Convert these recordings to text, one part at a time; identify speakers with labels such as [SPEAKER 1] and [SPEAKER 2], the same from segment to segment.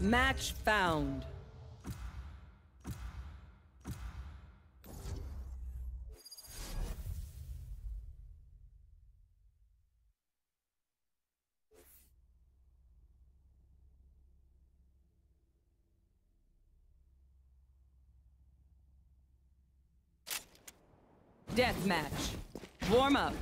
[SPEAKER 1] Match found. Death match. Warm up.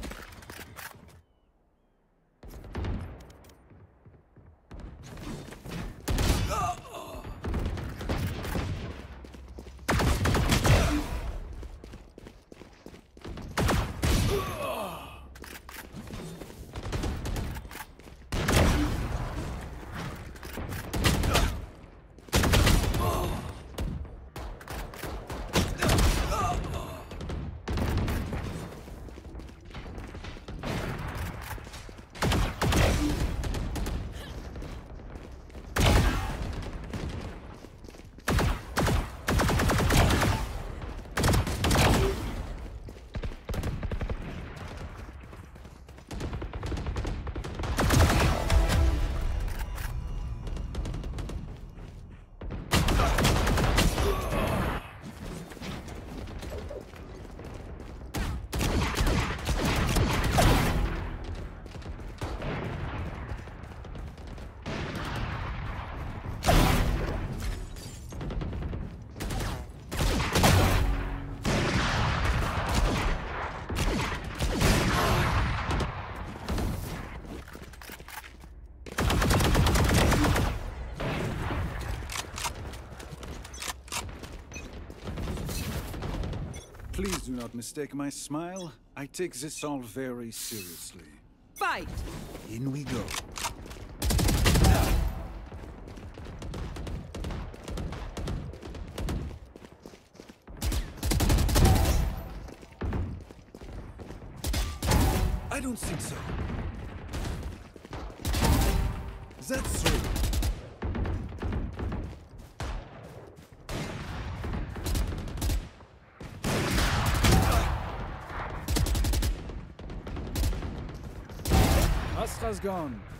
[SPEAKER 2] Mistake my smile. I take this all very seriously.
[SPEAKER 1] Fight!
[SPEAKER 2] In we go. Gone.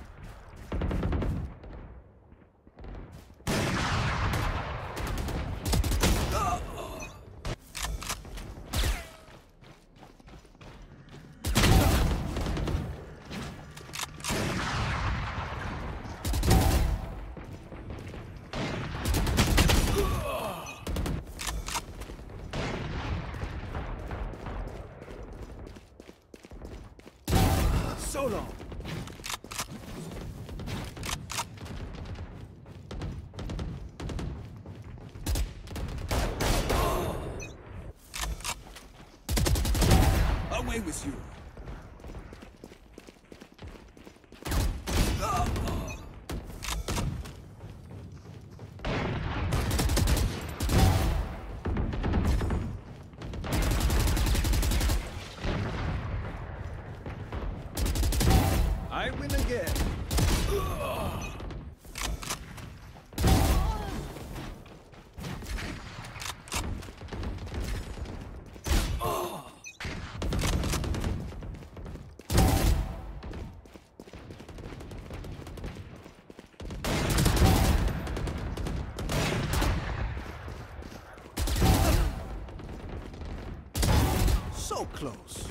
[SPEAKER 2] Close.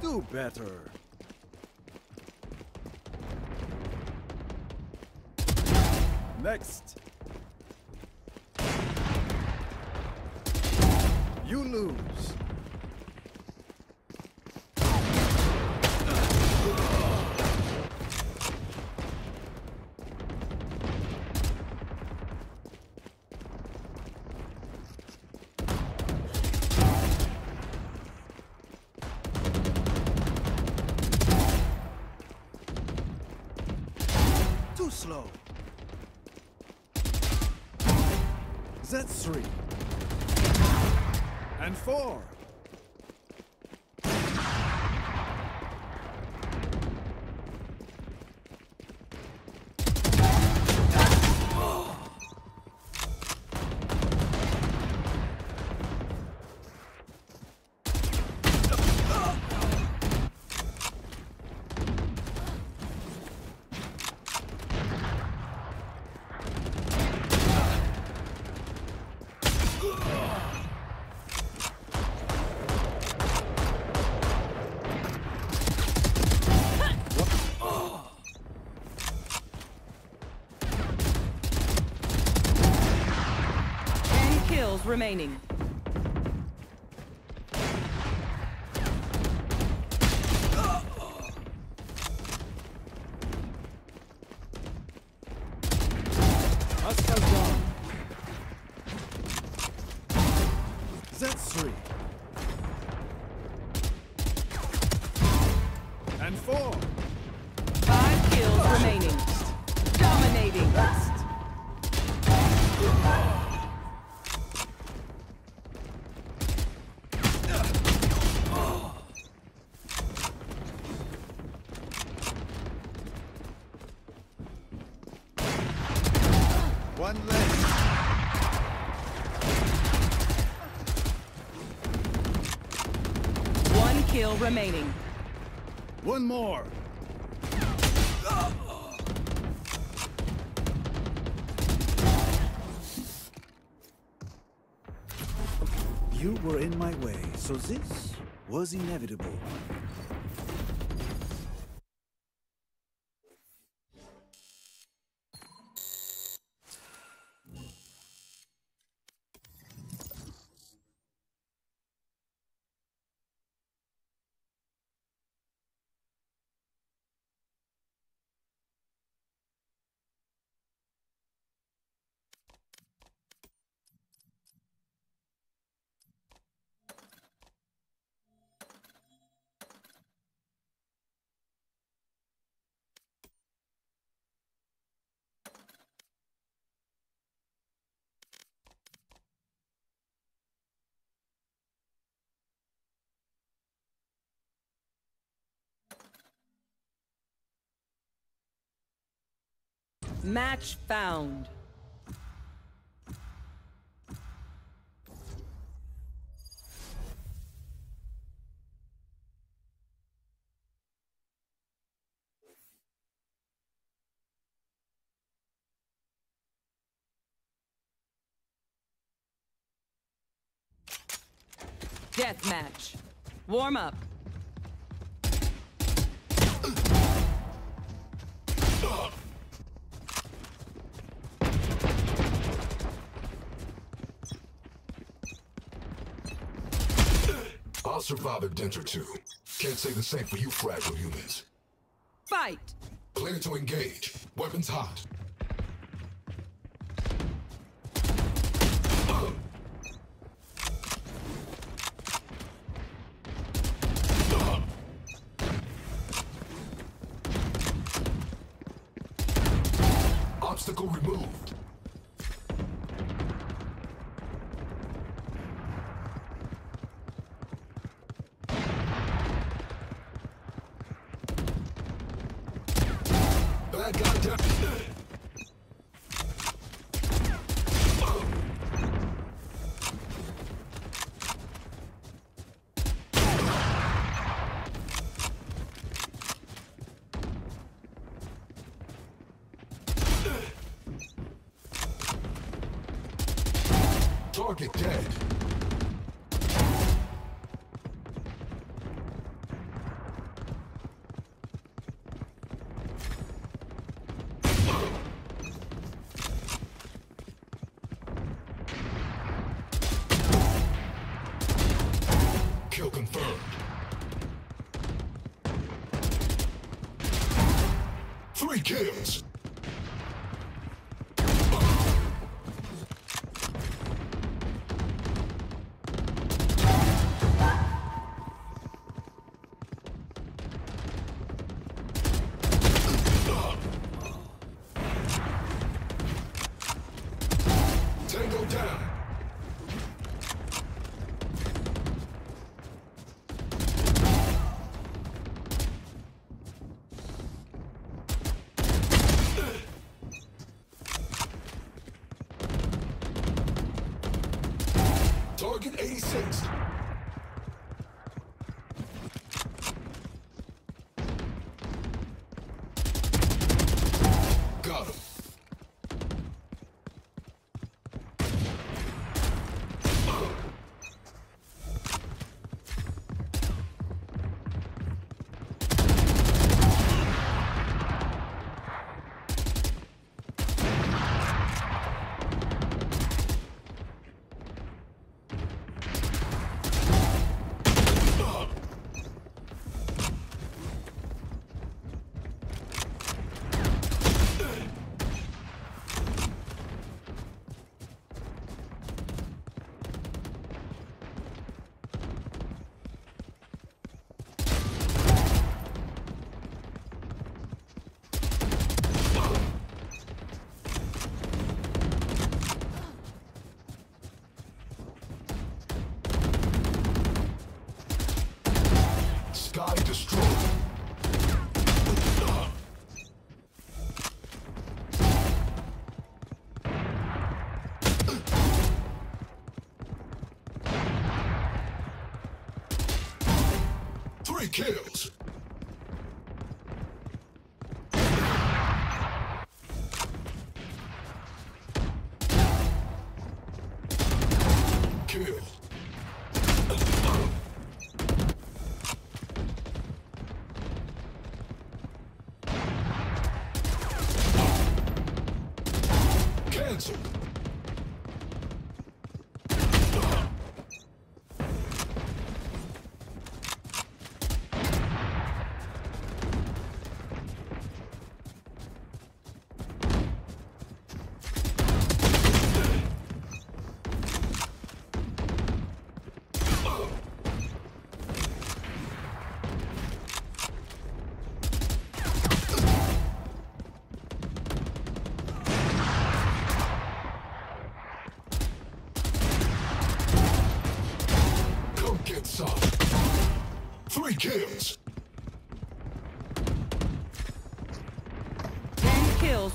[SPEAKER 2] Do better. That's three. And four.
[SPEAKER 1] Remaining. Remaining.
[SPEAKER 2] One more. You were in my way, so this was inevitable.
[SPEAKER 1] Match found. Deathmatch. Warm up.
[SPEAKER 3] Survive a dent or two. Can't say the same for you fragile humans.
[SPEAKER 1] Fight!
[SPEAKER 3] Clear to engage. Weapons hot.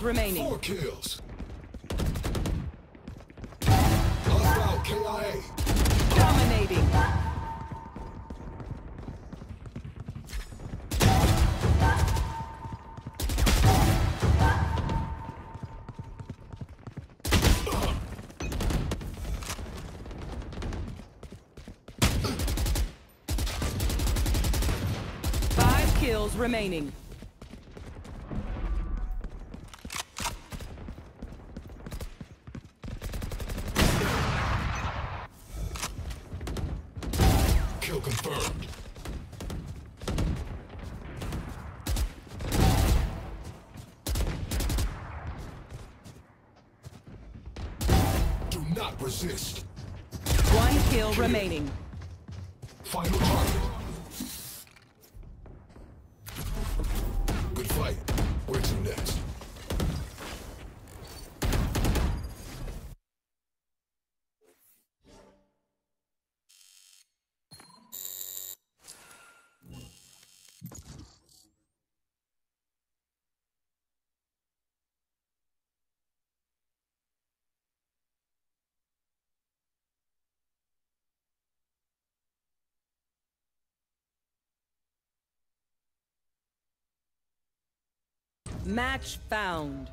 [SPEAKER 1] Remaining.
[SPEAKER 3] Four kills. Hostile KIA.
[SPEAKER 1] Dominating. Five kills remaining. Remaining. Match found.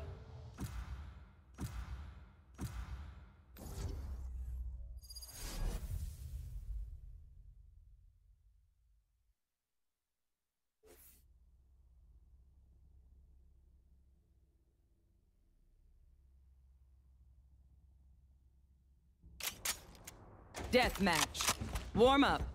[SPEAKER 1] Death match. Warm up.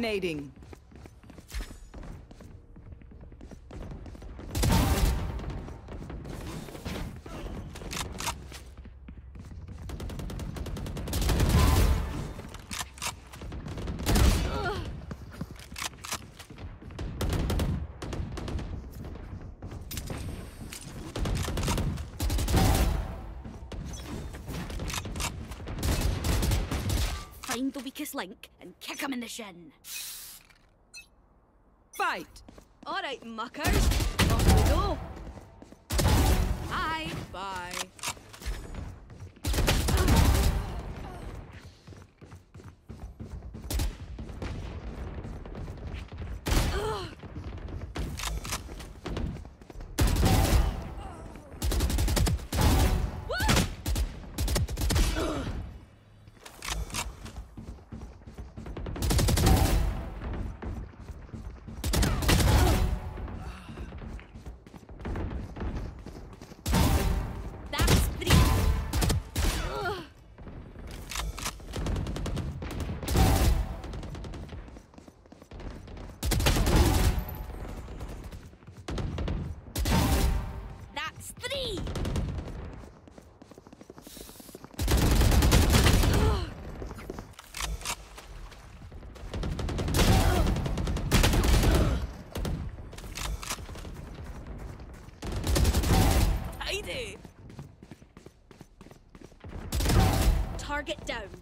[SPEAKER 1] Dominating.
[SPEAKER 4] And kick him in the shin.
[SPEAKER 1] Fight.
[SPEAKER 4] All right, muckers. Off we go. Bye. Bye. Target down.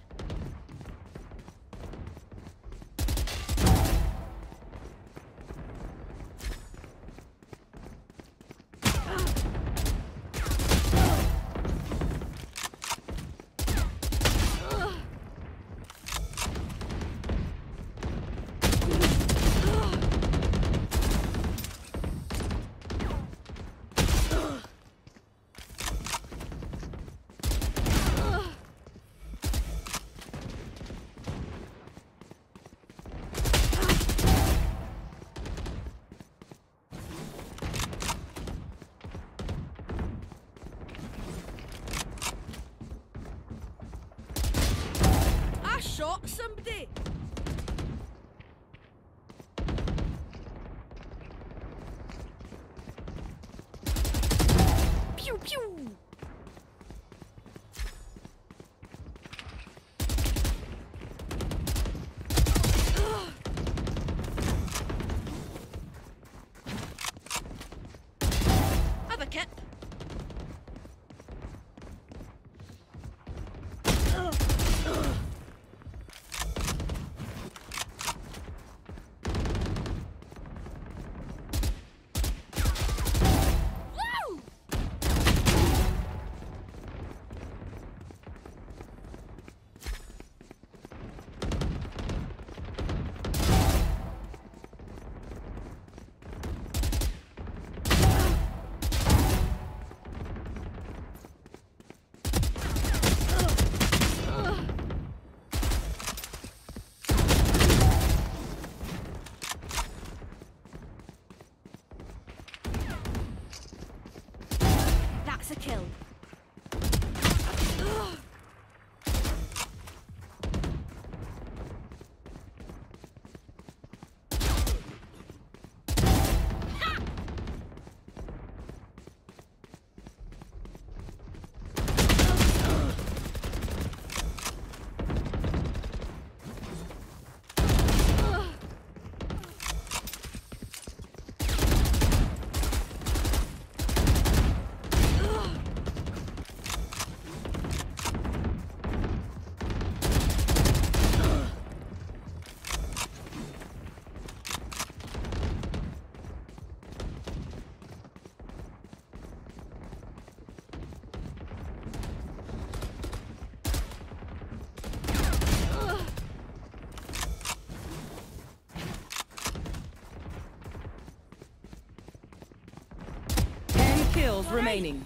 [SPEAKER 1] Remaining.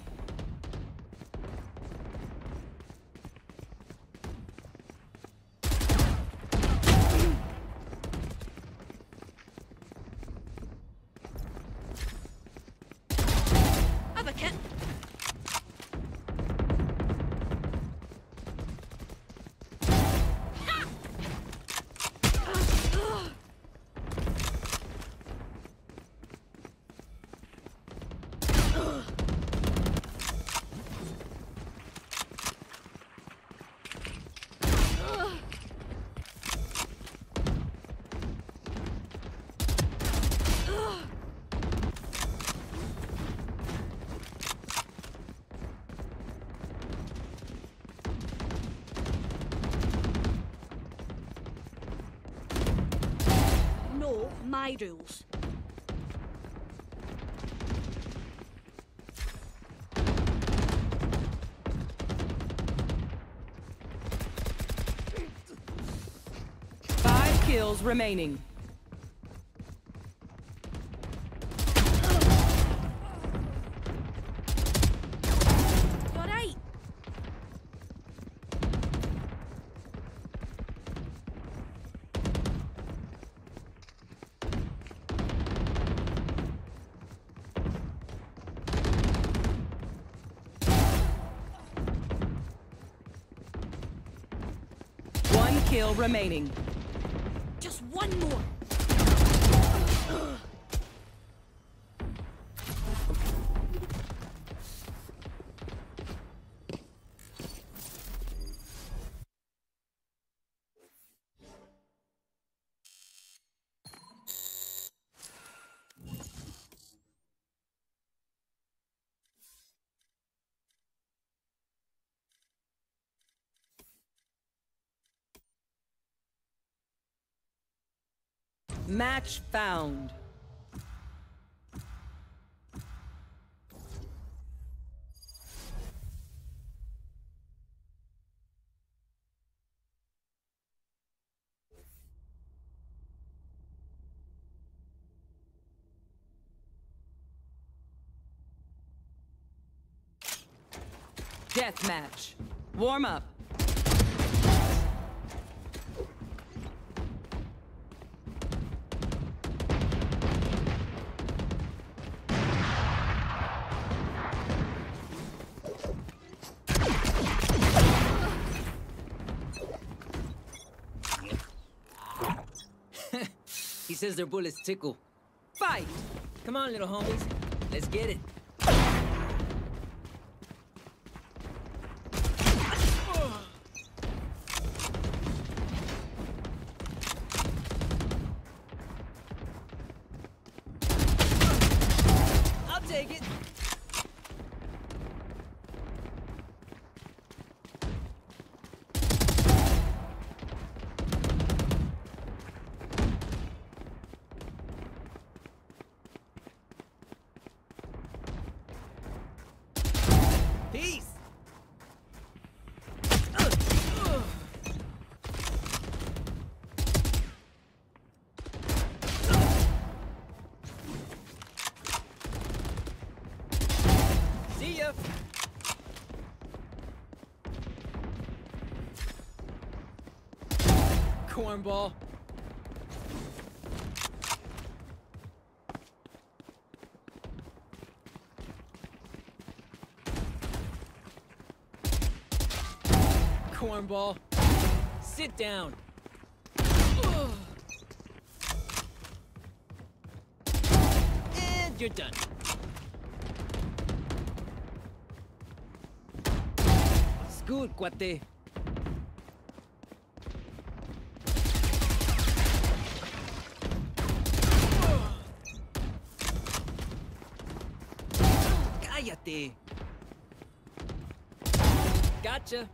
[SPEAKER 1] Kills remaining. One kill remaining. Match found. Death match. Warm up.
[SPEAKER 5] Says their bullets tickle.
[SPEAKER 1] Fight!
[SPEAKER 5] Come on, little homies. Let's get it. Cornball. Cornball. Sit down. And you're done. Scoot, cuate. Gotcha.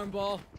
[SPEAKER 5] Cornball.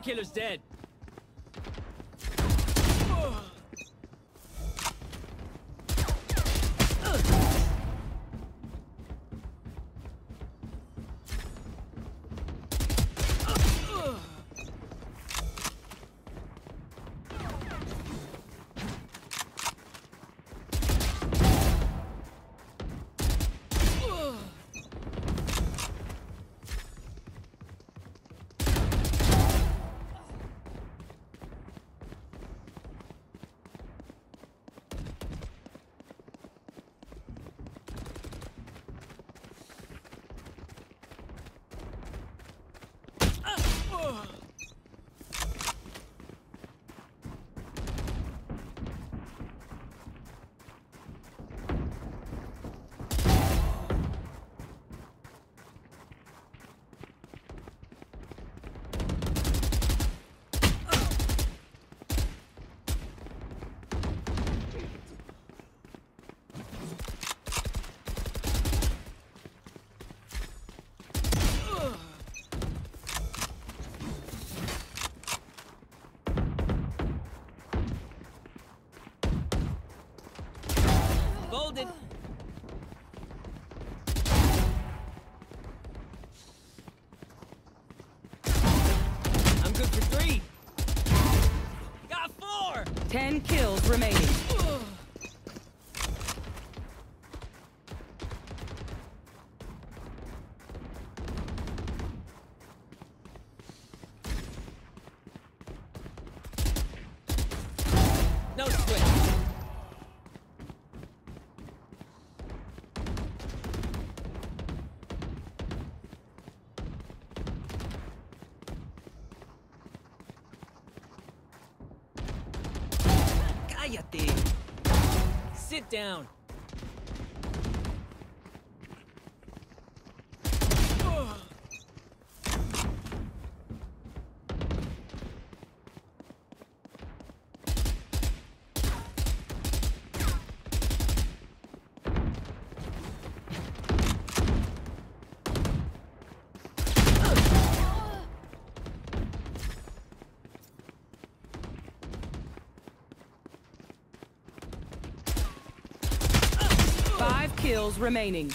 [SPEAKER 5] Killer's dead.
[SPEAKER 1] Remaining.
[SPEAKER 5] Down.
[SPEAKER 1] Kills remaining.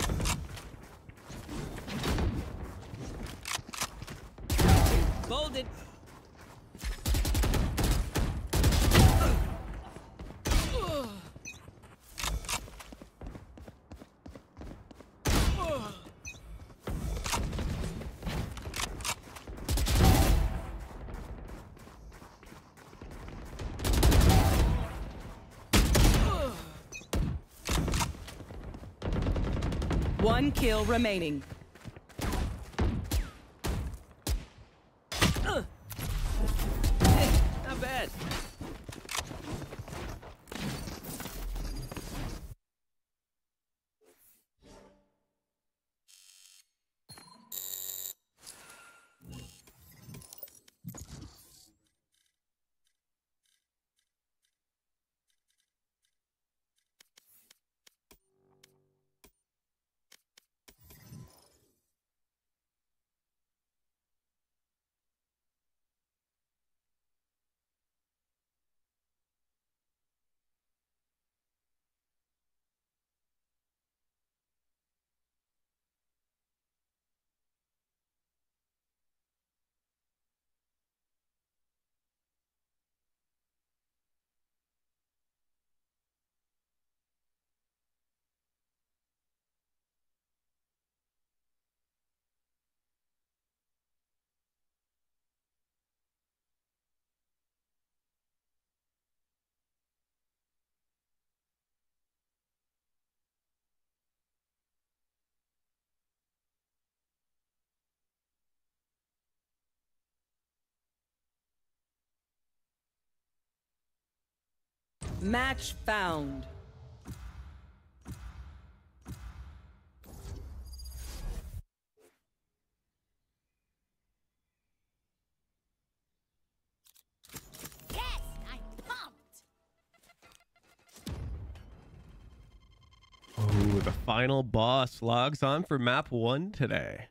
[SPEAKER 1] One kill remaining. Match found.
[SPEAKER 4] Yes, I'm pumped.
[SPEAKER 6] Oh, the final boss logs on for map one today.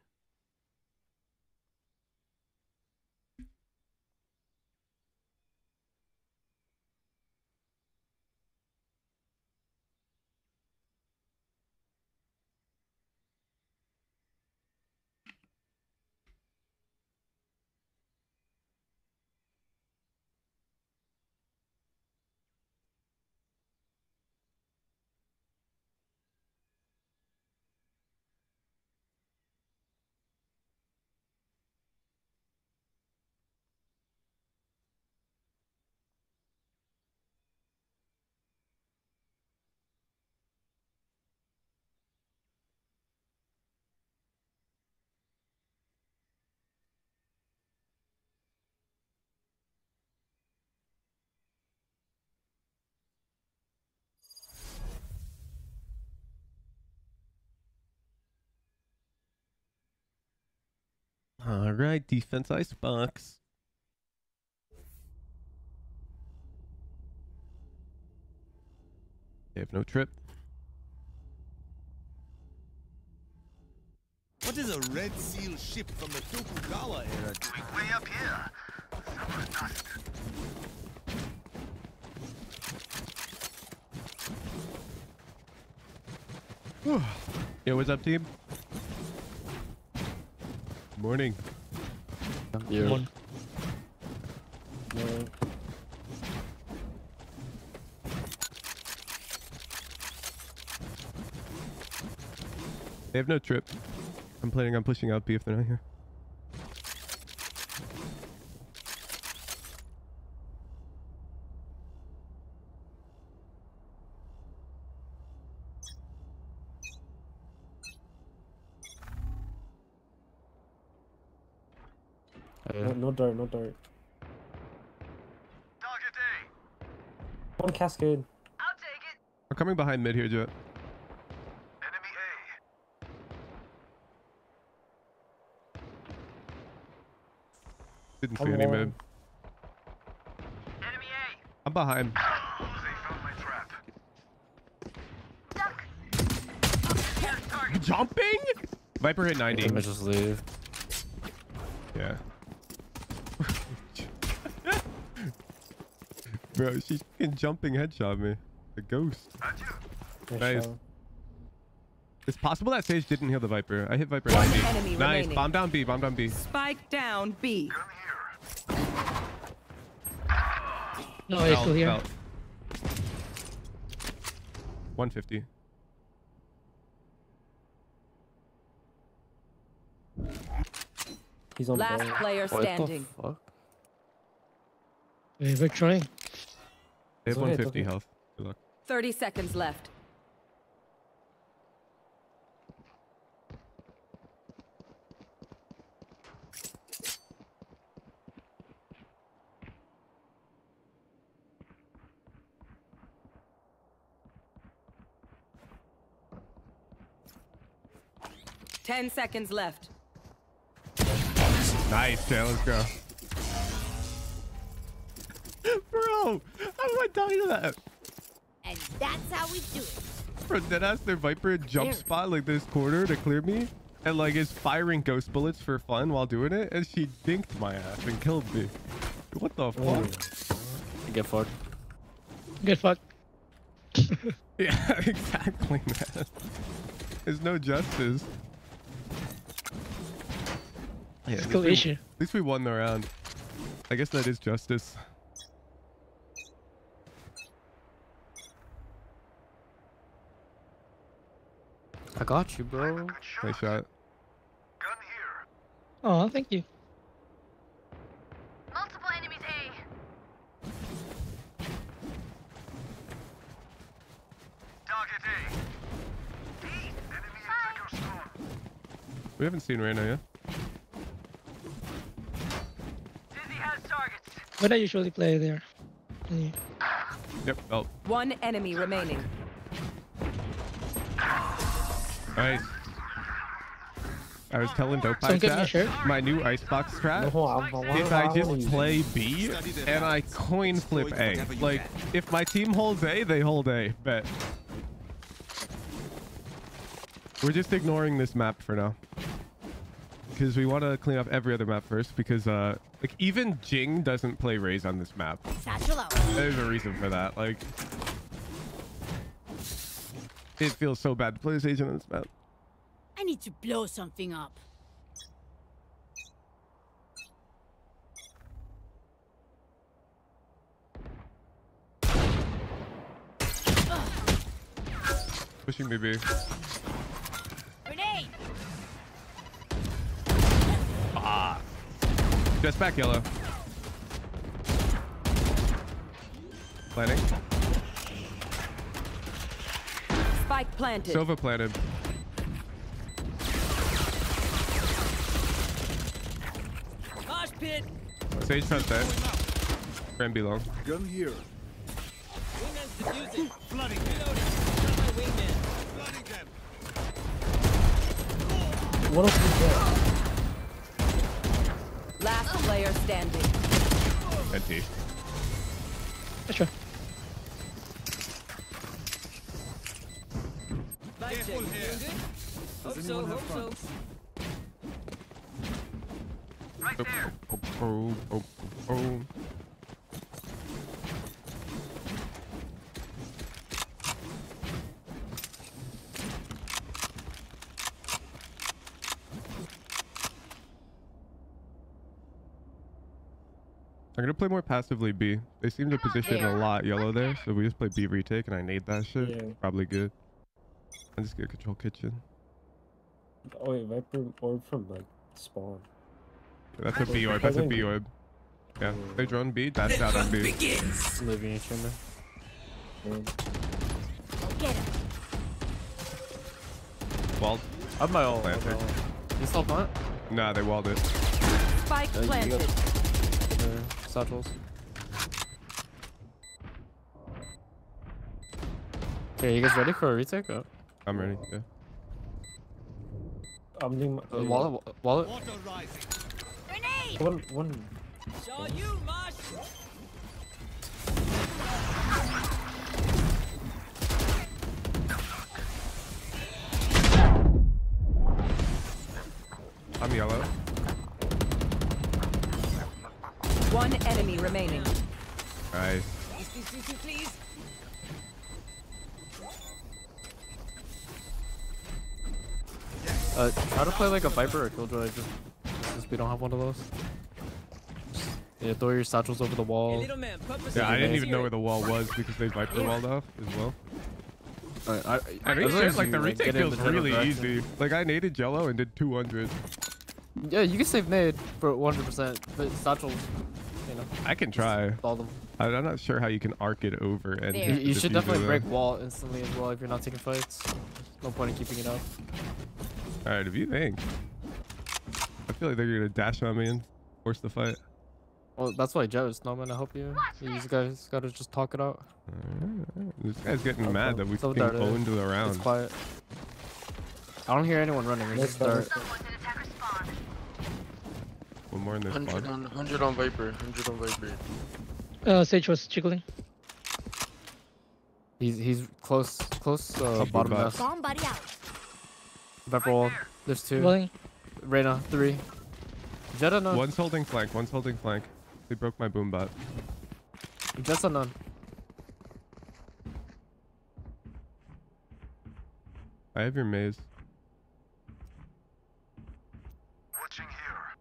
[SPEAKER 6] All right, defense ice box. They have no trip.
[SPEAKER 7] What is a Red Seal ship from the Tokugawa era doing way up here? Summer dust.
[SPEAKER 6] Yo, what's up, team? Morning.
[SPEAKER 8] Yeah.
[SPEAKER 6] They have no trip. I'm planning on pushing out B if they're not here.
[SPEAKER 8] No, no dart, no dart. One cascade.
[SPEAKER 6] I'm coming behind mid here, Jett. Didn't see
[SPEAKER 8] I'm
[SPEAKER 6] any
[SPEAKER 8] long.
[SPEAKER 6] mid. I'm behind. Jumping? Viper hit 90.
[SPEAKER 8] Let me just leave.
[SPEAKER 6] Yeah. Bro, she's fucking jumping headshot me. A ghost. Nice. It's possible that Sage didn't heal the Viper. I hit Viper
[SPEAKER 1] One
[SPEAKER 6] 90.
[SPEAKER 1] enemy
[SPEAKER 6] nice.
[SPEAKER 1] remaining.
[SPEAKER 6] Bomb down B. Bomb down B.
[SPEAKER 1] Spike down B.
[SPEAKER 9] No, it's still here.
[SPEAKER 6] Felt. 150.
[SPEAKER 8] He's on
[SPEAKER 1] Last
[SPEAKER 8] the
[SPEAKER 1] player
[SPEAKER 8] What
[SPEAKER 1] standing.
[SPEAKER 8] the fuck?
[SPEAKER 9] Wait, we're trying.
[SPEAKER 6] They have
[SPEAKER 8] It's okay, it's
[SPEAKER 6] 150
[SPEAKER 8] okay.
[SPEAKER 6] health. Good luck.
[SPEAKER 1] 30 seconds left. Ten seconds left.
[SPEAKER 6] Nice, Jay. Let's go. Bro, how do I tell you that?
[SPEAKER 4] And that's how we do it.
[SPEAKER 6] Bro, deadass their Viper jump
[SPEAKER 4] There.
[SPEAKER 6] spot like this corner to clear me. And like is firing ghost bullets for fun while doing it. And she dinked my ass and killed me. What the
[SPEAKER 8] Oh.
[SPEAKER 6] fuck?
[SPEAKER 8] Get fucked.
[SPEAKER 9] Good fuck.
[SPEAKER 6] Yeah, exactly, man. There's no justice. Yeah, at
[SPEAKER 9] Skill
[SPEAKER 6] least we-
[SPEAKER 9] issue.
[SPEAKER 6] At least we won the round. I guess that is justice.
[SPEAKER 8] I got you, bro.
[SPEAKER 6] Nice shot.
[SPEAKER 9] Oh, thank you.
[SPEAKER 4] Multiple enemies A.
[SPEAKER 6] We haven't seen Reyna yet.
[SPEAKER 9] What I usually play there. Yeah.
[SPEAKER 6] Yep. Oh,
[SPEAKER 1] One enemy remaining.
[SPEAKER 6] Nice. I was telling Dope
[SPEAKER 9] Someone give me a
[SPEAKER 6] chat,
[SPEAKER 9] shirt?
[SPEAKER 6] my new icebox strat.
[SPEAKER 8] No, I'm, I'm,
[SPEAKER 6] If I just play B and I coin flip A, like if my team holds A, they hold A. Bet. We're just ignoring this map for now. Because we want to clean up every other map first. Because uh, like even Jinggg doesn't play Raze on this map. There's a reason for that. Like, it feels so bad to play as agent on this map.
[SPEAKER 4] I need to blow something up.
[SPEAKER 6] Pushing me.
[SPEAKER 4] Grenade! Ah.
[SPEAKER 6] Just back yellow. Planning.
[SPEAKER 1] Spike planted.
[SPEAKER 6] Sova planted.
[SPEAKER 5] Mosh pit.
[SPEAKER 6] Sage front there. Ram B long.
[SPEAKER 2] Gun here.
[SPEAKER 5] Wingman's defusing.
[SPEAKER 7] Flooding
[SPEAKER 5] Reloading.
[SPEAKER 7] them.
[SPEAKER 5] Got my wingman.
[SPEAKER 7] Flooding them.
[SPEAKER 8] What else is there?
[SPEAKER 1] Last player standing.
[SPEAKER 6] NT.
[SPEAKER 9] Sure.
[SPEAKER 5] Hope so. So. Right there.
[SPEAKER 6] Oh, oh, oh, oh, oh. I'm gonna play more passively B. They seem to ah, position a lot yellow there, so we just play B retake and I need that shit.
[SPEAKER 10] Yeah.
[SPEAKER 6] Probably good. I'm just gonna control kitchen.
[SPEAKER 10] Oh wait, Viper orb from like spawn.
[SPEAKER 6] That's a B orb. That's a B orb. Yeah, they drone B. That's out on B.
[SPEAKER 8] Living in chamber.
[SPEAKER 10] And
[SPEAKER 4] Get him.
[SPEAKER 6] Walled.
[SPEAKER 8] I have my ult. I have
[SPEAKER 6] Planter.
[SPEAKER 8] my. You still plant?
[SPEAKER 6] Nah, they walled it.
[SPEAKER 1] Spike
[SPEAKER 8] Uh, you got-
[SPEAKER 1] planted.
[SPEAKER 8] Uh, satchels. Okay, you guys ready for a retake? Oh.
[SPEAKER 6] I'm ready. Yeah.
[SPEAKER 10] I'm doing my,
[SPEAKER 8] Uh, wallet, wallet.
[SPEAKER 7] Water rising.
[SPEAKER 4] Grenade!
[SPEAKER 10] one one.
[SPEAKER 5] Show you, Marsh.
[SPEAKER 6] I'm yellow.
[SPEAKER 1] One enemy remaining.
[SPEAKER 6] Nice.
[SPEAKER 5] Please, please, please, please,
[SPEAKER 8] Uh, try to play like a Viper or Killjoy just since we don't have one of those. Yeah, throw your satchels over the wall.
[SPEAKER 5] little man,
[SPEAKER 6] Yeah, I didn't even know where the wall was because they viper walled off as well.
[SPEAKER 8] Uh, I,
[SPEAKER 6] I mean,
[SPEAKER 8] as long
[SPEAKER 6] shit, like the retake
[SPEAKER 8] get in
[SPEAKER 6] feels
[SPEAKER 8] the
[SPEAKER 6] really
[SPEAKER 8] direction.
[SPEAKER 6] easy. Like I naded Jello and did 200.
[SPEAKER 8] Yeah, you can save nade for 100%, but satchels, you know,
[SPEAKER 6] I can try.
[SPEAKER 8] all them.
[SPEAKER 6] I- I'm not sure how you can arc it over and.
[SPEAKER 8] You, you should definitely
[SPEAKER 6] though.
[SPEAKER 8] break wall instantly as well if you're not taking fights. No point in keeping it up.
[SPEAKER 6] All right, if you think. I feel like they're gonna dash on me and force the fight.
[SPEAKER 8] Well, that's why Jett is not gonna help you. You guys gotta just talk it out.
[SPEAKER 6] Alright, This guy's getting
[SPEAKER 8] Okay.
[SPEAKER 6] mad that we
[SPEAKER 8] So
[SPEAKER 6] fucking
[SPEAKER 8] that is-
[SPEAKER 6] owned the
[SPEAKER 8] It's
[SPEAKER 6] round.
[SPEAKER 8] quiet. I don't hear anyone running. It's just
[SPEAKER 10] Let's
[SPEAKER 8] start.
[SPEAKER 6] One more in this
[SPEAKER 11] 100 on 100 on Viper. 100 on Viper.
[SPEAKER 9] Uh, Sage was jiggling.
[SPEAKER 8] He's he's close close uh, bottom left.
[SPEAKER 4] Bomb buddy out.
[SPEAKER 8] Viper wall. There's two.
[SPEAKER 9] Willing.
[SPEAKER 8] Reyna three. Jetta none.
[SPEAKER 6] One's holding flank. One's holding flank. They broke my boom bot.
[SPEAKER 8] Jett's a none.
[SPEAKER 6] I have your maze. Watching here.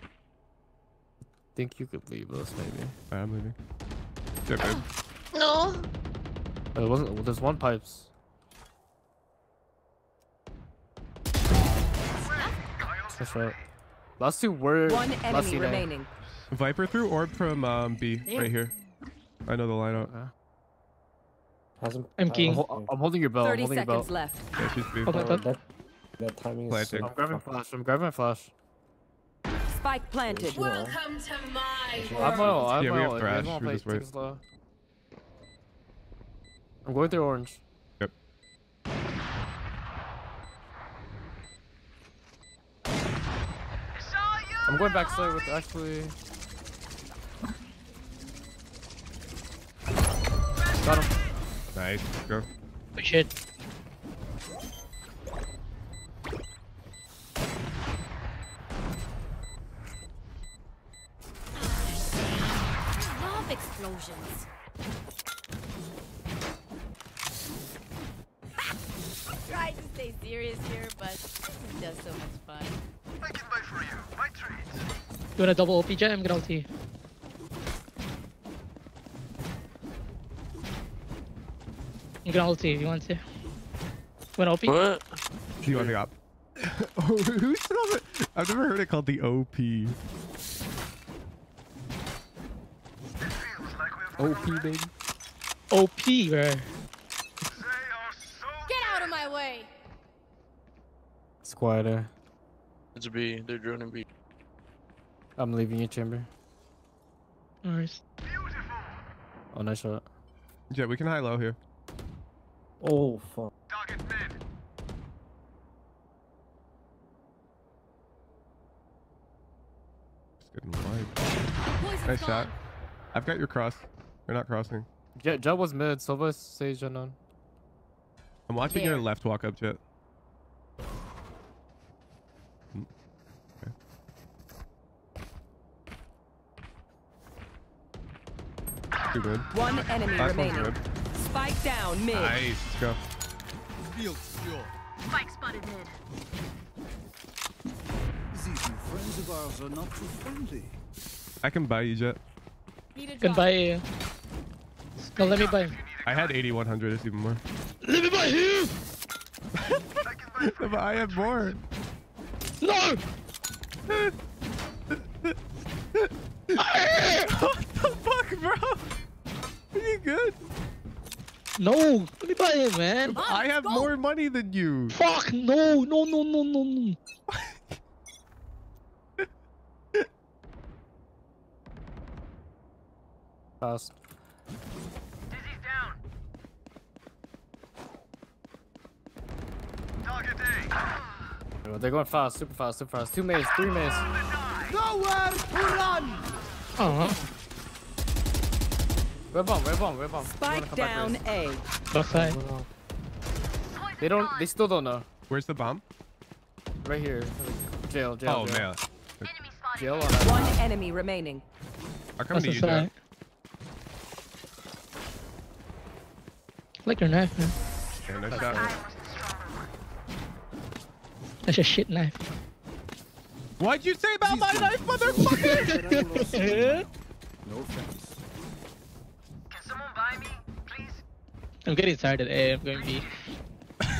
[SPEAKER 8] I think you could leave us maybe.
[SPEAKER 6] Alright, I'm leaving. Yeah, babe.
[SPEAKER 11] No.
[SPEAKER 8] It wasn't. There's one pipes. That's right. Last two were.
[SPEAKER 1] One
[SPEAKER 8] last
[SPEAKER 1] enemy
[SPEAKER 8] two there.
[SPEAKER 1] remaining.
[SPEAKER 6] Viper threw orb from um, B
[SPEAKER 4] There.
[SPEAKER 6] right here. I know the lineup.
[SPEAKER 8] Okay.
[SPEAKER 10] Hasn't.
[SPEAKER 9] I'm king.
[SPEAKER 8] I'm, I'm holding your belt. I'm
[SPEAKER 1] 30
[SPEAKER 8] holding your
[SPEAKER 1] seconds
[SPEAKER 8] belt.
[SPEAKER 1] left.
[SPEAKER 6] Yeah, she's B.
[SPEAKER 9] Hold on,
[SPEAKER 10] Uh, that that timing is.
[SPEAKER 6] Planting.
[SPEAKER 10] So
[SPEAKER 8] I'm grabbing flash. I'm grabbing flash.
[SPEAKER 1] Spike planted.
[SPEAKER 10] you are.
[SPEAKER 8] I have my ult. I'm
[SPEAKER 6] Yeah,
[SPEAKER 8] my
[SPEAKER 6] we have
[SPEAKER 8] you guys
[SPEAKER 6] thrash.
[SPEAKER 8] wanna
[SPEAKER 6] We
[SPEAKER 8] play,
[SPEAKER 6] just
[SPEAKER 8] take
[SPEAKER 6] wait.
[SPEAKER 8] It slow. I'm going through orange.
[SPEAKER 6] Yep.
[SPEAKER 8] I'm going back side with actually. Got him.
[SPEAKER 6] Nice. Go.
[SPEAKER 9] Oh, shit.
[SPEAKER 4] Love explosions.
[SPEAKER 9] You wanna double OP jet? I'm gonna ulti. I'm gonna ulti if you want to. You wanna OP?
[SPEAKER 11] What?
[SPEAKER 6] Do you want to up? oh, who's called it? I've never heard it called the OP.
[SPEAKER 8] OP baby.
[SPEAKER 9] OP, bro.
[SPEAKER 4] Get out of my way!
[SPEAKER 8] It's quieter.
[SPEAKER 11] It's a B. They're droning B.
[SPEAKER 8] I'm leaving your chamber.
[SPEAKER 9] Nice.
[SPEAKER 8] Oh, nice shot.
[SPEAKER 6] Yeah, we can high low here.
[SPEAKER 10] Oh fuck.
[SPEAKER 6] Just getting wide. Nice shot. I've got your cross. You're not crossing.
[SPEAKER 8] Jett, Jett was mid. Silva, Sage, unknown.
[SPEAKER 6] I'm watching your left walk up, Jett. Too good.
[SPEAKER 1] One enemy
[SPEAKER 6] Last one's
[SPEAKER 1] remaining.
[SPEAKER 6] good.
[SPEAKER 1] Spike down mid.
[SPEAKER 6] Nice. Let's go.
[SPEAKER 7] Field secure.
[SPEAKER 4] Spike spotted mid.
[SPEAKER 2] These new friends of ours are not too friendly.
[SPEAKER 6] I can buy you, Jett.
[SPEAKER 4] Need a
[SPEAKER 12] Can buy you. No, let me buy him.
[SPEAKER 6] I had 8100. It's even more.
[SPEAKER 12] Let me buy him!
[SPEAKER 6] but I have more.
[SPEAKER 12] No! Ah!
[SPEAKER 6] what the fuck, bro? Are you good?
[SPEAKER 12] No! Let me buy him, man!
[SPEAKER 6] I have more money than you.
[SPEAKER 12] Fuck! No! No, no, no, no, no.
[SPEAKER 8] Fast. Oh, They're going fast, super fast, super fast. Two maze, three maze.
[SPEAKER 7] Nowhere to run!
[SPEAKER 12] Uh-huh.
[SPEAKER 8] Red bomb, red bomb, red bomb.
[SPEAKER 1] Spike down? A.
[SPEAKER 12] Both side.
[SPEAKER 8] They don't. They still don't know.
[SPEAKER 6] Where's the bomb?
[SPEAKER 8] Right here. Jail, jail.
[SPEAKER 6] Oh,
[SPEAKER 8] jail.
[SPEAKER 6] man.
[SPEAKER 8] Jail on that.
[SPEAKER 1] One enemy remaining.
[SPEAKER 6] I'll come
[SPEAKER 12] That's
[SPEAKER 6] to you,
[SPEAKER 12] side.
[SPEAKER 6] Jett.
[SPEAKER 12] Like your knife, man.
[SPEAKER 6] Yeah, nice shot.
[SPEAKER 12] That's a shit knife.
[SPEAKER 6] What'd you say about my knife, motherfucker?
[SPEAKER 2] But I will also smile. No offense.
[SPEAKER 12] I'm getting tired at A. I'm going B.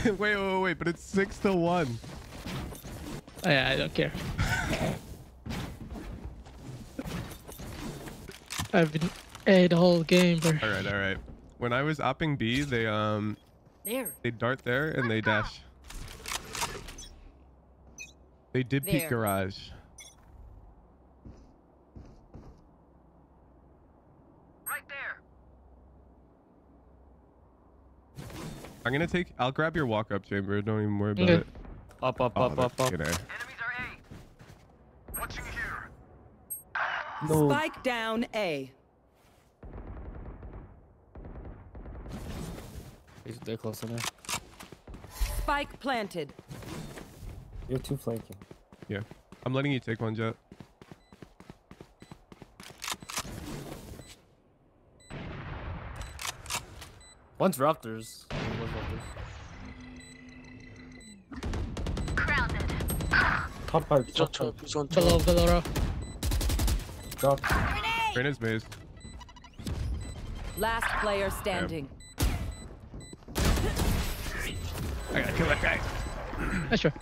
[SPEAKER 6] wait, wait, wait, wait, but it's six to one.
[SPEAKER 12] Oh, yeah, I don't care. I've been A the whole game, bro.
[SPEAKER 6] All right, all right. When I was opping B, they um
[SPEAKER 4] There.
[SPEAKER 6] they dart there and they dash. They did peek garage. I'm gonna take. I'll grab your walk up chamber. Don't even worry about
[SPEAKER 12] Okay.
[SPEAKER 6] it.
[SPEAKER 8] Up, up,
[SPEAKER 6] Oh,
[SPEAKER 8] up, up,
[SPEAKER 6] that's
[SPEAKER 8] up.
[SPEAKER 6] good eh? air.
[SPEAKER 10] No.
[SPEAKER 1] Spike down A.
[SPEAKER 8] They're close in there.
[SPEAKER 1] Spike planted.
[SPEAKER 10] You're too flanking.
[SPEAKER 6] Yeah, I'm letting you take one, Jett.
[SPEAKER 8] One's Raptors. One's Raptors.
[SPEAKER 10] Top pipe,
[SPEAKER 11] He's on
[SPEAKER 10] top
[SPEAKER 11] top.
[SPEAKER 10] pipe.
[SPEAKER 11] He's on top.
[SPEAKER 12] Below, below row.
[SPEAKER 10] Drop.
[SPEAKER 6] Trainers base.
[SPEAKER 1] Last player standing.
[SPEAKER 6] I gotta kill that guy.
[SPEAKER 12] Yeah, sure.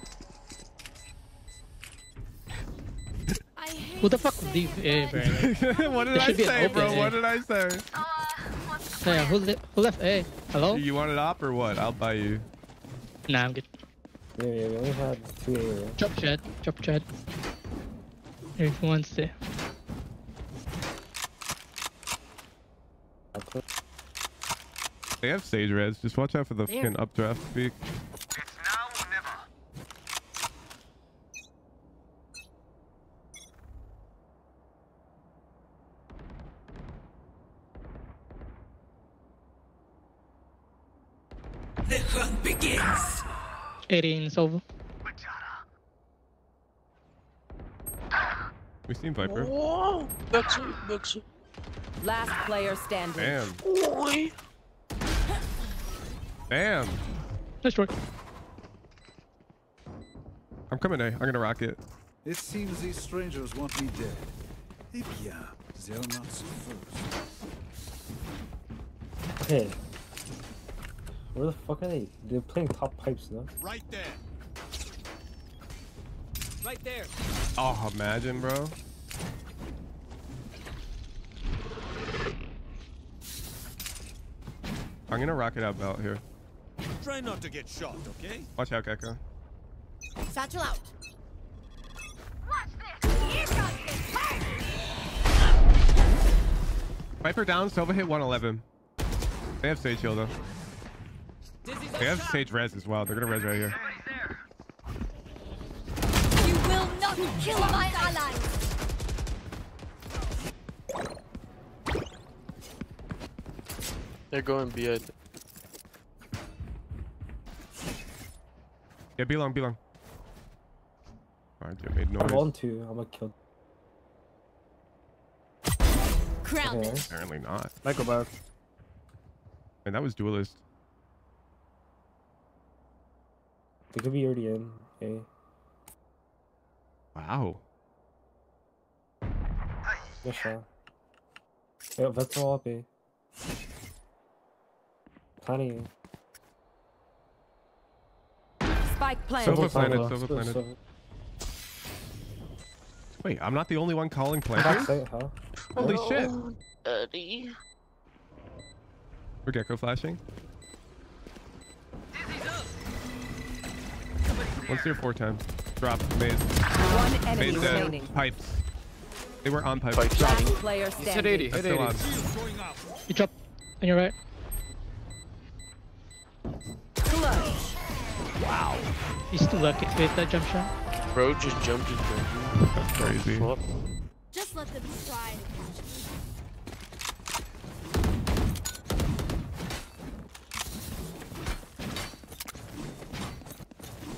[SPEAKER 4] I
[SPEAKER 12] Who the fuck would leave A, bro?
[SPEAKER 6] What did I
[SPEAKER 12] should be an
[SPEAKER 6] say, bro?
[SPEAKER 12] open
[SPEAKER 6] What did I say?
[SPEAKER 12] yeah, who, li who left A? Hello?
[SPEAKER 6] You want it op or what? I'll buy you.
[SPEAKER 12] Nah, I'm good.
[SPEAKER 10] Yeah, yeah, we only had two area.
[SPEAKER 12] Drop chat. Drop chat. If he wants to.
[SPEAKER 6] They have sage res. Just watch out for the
[SPEAKER 4] There.
[SPEAKER 6] fucking updraft speak.
[SPEAKER 12] 18 Sova.
[SPEAKER 6] We seen Viper.
[SPEAKER 11] Whoa! Back to back to.
[SPEAKER 1] Last player standing.
[SPEAKER 6] Damn.
[SPEAKER 11] Oi.
[SPEAKER 6] Damn.
[SPEAKER 12] Nice work.
[SPEAKER 6] I'm coming A. I'm gonna rock it.
[SPEAKER 2] It seems these strangers want me dead. Eh bien, they're not so first.
[SPEAKER 10] Okay. Where the fuck are they? They're playing top pipes now.
[SPEAKER 7] Right there.
[SPEAKER 5] Right there.
[SPEAKER 6] Oh, imagine, bro. I'm gonna rock it out belt here.
[SPEAKER 7] Try not to get shot, okay?
[SPEAKER 6] Watch out, Gekko.
[SPEAKER 4] Satchel out.
[SPEAKER 6] Viper down. Sova hit 111. They have Sage heal though.
[SPEAKER 5] Dizzy's
[SPEAKER 6] They have Sage res as well. They're gonna res right here.
[SPEAKER 4] You will not kill my allies.
[SPEAKER 11] They're going B. I.
[SPEAKER 6] Yeah, be long, be long. Alright, you made
[SPEAKER 10] I'm on
[SPEAKER 6] noise.
[SPEAKER 10] two. I'm gonna kill.
[SPEAKER 4] Crown
[SPEAKER 10] Okay.
[SPEAKER 6] Apparently not.
[SPEAKER 8] Michael back.
[SPEAKER 6] And that was duelist.
[SPEAKER 10] They could be already in. Okay.
[SPEAKER 6] Wow.
[SPEAKER 10] Good shot. Yeah, that's all up, eh? Tiny.
[SPEAKER 1] Spike
[SPEAKER 6] Silver
[SPEAKER 1] planted.
[SPEAKER 6] planted,
[SPEAKER 10] Silver,
[SPEAKER 6] silver
[SPEAKER 10] silver,
[SPEAKER 6] planted.
[SPEAKER 10] silver.
[SPEAKER 6] Wait, I'm not the only one calling
[SPEAKER 10] Back
[SPEAKER 6] planters?
[SPEAKER 10] side, huh?
[SPEAKER 6] Holy
[SPEAKER 11] Oh,
[SPEAKER 6] shit.
[SPEAKER 11] Daddy.
[SPEAKER 6] We're gecko flashing. One steer four times. Drop. Maze.
[SPEAKER 1] One enemy
[SPEAKER 6] Maze dead.
[SPEAKER 1] remaining.
[SPEAKER 6] Pipes. They were on pipes.
[SPEAKER 11] Pipes.
[SPEAKER 1] Last player
[SPEAKER 8] He's hit 80.
[SPEAKER 1] standing.
[SPEAKER 6] That's
[SPEAKER 8] Hit
[SPEAKER 6] still
[SPEAKER 8] 80.
[SPEAKER 6] on.
[SPEAKER 7] Shield going out.
[SPEAKER 9] You drop on your right.
[SPEAKER 1] Clutch.
[SPEAKER 9] He's still lucky. Wait, that jump shot.
[SPEAKER 11] Bro just jumped his bedroom.
[SPEAKER 6] That's crazy.
[SPEAKER 4] Just let them try to catch me.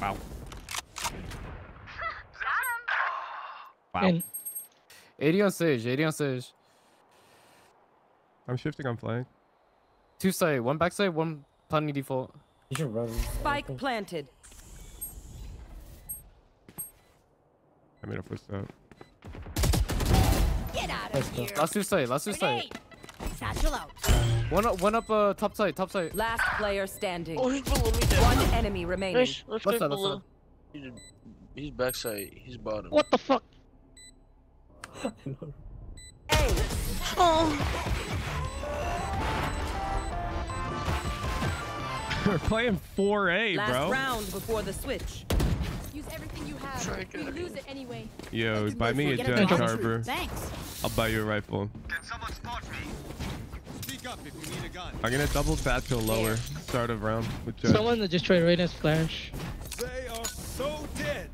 [SPEAKER 6] Wow. Wow.
[SPEAKER 9] In.
[SPEAKER 8] 80 on stage. 80 on stage.
[SPEAKER 6] I'm shifting on flank.
[SPEAKER 8] Two side. One backside. One tiny default.
[SPEAKER 10] You should run.
[SPEAKER 1] Spike planted.
[SPEAKER 6] I made a first out.
[SPEAKER 4] Get out
[SPEAKER 10] Let's
[SPEAKER 4] of
[SPEAKER 10] go.
[SPEAKER 4] here.
[SPEAKER 8] Last two side. Last two side.
[SPEAKER 4] Grenade. Satchel out.
[SPEAKER 8] One up. One up. Uh, top side. Top side.
[SPEAKER 1] Last player standing.
[SPEAKER 11] Oh, he's below me there.
[SPEAKER 1] One enemy remaining.
[SPEAKER 11] Nice. Let's
[SPEAKER 8] What's
[SPEAKER 11] go
[SPEAKER 8] that,
[SPEAKER 11] below. He's, he's backside. He's bottom.
[SPEAKER 9] What the fuck? Hey. Oh.
[SPEAKER 6] We're playing 4A,
[SPEAKER 1] Last
[SPEAKER 6] bro.
[SPEAKER 1] round before the switch.
[SPEAKER 4] Use everything you have.
[SPEAKER 11] Try
[SPEAKER 4] We lose it anyway.
[SPEAKER 6] Yo, buy me a
[SPEAKER 4] Get
[SPEAKER 6] jet
[SPEAKER 4] drop.
[SPEAKER 6] charger.
[SPEAKER 4] Thanks.
[SPEAKER 6] I'll buy you a rifle.
[SPEAKER 7] Speak up if you need a gun.
[SPEAKER 6] I'm gonna double satchel lower. Start of round with jet.
[SPEAKER 9] Someone that just tried Reyna's flash.
[SPEAKER 7] They are so dead.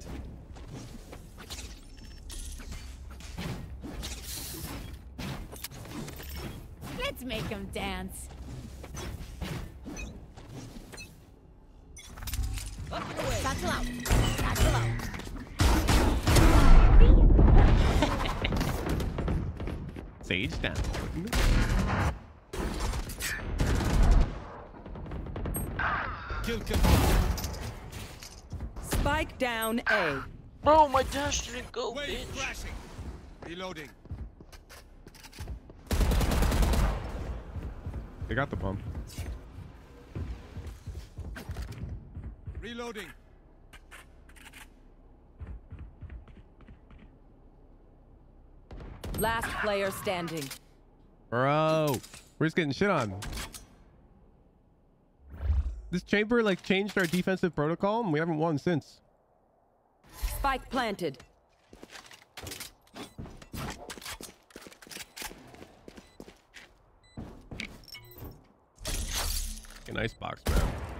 [SPEAKER 4] Let's make them dance. Satchel out. Satchel out.
[SPEAKER 6] Sage down.
[SPEAKER 7] Kill confirmed.
[SPEAKER 1] Spike down A.
[SPEAKER 11] Bro, my dash didn't go,
[SPEAKER 7] Wave
[SPEAKER 11] bitch.
[SPEAKER 7] flashing. Reloading.
[SPEAKER 6] They got the bomb.
[SPEAKER 7] Reloading.
[SPEAKER 1] Last player standing.
[SPEAKER 6] Bro, we're just getting shit on. This chamber like changed our defensive protocol and we haven't won since.
[SPEAKER 1] Spike planted.
[SPEAKER 6] Nice box, man.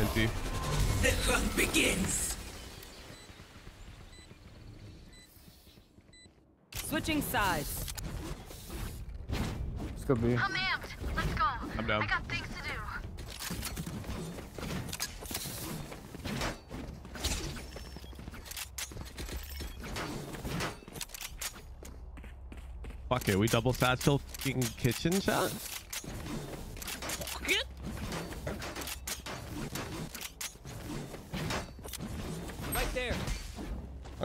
[SPEAKER 6] Empty. The hunt begins.
[SPEAKER 1] Switching sides.
[SPEAKER 8] This could be.
[SPEAKER 13] I'm amped. Let's go.
[SPEAKER 6] I'm down.
[SPEAKER 13] I got things to do.
[SPEAKER 6] Fuck it, we double satchel fucking kitchen shot?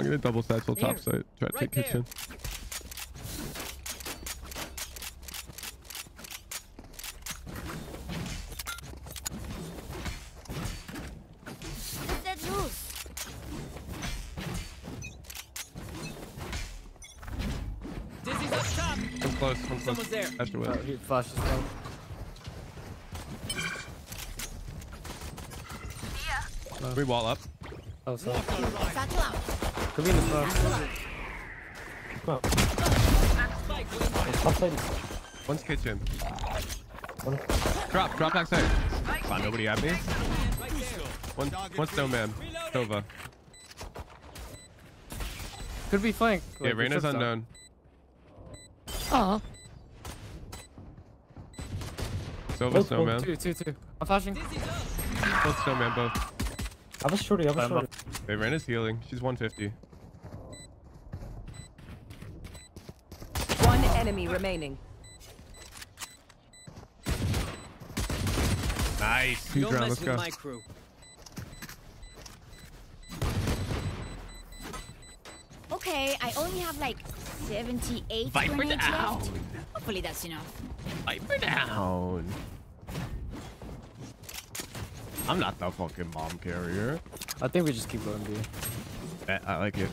[SPEAKER 6] Gonna double satchel top
[SPEAKER 5] Here.
[SPEAKER 6] side. Try to
[SPEAKER 5] Right
[SPEAKER 6] take
[SPEAKER 5] there.
[SPEAKER 6] kitchen.
[SPEAKER 4] Let that loose.
[SPEAKER 5] Dizzy's up top.
[SPEAKER 6] Come close, come close.
[SPEAKER 5] Someone's there.
[SPEAKER 6] Astro
[SPEAKER 8] Uh,
[SPEAKER 6] with.
[SPEAKER 8] he flashes down.
[SPEAKER 6] We wall up.
[SPEAKER 8] Oh, sorry.
[SPEAKER 4] Satchel out.
[SPEAKER 8] Could be in the smoke.
[SPEAKER 4] Satchel out.
[SPEAKER 10] Come on.
[SPEAKER 5] Spike wins.
[SPEAKER 10] Top side.
[SPEAKER 6] One's kitchen.
[SPEAKER 10] One.
[SPEAKER 6] Drop, drop backside. Come on, nobody at me.
[SPEAKER 5] Right there.
[SPEAKER 6] One, one snowman. Tova.
[SPEAKER 8] Could be flank.
[SPEAKER 6] Yeah,
[SPEAKER 8] like, the
[SPEAKER 6] Reyna's
[SPEAKER 8] trip's out.
[SPEAKER 6] unknown.
[SPEAKER 9] Oh,
[SPEAKER 6] Silver
[SPEAKER 10] Both, both.
[SPEAKER 6] snowman.
[SPEAKER 8] Two, two, two. I'm flashing.
[SPEAKER 6] Both snowman, both.
[SPEAKER 10] I have a shorty, I have a
[SPEAKER 8] I'm
[SPEAKER 10] shorty.
[SPEAKER 6] Hey, Reyna's healing. She's 150.
[SPEAKER 1] One enemy remaining.
[SPEAKER 6] Nice. Who's
[SPEAKER 5] Don't
[SPEAKER 6] round?
[SPEAKER 5] mess
[SPEAKER 6] Let's
[SPEAKER 5] with
[SPEAKER 6] go.
[SPEAKER 5] my crew.
[SPEAKER 4] Okay, I only have like 78
[SPEAKER 6] Viper
[SPEAKER 4] grenades
[SPEAKER 6] down.
[SPEAKER 4] left. Hopefully that's enough.
[SPEAKER 6] Viper down. I'm not the fucking bomb carrier.
[SPEAKER 8] I think we just keep going B.
[SPEAKER 6] I, I like it.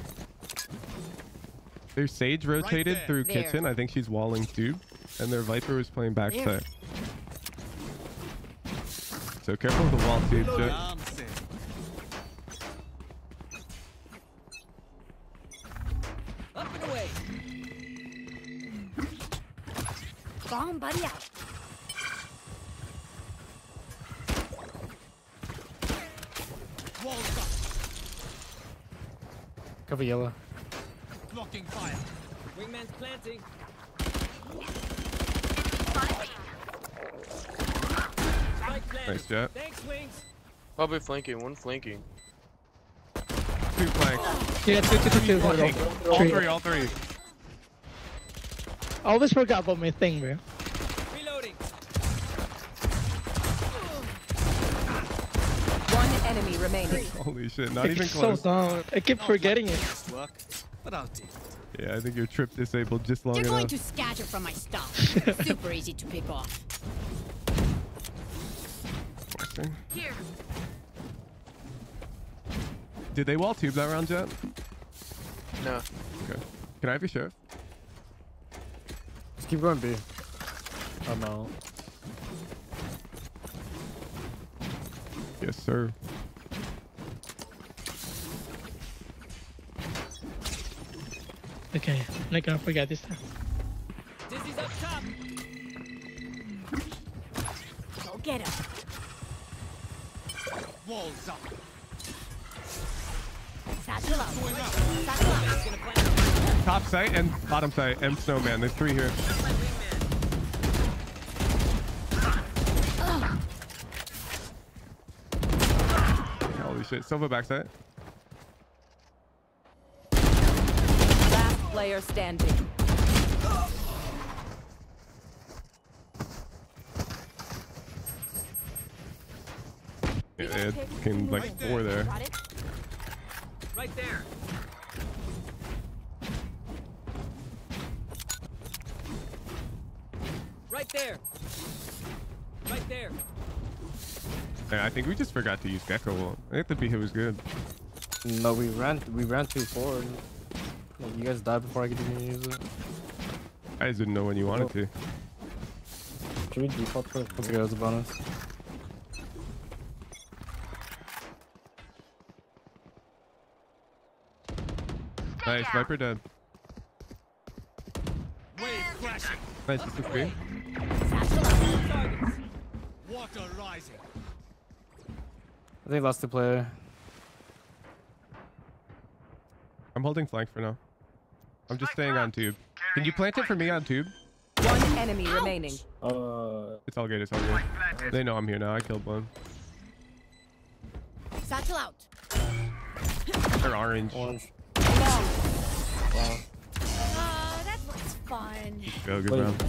[SPEAKER 6] Their Sage rotated
[SPEAKER 7] there.
[SPEAKER 6] through
[SPEAKER 4] There.
[SPEAKER 6] kitchen. I think she's walling tube. And their Viper was playing backside. So careful with the wall tube, Jett.
[SPEAKER 7] Nonsense.
[SPEAKER 5] Up and away.
[SPEAKER 4] Go on, buddy. Out.
[SPEAKER 7] Walls up.
[SPEAKER 8] Cover yellow.
[SPEAKER 7] Blocking fire.
[SPEAKER 5] Wingman's planting.
[SPEAKER 6] Nice, Jett.
[SPEAKER 5] Thanks, wings.
[SPEAKER 11] Probably flanking. One flanking.
[SPEAKER 6] Two flanks.
[SPEAKER 9] yeah, two, two, two, two.
[SPEAKER 6] All
[SPEAKER 9] Three.
[SPEAKER 6] three, all three.
[SPEAKER 9] I always forgot about my thing, bro.
[SPEAKER 5] Reloading.
[SPEAKER 1] One enemy remaining.
[SPEAKER 6] Holy shit, not even
[SPEAKER 9] It's so
[SPEAKER 6] close.
[SPEAKER 9] dumb. I keep forgetting it.
[SPEAKER 7] Nice work. But I'll take it.
[SPEAKER 6] Yeah, I think your trip disabled just long
[SPEAKER 4] You're going
[SPEAKER 6] enough.
[SPEAKER 4] to scatter from my stuff. Super easy to pick off.
[SPEAKER 13] Here.
[SPEAKER 6] Did they wall tube that round, Jett?
[SPEAKER 11] No.
[SPEAKER 6] Okay. Can I have your sheriff?
[SPEAKER 8] Just keep going B. I'm out.
[SPEAKER 6] Yes, sir.
[SPEAKER 9] Okay, I'm not gonna forget this time.
[SPEAKER 5] Dizzy's up top.
[SPEAKER 4] Go get him.
[SPEAKER 7] Walls up.
[SPEAKER 4] Satchel
[SPEAKER 7] up.
[SPEAKER 4] Satchel out.
[SPEAKER 5] Wingman's gonna plant.
[SPEAKER 6] Top site and bottom site and snowman. There's three here.
[SPEAKER 5] That's my wingman.
[SPEAKER 6] Holy shit. Silva backside.
[SPEAKER 1] Last player standing.
[SPEAKER 6] Yeah, it came like four there.
[SPEAKER 4] Got it?
[SPEAKER 5] Right there. Right there. Right there.
[SPEAKER 6] Yeah, I think we just forgot to use Gekko. I think the B hit was good.
[SPEAKER 8] No, we ran we ran too forward. Like, you guys died before I could even use it.
[SPEAKER 6] I just didn't know when you wanted to.
[SPEAKER 10] Should we default first?
[SPEAKER 8] Let's go as a bonus.
[SPEAKER 6] Nice, Viper dead.
[SPEAKER 7] Wave crashing.
[SPEAKER 6] Nice, this is free.
[SPEAKER 4] Satchel out.
[SPEAKER 5] Targets.
[SPEAKER 7] Water rising.
[SPEAKER 8] I think last the player.
[SPEAKER 6] I'm holding flank for now. I'm just staying on tube. Can you plant it for me on tube?
[SPEAKER 1] One enemy remaining.
[SPEAKER 10] Uh,
[SPEAKER 6] It's all good, it's all good. They know I'm here now. I killed one.
[SPEAKER 4] Satchel out.
[SPEAKER 6] They're orange.
[SPEAKER 8] Orange.
[SPEAKER 4] Oh, that was fun.
[SPEAKER 6] Go, good
[SPEAKER 10] Wait.
[SPEAKER 6] round.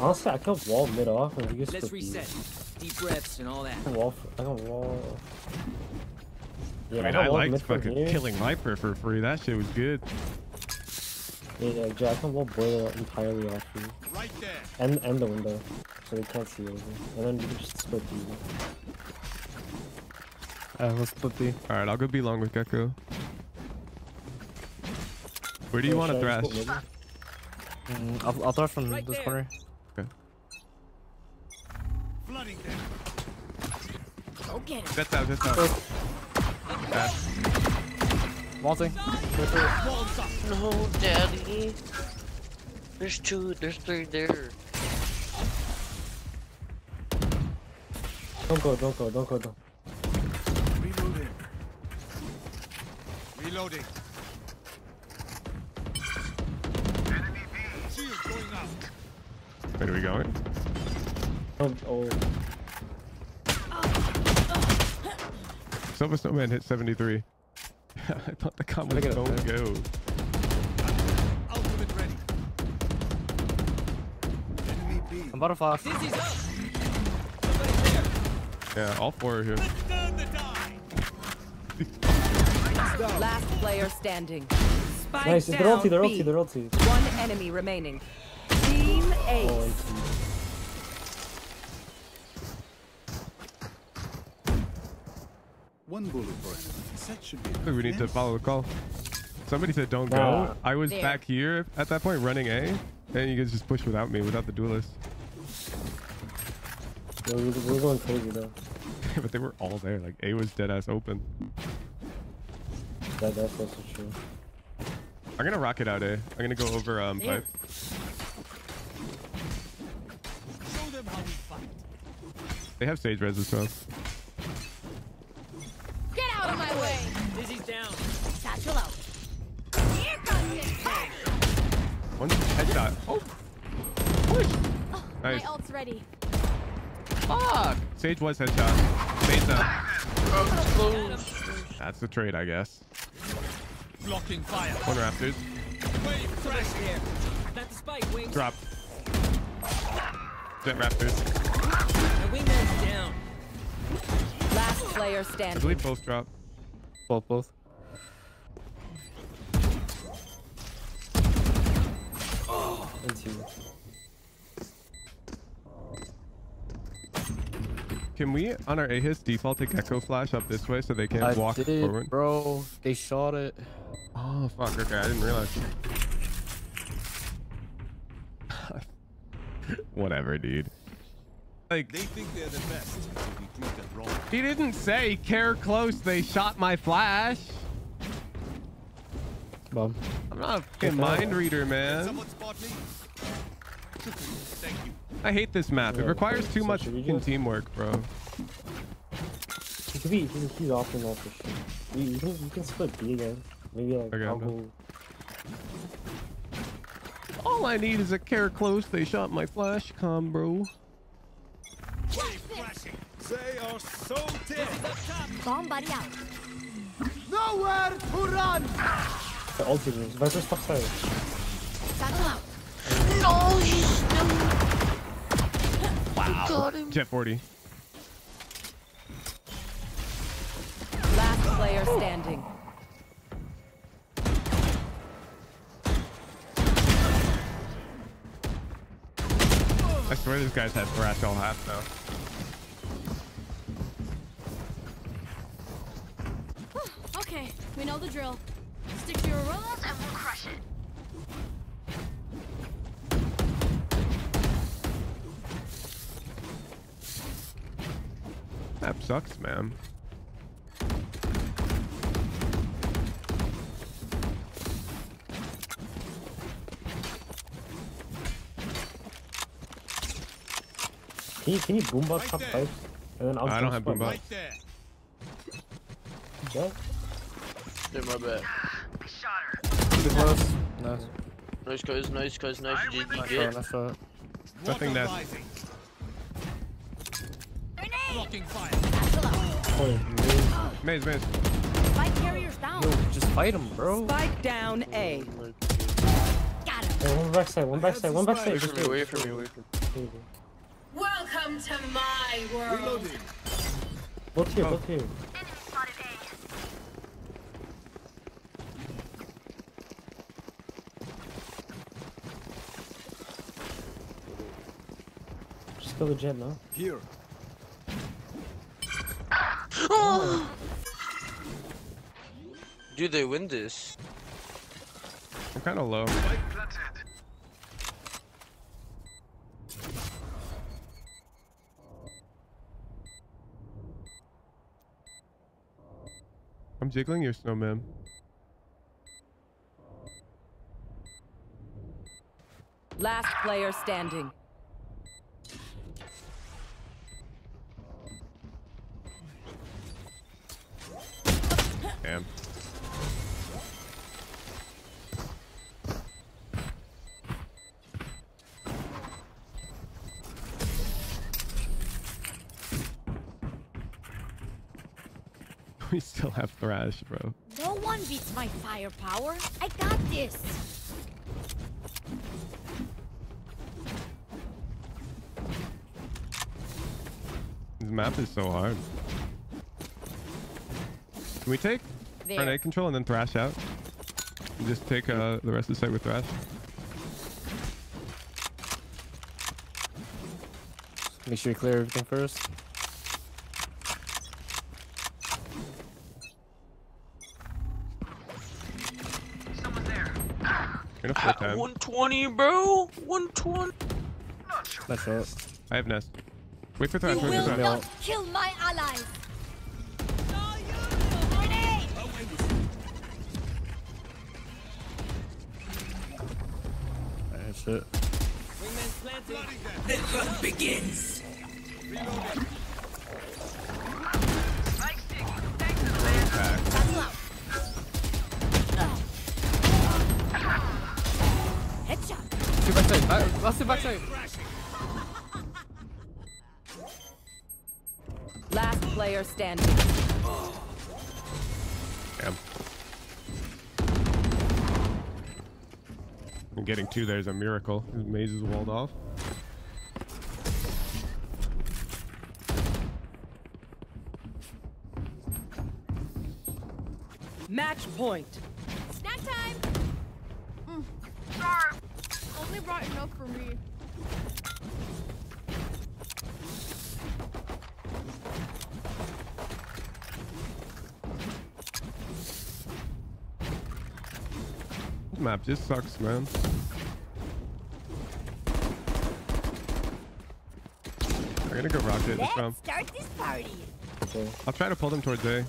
[SPEAKER 10] Honestly, I can wall mid off and you guys
[SPEAKER 5] Let's
[SPEAKER 10] split B.
[SPEAKER 5] reset. Deep breaths and all that.
[SPEAKER 10] I can wall. I can wall. Yeah,
[SPEAKER 6] I mean,
[SPEAKER 10] can
[SPEAKER 6] I liked fucking killing Viper for free. That shit was good.
[SPEAKER 10] Yeah, yeah, Jack, I can wall boiler entirely off you.
[SPEAKER 7] Right there.
[SPEAKER 10] And, and the window. So they can't see over. And then you can just split B.
[SPEAKER 8] Uh, let's split B.
[SPEAKER 6] All right, I'll go be long with Gekko. Where do you
[SPEAKER 10] Or
[SPEAKER 6] want to thrash?
[SPEAKER 10] just go mid?
[SPEAKER 8] Mm, I'll, I'll throw from
[SPEAKER 5] Right
[SPEAKER 8] this
[SPEAKER 5] there.
[SPEAKER 8] corner.
[SPEAKER 7] Flooding them.
[SPEAKER 4] Go get him.
[SPEAKER 6] That's out, that's out. Back.
[SPEAKER 7] Monty.
[SPEAKER 11] No, Daddy. There's two, there's three there.
[SPEAKER 10] Don't go, don't go, don't go, don't.
[SPEAKER 7] Reloading. Reloading. Enemy going.
[SPEAKER 6] Where are we going?
[SPEAKER 10] Oh. oh.
[SPEAKER 6] Silver Snowman hit 73. I thought the comment was
[SPEAKER 8] at it,
[SPEAKER 6] don't go.
[SPEAKER 7] Ultimate ready. Enemy B.
[SPEAKER 8] I'm about to flash.
[SPEAKER 5] Dizzy's up. Somebody's there.
[SPEAKER 6] Yeah, all four are here.
[SPEAKER 7] Turn the die.
[SPEAKER 1] Last player standing. Spike
[SPEAKER 10] Nice. They're
[SPEAKER 1] down
[SPEAKER 10] ulti, they're
[SPEAKER 1] B.
[SPEAKER 10] ulti, they're ulti.
[SPEAKER 1] One enemy remaining. Team Ace.
[SPEAKER 10] Oh,
[SPEAKER 2] One bullet per enemy. That should be
[SPEAKER 6] Look, we need to follow the call. Somebody said don't
[SPEAKER 10] Nah.
[SPEAKER 6] go. I was
[SPEAKER 4] There.
[SPEAKER 6] back here at that point running A, and you guys just push without me, without the duelist.
[SPEAKER 10] Yo, we're, we're going crazy though.
[SPEAKER 6] but they were all there. Like A was dead ass open.
[SPEAKER 10] That, that's also true.
[SPEAKER 6] I'm gonna rocket out A. I'm gonna go over um pipe.
[SPEAKER 7] Show them how we fight.
[SPEAKER 6] They have sage res as well.
[SPEAKER 4] Get out of my way!
[SPEAKER 5] Dizzy's down.
[SPEAKER 4] Satchel out. Here comes it.
[SPEAKER 6] One headshot. Oh, push.
[SPEAKER 4] Oh,
[SPEAKER 6] Nice.
[SPEAKER 4] My ult's ready.
[SPEAKER 6] Fuck. Sage was headshot. Sage down.
[SPEAKER 5] Got.
[SPEAKER 6] That's the trade, I guess.
[SPEAKER 7] Blocking fire.
[SPEAKER 6] One Raptors.
[SPEAKER 7] Wave crash.
[SPEAKER 5] there. Not spike, wings.
[SPEAKER 6] Drop. Jett Raptors.
[SPEAKER 5] My wingman's down.
[SPEAKER 1] Last player
[SPEAKER 6] I
[SPEAKER 1] standing.
[SPEAKER 6] believe both drop.
[SPEAKER 8] Both, both.
[SPEAKER 10] Ulti.
[SPEAKER 6] Can we, on our AHIS, default take Echo Flash up this way so they can't
[SPEAKER 8] I
[SPEAKER 6] walk
[SPEAKER 8] did,
[SPEAKER 6] forward?
[SPEAKER 8] bro. They shot it.
[SPEAKER 6] Oh, fuck. Okay, I didn't realize. Whatever, dude. Like,
[SPEAKER 7] They think they're the best. To be proved them wrong.
[SPEAKER 6] he didn't say care close, they shot my flash.
[SPEAKER 8] Bum.
[SPEAKER 6] I'm not a fucking mind reader, man.
[SPEAKER 7] Someone spot me. Thank you.
[SPEAKER 6] I hate this map. It requires too
[SPEAKER 10] so
[SPEAKER 6] much fucking teamwork, bro.
[SPEAKER 10] He could be, he, he's off and off for shit. You, you, can, you can split B again. Maybe like
[SPEAKER 6] Okay,
[SPEAKER 10] I'll
[SPEAKER 6] I'm
[SPEAKER 10] go.
[SPEAKER 6] done. All I need is a care close, they shot my flash combo.
[SPEAKER 7] Wave crashing. They are so dead.
[SPEAKER 4] Bomb buddy out.
[SPEAKER 7] Nowhere to run.
[SPEAKER 10] The ulti moves. Viper's top side.
[SPEAKER 4] Satchel out.
[SPEAKER 11] No, he's no.
[SPEAKER 6] Wow.
[SPEAKER 11] Got him.
[SPEAKER 6] Jett 40.
[SPEAKER 1] Last player standing.
[SPEAKER 6] I swear these guy's had thrash all half though.
[SPEAKER 4] Okay, we know the drill. Stick to your rules and we'll crush it.
[SPEAKER 6] Map sucks, man.
[SPEAKER 10] You, can you boombox
[SPEAKER 7] Right
[SPEAKER 10] top
[SPEAKER 7] there.
[SPEAKER 10] pipes? And then I'll
[SPEAKER 6] I don't have boombox.
[SPEAKER 7] Right there.
[SPEAKER 10] Yeah.
[SPEAKER 11] They're my bad.
[SPEAKER 8] Too close. Nice.
[SPEAKER 11] Nice guys, nice guys, nice GG.
[SPEAKER 8] Nice shot, nice shot.
[SPEAKER 6] Nothing
[SPEAKER 7] Water
[SPEAKER 6] that-
[SPEAKER 7] Blocking fire.
[SPEAKER 10] Oh,
[SPEAKER 6] Maze, maze.
[SPEAKER 4] Spike carriers down.
[SPEAKER 8] Yo, just fight him, bro.
[SPEAKER 1] Spike down A.
[SPEAKER 4] Oh Got him.
[SPEAKER 10] Hey, one backside, one backside, one backside.
[SPEAKER 11] Wait for me, wait for me, wait for me.
[SPEAKER 10] There.
[SPEAKER 13] Welcome to my world.
[SPEAKER 7] Reloading.
[SPEAKER 10] Both here,
[SPEAKER 6] Oh.
[SPEAKER 10] both here. Just kill the Jett now.
[SPEAKER 2] Here.
[SPEAKER 11] Do they win this?
[SPEAKER 6] I'm kind of low. I'm jiggling your snowman.
[SPEAKER 1] Last player standing.
[SPEAKER 6] Damn. We still Thrash, bro.
[SPEAKER 4] No one beats my firepower. I got this.
[SPEAKER 6] This map is so hard. Can we take
[SPEAKER 4] There.
[SPEAKER 6] grenade control and then Thrash out? And just take uh, the rest of the site with Thrash?
[SPEAKER 8] Make sure you clear everything first.
[SPEAKER 11] 120, bro. 120.
[SPEAKER 8] That's it.
[SPEAKER 6] I have Nest. Wait for Thrash.
[SPEAKER 4] You
[SPEAKER 6] Wait for
[SPEAKER 4] will
[SPEAKER 6] Thrash.
[SPEAKER 4] not kill my allies. Grenade!
[SPEAKER 8] Alright, shit.
[SPEAKER 5] Wingman's planting.
[SPEAKER 13] The hunt begins.
[SPEAKER 4] Battle
[SPEAKER 8] Back, last.
[SPEAKER 1] Last player standing.
[SPEAKER 6] Damn. And getting two there is a miracle. His maze is walled off.
[SPEAKER 1] Match point.
[SPEAKER 6] This just sucks, man. I'm gonna go rocket this
[SPEAKER 4] Let's
[SPEAKER 6] round.
[SPEAKER 4] start this party.
[SPEAKER 10] Okay.
[SPEAKER 6] I'll try to pull them towards A.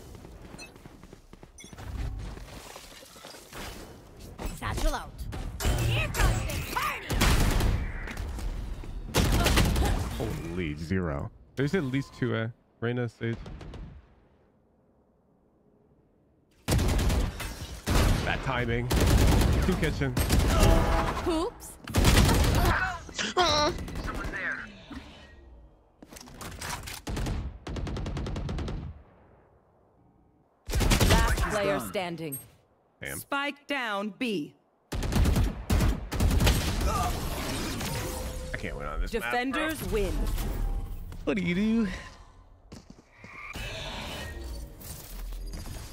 [SPEAKER 4] Satchel out. Here comes the party.
[SPEAKER 6] Holy zero. There's at least two A. Reyna, Sage. That timing. Two kitchen.
[SPEAKER 4] Oops.
[SPEAKER 1] Last player
[SPEAKER 2] done.
[SPEAKER 1] standing.
[SPEAKER 6] Damn.
[SPEAKER 1] Spike down B.
[SPEAKER 6] I can't win on this map.
[SPEAKER 1] Defenders oh. win.
[SPEAKER 6] What do you do?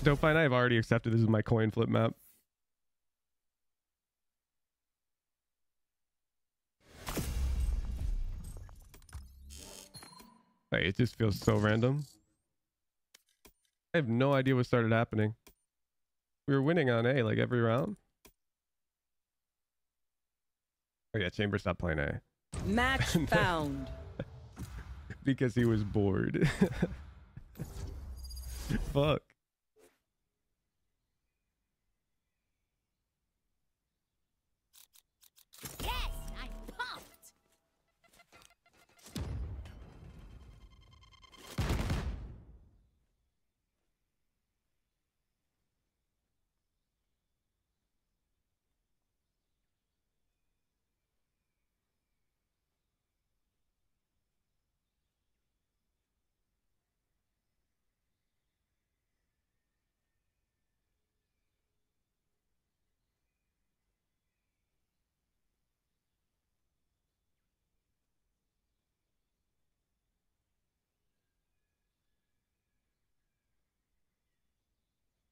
[SPEAKER 6] Don't find I've already accepted this is my coin flip map. Like, it just feels so random. I have no idea what started happening. We were winning on A like every round. Oh yeah, Chamber stopped playing A
[SPEAKER 1] Match found.
[SPEAKER 6] because he was bored. Fuck.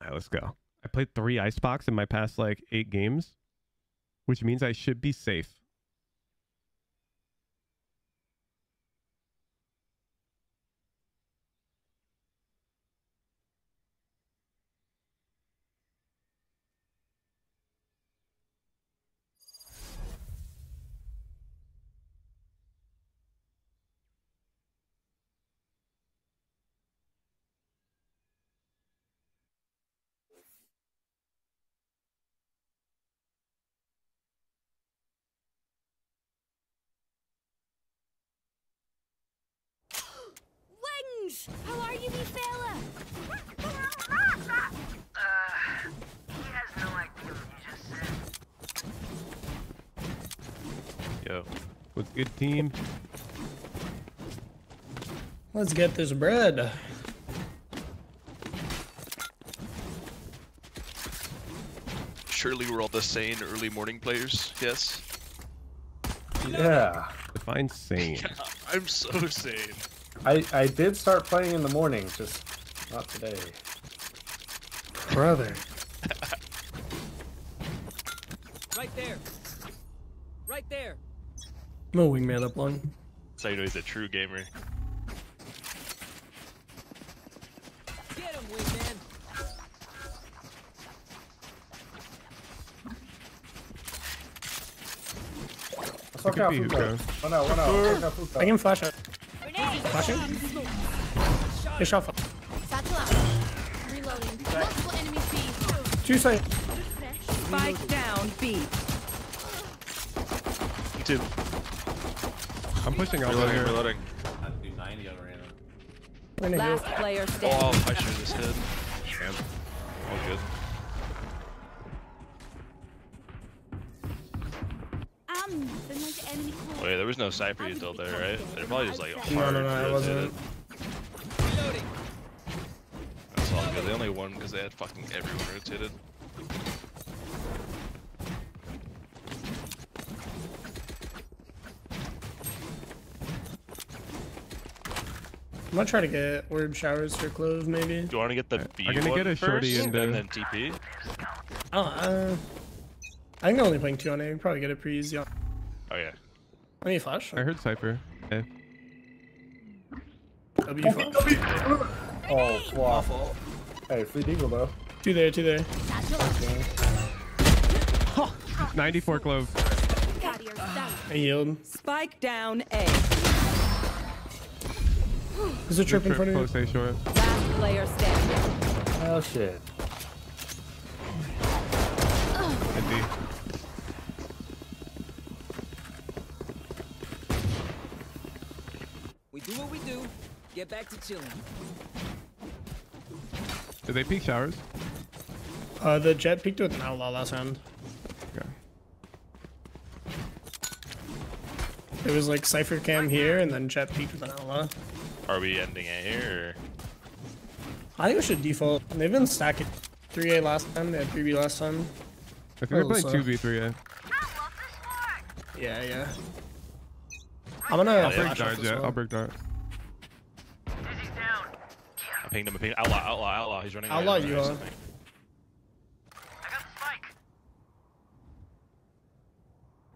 [SPEAKER 6] Right, let's go. I played three Icebox in my past like eight games, which means I should be safe.
[SPEAKER 4] How are you, Mifela? Uh, he has no idea what you just said.
[SPEAKER 6] Yo. What's good, team?
[SPEAKER 9] Let's get this bread.
[SPEAKER 14] Surely we're all the sane early morning players, yes?
[SPEAKER 15] Yeah.
[SPEAKER 6] Define sane.
[SPEAKER 14] yeah, I'm so sane.
[SPEAKER 15] I I did start playing in the morning, just not today.
[SPEAKER 8] Brother.
[SPEAKER 5] Right there. Right there.
[SPEAKER 8] No wingman up long.
[SPEAKER 14] That's how you know he's a true gamer.
[SPEAKER 5] Get him, wingman.
[SPEAKER 15] Let's
[SPEAKER 6] It could be
[SPEAKER 15] Fuka.
[SPEAKER 6] hookah.
[SPEAKER 15] One out, one out. Let's walk out Fuka.
[SPEAKER 9] I can flash it. Flashing? Good shot.
[SPEAKER 4] Satchel out. Reloading. Multiple enemies B.
[SPEAKER 9] Two side.
[SPEAKER 1] Spike down B.
[SPEAKER 14] Me too.
[SPEAKER 6] I'm pushing elbow
[SPEAKER 14] Reloading,
[SPEAKER 6] here.
[SPEAKER 14] reloading.
[SPEAKER 9] Win a heal.
[SPEAKER 1] Last player standing.
[SPEAKER 14] Oh, I should have just hit.
[SPEAKER 16] Core.
[SPEAKER 14] Wait, there was no Cypher until there, right? They're probably just like
[SPEAKER 9] No,
[SPEAKER 14] hard
[SPEAKER 9] no, no, it
[SPEAKER 14] rotated.
[SPEAKER 9] wasn't.
[SPEAKER 5] Reloading.
[SPEAKER 14] That's all good. They only won because they had fucking everyone rotated.
[SPEAKER 9] I'm gonna try to get word showers for Clove, maybe.
[SPEAKER 14] Do you want to get the B
[SPEAKER 6] I'm gonna
[SPEAKER 14] one
[SPEAKER 6] get a shorty
[SPEAKER 14] first,
[SPEAKER 6] into-
[SPEAKER 14] and then TP?
[SPEAKER 9] Oh, uh, I think they're only playing two on A. We can probably get it pretty easy. On.
[SPEAKER 14] Oh yeah.
[SPEAKER 9] Let me flash.
[SPEAKER 6] I heard Cypher. Okay.
[SPEAKER 9] W flash.
[SPEAKER 15] Oh, flop. Hey, free deagle though.
[SPEAKER 9] Two there, two there.
[SPEAKER 16] Satchel out.
[SPEAKER 6] 94 clove.
[SPEAKER 16] Carriers.
[SPEAKER 9] I yield.
[SPEAKER 1] Spike down A.
[SPEAKER 9] There's a trip in front of you.
[SPEAKER 6] Close A short.
[SPEAKER 1] Last player standing.
[SPEAKER 15] Oh shit.
[SPEAKER 6] Mid B.
[SPEAKER 5] We do what we do. Get back to chilling.
[SPEAKER 6] Did they peek showers?
[SPEAKER 9] Uh, the Jett peeked with an outlaw last round.
[SPEAKER 6] Okay.
[SPEAKER 9] It was like Cypher Cam here, and then Jett peeked with an outlaw.
[SPEAKER 14] Are we ending it here?
[SPEAKER 9] I think we should default. They've been stacking 3A last time, they had 3B last time.
[SPEAKER 6] I think they're
[SPEAKER 9] Oh,
[SPEAKER 6] playing
[SPEAKER 9] 2B,
[SPEAKER 6] 3A.
[SPEAKER 9] Yeah, yeah. I'm gonna
[SPEAKER 6] I'll break
[SPEAKER 9] flash
[SPEAKER 6] dart
[SPEAKER 9] up as Jett.
[SPEAKER 6] I'll break dart.
[SPEAKER 14] I pinged him. I pinged outlaw, outlaw, outlaw. He's running. away,
[SPEAKER 9] Outlaw
[SPEAKER 14] running
[SPEAKER 9] you
[SPEAKER 14] away,
[SPEAKER 9] are.
[SPEAKER 14] something.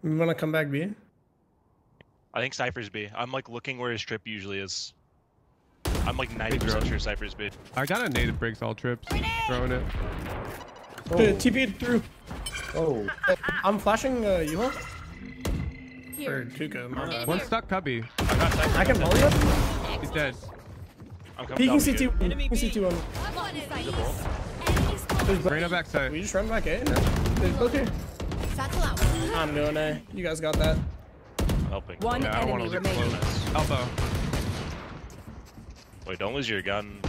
[SPEAKER 9] You wanna come back B?
[SPEAKER 14] I think Cypher's B. I'm like looking where his trip usually is. I'm like 90% sure Cypher's B.
[SPEAKER 6] I got a native breaks all trips. Throwing it.
[SPEAKER 9] Oh. TP through.
[SPEAKER 15] Oh.
[SPEAKER 9] I'm flashing uh, you Or
[SPEAKER 16] Here.
[SPEAKER 9] hookah.
[SPEAKER 6] One stuck cubby.
[SPEAKER 14] I got
[SPEAKER 9] I can volley him?
[SPEAKER 6] He's dead.
[SPEAKER 14] I'm coming
[SPEAKER 9] Peeking
[SPEAKER 14] you.
[SPEAKER 9] CT1. Peeking CT1.
[SPEAKER 16] I'm on it.
[SPEAKER 14] He's a bull.
[SPEAKER 16] Enemies close.
[SPEAKER 9] There's
[SPEAKER 6] Reyna backside.
[SPEAKER 9] We just run back A. No. There's both here. I'm doing A. You guys got that.
[SPEAKER 14] Helping.
[SPEAKER 1] One
[SPEAKER 6] Yeah, I don't wanna
[SPEAKER 1] enemy
[SPEAKER 6] lose
[SPEAKER 1] remaining.
[SPEAKER 6] close. Elbow.
[SPEAKER 14] Wait, don't lose your gun.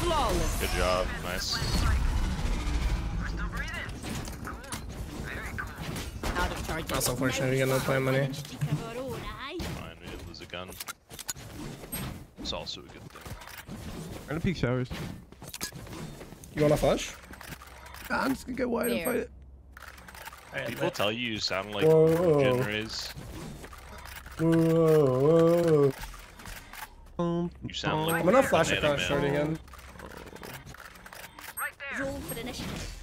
[SPEAKER 1] Flawless.
[SPEAKER 14] Good job. Nice.
[SPEAKER 4] Out of charges.
[SPEAKER 9] That's unfortunate. We got no plan money.
[SPEAKER 14] Fine, we didn't lose a gun. It's also a good thing.
[SPEAKER 6] I'm gonna peek showers.
[SPEAKER 9] You wanna flash?
[SPEAKER 6] I'm just gonna get wide
[SPEAKER 4] and fight it.
[SPEAKER 14] People tell you you sound like
[SPEAKER 15] Whoa.
[SPEAKER 14] Gen
[SPEAKER 15] Whoa, whoa.
[SPEAKER 14] You sound like
[SPEAKER 9] I'm gonna flash
[SPEAKER 14] Banana
[SPEAKER 9] across
[SPEAKER 14] Man.
[SPEAKER 9] short again.
[SPEAKER 16] Roll for initiative.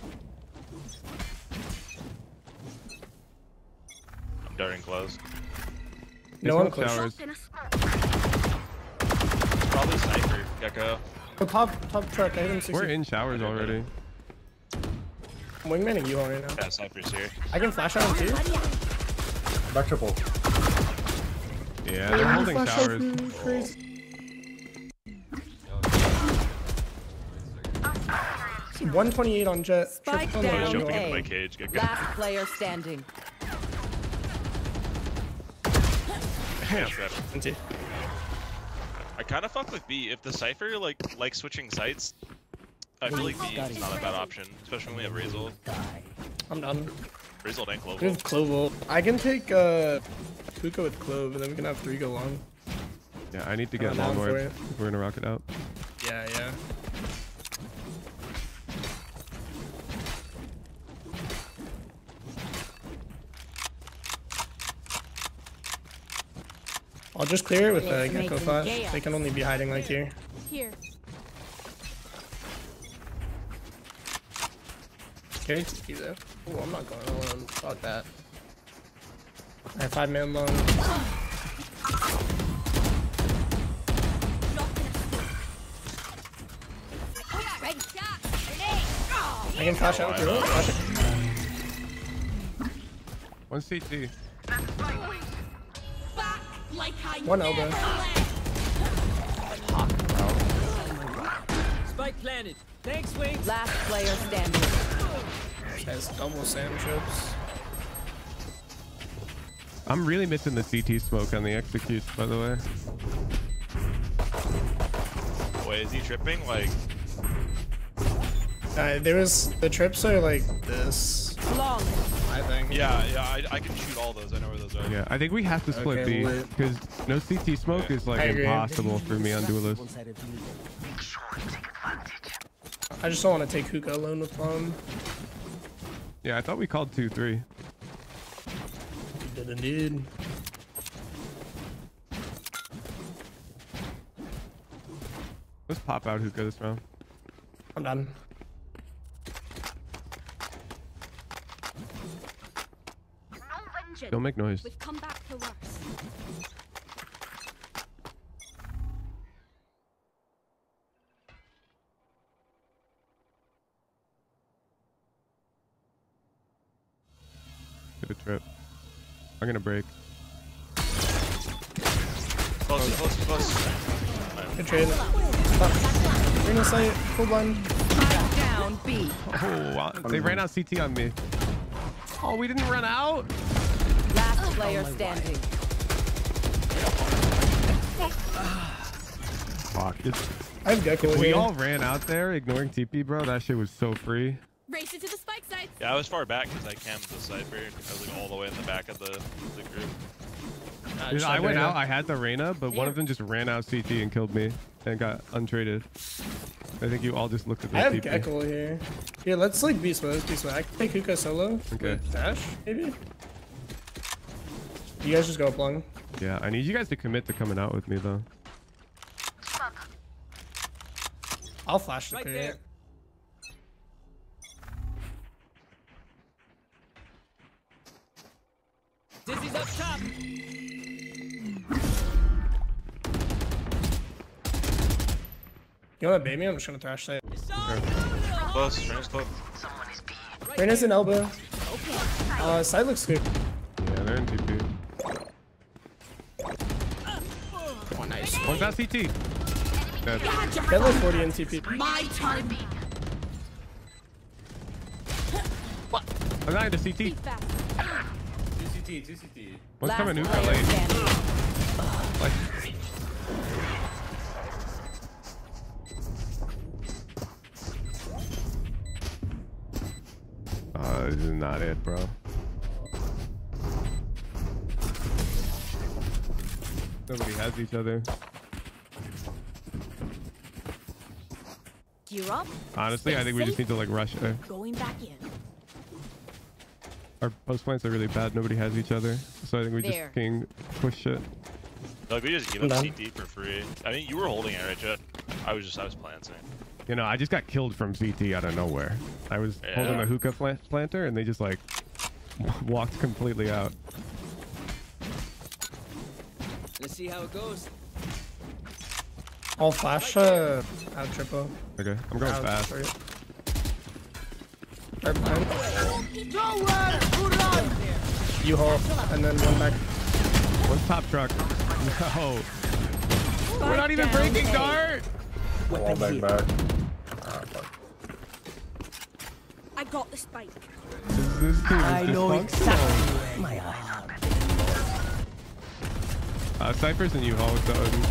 [SPEAKER 14] I'm darting close.
[SPEAKER 9] No one close.
[SPEAKER 14] Probably Sniper. Gekko.
[SPEAKER 9] Oh, top, top truck. I hit him 60.
[SPEAKER 6] We're in showers already.
[SPEAKER 9] I'm wingmanning you all right now.
[SPEAKER 14] Yeah, Sniper's here.
[SPEAKER 9] I can flash out him too.
[SPEAKER 15] Back triple.
[SPEAKER 6] Yeah, they're holding
[SPEAKER 9] Flash
[SPEAKER 6] showers.
[SPEAKER 9] you crazy. One twenty-eight on Jett.
[SPEAKER 1] Spike
[SPEAKER 9] Triple
[SPEAKER 1] down
[SPEAKER 14] Jumping into my
[SPEAKER 1] A.
[SPEAKER 14] cage. Gekko.
[SPEAKER 1] Last player standing.
[SPEAKER 14] Damn. Shred.
[SPEAKER 9] Empty.
[SPEAKER 14] I kind of fuck with B. If the Cypher like likes switching sites, I feel like B is not a bad option, especially when we have Razel.
[SPEAKER 9] I'm done.
[SPEAKER 14] Razel and
[SPEAKER 9] We
[SPEAKER 14] Clovel.
[SPEAKER 9] have Clovel. I can take uh, hookah with Clove, and then we can have three go long.
[SPEAKER 6] Yeah, I need to get
[SPEAKER 9] I'm
[SPEAKER 6] long
[SPEAKER 9] for
[SPEAKER 6] ward we're gonna rock it out.
[SPEAKER 9] Yeah, yeah. I'll just clear it with uh, the
[SPEAKER 4] Let's Gekko
[SPEAKER 9] flash.
[SPEAKER 4] chaos.
[SPEAKER 9] They can only be hiding like here.
[SPEAKER 16] Here.
[SPEAKER 9] Carry TP though. Oh, I'm not going alone. Fuck that. I have five man long. I can flash out through it.
[SPEAKER 6] One CT.
[SPEAKER 16] Like I
[SPEAKER 9] One elbow.
[SPEAKER 5] Spike planted. Thanks, Wings.
[SPEAKER 1] Last player standing.
[SPEAKER 9] Has double sand trips.
[SPEAKER 6] I'm really missing the CT smoke on the executes, by the way.
[SPEAKER 14] Wait, is he tripping? Like,
[SPEAKER 9] Uh, there was the trips are like this.
[SPEAKER 1] Long.
[SPEAKER 9] I think.
[SPEAKER 14] yeah, yeah, I, I can shoot all those. I know where those are.
[SPEAKER 6] Yeah, I think we have to split
[SPEAKER 9] Okay,
[SPEAKER 6] B because no CT smoke is like impossible for me on duelist.
[SPEAKER 9] I just don't want to take hookah alone with them.
[SPEAKER 6] Yeah, I thought we called two three.
[SPEAKER 9] You did indeed.
[SPEAKER 6] Let's pop out hookah this round.
[SPEAKER 9] I'm done.
[SPEAKER 6] Don't make noise.
[SPEAKER 16] We've come back for worse.
[SPEAKER 6] Get a trip. I'm gonna break.
[SPEAKER 14] Close, close, close.
[SPEAKER 9] Good trade. Fuck. Bring us sight. Full blind.
[SPEAKER 1] Down B.
[SPEAKER 6] Oh, they ran out CT on me. Oh, we didn't run out.
[SPEAKER 1] Last player standing.
[SPEAKER 6] Fuck. It's,
[SPEAKER 9] I have Gekko
[SPEAKER 6] if we all ran out there ignoring TP, bro, that shit was so free.
[SPEAKER 16] Race into the spike sites.
[SPEAKER 14] Yeah, I was far back because I camped the Cypher. I was like all the way in the back of the, the group.
[SPEAKER 9] Uh,
[SPEAKER 6] Dude, I went
[SPEAKER 9] Reyna.
[SPEAKER 6] out. I had the Reyna, but one of them just ran out CT and killed me and got untraded. I think you all just looked at the
[SPEAKER 9] I have
[SPEAKER 6] TP.
[SPEAKER 9] Gekko here. Here, let's like be smooth, be smooth. I can take hookah solo.
[SPEAKER 6] Okay.
[SPEAKER 9] Dash, maybe. You guys just go up long.
[SPEAKER 6] Yeah, I need you guys to commit to coming out with me though.
[SPEAKER 9] I'll flash the
[SPEAKER 5] Right
[SPEAKER 9] clear.
[SPEAKER 5] there. Dizzy's up top.
[SPEAKER 9] You wanna bait me? I'm just gonna thrash site.
[SPEAKER 14] Close, Reyna's close.
[SPEAKER 9] Reyna's an elbow. Uh, side looks good.
[SPEAKER 6] Yeah, they're in TP.
[SPEAKER 9] Oh, nice.
[SPEAKER 6] One's out CT. Dead.
[SPEAKER 9] Get like 40 in TP.
[SPEAKER 13] My turn.
[SPEAKER 6] I'm not into CT.
[SPEAKER 16] Be fast.
[SPEAKER 7] Two CT, two CT.
[SPEAKER 6] One's
[SPEAKER 1] Last
[SPEAKER 6] coming hookah
[SPEAKER 1] player
[SPEAKER 6] lane.
[SPEAKER 1] standing.
[SPEAKER 6] Like, uh, this is not it, bro. Nobody has each other.
[SPEAKER 4] Gear up.
[SPEAKER 6] Honestly, I think we just need to like rush it.
[SPEAKER 4] Going back in.
[SPEAKER 6] Our post plants are really bad. Nobody has each other, so I think we
[SPEAKER 4] There.
[SPEAKER 6] just can push it.
[SPEAKER 14] Like we just give
[SPEAKER 9] I'm
[SPEAKER 14] up. CT for free. I mean, you were holding it, right, Jett? I was just, I was planting.
[SPEAKER 6] You know, I just got killed from CT out of nowhere. I was holding a hookah plant planter, and they just like walked completely out.
[SPEAKER 5] Let's see how it goes.
[SPEAKER 9] I'll flash uh, out triple.
[SPEAKER 6] Okay, I'm going
[SPEAKER 9] Out
[SPEAKER 6] fast.
[SPEAKER 9] for it. Behind. You haul, and then one back.
[SPEAKER 6] One top truck. No. We're not even
[SPEAKER 1] down
[SPEAKER 6] breaking
[SPEAKER 1] A.
[SPEAKER 6] dart.
[SPEAKER 15] Wall back back. Ah.
[SPEAKER 16] I got the spike.
[SPEAKER 6] This, this is
[SPEAKER 13] I know
[SPEAKER 6] dysfunctional.
[SPEAKER 13] exactly. My eye.
[SPEAKER 6] Uh, Cypher's and U-Haul with the Odin.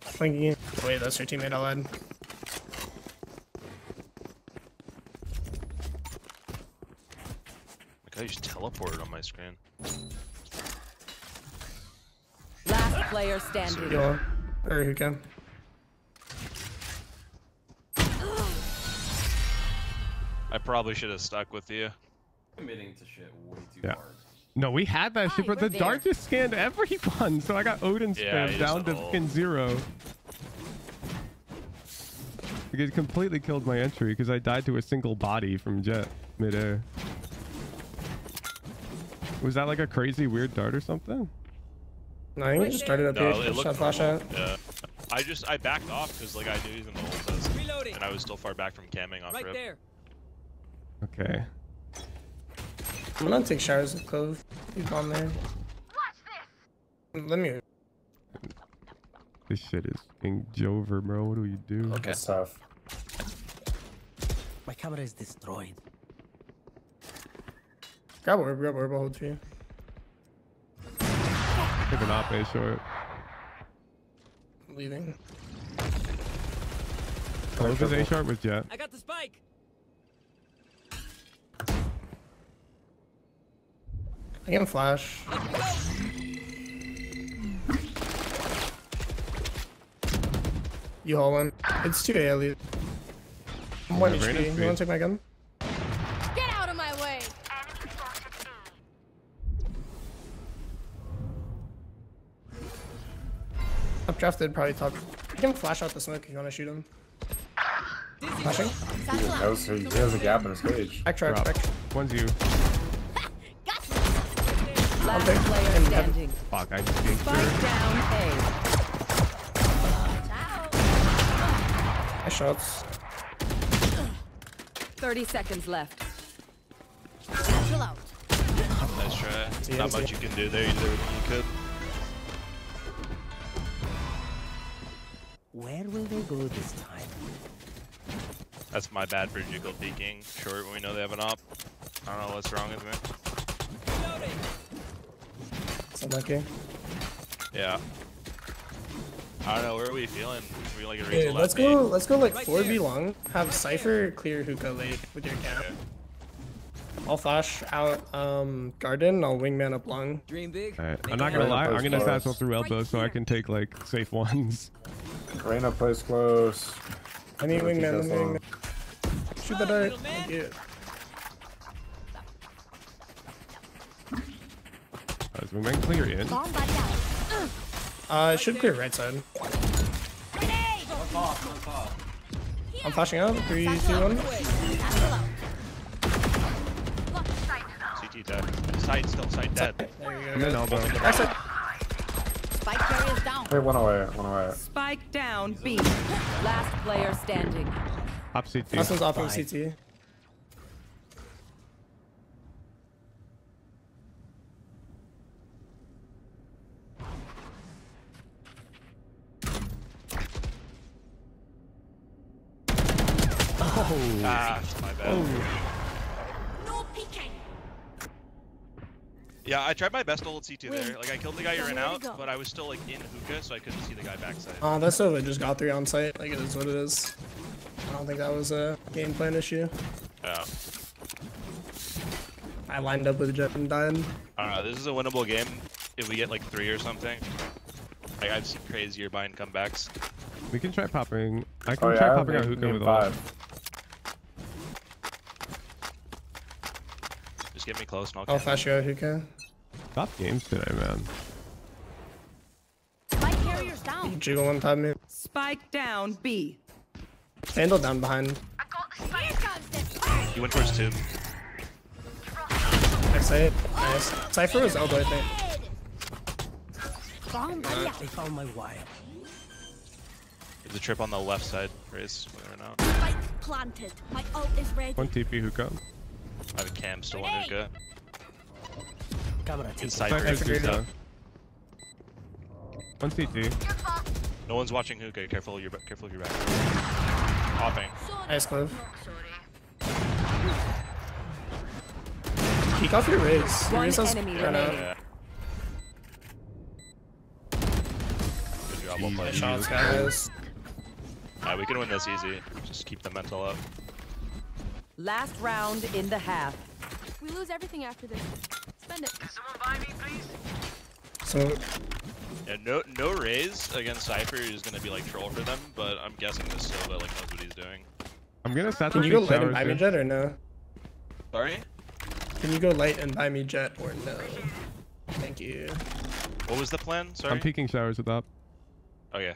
[SPEAKER 9] Flanking in. Wait, that's your teammate I led.
[SPEAKER 14] Like I just teleported on my screen.
[SPEAKER 1] Last player standing.
[SPEAKER 9] Yo, or hookah.
[SPEAKER 14] I probably should have stuck with you.
[SPEAKER 7] Committing to shit way too
[SPEAKER 6] Yeah.
[SPEAKER 7] hard.
[SPEAKER 6] No, we had that shit, but the
[SPEAKER 4] we're
[SPEAKER 6] dart just scanned everyone, so I got Odin
[SPEAKER 14] Yeah,
[SPEAKER 6] spam
[SPEAKER 14] you
[SPEAKER 6] down to
[SPEAKER 14] went all-
[SPEAKER 6] fucking zero. It completely killed my entry because I died to a single body from Jett midair. Was that like a crazy weird dart or something?
[SPEAKER 9] No, I think it just started up
[SPEAKER 14] No,
[SPEAKER 9] here.
[SPEAKER 14] it
[SPEAKER 9] Shot
[SPEAKER 14] looked
[SPEAKER 9] flash out.
[SPEAKER 14] Yeah. I just I backed off because like I knew he was in the ult test,
[SPEAKER 5] Reloading.
[SPEAKER 14] and I was still far back from camming off
[SPEAKER 5] Right
[SPEAKER 14] rip.
[SPEAKER 5] there.
[SPEAKER 6] Okay.
[SPEAKER 9] I'm gonna take showers with Clove. He's on there. Let me.
[SPEAKER 6] This shit is in Jover, bro. What do we do?
[SPEAKER 8] Okay.
[SPEAKER 15] That's tough.
[SPEAKER 13] My camera is destroyed.
[SPEAKER 9] Grab orb, grab orb, I'll hold for you.
[SPEAKER 6] Take an op A short.
[SPEAKER 9] Leaving.
[SPEAKER 6] Close his A sharp with Jett.
[SPEAKER 5] I got the spike.
[SPEAKER 9] I can flash. You haul one. It's 2 A, I'll leave. I'm 1
[SPEAKER 6] Yeah,
[SPEAKER 9] HP. You wanna take my gun?
[SPEAKER 16] Get out of my way.
[SPEAKER 9] Updrafted, probably top. You can flash out the smoke if you wanna shoot him. Flashing?
[SPEAKER 15] He knows he he has a gap in his cage.
[SPEAKER 9] Back track,
[SPEAKER 6] Drop.
[SPEAKER 9] back.
[SPEAKER 6] One's you.
[SPEAKER 1] Last
[SPEAKER 9] Okay.
[SPEAKER 1] player
[SPEAKER 9] And-
[SPEAKER 1] standing.
[SPEAKER 6] Fuck, I just ganked
[SPEAKER 1] Spike
[SPEAKER 6] her.
[SPEAKER 1] down A.
[SPEAKER 9] Nice shots.
[SPEAKER 1] 30 seconds left.
[SPEAKER 16] Chill out.
[SPEAKER 14] Nice try.
[SPEAKER 9] See ya,
[SPEAKER 14] Not much
[SPEAKER 9] ya.
[SPEAKER 14] you can do there. You did everything you could.
[SPEAKER 13] Where will they go this time?
[SPEAKER 14] That's my bad for jiggle peeking short when we know they have an op. I don't know what's wrong with me.
[SPEAKER 9] So lucky.
[SPEAKER 14] Yeah. I don't know. Where are we feeling? Are we like a
[SPEAKER 9] Dude,
[SPEAKER 14] Rachel
[SPEAKER 9] let's go.
[SPEAKER 14] main?
[SPEAKER 9] Let's go like
[SPEAKER 5] Right
[SPEAKER 9] 4v
[SPEAKER 5] there.
[SPEAKER 9] long. Have Cypher clear hookah late with your camp. I'll flash out um garden. I'll wingman up long.
[SPEAKER 5] Dream big.
[SPEAKER 6] Alright, I'm not gonna lie. I'm gonna
[SPEAKER 15] close.
[SPEAKER 6] satchel through elbow so I can take like safe ones.
[SPEAKER 15] Reyna plays close.
[SPEAKER 9] I need wingman. Let me wingman. Shoot the dart. Thank you.
[SPEAKER 6] Is Wingman clear in?
[SPEAKER 16] Bomb buddy out.
[SPEAKER 9] Uh, it should clear right side.
[SPEAKER 16] Grenade.
[SPEAKER 9] I'm flashing out. Three, two, one.
[SPEAKER 16] Chill out.
[SPEAKER 14] CT dead. Side still. Side dead.
[SPEAKER 9] There you go.
[SPEAKER 6] And then elbow.
[SPEAKER 9] Backside.
[SPEAKER 16] Spike carrier's down.
[SPEAKER 15] Wait, one away, one away.
[SPEAKER 1] Spike down B. Last player standing.
[SPEAKER 6] Op CT.
[SPEAKER 9] Last one's off on CT.
[SPEAKER 14] Ah, my bad.
[SPEAKER 16] No peeking.
[SPEAKER 14] Yeah, I tried my best to hold C2 there. Like I killed the guy you ran
[SPEAKER 16] Somewhere
[SPEAKER 14] out,
[SPEAKER 16] go.
[SPEAKER 14] but I was still like in hookah, so I couldn't see the guy backside.
[SPEAKER 9] Uh, that's Nova just got three on site. Like it is what it is. I don't think that was a game plan issue.
[SPEAKER 14] Yeah.
[SPEAKER 9] I lined up with Jett and died.
[SPEAKER 14] I don't know. This is a winnable game if we get like three or something. Like I've seen crazier bind comebacks.
[SPEAKER 6] We can try popping. I can
[SPEAKER 15] Oh
[SPEAKER 6] try
[SPEAKER 15] yeah,
[SPEAKER 6] popping out hookah
[SPEAKER 15] game
[SPEAKER 6] with all.
[SPEAKER 15] five.
[SPEAKER 14] Just get me close and I'll
[SPEAKER 9] I'll
[SPEAKER 14] camp.
[SPEAKER 9] flash you out hookah.
[SPEAKER 6] Top games today, man.
[SPEAKER 16] Spike carrier's down.
[SPEAKER 9] Jiggle one time me.
[SPEAKER 1] Spike down B.
[SPEAKER 9] Vandal down behind.
[SPEAKER 16] Here comes the spike.
[SPEAKER 14] He went for his tube.
[SPEAKER 9] Next site. Nice. Cypher was elbow, I think.
[SPEAKER 16] Bomb buddy
[SPEAKER 13] I
[SPEAKER 16] out.
[SPEAKER 13] found my wire.
[SPEAKER 14] There's a trip on the left side, Race. Whether or not.
[SPEAKER 16] Spike planted. My ult is ready.
[SPEAKER 6] One TP hookah.
[SPEAKER 14] I have a cam still on hookah.
[SPEAKER 13] Camera taken.
[SPEAKER 14] It's Cypher.
[SPEAKER 6] Cypher's
[SPEAKER 9] Cypher
[SPEAKER 6] hookah. One CT.
[SPEAKER 14] No one's watching hookah. Careful, your careful of your back. Popping.
[SPEAKER 9] Nice Clove. Peek off your raise. Your
[SPEAKER 1] One
[SPEAKER 9] raise has
[SPEAKER 1] enemy
[SPEAKER 9] run out.
[SPEAKER 14] Yeah. Good job, well played.
[SPEAKER 9] Nice shots, guys.
[SPEAKER 14] Yeah, we can win this easy. Just keep the mental up.
[SPEAKER 1] Last round in the half.
[SPEAKER 16] We lose everything after this. Spend it. Can someone buy me, please?
[SPEAKER 9] So,
[SPEAKER 14] Yeah, no no raise against Cypher is gonna be like troll for them, but I'm guessing this Silva like knows what he's doing.
[SPEAKER 6] I'm gonna satchel
[SPEAKER 9] can you go
[SPEAKER 6] these
[SPEAKER 9] light and
[SPEAKER 6] showers
[SPEAKER 9] buy me
[SPEAKER 6] here.
[SPEAKER 9] Jett or no?
[SPEAKER 14] Sorry?
[SPEAKER 9] Can you go light and buy me Jett or no? Thank you.
[SPEAKER 14] What was the plan? Sorry.
[SPEAKER 6] I'm peeking showers with up.
[SPEAKER 14] Okay.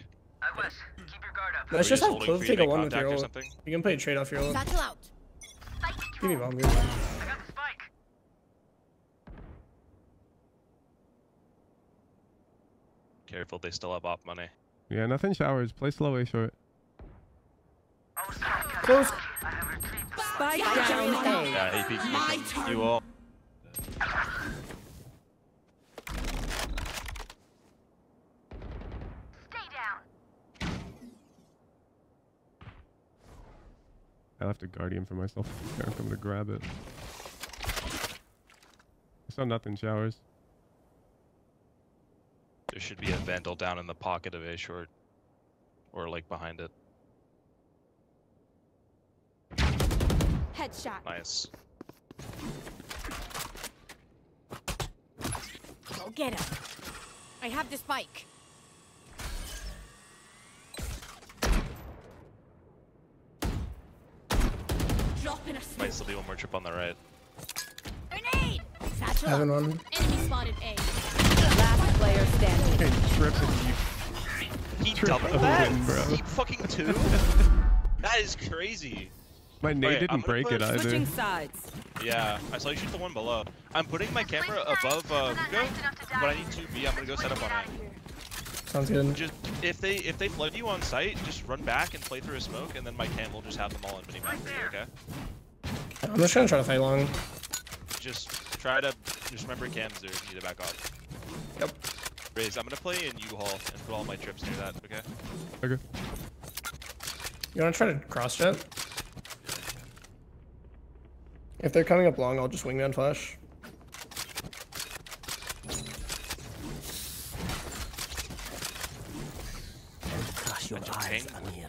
[SPEAKER 9] Let's
[SPEAKER 14] Were
[SPEAKER 9] just have
[SPEAKER 14] holding
[SPEAKER 9] Clove take a one with your
[SPEAKER 14] contact or
[SPEAKER 9] ult.
[SPEAKER 14] something?
[SPEAKER 9] You can play a trade off your ult.
[SPEAKER 4] Satchel out.
[SPEAKER 9] Give me bomb. Give me bomb.
[SPEAKER 14] Careful, they still have op money.
[SPEAKER 6] Yeah, nothing showers. Play slow A short.
[SPEAKER 9] Close.
[SPEAKER 1] Spike down A.
[SPEAKER 14] Yeah, he peeked me. You all.
[SPEAKER 6] I left a guardian for myself. I'm coming to grab it. I saw nothing showers.
[SPEAKER 14] There should be a vandal down in the pocket of A short. Or like behind it.
[SPEAKER 4] Headshot.
[SPEAKER 14] Nice.
[SPEAKER 4] Go get him. I have the spike. Dropping a smoke.
[SPEAKER 14] Might still be one more trip on the right.
[SPEAKER 4] Grenade. Satchel
[SPEAKER 9] Having one.
[SPEAKER 4] Enemy spotted A.
[SPEAKER 1] Last player standing.
[SPEAKER 6] Tripping you.
[SPEAKER 14] He
[SPEAKER 6] Trip
[SPEAKER 14] doubled that?
[SPEAKER 6] win, bro.
[SPEAKER 14] He fucking two? that is crazy.
[SPEAKER 6] My nade
[SPEAKER 14] Okay,
[SPEAKER 6] didn't
[SPEAKER 14] gonna
[SPEAKER 6] break
[SPEAKER 14] put-
[SPEAKER 6] it either.
[SPEAKER 1] Switching sides.
[SPEAKER 14] Yeah, I saw you shoot the one below. I'm putting my camera above uh, Hugo, but I need two B. I'm gonna go set up on it.
[SPEAKER 9] Sounds good.
[SPEAKER 14] Just if they if they flood you on site, just run back and play through a smoke, and then my cam will just have them all in mini map. Okay?
[SPEAKER 9] I'm just gonna try to fight long.
[SPEAKER 14] Just try to just remember cams there. You need to back off.
[SPEAKER 9] Yep.
[SPEAKER 14] Raise. I'm gonna play in U-Haul and put all my trips near that. Okay?
[SPEAKER 6] Okay.
[SPEAKER 9] You wanna try to cross Jett? If they're coming up long, I'll just wingman flash.
[SPEAKER 13] Your
[SPEAKER 14] Mention
[SPEAKER 13] eyes,
[SPEAKER 14] ping.
[SPEAKER 13] Amir.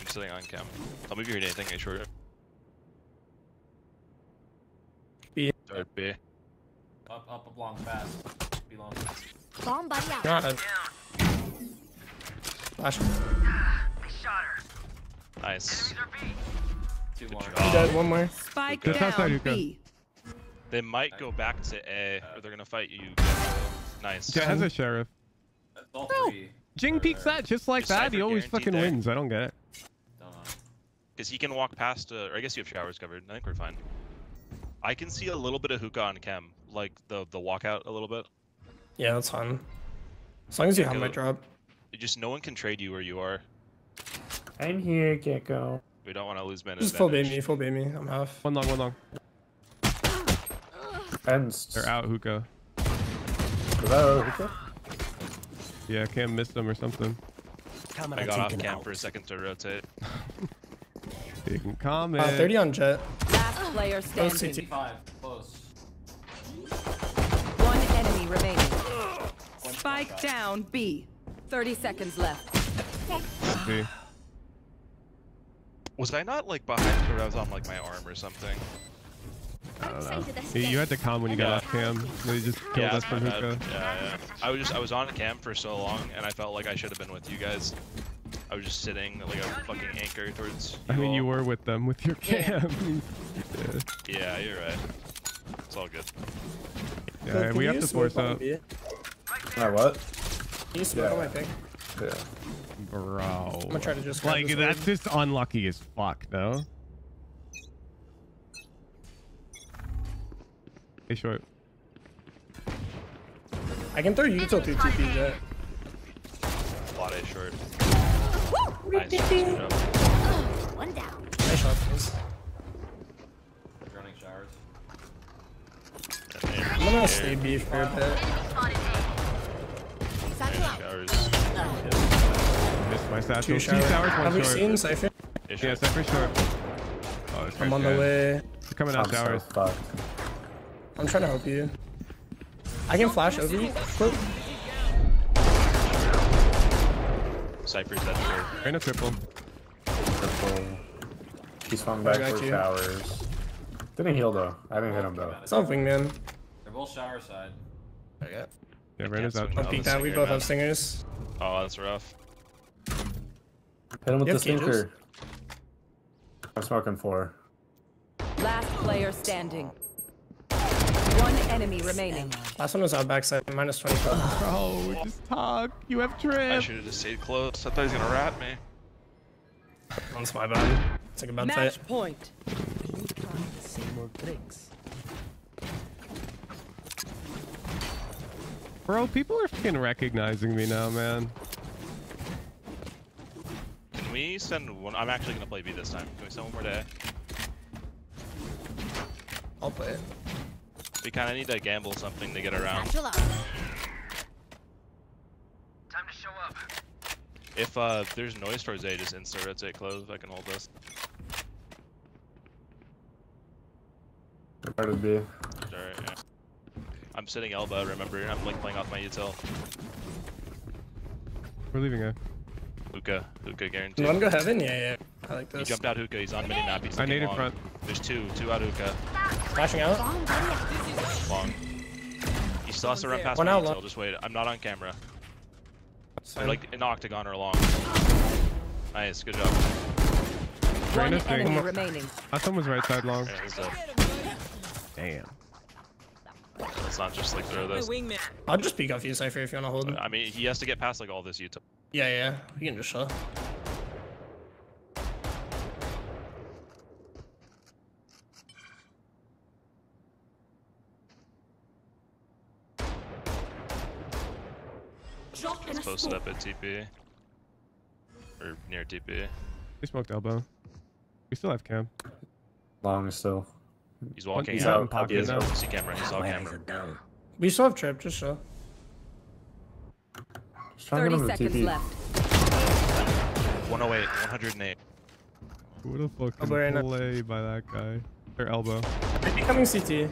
[SPEAKER 14] I'm sitting on cam. Tell me if you heard anything. I sure.
[SPEAKER 9] B.
[SPEAKER 14] Sorry, B.
[SPEAKER 8] Up, up, up long, fast. Be long.
[SPEAKER 4] Bomb buddy out.
[SPEAKER 9] God. Flash.
[SPEAKER 14] Nice.
[SPEAKER 8] Two
[SPEAKER 14] Good
[SPEAKER 8] more.
[SPEAKER 14] job.
[SPEAKER 9] Dead, one more.
[SPEAKER 1] Spike
[SPEAKER 6] Just outside
[SPEAKER 1] down
[SPEAKER 6] Hookah.
[SPEAKER 1] B.
[SPEAKER 14] They might go back to A, or they're gonna fight you. Uh, nice.
[SPEAKER 6] Jett has a sheriff.
[SPEAKER 8] That's all three.
[SPEAKER 6] Jinggg peeks that just like that. He always fucking
[SPEAKER 14] there?
[SPEAKER 6] wins. I don't get it.
[SPEAKER 14] Because he can walk past, uh, or I guess you have showers covered. I think we're fine. I can see a little bit of hookah on chem, like the the walkout a little bit.
[SPEAKER 9] Yeah, that's fine. As long as you have my
[SPEAKER 14] Go.
[SPEAKER 9] drop.
[SPEAKER 14] Just no one can trade you where you are.
[SPEAKER 15] I'm here, Gekko.
[SPEAKER 14] We don't want to lose man
[SPEAKER 9] Just full bait
[SPEAKER 14] advantage.
[SPEAKER 9] me, full bait me. I'm half.
[SPEAKER 6] One long, one long.
[SPEAKER 15] Ends.
[SPEAKER 6] They're out hookah.
[SPEAKER 15] Was that a hookah?
[SPEAKER 6] Yeah, Cam missed them or something.
[SPEAKER 13] Camera
[SPEAKER 14] I got off
[SPEAKER 13] taken
[SPEAKER 14] cam
[SPEAKER 13] out.
[SPEAKER 14] for a second to rotate.
[SPEAKER 6] Taking comment.
[SPEAKER 9] Uh, 30 on Jett.
[SPEAKER 1] Last player standing.
[SPEAKER 9] CT.
[SPEAKER 8] 55. Close.
[SPEAKER 1] One enemy remaining. Spike down B. 30 seconds left.
[SPEAKER 6] See.
[SPEAKER 14] Was I not like behind or I was on like my arm or something?
[SPEAKER 6] I don't know. You, you had to calm when you got off cam. They just killed
[SPEAKER 14] yeah,
[SPEAKER 6] us from
[SPEAKER 14] my
[SPEAKER 6] hookah.
[SPEAKER 14] Yeah, yeah. I was just I was on cam for so long, and I felt like I should have been with you guys. I was just sitting like a fucking anchor towards.
[SPEAKER 6] I mean,
[SPEAKER 14] all.
[SPEAKER 6] you were with them with your cam. yeah.
[SPEAKER 14] Yeah, you're right. It's all good.
[SPEAKER 6] Yeah,
[SPEAKER 9] Can
[SPEAKER 6] we have to force
[SPEAKER 9] bomb
[SPEAKER 6] up.
[SPEAKER 9] B?
[SPEAKER 15] My what?
[SPEAKER 9] Can you smoke
[SPEAKER 15] Yeah.
[SPEAKER 9] on my pick?
[SPEAKER 15] Yeah.
[SPEAKER 6] Bro.
[SPEAKER 9] I'm gonna try to just
[SPEAKER 6] Like, that's just unlucky as fuck, though. Hey, short.
[SPEAKER 9] I can throw you till 2 TP Jett.
[SPEAKER 14] A lot of short. Nice.
[SPEAKER 4] One down.
[SPEAKER 9] Nice shot, please.
[SPEAKER 8] Running showers.
[SPEAKER 9] I'm gonna stay B for a bit.
[SPEAKER 4] Satchel out.
[SPEAKER 14] Showers.
[SPEAKER 6] Missed my satchel.
[SPEAKER 9] Two
[SPEAKER 6] Two
[SPEAKER 9] showers.
[SPEAKER 6] towers,
[SPEAKER 9] Have
[SPEAKER 6] one
[SPEAKER 9] we seen Cypher?
[SPEAKER 14] Yeah,
[SPEAKER 6] Yeah, Cypher short. Oh,
[SPEAKER 9] I'm on
[SPEAKER 6] right
[SPEAKER 9] the way.
[SPEAKER 6] They're coming out
[SPEAKER 15] I'm so fucked.
[SPEAKER 9] I'm trying to help you. I can flash over you. Quick.
[SPEAKER 14] Cypher's that short.
[SPEAKER 6] And a triple.
[SPEAKER 15] Triple. He swung back for
[SPEAKER 9] you.
[SPEAKER 15] showers. Didn't heal though. I didn't hit him though.
[SPEAKER 9] Something, on wingman.
[SPEAKER 8] They're both shower side.
[SPEAKER 9] Okay.
[SPEAKER 6] Yeah, Reyna's out.
[SPEAKER 9] I'll
[SPEAKER 14] Oh,
[SPEAKER 9] peek that. We both
[SPEAKER 14] man.
[SPEAKER 9] have stingers.
[SPEAKER 14] Oh, that's rough.
[SPEAKER 15] Hit him with
[SPEAKER 9] You
[SPEAKER 15] the
[SPEAKER 9] have cages?
[SPEAKER 15] stinger. I'm smoking four.
[SPEAKER 1] Last player standing. One enemy remaining.
[SPEAKER 9] Last one was out backside, minus 25.
[SPEAKER 6] Bro, just talk. You have
[SPEAKER 14] I
[SPEAKER 6] trip.
[SPEAKER 14] should have just stayed close. I thought he was gonna rat me.
[SPEAKER 9] That's my bad. It's like a bad
[SPEAKER 1] Match
[SPEAKER 9] fight.
[SPEAKER 1] point.
[SPEAKER 13] Same old tricks.
[SPEAKER 6] Bro, people are fucking recognizing me now, man.
[SPEAKER 14] Can we send one? I'm actually gonna play B this time. Can we send one more day?
[SPEAKER 9] I'll play it.
[SPEAKER 14] We kind of need to gamble something to get around.
[SPEAKER 4] Satchel out.
[SPEAKER 14] If uh, there's noise towards A, just insert rotate close. I can hold this.
[SPEAKER 15] Part of B.
[SPEAKER 14] Alright, yeah. I'm sitting elbow. Remember, I'm like playing off my util.
[SPEAKER 6] We're leaving A.
[SPEAKER 14] Hookah, hookah
[SPEAKER 9] You
[SPEAKER 14] guaranteed.
[SPEAKER 9] wanna go heaven? Yeah, yeah. I like this.
[SPEAKER 14] He
[SPEAKER 9] this.
[SPEAKER 14] jumped out hookah. He's on mini map. He's
[SPEAKER 6] I
[SPEAKER 14] looking
[SPEAKER 6] naded
[SPEAKER 14] long.
[SPEAKER 6] front.
[SPEAKER 14] There's two, two out hookah.
[SPEAKER 9] Flashing out.
[SPEAKER 14] Long. He still has to run past
[SPEAKER 9] One
[SPEAKER 14] my
[SPEAKER 9] out
[SPEAKER 14] util.
[SPEAKER 9] long.
[SPEAKER 14] Just wait. I'm not on camera. They're
[SPEAKER 9] fine.
[SPEAKER 14] like an octagon or long. Nice, good job.
[SPEAKER 1] One
[SPEAKER 6] Reyna's
[SPEAKER 1] enemy remaining.
[SPEAKER 6] Last one was right side long.
[SPEAKER 14] Yeah.
[SPEAKER 6] Damn.
[SPEAKER 14] Let's not just like throw
[SPEAKER 5] My
[SPEAKER 14] this.
[SPEAKER 5] wingman.
[SPEAKER 9] I'll just peek off you, Cypher, if you wanna hold him.
[SPEAKER 14] I mean, he has to get past like all this util.
[SPEAKER 9] Yeah, yeah. We can just chill.
[SPEAKER 14] He's posted up at TP. Or near TP.
[SPEAKER 6] We smoked elbow. We still have cam.
[SPEAKER 15] Long still.
[SPEAKER 14] He's walking
[SPEAKER 6] He's
[SPEAKER 14] out.
[SPEAKER 6] out in pocket
[SPEAKER 14] he is
[SPEAKER 6] now.
[SPEAKER 14] see camera. He saw camera.
[SPEAKER 13] down.
[SPEAKER 9] We still have trip, just chill.
[SPEAKER 15] Just
[SPEAKER 1] 30
[SPEAKER 15] get him to
[SPEAKER 1] seconds
[SPEAKER 15] TP.
[SPEAKER 1] left.
[SPEAKER 14] 108, 108.
[SPEAKER 6] What a fucking
[SPEAKER 9] Elbow right
[SPEAKER 6] play by that guy. Or elbow.
[SPEAKER 9] Maybe coming CT.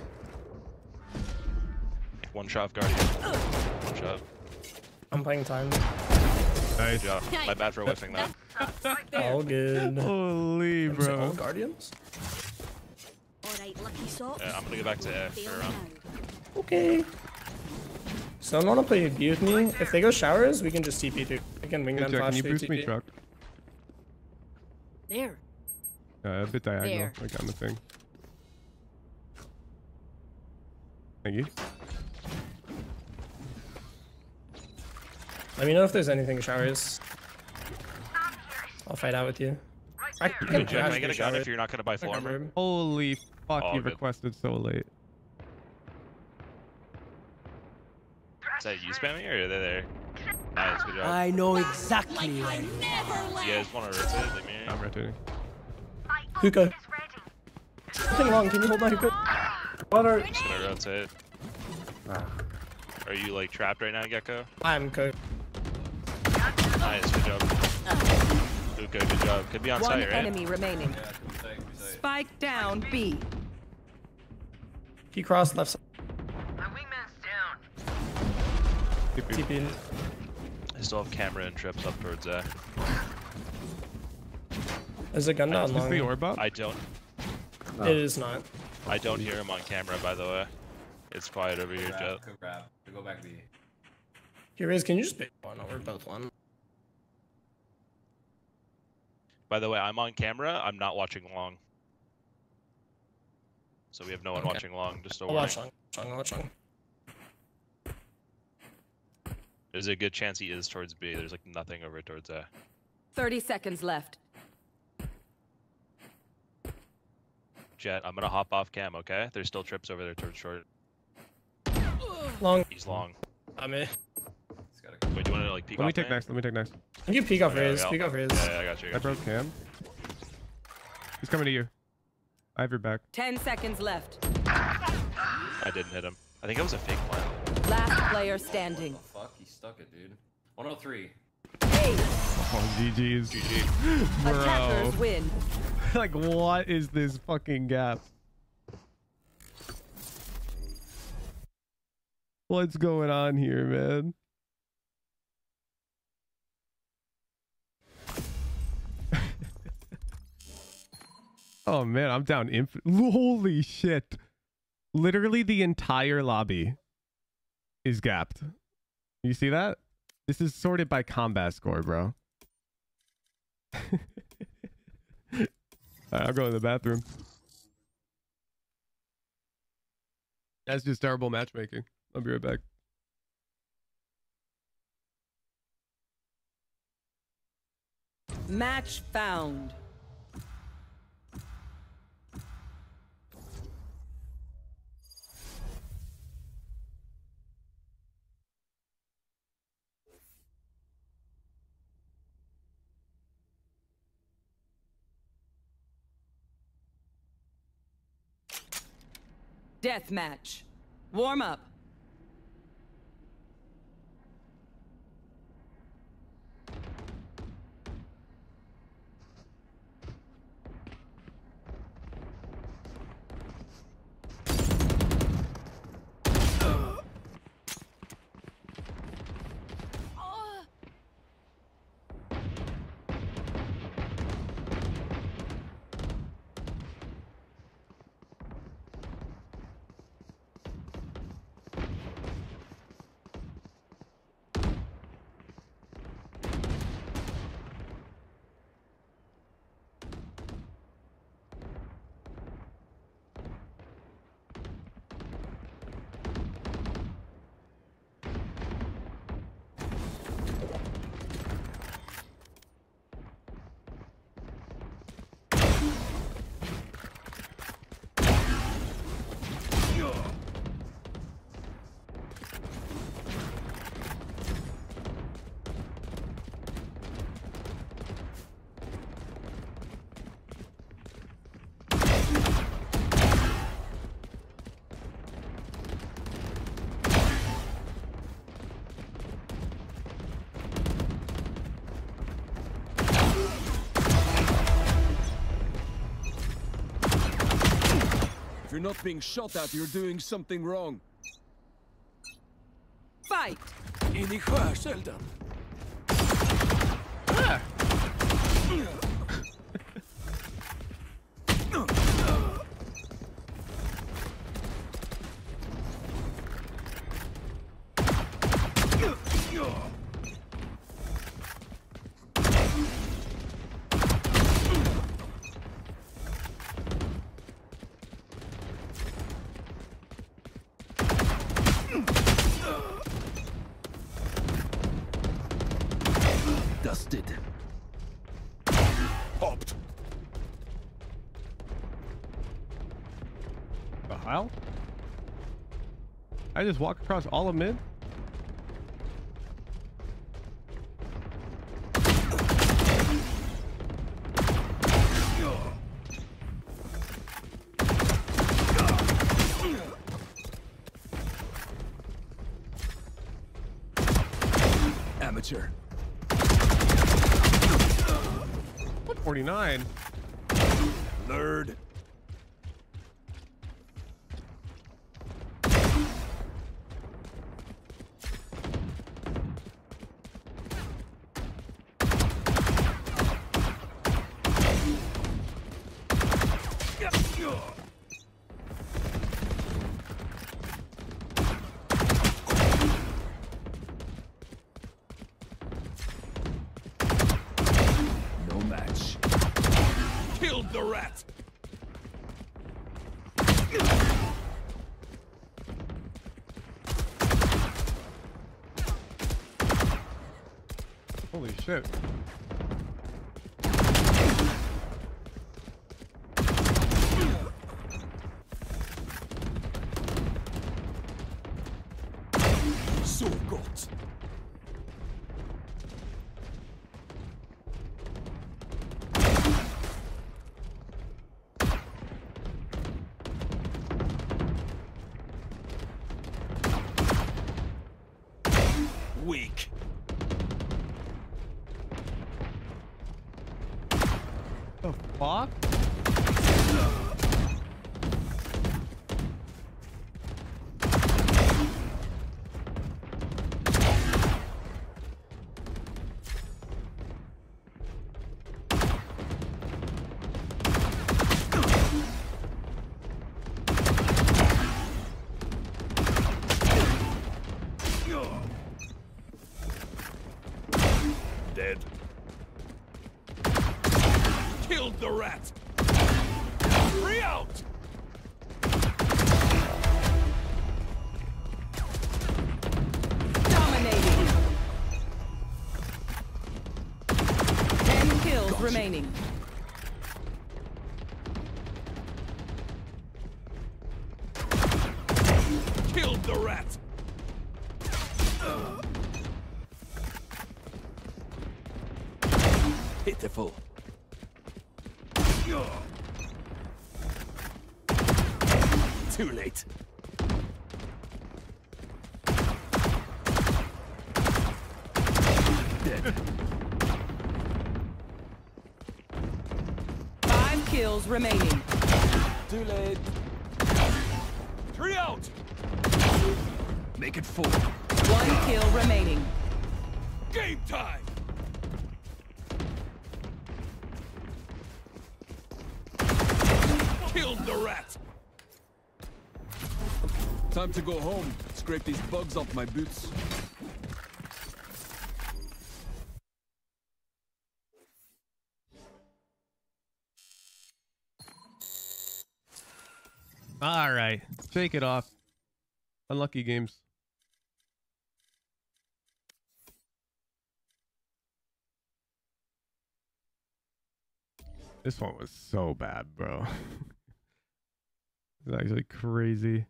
[SPEAKER 14] One shot, of Guardian. One shot.
[SPEAKER 9] I'm playing time.
[SPEAKER 6] Nice.
[SPEAKER 14] Good job. My bad for whiffing that.
[SPEAKER 9] All good.
[SPEAKER 6] Holy,
[SPEAKER 9] Is all
[SPEAKER 6] bro.
[SPEAKER 9] guardians?
[SPEAKER 11] Alright, lucky socks.
[SPEAKER 14] Yeah, I'm gonna go back to F for a round.
[SPEAKER 9] Okay. Someone wanna play B with me? If they go showers, we can just TP too. I can wing
[SPEAKER 6] Hey,
[SPEAKER 9] wingman
[SPEAKER 6] Jack,
[SPEAKER 9] flash
[SPEAKER 6] can you
[SPEAKER 9] through
[SPEAKER 6] boost me truck?
[SPEAKER 11] There.
[SPEAKER 6] Uh, a bit diagonal.
[SPEAKER 11] There.
[SPEAKER 6] Like on the thing. Thank you.
[SPEAKER 9] Let me know if there's anything showers. I'll fight out with you. I can
[SPEAKER 14] Hey, Jack, can I get a
[SPEAKER 9] through
[SPEAKER 14] gun if you're not gonna buy full armor?
[SPEAKER 6] Holy fuck,
[SPEAKER 14] All
[SPEAKER 6] you
[SPEAKER 14] good.
[SPEAKER 6] requested so late.
[SPEAKER 14] Is that you spamming or are they there? Nice, good job.
[SPEAKER 13] I know exactly where
[SPEAKER 14] You guys wanna rotate? Let me
[SPEAKER 6] I'm rotating.
[SPEAKER 9] Hookah. Nothing long, can you hold my hookah?
[SPEAKER 15] What are...
[SPEAKER 14] just gonna rotate.
[SPEAKER 15] Ah.
[SPEAKER 14] Are you like trapped right now, Gekko?
[SPEAKER 9] I'm cooked.
[SPEAKER 14] Nice, good job. Luca, good job. Could be on
[SPEAKER 1] One
[SPEAKER 14] site, right?
[SPEAKER 1] enemy remaining. Spike down B.
[SPEAKER 9] He crossed left side.
[SPEAKER 6] TP.
[SPEAKER 9] TP.
[SPEAKER 14] I still have camera and trips up towards uh
[SPEAKER 9] There's a gun down
[SPEAKER 6] Is this
[SPEAKER 9] long.
[SPEAKER 6] the orb up?
[SPEAKER 14] I don't
[SPEAKER 15] No.
[SPEAKER 9] It is not.
[SPEAKER 14] I don't hear him on camera by the way. It's quiet over here, Jett.
[SPEAKER 17] Go back B.
[SPEAKER 9] Here is, can you just pick one or both one?
[SPEAKER 14] By the way, I'm on camera, I'm not watching long. So we have no one
[SPEAKER 9] Okay.
[SPEAKER 14] watching long, just a
[SPEAKER 9] I'll watch long. Watch long, watch long.
[SPEAKER 14] There's a good chance he is towards B. There's like nothing over towards A.
[SPEAKER 1] 30 seconds left.
[SPEAKER 14] Jett, I'm gonna hop off cam, okay? There's still trips over there towards short.
[SPEAKER 9] Long.
[SPEAKER 14] He's long.
[SPEAKER 9] I'm in.
[SPEAKER 14] Wait, do you wanna like peek
[SPEAKER 6] Let me take
[SPEAKER 14] me?
[SPEAKER 6] next. Let me take next.
[SPEAKER 9] You peek off
[SPEAKER 14] Okay,
[SPEAKER 9] Riz.
[SPEAKER 14] yeah,
[SPEAKER 9] Peek off Riz.
[SPEAKER 14] Yeah, yeah, I got you. I
[SPEAKER 6] I
[SPEAKER 14] got you.
[SPEAKER 6] broke cam. He's coming to you. I have your back.
[SPEAKER 1] 10 seconds left.
[SPEAKER 14] I didn't hit him. I think it was a fake plan.
[SPEAKER 1] Last player standing.
[SPEAKER 17] Fuck, he stuck it, dude. 103.
[SPEAKER 6] Oh, oh GG's.
[SPEAKER 14] GG. Bro.
[SPEAKER 1] Attackers
[SPEAKER 6] Bro.
[SPEAKER 1] win.
[SPEAKER 6] like, what is this fucking gap? What's going on here, man? Oh man, I'm down Holy shit. Literally the entire lobby is gapped. You see that? This is sorted by combat score, bro. Alright, I'll go to the bathroom. That's just terrible matchmaking. I'll be right back.
[SPEAKER 1] Match found. Death match. Warm up.
[SPEAKER 18] Not being shot at, you're doing something wrong.
[SPEAKER 1] Fight!
[SPEAKER 18] In i sköldern.
[SPEAKER 6] I just walk across all of mid?
[SPEAKER 7] Too late. Dead.
[SPEAKER 1] Five kills remaining.
[SPEAKER 7] Too late. Three out. Make it four.
[SPEAKER 1] One kill remaining.
[SPEAKER 7] Game time. Time to go home. Scrape these bugs off my boots.
[SPEAKER 6] All right, shake it off. Unlucky games. This one was so bad, bro. it's actually crazy.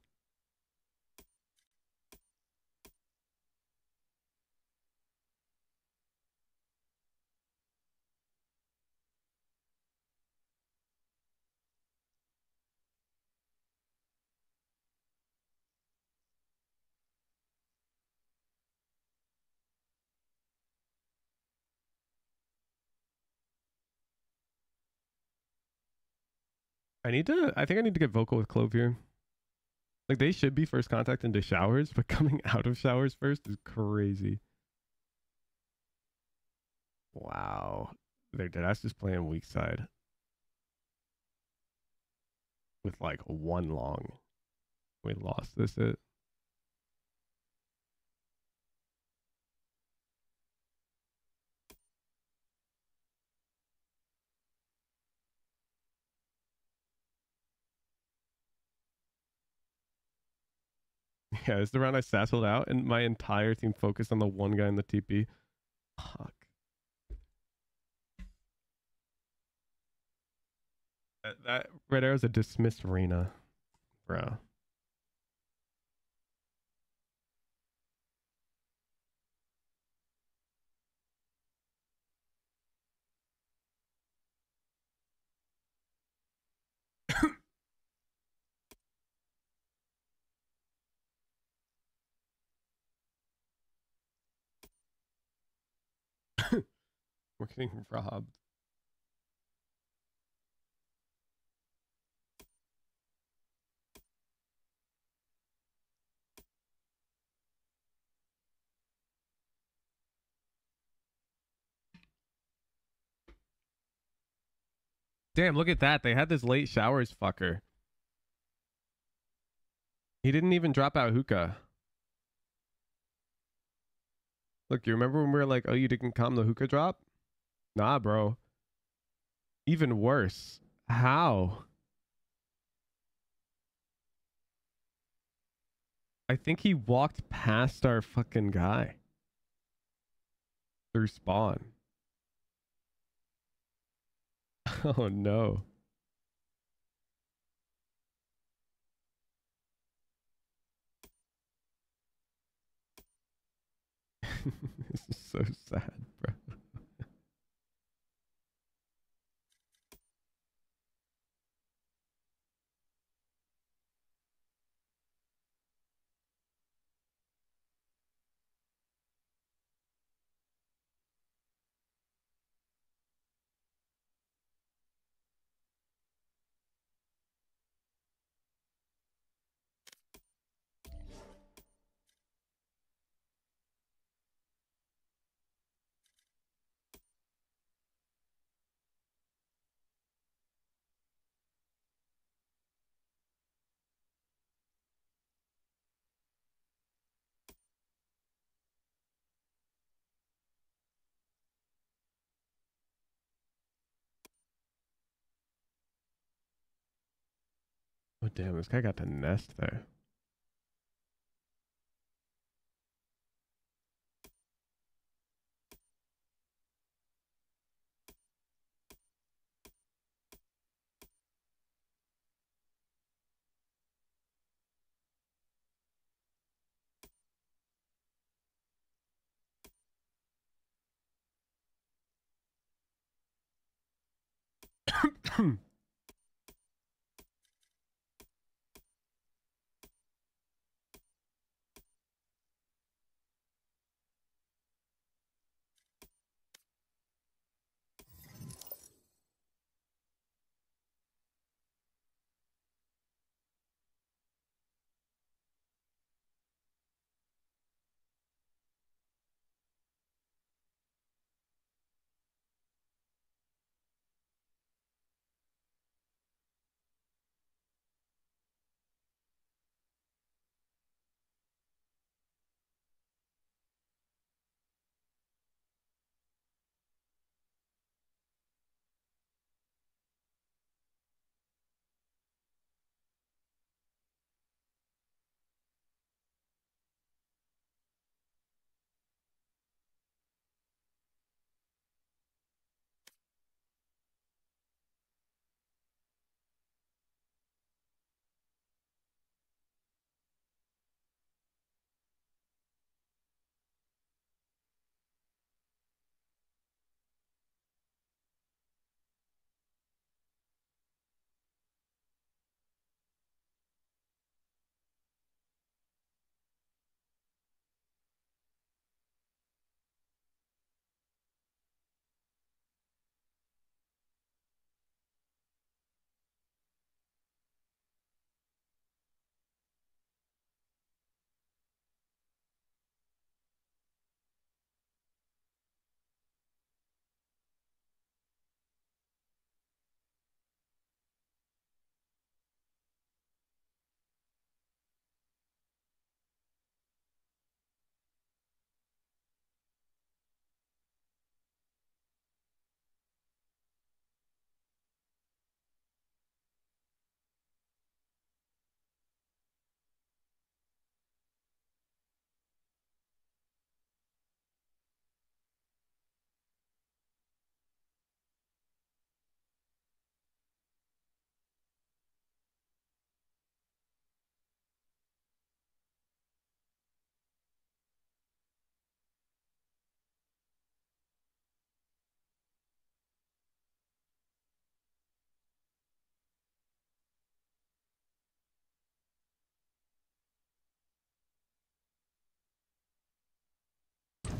[SPEAKER 6] I need to. I think I need to get vocal with Clove here. Like they should be first contact into showers, but coming out of showers first is crazy. Wow, they're dead ass just playing weak side with like one long. We lost this it. Yeah, it's the round I sassled out, and my entire team focused on the one guy in the TP. Fuck. That, that red arrow's a dismissed Reyna, bro. We're getting robbed. Damn, look at that. They had this late showers fucker. He didn't even drop out hookah. Look, you remember when we were like, oh, you didn't calm the hookah drop? Nah, bro. Even worse. How? I think he walked past our fucking guy. Through spawn. Oh no. this is so sad, Oh, damn, this guy got the nest there. Hmm.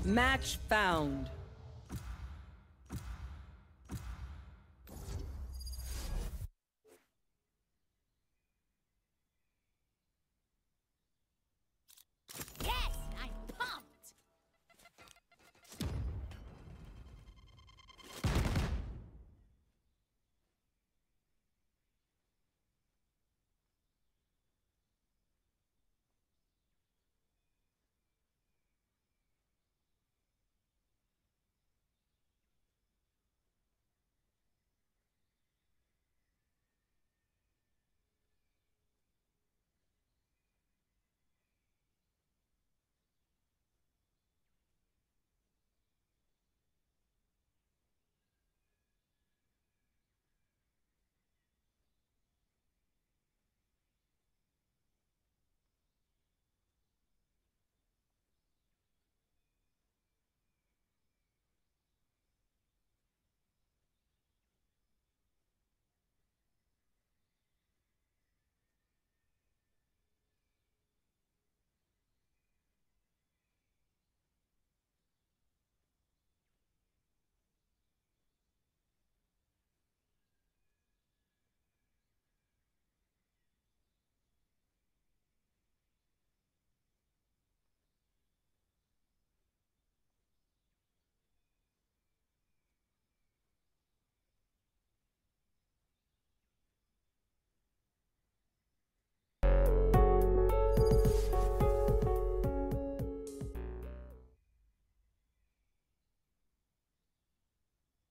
[SPEAKER 1] Match found.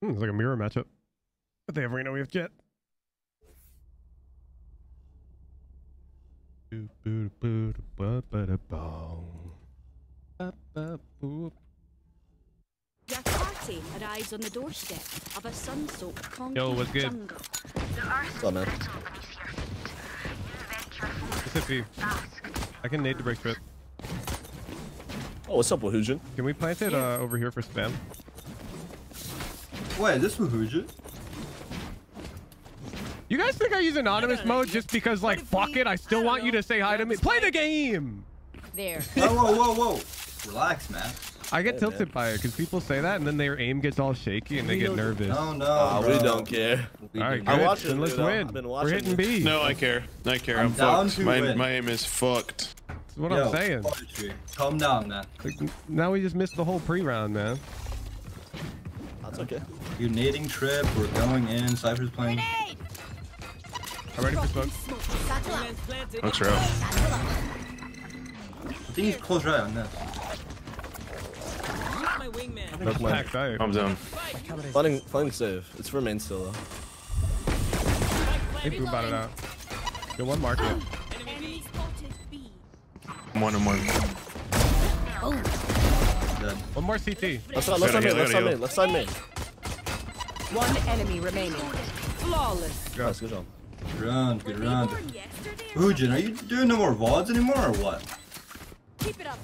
[SPEAKER 6] Hmm, it's like a mirror matchup. But they have Reno, we have Jett.
[SPEAKER 4] Your party arrives on the doorstep of a sun-soaked concrete
[SPEAKER 6] Yo, what's good?
[SPEAKER 4] jungle.
[SPEAKER 15] What's up, man?
[SPEAKER 6] Mississippi. I can nade the break trip.
[SPEAKER 15] Oh, what's up, Woohoojin?
[SPEAKER 6] Can we plant it uh, over here for spam?
[SPEAKER 19] Wait, this for Woohoojin?
[SPEAKER 6] You guys think I use anonymous mode just because, like, fuck it, I still want you to say hi to me? Play the game!
[SPEAKER 4] There.
[SPEAKER 19] Whoa, whoa, whoa, whoa. Relax, man.
[SPEAKER 6] I get tilted by it because people say that and then their aim gets all shaky and they get nervous.
[SPEAKER 19] No, no,
[SPEAKER 20] Ah, we don't care.
[SPEAKER 6] All right,
[SPEAKER 20] I
[SPEAKER 6] good.
[SPEAKER 20] watch it,
[SPEAKER 6] Then let's
[SPEAKER 20] dude. I've
[SPEAKER 6] win.
[SPEAKER 20] been
[SPEAKER 6] We're hitting. B.
[SPEAKER 21] No, I care. I care.
[SPEAKER 19] I'm
[SPEAKER 21] I'm,
[SPEAKER 19] down
[SPEAKER 21] fucked.
[SPEAKER 19] to
[SPEAKER 21] My,
[SPEAKER 19] win.
[SPEAKER 21] my aim is fucked.
[SPEAKER 6] That's what
[SPEAKER 19] Yo,
[SPEAKER 6] I'm saying.
[SPEAKER 19] poetry. Calm down, man.
[SPEAKER 6] Like, now we just missed the whole pre-round, man.
[SPEAKER 20] That's okay.
[SPEAKER 19] You nading trip. We're going in. Cypher's playing.
[SPEAKER 6] I'm ready for smoke.
[SPEAKER 21] Looks real.
[SPEAKER 19] I think he's close right on this.
[SPEAKER 5] My wingman.
[SPEAKER 20] Look, my
[SPEAKER 6] Packed out.
[SPEAKER 21] I'm down.
[SPEAKER 20] finding finding save. It's for main still though.
[SPEAKER 6] They blew about it out. Yo, one market.
[SPEAKER 22] Enemy.
[SPEAKER 21] One and one. Oh.
[SPEAKER 19] Dead.
[SPEAKER 6] One more CT.
[SPEAKER 20] Left side, left side
[SPEAKER 21] Gotta
[SPEAKER 20] main,
[SPEAKER 21] heal,
[SPEAKER 20] left
[SPEAKER 21] gotta
[SPEAKER 20] side
[SPEAKER 21] heal.
[SPEAKER 20] main, left side main.
[SPEAKER 1] One enemy remaining. Flawless.
[SPEAKER 20] Nice, good job.
[SPEAKER 19] Good round, good round.
[SPEAKER 22] Born yesterday.
[SPEAKER 19] Fujin, are you doing no more VODs anymore or what?
[SPEAKER 16] Keep it up.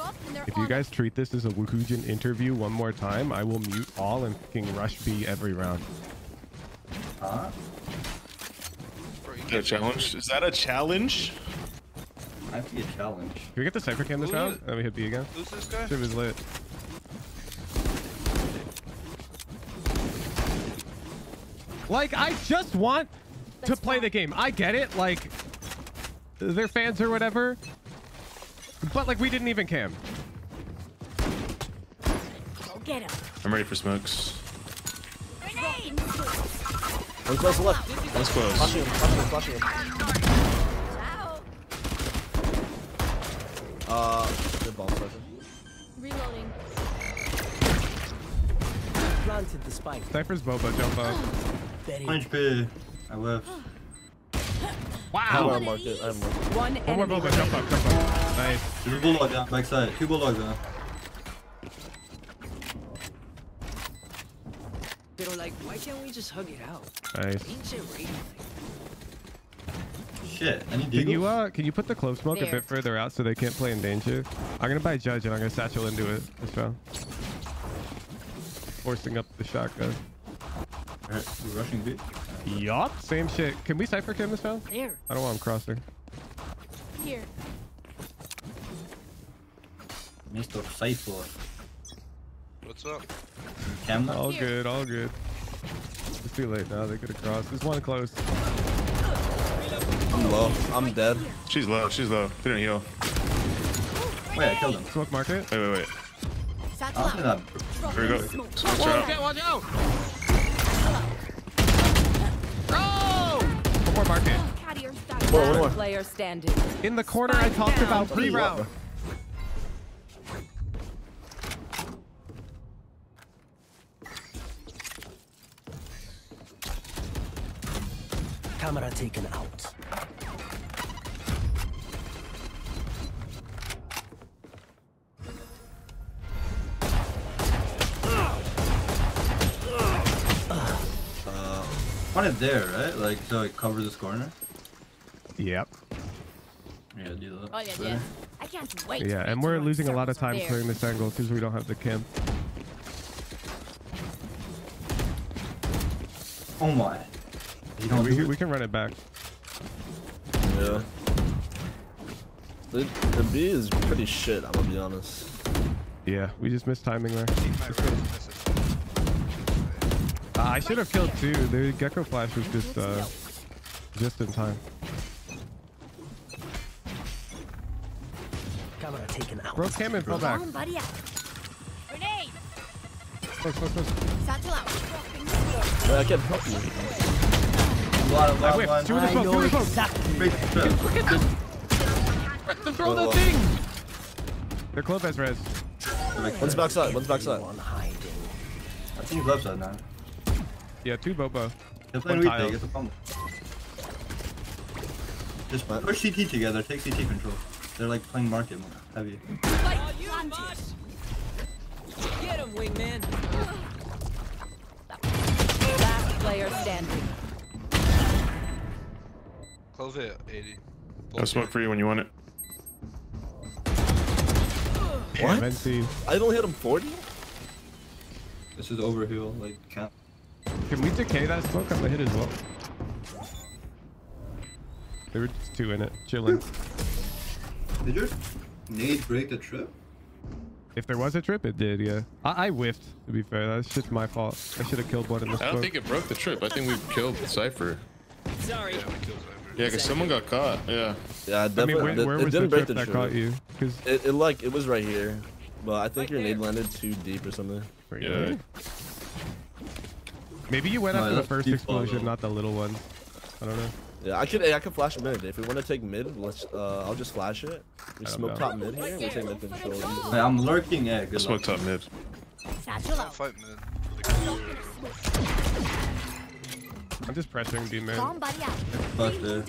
[SPEAKER 16] Up
[SPEAKER 6] If you guys treat this as a Woohoojin interview one more time, I will mute all and fucking rush B every round.
[SPEAKER 19] Huh?
[SPEAKER 21] Is that a challenge? Is that a challenge?
[SPEAKER 19] Might be a challenge.
[SPEAKER 6] Can we get the Cypher cam this
[SPEAKER 14] Who
[SPEAKER 6] round? Let me hit B again.
[SPEAKER 14] Who's this guy?
[SPEAKER 6] Shit was lit. Like, I just want to play the game. I get it. Like, they're fans or whatever. But, like, we didn't even cam.
[SPEAKER 22] Go get him.
[SPEAKER 21] I'm ready for smokes.
[SPEAKER 22] Grenade.
[SPEAKER 20] One close to left.
[SPEAKER 21] That's close.
[SPEAKER 20] Flashing him, flashing him, flashing him.
[SPEAKER 22] Out.
[SPEAKER 20] Uh, good ball, Cypher.
[SPEAKER 16] reloading.
[SPEAKER 13] Planted the spike.
[SPEAKER 6] Cypher's Boba, jump up.
[SPEAKER 13] Very
[SPEAKER 19] Punch B. I whiffed.
[SPEAKER 20] I have
[SPEAKER 6] Wow.
[SPEAKER 20] one marked it. I have one.
[SPEAKER 1] One
[SPEAKER 6] One more Boba, jump up, jump up. Nice.
[SPEAKER 19] There's a bulldog down backside. Two bulldogs down.
[SPEAKER 5] Pero like, why can't we just hug it out?
[SPEAKER 6] Nice.
[SPEAKER 5] Pinche rating.
[SPEAKER 19] Shit.
[SPEAKER 6] Can you uh can you put the clove smoke a bit further out so they can't play in danger? I'm gonna buy judge and I'm gonna satchel into it this round. Forcing up the shotgun.
[SPEAKER 19] Alright, we're rushing B.
[SPEAKER 6] Yup. Same shit. Can we Cypher cam this round?
[SPEAKER 22] There.
[SPEAKER 6] I don't want him crossing.
[SPEAKER 16] Here.
[SPEAKER 19] Mr. Cypher.
[SPEAKER 14] What's up?
[SPEAKER 19] Cam that?
[SPEAKER 6] All good, all good. It's too late now. They could have crossed. There's one close.
[SPEAKER 20] I'm low. I'm dead.
[SPEAKER 21] She's low. She's low. Didn't heal.
[SPEAKER 19] Oh, wait, I killed him.
[SPEAKER 6] Smoke market.
[SPEAKER 21] Wait, wait, wait.
[SPEAKER 4] Satchel
[SPEAKER 19] I'll do
[SPEAKER 4] out.
[SPEAKER 19] that.
[SPEAKER 21] Here we go. Switch out.
[SPEAKER 6] watch out! One more market.
[SPEAKER 22] Carriers down.
[SPEAKER 20] Whoa, one more.
[SPEAKER 1] Player standing.
[SPEAKER 6] In the corner I talked about pre-round.
[SPEAKER 13] Camera taken out.
[SPEAKER 19] Uh, one is there, right? Like, so it covers this corner?
[SPEAKER 6] Yep.
[SPEAKER 19] Yeah, do that.
[SPEAKER 4] Oh yeah, yeah. I can't wait.
[SPEAKER 6] Yeah, and we're losing a lot of time
[SPEAKER 4] there.
[SPEAKER 6] clearing this angle because we don't have the cam.
[SPEAKER 19] Oh my. You don't
[SPEAKER 6] we,
[SPEAKER 19] do
[SPEAKER 6] we can run it back.
[SPEAKER 20] Yeah. The, the B is pretty shit, I'm gonna be honest.
[SPEAKER 6] Yeah, we just missed timing there. Uh, I should have killed two. The Gekko flash was just uh, just in time.
[SPEAKER 13] Camera taken out.
[SPEAKER 6] Broke cam and fell back.
[SPEAKER 4] On, buddy. out. Grenade.
[SPEAKER 6] Close, close, close.
[SPEAKER 4] Satchel out.
[SPEAKER 20] Wait, I can't help you.
[SPEAKER 19] Lot of
[SPEAKER 6] I
[SPEAKER 19] lot
[SPEAKER 6] whipped.
[SPEAKER 19] one.
[SPEAKER 6] Two in the smoke, two in the smoke.
[SPEAKER 13] exactly.
[SPEAKER 19] Break the trip.
[SPEAKER 6] Look at this. Throw the thing. They're close as res.
[SPEAKER 20] One's backside, one's backside.
[SPEAKER 13] One hiding.
[SPEAKER 19] I think he's left side now.
[SPEAKER 6] Yeah, two Bobo.
[SPEAKER 19] They're playing
[SPEAKER 6] One
[SPEAKER 19] retake, it's a problem. Just push CT together, take CT control. They're like playing market more heavy.
[SPEAKER 5] You. Get him, wingman.
[SPEAKER 1] Last player standing.
[SPEAKER 14] Close it, 80.
[SPEAKER 21] No smoke for you when you want it.
[SPEAKER 20] What? I don't hit him 40?
[SPEAKER 19] This is overheal, like can't.
[SPEAKER 6] Can we decay that smoke? I'm gonna hit as well. There were just two in it, chilling.
[SPEAKER 19] Did your nade break the trip?
[SPEAKER 6] If there was a trip, it did, yeah. I, I whiffed, to be fair. That's just my fault. I should have killed one in the
[SPEAKER 21] I don't
[SPEAKER 6] smoke.
[SPEAKER 21] think it broke the trip. I think we killed Cypher.
[SPEAKER 5] Sorry.
[SPEAKER 21] Yeah, because someone got caught. Yeah.
[SPEAKER 15] Yeah,
[SPEAKER 6] I mean,
[SPEAKER 15] definitely.
[SPEAKER 6] where,
[SPEAKER 15] it,
[SPEAKER 6] where
[SPEAKER 15] it
[SPEAKER 6] was the
[SPEAKER 15] didn't break the
[SPEAKER 6] that
[SPEAKER 15] trip.
[SPEAKER 6] caught you? 'Cause
[SPEAKER 15] It, it like it was right here, but I think your nade landed too deep or something.
[SPEAKER 21] Yeah.
[SPEAKER 6] maybe you went
[SPEAKER 15] No,
[SPEAKER 6] after the first
[SPEAKER 15] default,
[SPEAKER 6] explosion,
[SPEAKER 15] though.
[SPEAKER 6] not the little one. I don't know.
[SPEAKER 15] Yeah, I could. I could flash mid. If we want to take mid, let's. Uh, I'll just flash it. We smoke
[SPEAKER 6] know.
[SPEAKER 15] top mid here. We take mid control.
[SPEAKER 19] Hey, I'm lurking. Yeah, good
[SPEAKER 21] Smoke top mid.
[SPEAKER 4] Satchel out.
[SPEAKER 21] Fight mid.
[SPEAKER 6] I'm just pressuring B man.
[SPEAKER 4] Somebody out.
[SPEAKER 19] Fuck this.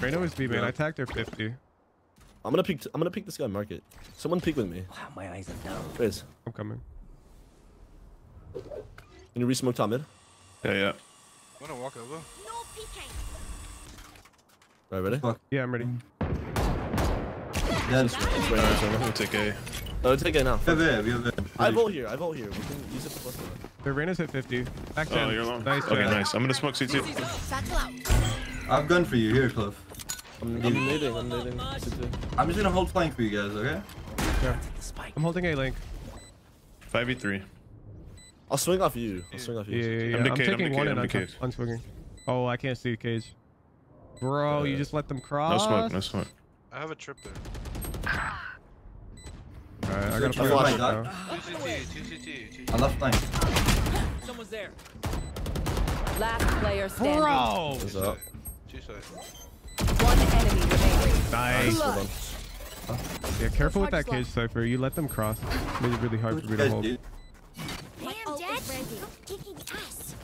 [SPEAKER 6] Reno is B man.
[SPEAKER 15] Yeah.
[SPEAKER 6] I tagged her 50.
[SPEAKER 15] I'm gonna peek. I'm gonna peek this guy market. Someone peek with me.
[SPEAKER 13] Wow, my eyes are down.
[SPEAKER 15] Riz,
[SPEAKER 6] I'm coming.
[SPEAKER 15] can you re-smoke top mid?
[SPEAKER 21] Yeah, yeah.
[SPEAKER 23] Wanna walk over?
[SPEAKER 4] No peeking.
[SPEAKER 15] All right, ready?
[SPEAKER 19] Fuck.
[SPEAKER 6] Yeah, I'm ready.
[SPEAKER 19] Dead.
[SPEAKER 15] It's right here,
[SPEAKER 21] I'm gonna take A.
[SPEAKER 15] Oh, take it now.
[SPEAKER 19] We have it. We have it.
[SPEAKER 15] I vote here. I vote here. We can use it for plus one.
[SPEAKER 6] The Reyna's at 50. Back
[SPEAKER 21] Oh,
[SPEAKER 6] 10.
[SPEAKER 21] you're alone.
[SPEAKER 6] Nice,
[SPEAKER 21] okay,
[SPEAKER 6] Jen.
[SPEAKER 21] nice. I'm gonna smoke CT.
[SPEAKER 4] Satchel out.
[SPEAKER 19] I've gun for you here, Cliff.
[SPEAKER 15] I'm, I'm nading. I'm nading.
[SPEAKER 19] I'm just gonna hold flank for you guys, okay?
[SPEAKER 6] Yeah. I'm holding A link.
[SPEAKER 21] 5v3.
[SPEAKER 15] I'll swing off you. I'll swing off
[SPEAKER 6] Yeah,
[SPEAKER 15] you.
[SPEAKER 6] yeah, yeah.
[SPEAKER 21] I'm
[SPEAKER 6] I'm,
[SPEAKER 21] decayed, I'm
[SPEAKER 6] taking one
[SPEAKER 21] decayed,
[SPEAKER 6] and
[SPEAKER 21] I'm
[SPEAKER 6] I'm
[SPEAKER 21] decayed.
[SPEAKER 6] unswinging. Oh, I can't see the cage. Bro, you
[SPEAKER 21] Uh,
[SPEAKER 6] just let them cross.
[SPEAKER 21] No smoke, no smoke.
[SPEAKER 23] I have a trip there.
[SPEAKER 6] Alright, I
[SPEAKER 19] Good
[SPEAKER 6] gotta
[SPEAKER 19] job,
[SPEAKER 6] play
[SPEAKER 19] my
[SPEAKER 6] it
[SPEAKER 19] guy.
[SPEAKER 23] Two CT, two CT,
[SPEAKER 19] I left flank.
[SPEAKER 5] Someone's there.
[SPEAKER 1] Last player standing.
[SPEAKER 6] Bro!
[SPEAKER 15] What's up?
[SPEAKER 23] Two sides.
[SPEAKER 1] One enemy remaining.
[SPEAKER 6] Nice.
[SPEAKER 15] Hold on.
[SPEAKER 6] Yeah, careful with that cage, Cypher. You let them cross. It made it really hard
[SPEAKER 19] What
[SPEAKER 6] for me to
[SPEAKER 19] guys
[SPEAKER 6] hold.
[SPEAKER 19] do?
[SPEAKER 4] Damn,
[SPEAKER 22] ult
[SPEAKER 4] Dad. Stop kicking ass.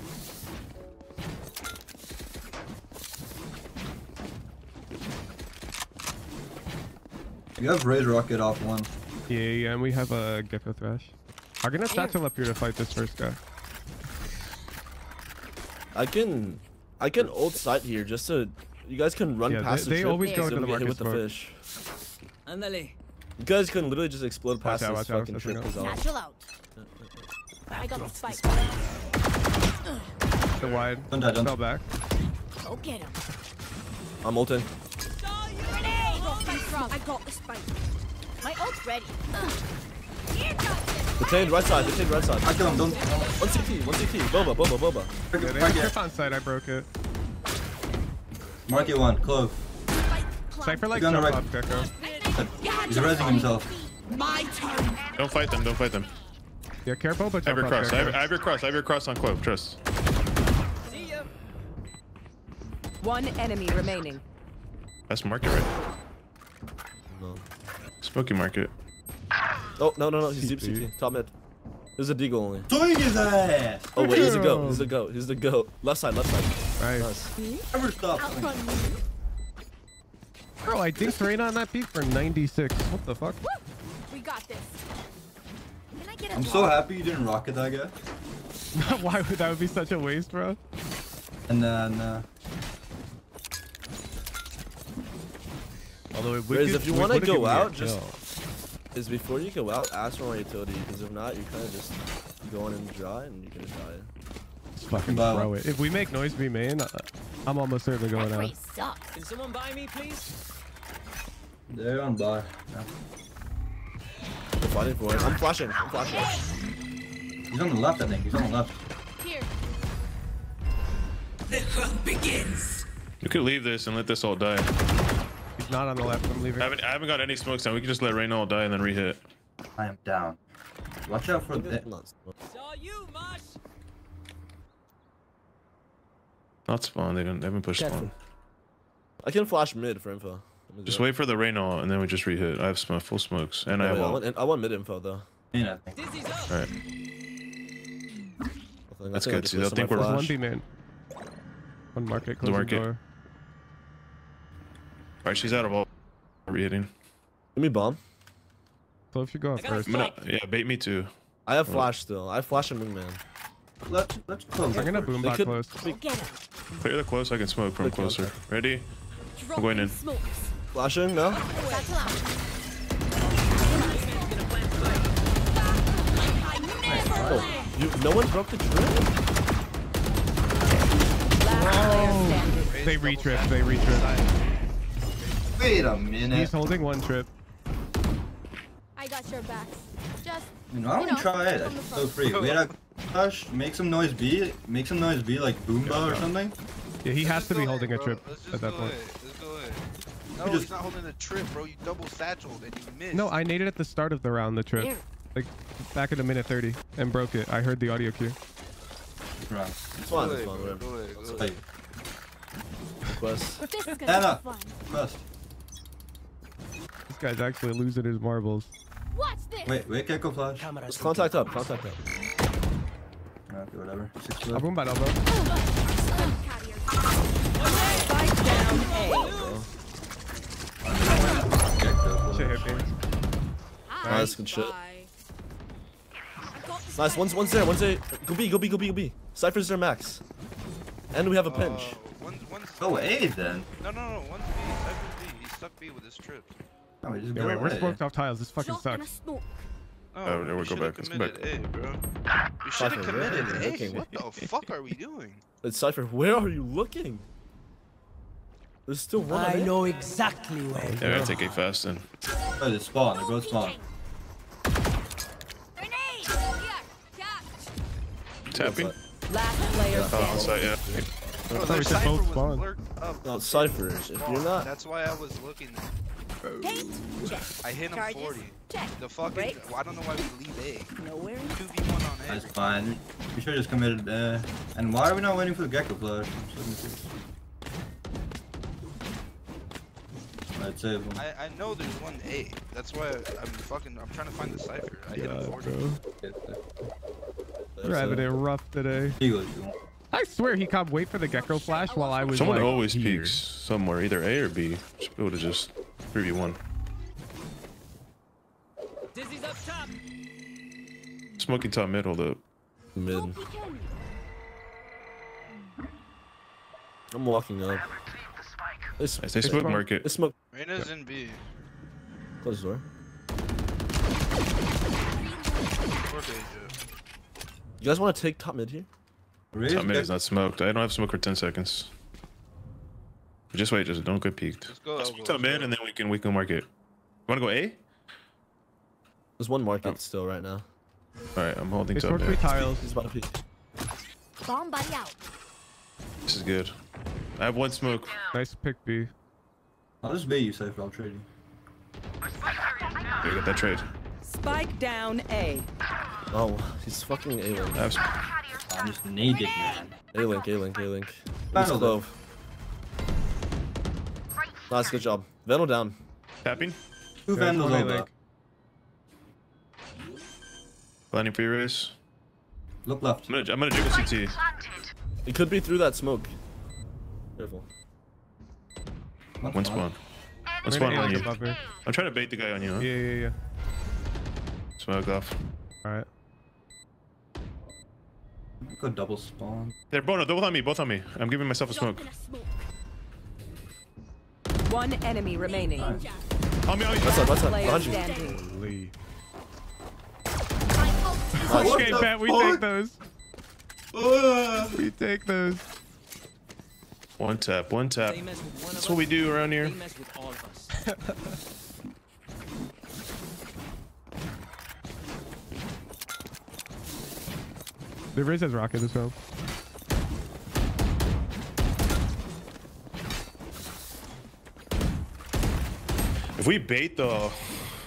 [SPEAKER 19] You have Raid Rocket off one.
[SPEAKER 6] Yeah, yeah, and we have a Gekko Thrash. I'm gonna satchel up here to fight this first guy.
[SPEAKER 15] I can. I can ult site here just so you guys can run
[SPEAKER 6] Yeah,
[SPEAKER 15] past
[SPEAKER 6] they-
[SPEAKER 15] the
[SPEAKER 6] they
[SPEAKER 15] trip
[SPEAKER 6] always go
[SPEAKER 15] so
[SPEAKER 6] into the market
[SPEAKER 15] with the fish.
[SPEAKER 5] Andale.
[SPEAKER 15] You guys can literally just explode past
[SPEAKER 6] out,
[SPEAKER 15] this
[SPEAKER 6] watch out,
[SPEAKER 15] fucking
[SPEAKER 6] watch
[SPEAKER 15] trip.
[SPEAKER 6] out.
[SPEAKER 4] Satchel out. I got the spike.
[SPEAKER 6] The wide.
[SPEAKER 19] Don't die, don't
[SPEAKER 6] Fell back.
[SPEAKER 4] Go get him.
[SPEAKER 15] I'm ulting.
[SPEAKER 4] Grenade. Go fight from. I got the spike. My ult's ready. Here the
[SPEAKER 15] Detained right side. Detained right side.
[SPEAKER 19] I kill him, don't.
[SPEAKER 15] One CT. One CT. Boba. Boba. Boba.
[SPEAKER 6] Yeah, they
[SPEAKER 19] Mark
[SPEAKER 6] have
[SPEAKER 19] it.
[SPEAKER 6] on site. I broke it.
[SPEAKER 19] Mark it one. Clove.
[SPEAKER 6] Cypher like
[SPEAKER 19] You're
[SPEAKER 6] jump
[SPEAKER 19] gonna
[SPEAKER 6] off Gekko.
[SPEAKER 19] He's resing himself.
[SPEAKER 4] My turn.
[SPEAKER 21] Don't fight them, don't fight them.
[SPEAKER 6] Yeah, careful, but
[SPEAKER 21] I have your
[SPEAKER 6] off
[SPEAKER 21] cross. I have, I have your cross. I have your cross on Quote. Trust.
[SPEAKER 5] See ya.
[SPEAKER 1] One enemy remaining.
[SPEAKER 21] That's market, right?
[SPEAKER 15] No.
[SPEAKER 21] Smoky market.
[SPEAKER 15] Oh no no no. He's deep
[SPEAKER 6] CT.
[SPEAKER 15] CT. Top mid. There's a deagle only.
[SPEAKER 19] Swing his ass!
[SPEAKER 15] Oh wait, he's a goat. He's a goat. He's the goat. Left side. Left side.
[SPEAKER 6] Nice.
[SPEAKER 15] Nice.
[SPEAKER 19] Never stop.
[SPEAKER 4] Outrun.
[SPEAKER 6] Bro, I dinked Reyna on that peak for 96. What the fuck?
[SPEAKER 4] We got this. Can I get a
[SPEAKER 19] I'm so happy you didn't rocket that guy.
[SPEAKER 6] Why would that would be such a waste, bro?
[SPEAKER 19] And then, uh,
[SPEAKER 6] Although it would
[SPEAKER 15] Riz,
[SPEAKER 6] give-
[SPEAKER 15] if you want to go out, just
[SPEAKER 6] kill.
[SPEAKER 15] is before you go out, ask for my utility. Because if not, you're kind of just go on and dry, and you're gonna die.
[SPEAKER 6] Just fucking
[SPEAKER 19] Bye.
[SPEAKER 6] throw it. If we make noise be main, uh, I'm almost certainly going
[SPEAKER 4] That
[SPEAKER 6] out.
[SPEAKER 4] race sucks.
[SPEAKER 5] Can someone buy me, please?
[SPEAKER 19] they're on bar. Yeah.
[SPEAKER 15] I'm fighting for it. I'm flashing. I'm flashing.
[SPEAKER 19] He's on the left, I think. He's on the left.
[SPEAKER 4] Here. The hunt begins.
[SPEAKER 21] You could leave this and let this all die.
[SPEAKER 6] He's not on the left. I'm leaving.
[SPEAKER 21] I haven't, I haven't got any smokes now. We can just let Reyna all die and then re-hit.
[SPEAKER 19] I am down. Watch out for
[SPEAKER 15] I
[SPEAKER 19] the.
[SPEAKER 5] Saw you, Mosh.
[SPEAKER 21] Not spawn. They don't. They haven't pushed spawn.
[SPEAKER 15] I can flash mid for info.
[SPEAKER 21] Just
[SPEAKER 15] do it.
[SPEAKER 21] wait for the Reyna and then we just re-hit. I have sm full smokes and I have
[SPEAKER 15] wait, I,
[SPEAKER 21] all.
[SPEAKER 15] want, I want mid info though.
[SPEAKER 19] Yeah, I think.
[SPEAKER 5] Dizzy's up.
[SPEAKER 21] All right.
[SPEAKER 15] I think- I
[SPEAKER 21] That's
[SPEAKER 15] think I
[SPEAKER 21] good,
[SPEAKER 15] just
[SPEAKER 21] see, they'll think we're-
[SPEAKER 6] There's one
[SPEAKER 15] flash.
[SPEAKER 6] B main. One market.
[SPEAKER 21] The
[SPEAKER 6] Close the
[SPEAKER 21] market.
[SPEAKER 6] door.
[SPEAKER 21] All right, she's out of all re-hitting.
[SPEAKER 15] Give me bomb.
[SPEAKER 6] So if you go out
[SPEAKER 5] got
[SPEAKER 6] first,
[SPEAKER 21] gonna, yeah, bait me too.
[SPEAKER 15] I have flash still. I have flash and wingman.
[SPEAKER 19] Let's, let's close.
[SPEAKER 6] I'm gonna boom
[SPEAKER 15] They
[SPEAKER 6] bot
[SPEAKER 15] could-
[SPEAKER 6] close.
[SPEAKER 4] Go get him.
[SPEAKER 21] Clear the close. I can smoke from
[SPEAKER 15] Okay,
[SPEAKER 21] closer.
[SPEAKER 15] okay.
[SPEAKER 21] Ready?
[SPEAKER 4] Drop I'm
[SPEAKER 21] going in.
[SPEAKER 4] Smokes.
[SPEAKER 15] Flashing? No?
[SPEAKER 4] Satchel out. I never
[SPEAKER 15] Oh, you, no one broke the drip?
[SPEAKER 1] Last player standing.
[SPEAKER 6] They retrip. They retrip.
[SPEAKER 19] Wait a minute.
[SPEAKER 6] He's holding one trip.
[SPEAKER 22] I got your backs. Just.
[SPEAKER 19] You know, I
[SPEAKER 22] you
[SPEAKER 19] want
[SPEAKER 22] know,
[SPEAKER 19] to try it.
[SPEAKER 22] from
[SPEAKER 19] It's so
[SPEAKER 22] front.
[SPEAKER 19] free. Wait, a Hush, make some noise B. Make some noise B like Boomba or something.
[SPEAKER 6] Yeah, he has to be holding a trip at that point.
[SPEAKER 23] Let's go. No,
[SPEAKER 19] You
[SPEAKER 23] he's
[SPEAKER 19] just-
[SPEAKER 23] not holding a trip, bro. You double satcheled and you missed.
[SPEAKER 6] No, I naded at the start of the round, the trip.
[SPEAKER 23] There.
[SPEAKER 6] Like, back in a minute 30, and broke it. I heard the audio cue.
[SPEAKER 19] Right.
[SPEAKER 15] It's fine, it's fine, whatever.
[SPEAKER 23] Go ahead, go
[SPEAKER 19] Wait.
[SPEAKER 15] Quest.
[SPEAKER 22] This is gonna
[SPEAKER 19] Anna,
[SPEAKER 22] be fun.
[SPEAKER 19] first.
[SPEAKER 6] This guy's actually losing his marbles.
[SPEAKER 22] Watch this.
[SPEAKER 19] Wait, wait, Gekko Flash.
[SPEAKER 15] Let's contact up, contact up.
[SPEAKER 19] Okay, whatever. Six
[SPEAKER 6] I'll boom by elbow.
[SPEAKER 1] Spike down A.
[SPEAKER 6] Shit hit me.
[SPEAKER 15] Nice, good shit. Nice, one's, one's there, one's there. Go B, go B, go B, go B. Cypher's there max. And we have a pinch.
[SPEAKER 23] Oh, one's, one's
[SPEAKER 19] Go A then.
[SPEAKER 23] No, no, no. One's B. Cypher's B. He's stuck B with his trips.
[SPEAKER 19] Oh, we just
[SPEAKER 6] Yeah,
[SPEAKER 19] go
[SPEAKER 6] wait, we're
[SPEAKER 19] A.
[SPEAKER 6] smoked off tiles. This fucking
[SPEAKER 22] Shot
[SPEAKER 6] sucks.
[SPEAKER 23] Oh,
[SPEAKER 21] Oh, there we
[SPEAKER 23] you
[SPEAKER 21] go
[SPEAKER 23] should've
[SPEAKER 21] back, let's go back.
[SPEAKER 23] committed A, bro. You should have committed
[SPEAKER 15] where
[SPEAKER 23] A.
[SPEAKER 15] looking?
[SPEAKER 23] What the fuck are we doing?
[SPEAKER 15] It's Cypher, where are you looking? There's still one.
[SPEAKER 5] I
[SPEAKER 15] on A.
[SPEAKER 5] know exactly where.
[SPEAKER 21] Yeah, I gotta take A fast then.
[SPEAKER 19] Oh, they spawn. They both spawn.
[SPEAKER 22] Grenade. Here. Catch.
[SPEAKER 21] Tapping?
[SPEAKER 1] Last player
[SPEAKER 21] Oh, on site, yeah.
[SPEAKER 23] Oh, bro,
[SPEAKER 6] thought
[SPEAKER 23] their
[SPEAKER 6] we said
[SPEAKER 23] Cypher
[SPEAKER 6] both
[SPEAKER 23] was
[SPEAKER 6] spawn.
[SPEAKER 23] lurked up.
[SPEAKER 15] No, Cypher, if you're not.
[SPEAKER 23] That's why I was looking.
[SPEAKER 22] Paint. Check.
[SPEAKER 23] I hit him
[SPEAKER 22] Charges.
[SPEAKER 23] 40.
[SPEAKER 22] Check.
[SPEAKER 23] The fucking.
[SPEAKER 22] Brakes.
[SPEAKER 23] Well, I don't know why we leave A.
[SPEAKER 22] Nowhere.
[SPEAKER 23] 2v1 on A.
[SPEAKER 19] That's fine. We should have just committed. Uh, and why are we not waiting for the Gekko Flash? I'm so confused. I'd save him.
[SPEAKER 23] I, I know there's one A. That's why I'm fucking. I'm trying to find the Cypher. I hit him 40.
[SPEAKER 6] bro.
[SPEAKER 15] That's
[SPEAKER 6] We're having
[SPEAKER 15] it.
[SPEAKER 6] it rough today.
[SPEAKER 19] Eagle if you want.
[SPEAKER 6] I swear he can't wait for the Gekko flash while I was
[SPEAKER 21] Someone
[SPEAKER 6] like,
[SPEAKER 21] always
[SPEAKER 6] here.
[SPEAKER 21] peeks somewhere, either A or B. Should be able to just 3v1.
[SPEAKER 5] Dizzy's up top.
[SPEAKER 21] Smoking top mid, hold up.
[SPEAKER 15] Mid. I'm walking up. It's,
[SPEAKER 21] I say smoke market.
[SPEAKER 15] It's smoke.
[SPEAKER 23] Reyna's in B.
[SPEAKER 15] Close the door. You guys want to take top mid here?
[SPEAKER 21] Top mid is not smoked. I don't have smoke for 10 seconds. Just wait, just don't get peeked.
[SPEAKER 23] Let's go.
[SPEAKER 21] Let's
[SPEAKER 23] elbow,
[SPEAKER 21] top mid and then we can we can mark it. You wanna go A?
[SPEAKER 15] There's one market oh. still right now.
[SPEAKER 21] Alright, I'm holding
[SPEAKER 6] It's
[SPEAKER 21] top
[SPEAKER 6] for three
[SPEAKER 21] mid.
[SPEAKER 6] tiles.
[SPEAKER 15] He's about to peek.
[SPEAKER 22] Bomb buddy out.
[SPEAKER 21] This is good. I have one smoke.
[SPEAKER 6] Nice pick, B.
[SPEAKER 19] I'll just bait you safe. I'll trade you.
[SPEAKER 21] Here, get that trade.
[SPEAKER 1] Spike down A.
[SPEAKER 15] Oh, he's fucking A-Link.
[SPEAKER 21] I have smoke.
[SPEAKER 19] I'm just naked, man.
[SPEAKER 15] A-Link, A-Link, A-Link. He's
[SPEAKER 19] Battle them.
[SPEAKER 15] clove. Nice, good job. Venom down.
[SPEAKER 21] Tapping?
[SPEAKER 19] Two
[SPEAKER 6] There's
[SPEAKER 19] vandals
[SPEAKER 6] one
[SPEAKER 19] over.
[SPEAKER 6] A-Link.
[SPEAKER 21] Planning for your race.
[SPEAKER 19] Look left.
[SPEAKER 21] I'm gonna, I'm gonna jiggle CT.
[SPEAKER 15] He could be through that smoke. Careful.
[SPEAKER 21] One spawn. One spawn on you. I'm trying to bait the guy on you, huh?
[SPEAKER 6] Yeah, yeah, yeah.
[SPEAKER 21] Smoke off.
[SPEAKER 6] Alright.
[SPEAKER 19] Go double spawn.
[SPEAKER 21] They're both, both on me, both on me. I'm giving myself a smoke.
[SPEAKER 22] Drop in a smoke.
[SPEAKER 1] One enemy remaining.
[SPEAKER 21] On me, on me.
[SPEAKER 15] That's up, that's up. Behind you.
[SPEAKER 1] standing.
[SPEAKER 6] Holy.
[SPEAKER 22] My
[SPEAKER 6] Okay,
[SPEAKER 19] the
[SPEAKER 6] bet we
[SPEAKER 19] fuck?
[SPEAKER 6] take those. We take those.
[SPEAKER 21] One tap, one tap.
[SPEAKER 5] They mess with one of
[SPEAKER 21] That's what we do around here.
[SPEAKER 5] mess with all of us.
[SPEAKER 6] The Riz has rocket as well.
[SPEAKER 21] If we bait the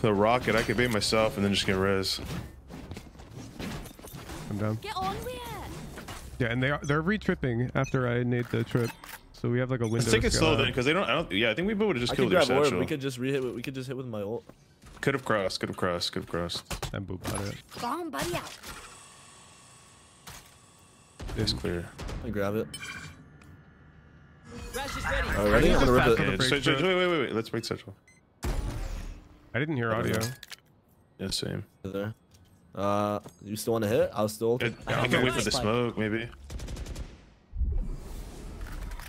[SPEAKER 21] the rocket, I could bait myself and then just get res.
[SPEAKER 6] I'm down.
[SPEAKER 22] Get on with it.
[SPEAKER 6] Yeah, and they are they're re-tripping after I nade the trip. So we have like a window.
[SPEAKER 21] Let's take it slow
[SPEAKER 6] out.
[SPEAKER 21] then, because they don't. I don't. Yeah, I think we would have just
[SPEAKER 15] I
[SPEAKER 21] killed
[SPEAKER 15] could
[SPEAKER 21] their satchel.
[SPEAKER 15] We could just re-hit. with- We could just hit with my ult.
[SPEAKER 21] Could have crossed. Could have crossed. Could have crossed.
[SPEAKER 6] And boop on it.
[SPEAKER 22] Bomb buddy out.
[SPEAKER 21] It's clear.
[SPEAKER 15] I grab it.
[SPEAKER 5] Rash is ready.
[SPEAKER 15] Alright, ready? I'm gonna rip it.
[SPEAKER 21] Yeah, just,
[SPEAKER 6] break,
[SPEAKER 21] just,
[SPEAKER 6] bro.
[SPEAKER 21] wait, wait, wait, wait. Let's wait central.
[SPEAKER 6] I didn't hear audio.
[SPEAKER 21] Yeah, same.
[SPEAKER 15] There. Uh, you still want to hit? I'll still.
[SPEAKER 21] I, I can wait for the smoke, maybe.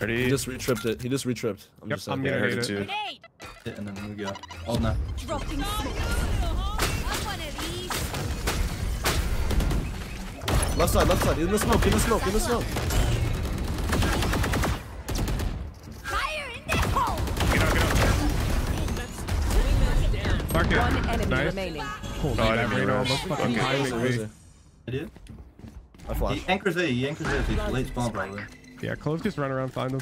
[SPEAKER 21] Ready?
[SPEAKER 15] He just re-tripped it. He just re-tripped. I'm
[SPEAKER 6] Yep,
[SPEAKER 15] just
[SPEAKER 6] I'm
[SPEAKER 15] saying.
[SPEAKER 21] yeah, I
[SPEAKER 6] gonna
[SPEAKER 21] heard
[SPEAKER 6] hit
[SPEAKER 21] it too.
[SPEAKER 19] Hit and then we go. Hold now.
[SPEAKER 22] Dropping smoke.
[SPEAKER 15] Left side, left side. In the smoke. In the smoke. In the smoke.
[SPEAKER 22] Fire in the hole.
[SPEAKER 21] Get out, get out.
[SPEAKER 6] Market.
[SPEAKER 1] One enemy
[SPEAKER 6] Nice.
[SPEAKER 1] remaining.
[SPEAKER 6] Holy
[SPEAKER 21] Oh, I
[SPEAKER 6] that
[SPEAKER 21] didn't
[SPEAKER 6] Reno
[SPEAKER 21] realize.
[SPEAKER 6] almost fucking
[SPEAKER 21] Okay.
[SPEAKER 6] timing me.
[SPEAKER 19] Idiot.
[SPEAKER 15] I flash.
[SPEAKER 19] He anchors A, he anchors A, so he's late spawn probably.
[SPEAKER 6] Yeah, close just run around, find them.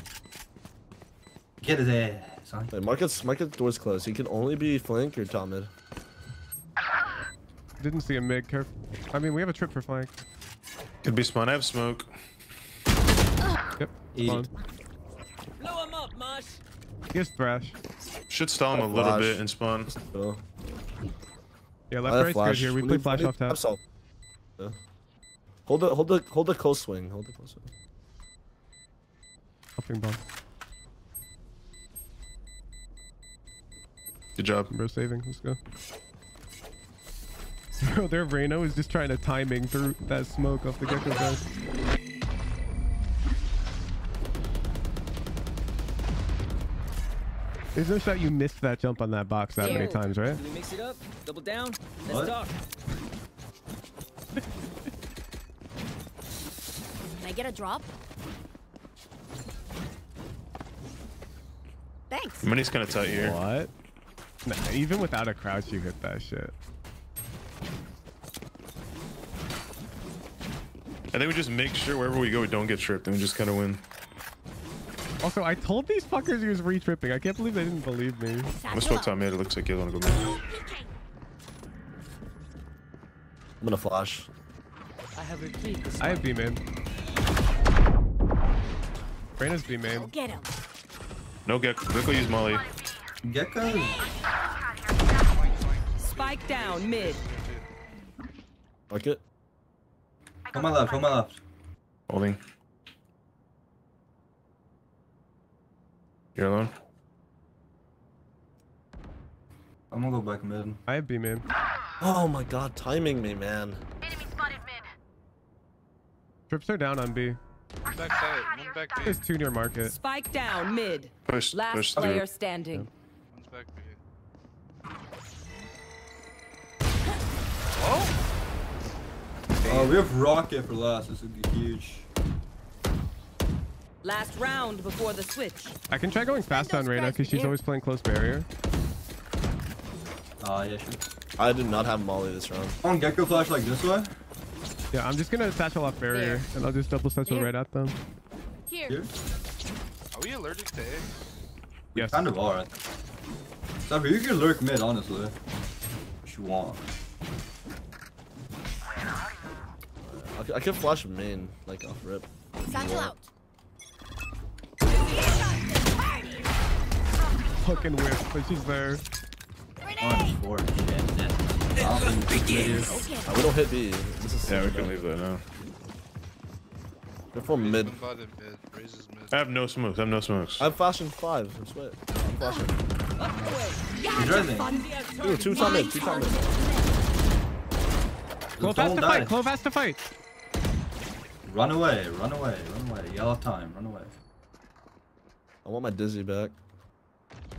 [SPEAKER 19] Get his ass, son.
[SPEAKER 15] Wait, Market's Market door's closed. He can only be flank or top mid.
[SPEAKER 6] Didn't see a mid. Caref I mean, we have a trip for flank.
[SPEAKER 21] Could be spawn. I have smoke.
[SPEAKER 6] Yep.
[SPEAKER 19] Eat
[SPEAKER 6] Spawn.
[SPEAKER 13] Blow him up, Mosh.
[SPEAKER 6] He has thrash.
[SPEAKER 21] Should stall him a
[SPEAKER 15] I
[SPEAKER 21] little bit and spawn.
[SPEAKER 15] So,
[SPEAKER 6] Yeah, left
[SPEAKER 15] have
[SPEAKER 6] right's
[SPEAKER 15] flash.
[SPEAKER 6] good here. We
[SPEAKER 15] We
[SPEAKER 6] play
[SPEAKER 15] need-
[SPEAKER 6] flash
[SPEAKER 15] we
[SPEAKER 6] off top.
[SPEAKER 15] Absol. Yeah. Hold the hold the hold the close swing. Hold the close swing.
[SPEAKER 6] Helping bomb.
[SPEAKER 21] Good job.
[SPEAKER 6] Bro saving. Let's go. Bro, their Reno is just trying to timing through that smoke off the Gekko guys. There's no shot you missed that jump on that box that many times, right?
[SPEAKER 13] Can we mix it up? Double down? Let's
[SPEAKER 19] What?
[SPEAKER 13] talk.
[SPEAKER 16] Can I get a drop? Thanks.
[SPEAKER 21] Money's kind of tight here.
[SPEAKER 6] What? Nah, even without a crouch, you hit that shit.
[SPEAKER 21] I think we just make sure wherever we go, we don't get tripped, and we just kind of win.
[SPEAKER 6] Also, I told these fuckers he was re-tripping. I can't believe they didn't believe me.
[SPEAKER 21] I'm gonna smoke top mid. It looks like you want to go mid.
[SPEAKER 15] I'm gonna flash.
[SPEAKER 13] I have retrieved this
[SPEAKER 6] I have B main. Reyna's B main.
[SPEAKER 16] Get him.
[SPEAKER 21] No Gekko. Gekko use Molly.
[SPEAKER 19] Gekko.
[SPEAKER 1] Spike down mid.
[SPEAKER 15] Market.
[SPEAKER 19] On my left, on my left.
[SPEAKER 21] Holding. You're alone.
[SPEAKER 19] I'm gonna go back mid.
[SPEAKER 6] I have B main.
[SPEAKER 15] Oh my god, timing me, man. Enemy spotted mid.
[SPEAKER 6] Trips are down on B.
[SPEAKER 23] Back Backside, one back B.
[SPEAKER 6] There's two near market.
[SPEAKER 1] Spike down mid.
[SPEAKER 21] Push,
[SPEAKER 1] Last
[SPEAKER 21] push
[SPEAKER 1] player
[SPEAKER 21] through.
[SPEAKER 1] standing.
[SPEAKER 23] One's back B.
[SPEAKER 19] Oh, we have rocket for last. This would be huge.
[SPEAKER 1] Last round before the switch.
[SPEAKER 6] I can try going fast on Reyna because she's always playing close barrier.
[SPEAKER 19] Ah, yeah, sure.
[SPEAKER 15] I do not have Molly this round.
[SPEAKER 19] On Gekko flash like this way?
[SPEAKER 6] Yeah, I'm just gonna satchel off barrier and I'll just double satchel
[SPEAKER 19] There.
[SPEAKER 6] right at them.
[SPEAKER 16] Here.
[SPEAKER 19] Here?
[SPEAKER 23] Are we allergic to A?
[SPEAKER 19] We
[SPEAKER 6] Yes.
[SPEAKER 19] kind of are. Cypher, you can lurk mid, honestly. If you want.
[SPEAKER 15] I, c- I can flash main, like off rip.
[SPEAKER 16] Satchel out.
[SPEAKER 6] Fucking whip, but she's there.
[SPEAKER 19] On four. I think this is mid here.
[SPEAKER 15] Uh, we don't hit B. This is
[SPEAKER 21] Yeah, we can leave that now.
[SPEAKER 15] They're from mid.
[SPEAKER 23] Mid. Mid.
[SPEAKER 21] I have no smokes. I have no smokes.
[SPEAKER 15] I'm flashing five. I'm sweat. I'm flashing.
[SPEAKER 19] He's rising.
[SPEAKER 15] Ooh, two top mid. Two top mid.
[SPEAKER 6] Clove has to fight. Clove has to fight.
[SPEAKER 19] Run away, run away, run away. Yellow time, run away.
[SPEAKER 15] I want my dizzy back.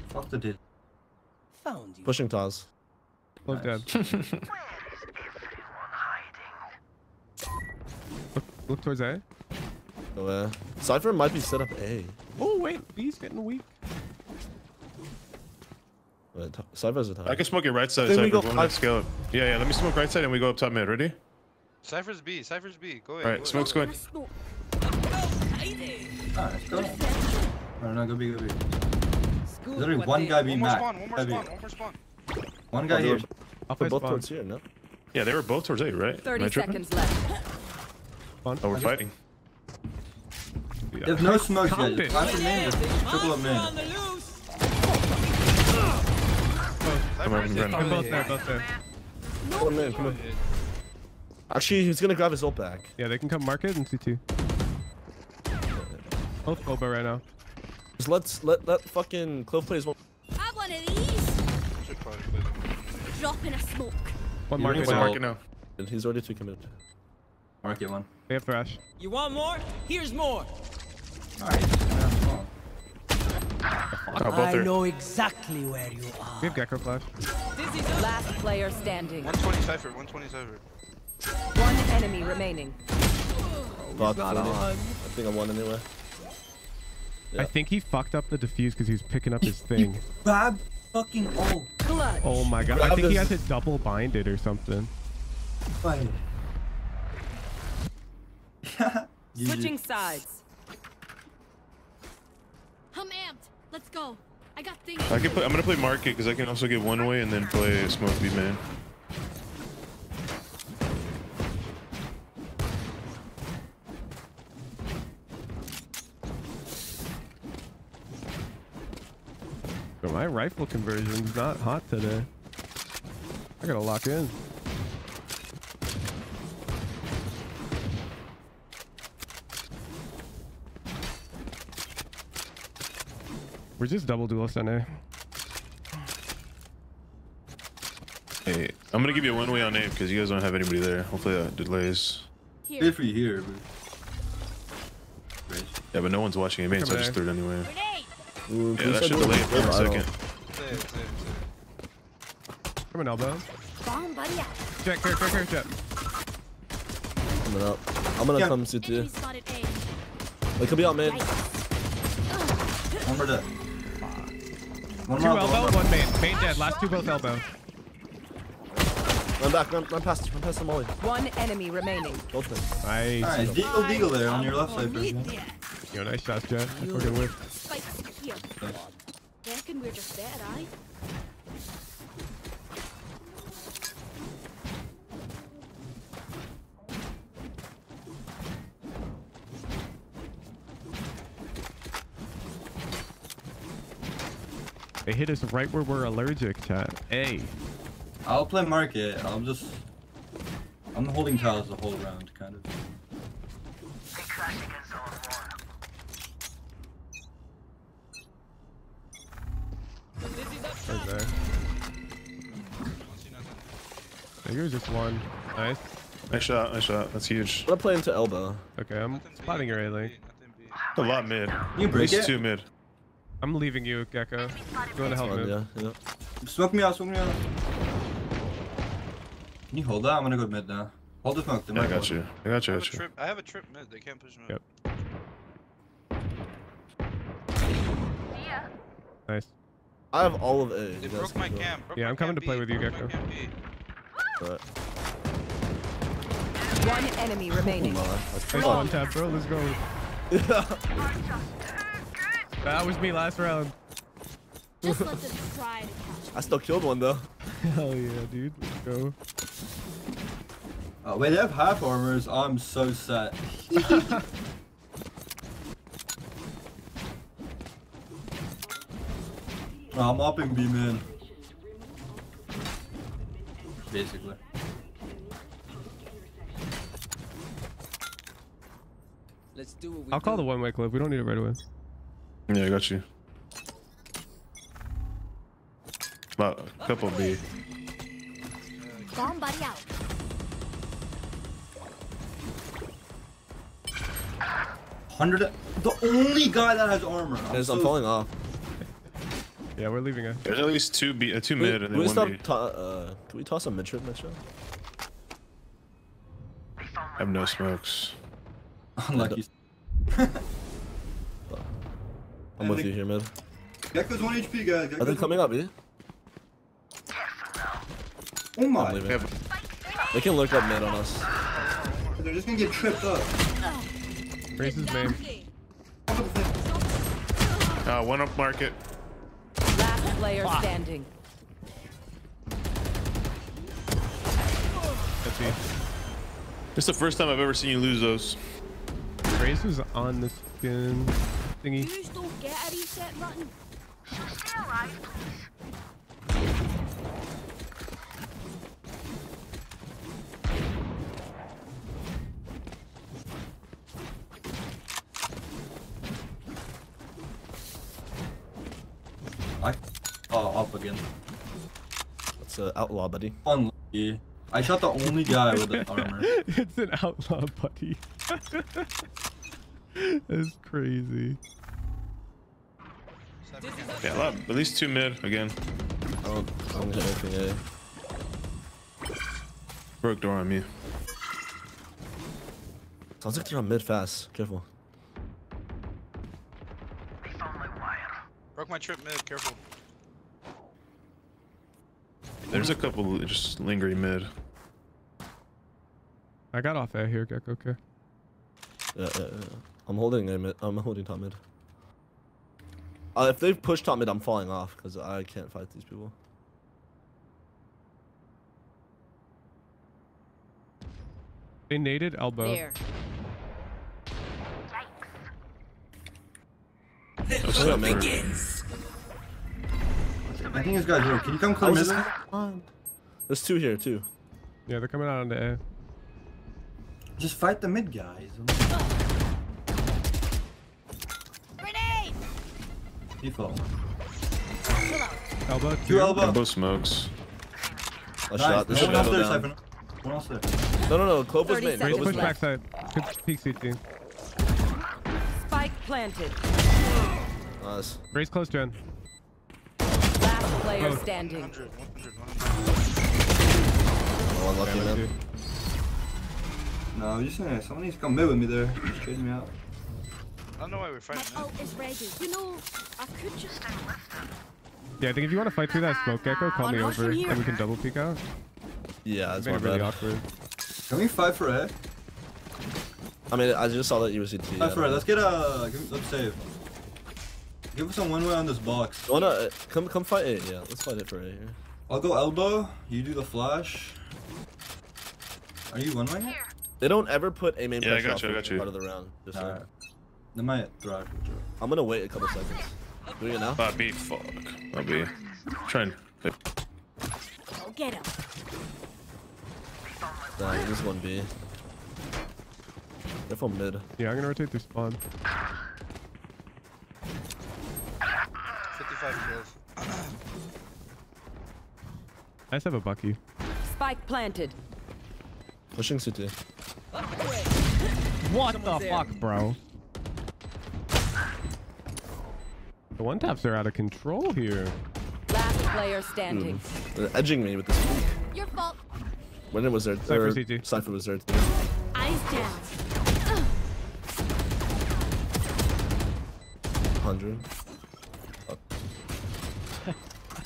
[SPEAKER 19] Fuck the dizzy.
[SPEAKER 13] Found you.
[SPEAKER 15] Pushing Taz.
[SPEAKER 6] Clove dead. look, look towards A.
[SPEAKER 15] Oh, A. Cypher might be set up A.
[SPEAKER 6] Oh wait, B's getting weak.
[SPEAKER 15] Wait, t- Cypher's a top.
[SPEAKER 21] I can smoke your right side.
[SPEAKER 15] Then we
[SPEAKER 21] Cypher.
[SPEAKER 15] go
[SPEAKER 21] Go
[SPEAKER 15] five-
[SPEAKER 21] scale up. Yeah, yeah. Let me smoke right side and we go up top mid. Ready?
[SPEAKER 23] Cypher's B. Cypher's B. Go ahead.
[SPEAKER 21] All right,
[SPEAKER 23] go
[SPEAKER 21] smoke's
[SPEAKER 23] ahead.
[SPEAKER 21] going.
[SPEAKER 19] Alright, let's go. No, no, go B, go B.
[SPEAKER 13] School
[SPEAKER 19] There's only one guy B
[SPEAKER 23] One more
[SPEAKER 19] max.
[SPEAKER 23] spawn. One more spawn. One more spawn.
[SPEAKER 19] One
[SPEAKER 15] Oh,
[SPEAKER 19] guy
[SPEAKER 15] they
[SPEAKER 19] here.
[SPEAKER 15] were-
[SPEAKER 6] I'll
[SPEAKER 15] They're both
[SPEAKER 6] spawn.
[SPEAKER 15] towards here, no?
[SPEAKER 21] Yeah, they were both towards A, right? Am I
[SPEAKER 1] 30
[SPEAKER 21] tripping?
[SPEAKER 1] seconds left.
[SPEAKER 6] Spawn.
[SPEAKER 21] Oh, we're fighting.
[SPEAKER 19] There's no smoke yet.
[SPEAKER 6] it.
[SPEAKER 19] Just plant your main, triple up main.
[SPEAKER 13] On the loose.
[SPEAKER 21] Come on,
[SPEAKER 6] They're both there, both there.
[SPEAKER 15] Come on, man, come on. Actually, he's gonna grab his ult back.
[SPEAKER 6] Yeah, they can come market and CT. Both Boba right now.
[SPEAKER 15] Just let's let let fucking Clove play his one.
[SPEAKER 16] Have one of these.
[SPEAKER 23] Should probably play.
[SPEAKER 16] Drop in a smoke.
[SPEAKER 6] One
[SPEAKER 19] You're
[SPEAKER 6] market
[SPEAKER 21] One
[SPEAKER 6] now.
[SPEAKER 21] market now.
[SPEAKER 15] And he's already too committed.
[SPEAKER 19] Market one.
[SPEAKER 6] They have thrash.
[SPEAKER 13] You want more? Here's more.
[SPEAKER 19] Alright.
[SPEAKER 21] Oh,
[SPEAKER 13] I
[SPEAKER 21] there.
[SPEAKER 13] know exactly where you are.
[SPEAKER 6] We have Gekko flash.
[SPEAKER 13] Dizzy's up.
[SPEAKER 1] Last player standing.
[SPEAKER 23] 120 Cypher. 120 Cypher.
[SPEAKER 1] One enemy remaining.
[SPEAKER 15] Oh, god,
[SPEAKER 6] not
[SPEAKER 15] 40.
[SPEAKER 6] on.
[SPEAKER 15] I think I won anyway.
[SPEAKER 6] I think he fucked up the defuse because he was picking up his thing.
[SPEAKER 19] Grab fucking oh.
[SPEAKER 1] Clutch.
[SPEAKER 6] Oh my god. I
[SPEAKER 19] Grab
[SPEAKER 6] think he
[SPEAKER 19] his-
[SPEAKER 6] has it double binded or something.
[SPEAKER 19] Fine.
[SPEAKER 1] Switching sides.
[SPEAKER 22] I'm amped. Let's go. I got things.
[SPEAKER 21] I can play, I'm gonna play market because I can also get one way and then play smoke B man.
[SPEAKER 6] But my rifle conversion's not hot today. I gotta lock in. We're just double duel Sunday.
[SPEAKER 21] Hey, I'm gonna give you a one way on A because you guys don't have anybody there. Hopefully that delays.
[SPEAKER 19] Good for you here, but.
[SPEAKER 21] Yeah, but no one's watching A main, so I just threw it anyway.
[SPEAKER 15] Ooh,
[SPEAKER 21] Yeah, that should
[SPEAKER 15] doing
[SPEAKER 21] delay it for a second.
[SPEAKER 23] Say it, say it, say
[SPEAKER 6] Come on, elbow.
[SPEAKER 16] Bomb buddy out.
[SPEAKER 6] Check, check, check, check, check.
[SPEAKER 15] Coming up. I'm gonna
[SPEAKER 19] Yeah.
[SPEAKER 15] come CT.
[SPEAKER 22] Enemy spotted A.
[SPEAKER 15] They could be out mid.
[SPEAKER 19] One more dead. One
[SPEAKER 6] Two
[SPEAKER 19] more,
[SPEAKER 6] elbow, one main. Main dead. Last two both elbow.
[SPEAKER 15] Run back, run, run past, run past the molly.
[SPEAKER 1] One enemy remaining.
[SPEAKER 15] Both mid.
[SPEAKER 6] Nice.
[SPEAKER 19] Alright, Deagle Deagle there on your left side for.
[SPEAKER 6] Yo, nice shots, Jett. I fucking whiff.
[SPEAKER 22] Spikes here. Reckon we're just better, aye?
[SPEAKER 6] They hit us right where we're allergic, chat. A.
[SPEAKER 19] I'll play market. I'm just. I'm holding tiles the whole round, kind of.
[SPEAKER 6] Right there. I think it was just one. Nice.
[SPEAKER 21] Nice shot, nice shot. That's huge.
[SPEAKER 15] I'm gonna play into elbow.
[SPEAKER 6] Okay, I'm spotting your A link.
[SPEAKER 21] A lot mid.
[SPEAKER 19] You
[SPEAKER 21] At
[SPEAKER 19] break
[SPEAKER 21] least
[SPEAKER 19] it?
[SPEAKER 21] two mid.
[SPEAKER 6] I'm leaving you, Gekko. Going to help
[SPEAKER 15] Fine,
[SPEAKER 6] mid.
[SPEAKER 15] yeah, yeah.
[SPEAKER 19] Smoke me out, smoke me out. Can you hold that? I'm gonna go mid now. Hold the smoke. they
[SPEAKER 21] Yeah, I got you. I got you,
[SPEAKER 23] I
[SPEAKER 21] I
[SPEAKER 23] have
[SPEAKER 21] got
[SPEAKER 23] a
[SPEAKER 21] you.
[SPEAKER 23] trip. I have a trip mid. They can't push mid.
[SPEAKER 6] Yep. Nice.
[SPEAKER 15] I have all of A. You
[SPEAKER 23] They broke my
[SPEAKER 15] go.
[SPEAKER 23] cam. Broke
[SPEAKER 6] Yeah,
[SPEAKER 23] my
[SPEAKER 6] I'm coming to play
[SPEAKER 23] B,
[SPEAKER 6] with you,
[SPEAKER 23] Gekko.
[SPEAKER 15] But,
[SPEAKER 1] One enemy remaining.
[SPEAKER 6] Nice one tap, bro. Let's go. That was me last round.
[SPEAKER 22] Just let try
[SPEAKER 15] I still killed one though.
[SPEAKER 6] Hell yeah, dude. Let's go.
[SPEAKER 19] Oh, wait, they have half armors. I'm so set. no, I'm upping B man. Basically.
[SPEAKER 13] Let's do what we
[SPEAKER 6] I'll call
[SPEAKER 13] do.
[SPEAKER 6] the one-way clip. We don't need it right away.
[SPEAKER 21] Yeah, I got you. About a couple B.
[SPEAKER 16] Bomb buddy out.
[SPEAKER 19] Hundred. The only guy that has armor. I'm
[SPEAKER 15] Yes, I'm falling off.
[SPEAKER 6] Yeah, we're leaving it.
[SPEAKER 21] There's at least two B, uh, two
[SPEAKER 15] Can
[SPEAKER 21] mid,
[SPEAKER 15] we,
[SPEAKER 21] and then
[SPEAKER 15] we
[SPEAKER 21] one
[SPEAKER 15] stop
[SPEAKER 21] B.
[SPEAKER 15] uh, can we toss a mid trip next round?
[SPEAKER 21] I have no smokes.
[SPEAKER 19] Unlucky.
[SPEAKER 15] I'm with you here, mid.
[SPEAKER 19] Gekko's one HP, guys.
[SPEAKER 15] Are they coming up, B?
[SPEAKER 19] Oh my.
[SPEAKER 15] I'm. They can look up mid on us.
[SPEAKER 19] They're just gonna get tripped up.
[SPEAKER 6] Raise his name.
[SPEAKER 21] Uh, one up market.
[SPEAKER 1] Last player standing.
[SPEAKER 6] That's me.
[SPEAKER 21] This is the first time I've ever seen you lose those.
[SPEAKER 6] Raze was on the skin thingy.
[SPEAKER 22] You don't get a reset button.
[SPEAKER 19] I. Oh, up again.
[SPEAKER 15] That's an outlaw, buddy.
[SPEAKER 19] Unlucky. I shot the only guy with the armor.
[SPEAKER 6] it's an outlaw, buddy. That's crazy.
[SPEAKER 21] Yeah, a lot, at least two mid again.
[SPEAKER 15] I don't, I don't get anything A.
[SPEAKER 21] Broke door on me.
[SPEAKER 15] Sounds like they're on mid fast. Careful.
[SPEAKER 23] Broke my trip mid. Careful.
[SPEAKER 21] There's a couple just lingering mid.
[SPEAKER 6] I got off A here, Gekko. Okay.
[SPEAKER 15] Yeah, yeah, yeah. I'm holding a mid. I'm holding top mid. Uh, if they push top mid, I'm falling off because I can't fight these people.
[SPEAKER 6] They naded elbow.
[SPEAKER 4] There.
[SPEAKER 15] What's up, man?
[SPEAKER 19] I think this guy's here. Can you come clear
[SPEAKER 15] I
[SPEAKER 19] mid? lane?
[SPEAKER 15] There's two here too.
[SPEAKER 6] Yeah, they're coming out on the A.
[SPEAKER 19] Just fight the mid guys.
[SPEAKER 16] Grenade!
[SPEAKER 19] Default.
[SPEAKER 6] Elbow.
[SPEAKER 19] Two elbow.
[SPEAKER 21] Elbow smokes.
[SPEAKER 15] A
[SPEAKER 19] Nice.
[SPEAKER 15] shot. This
[SPEAKER 19] No one else there,
[SPEAKER 15] down.
[SPEAKER 19] One else there.
[SPEAKER 15] No, no, no. Clove was mid.
[SPEAKER 1] seconds
[SPEAKER 15] Clove was
[SPEAKER 6] Push
[SPEAKER 15] mid.
[SPEAKER 6] backside. Peek CT.
[SPEAKER 1] Spike planted.
[SPEAKER 15] Nice.
[SPEAKER 6] Raze close, Jen.
[SPEAKER 1] Last player
[SPEAKER 6] Both.
[SPEAKER 1] standing.
[SPEAKER 19] 100, 100, 100.
[SPEAKER 15] Oh, unlucky,
[SPEAKER 6] Yeah,
[SPEAKER 19] No, I'm just saying, someone needs to come mid with me there. Just trade me out.
[SPEAKER 23] I don't know why we're fighting mid.
[SPEAKER 16] ult is ready. You know, I could just.
[SPEAKER 6] Yeah, I think if you want to fight through that smoke Gekko, call me over
[SPEAKER 16] here.
[SPEAKER 6] and we can double peek out.
[SPEAKER 15] Yeah, that's
[SPEAKER 6] Made
[SPEAKER 15] my
[SPEAKER 6] it really
[SPEAKER 15] bad.
[SPEAKER 6] awkward.
[SPEAKER 19] Can we fight for A?
[SPEAKER 15] I mean, I just saw that you were CT.
[SPEAKER 19] Fight for A. Uh, let's get uh, a. Let's save. Give us a one way on this box.
[SPEAKER 15] Wanna uh, come come fight it? Yeah, let's fight it for A here.
[SPEAKER 19] I'll go elbow. You do the flash. Are you one way?
[SPEAKER 15] They don't ever put a main
[SPEAKER 21] Yeah, I
[SPEAKER 15] pressure
[SPEAKER 21] got
[SPEAKER 15] off
[SPEAKER 21] you, I got you.
[SPEAKER 15] part of the round. Just saying.
[SPEAKER 19] Alright. They might thrive.
[SPEAKER 15] I'm gonna wait a couple seconds. Doing it now?
[SPEAKER 21] Bot B, fuck. Bot B. Try and.
[SPEAKER 16] Go get him.
[SPEAKER 15] Nah, this one B. They're from mid.
[SPEAKER 6] Yeah, I'm gonna rotate through spawn.
[SPEAKER 23] 55 kills.
[SPEAKER 6] I just have a Bucky.
[SPEAKER 1] Spike planted.
[SPEAKER 15] Pushing CT.
[SPEAKER 6] What the fuck, bro? The one taps are out of control here.
[SPEAKER 1] Last player standing. Mm.
[SPEAKER 15] They're edging me with this peek.
[SPEAKER 16] Your fault.
[SPEAKER 15] When it was there,
[SPEAKER 6] Cypher
[SPEAKER 15] or
[SPEAKER 6] CT.
[SPEAKER 15] Cypher was there.
[SPEAKER 16] Eyes down.
[SPEAKER 15] Hundred.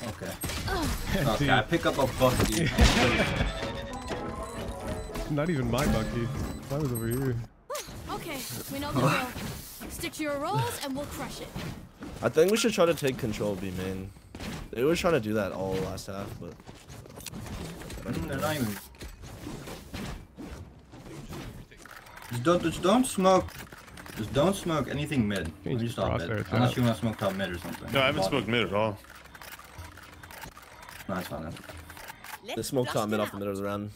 [SPEAKER 19] Okay. Okay, I pick up a bucky.
[SPEAKER 6] Not even my Bucky. That was over here.
[SPEAKER 16] Okay, we know the drill. Stick to your roles and we'll crush it.
[SPEAKER 15] I think we should try to take control of B main. They were trying to do that all last half, but mm,
[SPEAKER 19] They're not even. Just don't, just don't smoke. Just don't smoke anything mid. When you stop mid. Unless you want to smoke top mid or something.
[SPEAKER 21] No, I haven't
[SPEAKER 19] Bot-
[SPEAKER 21] smoked mid at all.
[SPEAKER 19] No, it's fine. then.
[SPEAKER 15] they smoked top mid off the middle of the round.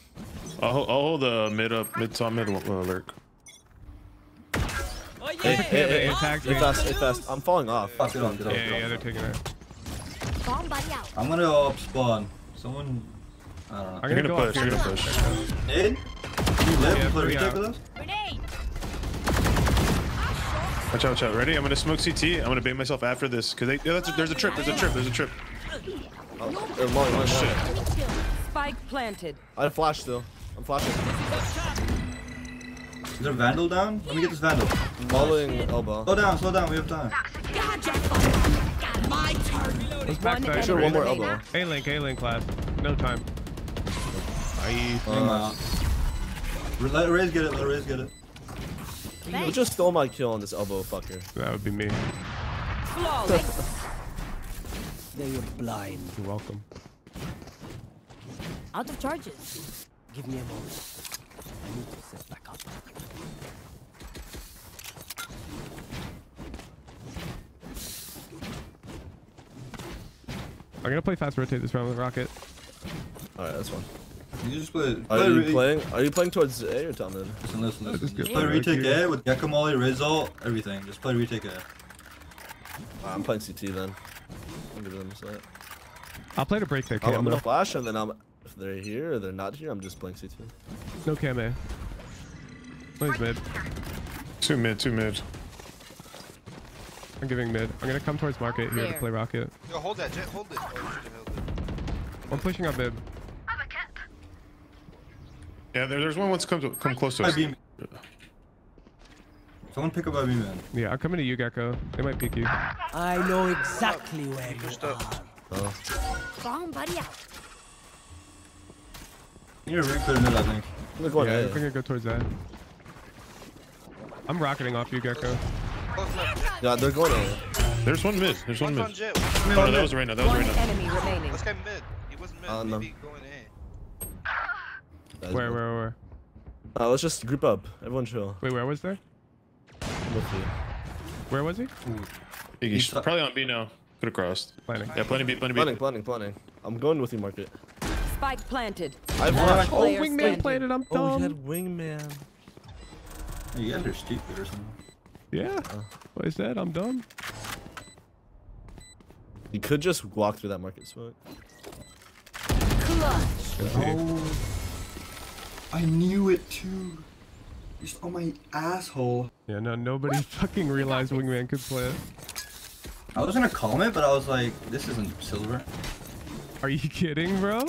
[SPEAKER 21] I'll, hold- I'll hold the mid up, mid top mid uh, lurk.
[SPEAKER 15] Hey, hey, hey,
[SPEAKER 6] it tagged
[SPEAKER 15] hey,
[SPEAKER 6] me.
[SPEAKER 15] fast, hey, fast. I'm falling off.
[SPEAKER 19] Fuck it off, get off,
[SPEAKER 6] Yeah,
[SPEAKER 19] get
[SPEAKER 6] yeah,
[SPEAKER 19] off.
[SPEAKER 6] they're taking it.
[SPEAKER 16] Bomb buddy out.
[SPEAKER 19] I'm gonna up spawn. Someone. I don't know.
[SPEAKER 6] I'm
[SPEAKER 21] You're
[SPEAKER 6] gonna
[SPEAKER 21] gonna push,
[SPEAKER 6] up
[SPEAKER 21] you're gonna push.
[SPEAKER 19] Nade? You live
[SPEAKER 6] Yeah,
[SPEAKER 19] and play
[SPEAKER 6] three
[SPEAKER 19] retake with us?
[SPEAKER 16] Grenade.
[SPEAKER 21] Watch out, watch out. Ready? I'm gonna smoke CT. I'm gonna bait myself after this. Cause they, yeah, that's a, there's a trip, there's a trip, there's a trip.
[SPEAKER 15] Oh, they're long, long,
[SPEAKER 21] Shit.
[SPEAKER 15] long.
[SPEAKER 1] Spike planted.
[SPEAKER 15] I have flash still. I'm flashing.
[SPEAKER 19] Is there a vandal down? Let me get this vandal.
[SPEAKER 15] Following elbow.
[SPEAKER 19] Slow down, slow down. We have time.
[SPEAKER 16] My turn.
[SPEAKER 6] Let's
[SPEAKER 1] One
[SPEAKER 6] backside.
[SPEAKER 15] Sure, one more elbow.
[SPEAKER 6] A link, A link, class. No time. Bye.
[SPEAKER 19] Uh, let Raze get it. Let Raze get it.
[SPEAKER 15] Who just stole my kill on this elbow fucker?
[SPEAKER 6] That would be me.
[SPEAKER 1] Flawless.
[SPEAKER 13] They were blind.
[SPEAKER 6] You're welcome.
[SPEAKER 16] Out of charges.
[SPEAKER 13] Give me a moment. I need to set back up.
[SPEAKER 6] I'm gonna play fast rotate this round with Rocket.
[SPEAKER 15] Alright, that's fine.
[SPEAKER 19] You just play.
[SPEAKER 15] Are
[SPEAKER 19] play
[SPEAKER 15] you
[SPEAKER 19] re-
[SPEAKER 15] playing? Are you playing towards A or top mid?
[SPEAKER 19] Listen, listen, listen.
[SPEAKER 6] Just
[SPEAKER 19] Just play
[SPEAKER 6] the
[SPEAKER 19] retake
[SPEAKER 6] Valkyrie.
[SPEAKER 19] A with Yakamoli, Rizal, everything. Just play retake A.
[SPEAKER 15] Alright, I'm playing CT then. I'll give them a set.
[SPEAKER 6] I'll play to break their
[SPEAKER 15] oh, I'm,
[SPEAKER 6] I'm
[SPEAKER 15] gonna flash and then I'm if they're here or they're not here, I'm just playing CT.
[SPEAKER 6] No cam eh? A. Plays mid.
[SPEAKER 21] Two mid, two mid.
[SPEAKER 6] I'm giving mid. I'm gonna come towards market here to play Rocket.
[SPEAKER 23] Yo, hold that, Jett. Hold it. Oh, you should've held it.
[SPEAKER 6] I'm pushing up mid.
[SPEAKER 21] Yeah, there, there's one wants to come to, come close to
[SPEAKER 19] I
[SPEAKER 21] us.
[SPEAKER 19] Beam. Someone pick up Abby, man.
[SPEAKER 6] Yeah, I'm coming to you, Gekko. They might pick you.
[SPEAKER 13] I know exactly where you are.
[SPEAKER 15] Oh.
[SPEAKER 16] Bomb buddy out.
[SPEAKER 19] You're really clear mid, I think.
[SPEAKER 15] Look what
[SPEAKER 6] yeah,
[SPEAKER 15] A.
[SPEAKER 6] I'm gonna go towards that. I'm rocketing off you, Gekko.
[SPEAKER 15] Yeah, they're going A.
[SPEAKER 21] There's one mid. There's one
[SPEAKER 23] One's
[SPEAKER 21] mid.
[SPEAKER 23] on Jett.
[SPEAKER 21] Oh, no, that was Reyna. That was
[SPEAKER 1] One
[SPEAKER 21] Reyna.
[SPEAKER 1] enemy remaining.
[SPEAKER 23] This guy mid. He wasn't mid.
[SPEAKER 15] Uh, no.
[SPEAKER 23] Maybe going A.
[SPEAKER 6] Where, where, where?
[SPEAKER 15] Uh, let's just group up. Everyone chill.
[SPEAKER 6] Wait, where was there?
[SPEAKER 15] I'm with you.
[SPEAKER 6] Where was he?
[SPEAKER 21] He's probably on B now. Could have crossed.
[SPEAKER 6] Planning.
[SPEAKER 21] Yeah, plenty B, plenty B.
[SPEAKER 15] Planning, planning, planning. I'm going with you, Market.
[SPEAKER 1] Spike planted.
[SPEAKER 15] I have
[SPEAKER 1] Last
[SPEAKER 15] one.
[SPEAKER 6] Oh,
[SPEAKER 1] player
[SPEAKER 6] wingman
[SPEAKER 1] standing.
[SPEAKER 6] planted. I'm
[SPEAKER 15] Oh,
[SPEAKER 6] dumb.
[SPEAKER 15] he had wingman.
[SPEAKER 19] You guys are stupid or something.
[SPEAKER 6] Yeah. Uh-huh. What is that? I'm dumb.
[SPEAKER 15] You could just walk through that market smoke.
[SPEAKER 19] Oh. I knew it too. Just on my asshole.
[SPEAKER 6] Yeah, no, nobody fucking realized wingman could play it.
[SPEAKER 19] I was gonna comment, but I was like, this isn't silver.
[SPEAKER 6] Are you kidding, bro?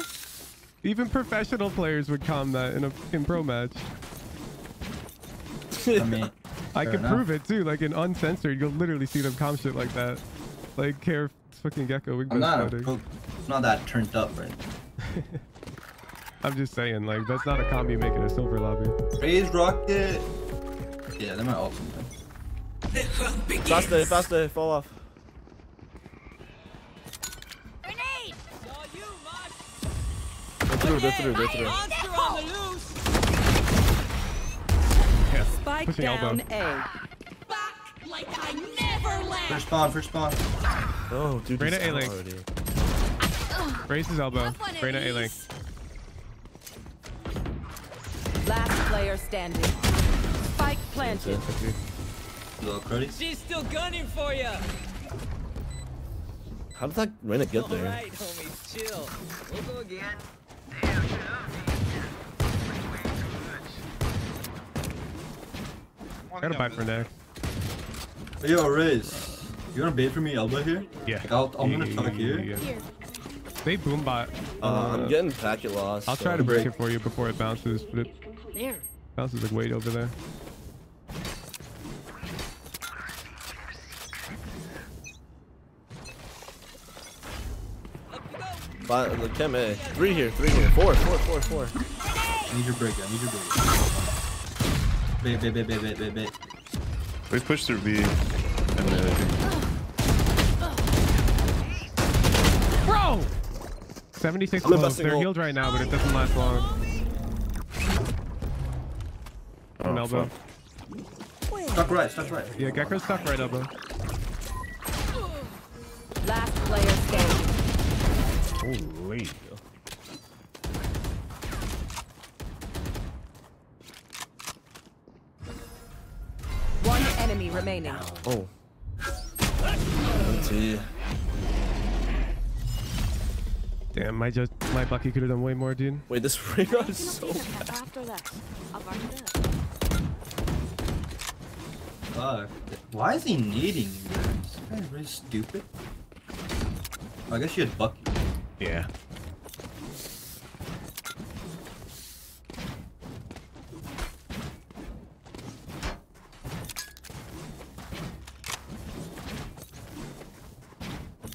[SPEAKER 6] Even professional players would calm that in a in pro match.
[SPEAKER 19] I mean,
[SPEAKER 6] I
[SPEAKER 19] fair
[SPEAKER 6] can
[SPEAKER 19] enough.
[SPEAKER 6] prove it too. Like in uncensored, you'll literally see them calm shit like that. Like care fucking Gekko wingman
[SPEAKER 19] I'm not, a, pro- I'm not that turned up, right?
[SPEAKER 6] I'm just saying, like that's not a combi you make in a silver lobby.
[SPEAKER 19] Raze rocket. Yeah, they might ult something.
[SPEAKER 15] Faster, faster, fall off.
[SPEAKER 16] Grenade!
[SPEAKER 15] Go through, go through, go through.
[SPEAKER 6] Yeah.
[SPEAKER 1] Spike
[SPEAKER 6] Pushing
[SPEAKER 1] down
[SPEAKER 6] elbow.
[SPEAKER 1] A.
[SPEAKER 16] Like I never left!
[SPEAKER 19] First spawn, first spawn.
[SPEAKER 15] Oh, dude,
[SPEAKER 6] Reyna
[SPEAKER 15] he's out
[SPEAKER 6] A-Link.
[SPEAKER 15] already.
[SPEAKER 6] Raze his elbow.
[SPEAKER 16] Have one
[SPEAKER 1] Last player standing. Spike planted.
[SPEAKER 19] Little.
[SPEAKER 13] She's still gunning for you.
[SPEAKER 15] How did that Reyna get there?
[SPEAKER 13] Alright, homies, chill. We'll go again.
[SPEAKER 6] Gotta buy for next.
[SPEAKER 19] Hey, yo, Riz. You wanna bait for me elbow here?
[SPEAKER 6] Yeah.
[SPEAKER 19] I'll, I'm gonna
[SPEAKER 6] Yeah,
[SPEAKER 19] tuck here.
[SPEAKER 6] yeah, yeah. They boom bot.
[SPEAKER 15] Uh, I'm getting packet lost.
[SPEAKER 6] I'll try to break it for you before it bounces, but it
[SPEAKER 16] There.
[SPEAKER 6] bounces like way over there.
[SPEAKER 15] Five, the chem A. Three here, three here. Four, four, four, four.
[SPEAKER 19] I need your break, I need your break. Bait, bait, bait, bait, bait, bait, bait.
[SPEAKER 21] We pushed through B. And uh,
[SPEAKER 6] Bro! 76
[SPEAKER 15] I'm
[SPEAKER 6] close. They're healed right now, but it doesn't last long. Oh, An
[SPEAKER 21] oh,
[SPEAKER 6] elbow.
[SPEAKER 21] fuck.
[SPEAKER 19] Stuck right, stuck right.
[SPEAKER 6] Yeah, Gekko's stuck right elbow.
[SPEAKER 1] Last player standing.
[SPEAKER 6] Holy.
[SPEAKER 1] One enemy remaining.
[SPEAKER 15] Oh. MT.
[SPEAKER 6] Damn, my just my Bucky could have done way more, dude.
[SPEAKER 15] Wait, this Reyna is so bad.
[SPEAKER 22] After this, I've earned it.
[SPEAKER 19] Fuck. Why is he needing you guys? This guy's really stupid. Oh, I guess you had Bucky.
[SPEAKER 6] Yeah.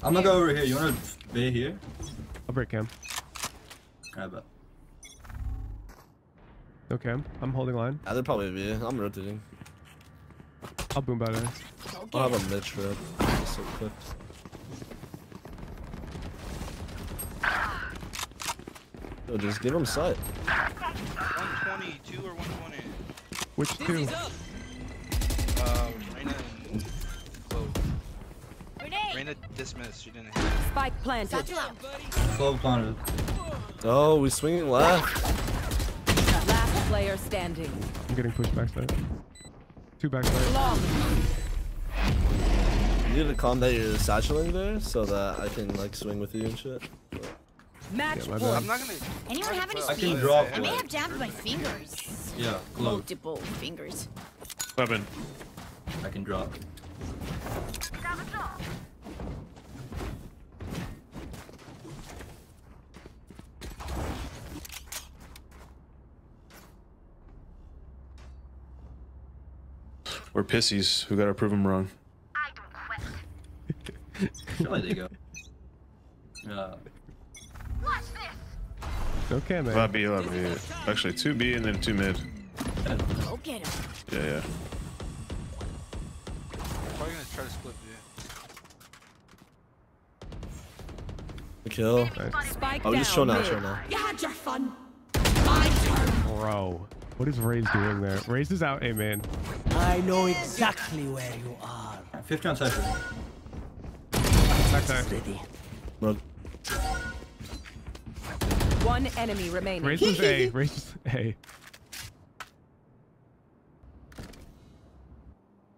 [SPEAKER 19] I'm gonna go over here. You wanna bait here?
[SPEAKER 6] I'll break cam.
[SPEAKER 19] Grab it.
[SPEAKER 6] Okay, I'm holding line.
[SPEAKER 15] Yeah, they're probably I'm rotating.
[SPEAKER 6] I'll boom bot
[SPEAKER 15] I'll have a mid trip. So quick. Yo, just give him sight.
[SPEAKER 23] 122 or 120?
[SPEAKER 6] Which two?
[SPEAKER 23] Uh, Reyna and Clove.
[SPEAKER 16] Grenade!
[SPEAKER 23] Reyna dismissed. She didn't hit.
[SPEAKER 1] Spike planted.
[SPEAKER 19] Slow planted.
[SPEAKER 15] Oh, we swinging left.
[SPEAKER 1] Last player standing.
[SPEAKER 6] I'm getting pushed backside. Two backside.
[SPEAKER 1] Long.
[SPEAKER 15] You need to calm down your satcheling there so that I can like swing with you and shit.
[SPEAKER 1] Match
[SPEAKER 6] Yeah,
[SPEAKER 1] point.
[SPEAKER 23] I'm not gonna.
[SPEAKER 16] Anyone have any
[SPEAKER 19] I can
[SPEAKER 16] speed?
[SPEAKER 19] drop
[SPEAKER 16] I may have jammed my fingers.
[SPEAKER 19] Yeah, Clove.
[SPEAKER 16] Multiple fingers.
[SPEAKER 21] Weapon.
[SPEAKER 19] I can drop.
[SPEAKER 21] We're pissies. We gotta prove them wrong.
[SPEAKER 19] Surely they go. Yeah.
[SPEAKER 6] It's okay, man.
[SPEAKER 21] Lobby, lobby. Actually, two B and then two mid.
[SPEAKER 16] Go get him.
[SPEAKER 21] Yeah, yeah.
[SPEAKER 23] Probably gonna try to split B.
[SPEAKER 15] Kill.
[SPEAKER 1] Spike
[SPEAKER 15] Oh, just
[SPEAKER 1] down
[SPEAKER 15] show now,
[SPEAKER 1] mid.
[SPEAKER 15] show now.
[SPEAKER 16] You had your fun.
[SPEAKER 6] Bro, what is Raze doing there? Raze is out, hey man.
[SPEAKER 13] I know exactly where you are.
[SPEAKER 19] 50 on Cypher.
[SPEAKER 6] Back there.
[SPEAKER 15] Bro,
[SPEAKER 1] One enemy remaining.
[SPEAKER 6] Raze is A. Raze is A.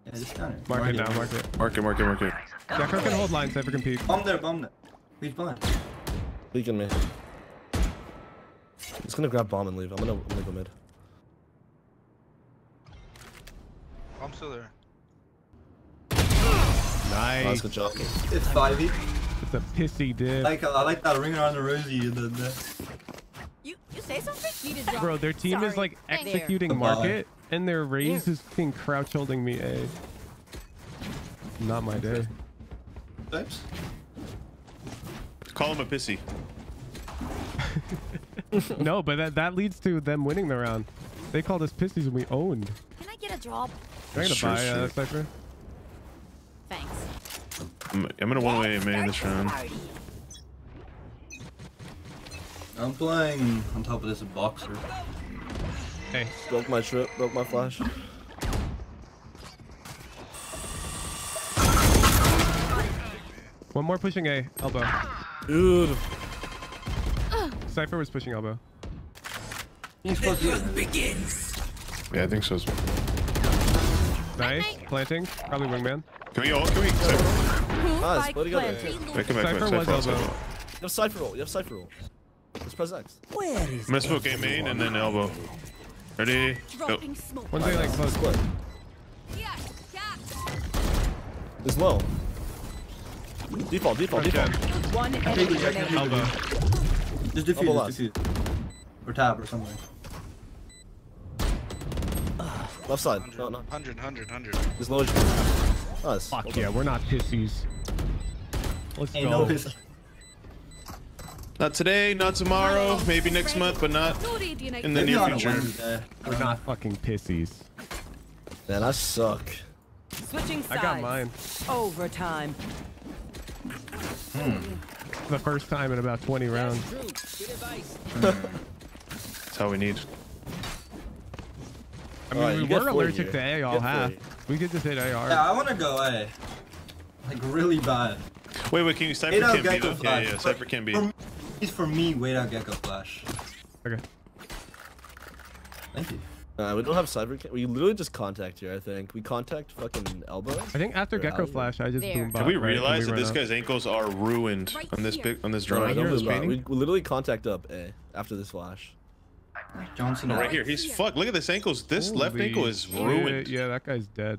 [SPEAKER 19] Yeah, just counter.
[SPEAKER 6] Mark it now, mark it.
[SPEAKER 21] Mark it, mark it, mark it.
[SPEAKER 6] Gekko can hold line, Cypher can peek.
[SPEAKER 19] Bomb there, bomb there. He's blind.
[SPEAKER 15] Beacon me. I'm Just gonna grab bomb and leave. I'm gonna, I'm gonna go mid.
[SPEAKER 23] I'm still there.
[SPEAKER 6] Nice.
[SPEAKER 15] Nice, good job.
[SPEAKER 19] It's 5e.
[SPEAKER 6] It's a pissy dip.
[SPEAKER 19] Like, I like that ring around the rosy. The, the...
[SPEAKER 16] You you say something? Need to.
[SPEAKER 6] Bro, their team is like executing
[SPEAKER 19] Goodbye.
[SPEAKER 6] market, and their Raze is being crouch holding me A. Not my day.
[SPEAKER 19] Thanks.
[SPEAKER 21] Call him a pissy.
[SPEAKER 6] no, but that, that leads to them winning the round. They called us pissies and we owned.
[SPEAKER 16] Can I get a drop?
[SPEAKER 6] I'm gonna
[SPEAKER 21] Sure,
[SPEAKER 6] buy uh,
[SPEAKER 21] sure.
[SPEAKER 6] Cypher.
[SPEAKER 16] Thanks.
[SPEAKER 21] I'm, I'm gonna one way main this round.
[SPEAKER 19] I'm playing on top of this boxer.
[SPEAKER 6] Hey.
[SPEAKER 15] Broke my trip, broke my flash.
[SPEAKER 6] One more pushing A, elbow.
[SPEAKER 15] Dude.
[SPEAKER 6] Cypher was pushing elbow.
[SPEAKER 13] begins.
[SPEAKER 21] Yeah, I think so. as well.
[SPEAKER 6] Nice. Planting. Probably wingman.
[SPEAKER 21] Can we all? Can we? Cypher,
[SPEAKER 15] Nice,
[SPEAKER 1] Spike
[SPEAKER 15] play together.
[SPEAKER 21] come back, come
[SPEAKER 6] Cypher
[SPEAKER 21] back.
[SPEAKER 6] was
[SPEAKER 21] Cypher,
[SPEAKER 6] elbow.
[SPEAKER 21] Cypher.
[SPEAKER 15] You have Cypher roll, you have Cypher roll. Let's press X.
[SPEAKER 13] Where is
[SPEAKER 21] I'm gonna smoke A main and then elbow. Ready? Go.
[SPEAKER 16] Dropping smoke.
[SPEAKER 6] One's like close.
[SPEAKER 15] Split.
[SPEAKER 16] Yeah, yeah.
[SPEAKER 15] It's low. Default, default, default.
[SPEAKER 1] One
[SPEAKER 19] Take
[SPEAKER 1] enemy
[SPEAKER 19] it,
[SPEAKER 1] remaining.
[SPEAKER 6] Elbow.
[SPEAKER 19] Just defuse,
[SPEAKER 15] Double
[SPEAKER 19] just defuse. Or tab or something.
[SPEAKER 15] Left side. No, no.
[SPEAKER 23] 100, 100, 100.
[SPEAKER 15] Just low. Nice.
[SPEAKER 6] Fuck yeah, we're not pissies. Let's
[SPEAKER 19] Ain't
[SPEAKER 6] go.
[SPEAKER 19] no piss.
[SPEAKER 21] Not today, not tomorrow, maybe next month, but not in the
[SPEAKER 19] Maybe
[SPEAKER 21] near future.
[SPEAKER 19] Wednesday.
[SPEAKER 6] We're not fucking pissies.
[SPEAKER 15] Man, I suck.
[SPEAKER 1] Switching sides.
[SPEAKER 6] I got mine.
[SPEAKER 1] Overtime. Hmm.
[SPEAKER 6] The first time in about 20 rounds.
[SPEAKER 21] That's hmm. how we need.
[SPEAKER 6] I mean,
[SPEAKER 15] Alright,
[SPEAKER 6] we
[SPEAKER 15] you
[SPEAKER 6] were
[SPEAKER 15] 40
[SPEAKER 6] allergic to
[SPEAKER 15] here.
[SPEAKER 6] A all
[SPEAKER 15] get
[SPEAKER 6] half.
[SPEAKER 15] 40.
[SPEAKER 6] We could just hit AR.
[SPEAKER 19] Yeah, I want to go A. Like, really bad.
[SPEAKER 21] Wait, wait, can you Cypher
[SPEAKER 19] Eight out
[SPEAKER 21] can't be
[SPEAKER 19] Gekko
[SPEAKER 21] though? Yeah,
[SPEAKER 19] Flash.
[SPEAKER 21] yeah, Cypher can be.
[SPEAKER 19] For He's for me, wait out Gekko Flash.
[SPEAKER 6] Okay.
[SPEAKER 19] Thank you.
[SPEAKER 15] Uh, we don't have Cypher. We literally just contact here. I think we contact fucking elbow.
[SPEAKER 6] I think after
[SPEAKER 15] Or
[SPEAKER 6] Gekko
[SPEAKER 15] alley.
[SPEAKER 6] Flash, I just boom
[SPEAKER 21] Can we
[SPEAKER 6] bot, right?
[SPEAKER 21] realize that
[SPEAKER 6] we
[SPEAKER 21] this
[SPEAKER 6] run
[SPEAKER 21] guy's ankles are ruined
[SPEAKER 16] Right
[SPEAKER 21] on this big on this
[SPEAKER 15] No,
[SPEAKER 21] drawing?
[SPEAKER 15] don't
[SPEAKER 6] hear
[SPEAKER 15] boom
[SPEAKER 6] his
[SPEAKER 15] bot.
[SPEAKER 6] painting?
[SPEAKER 15] We, we literally contact up A after this flash.
[SPEAKER 19] Johnson.
[SPEAKER 21] No, right here. He's fucked. Look at this ankles. This left ankle is
[SPEAKER 6] shit.
[SPEAKER 21] ruined.
[SPEAKER 6] Yeah, that guy's dead.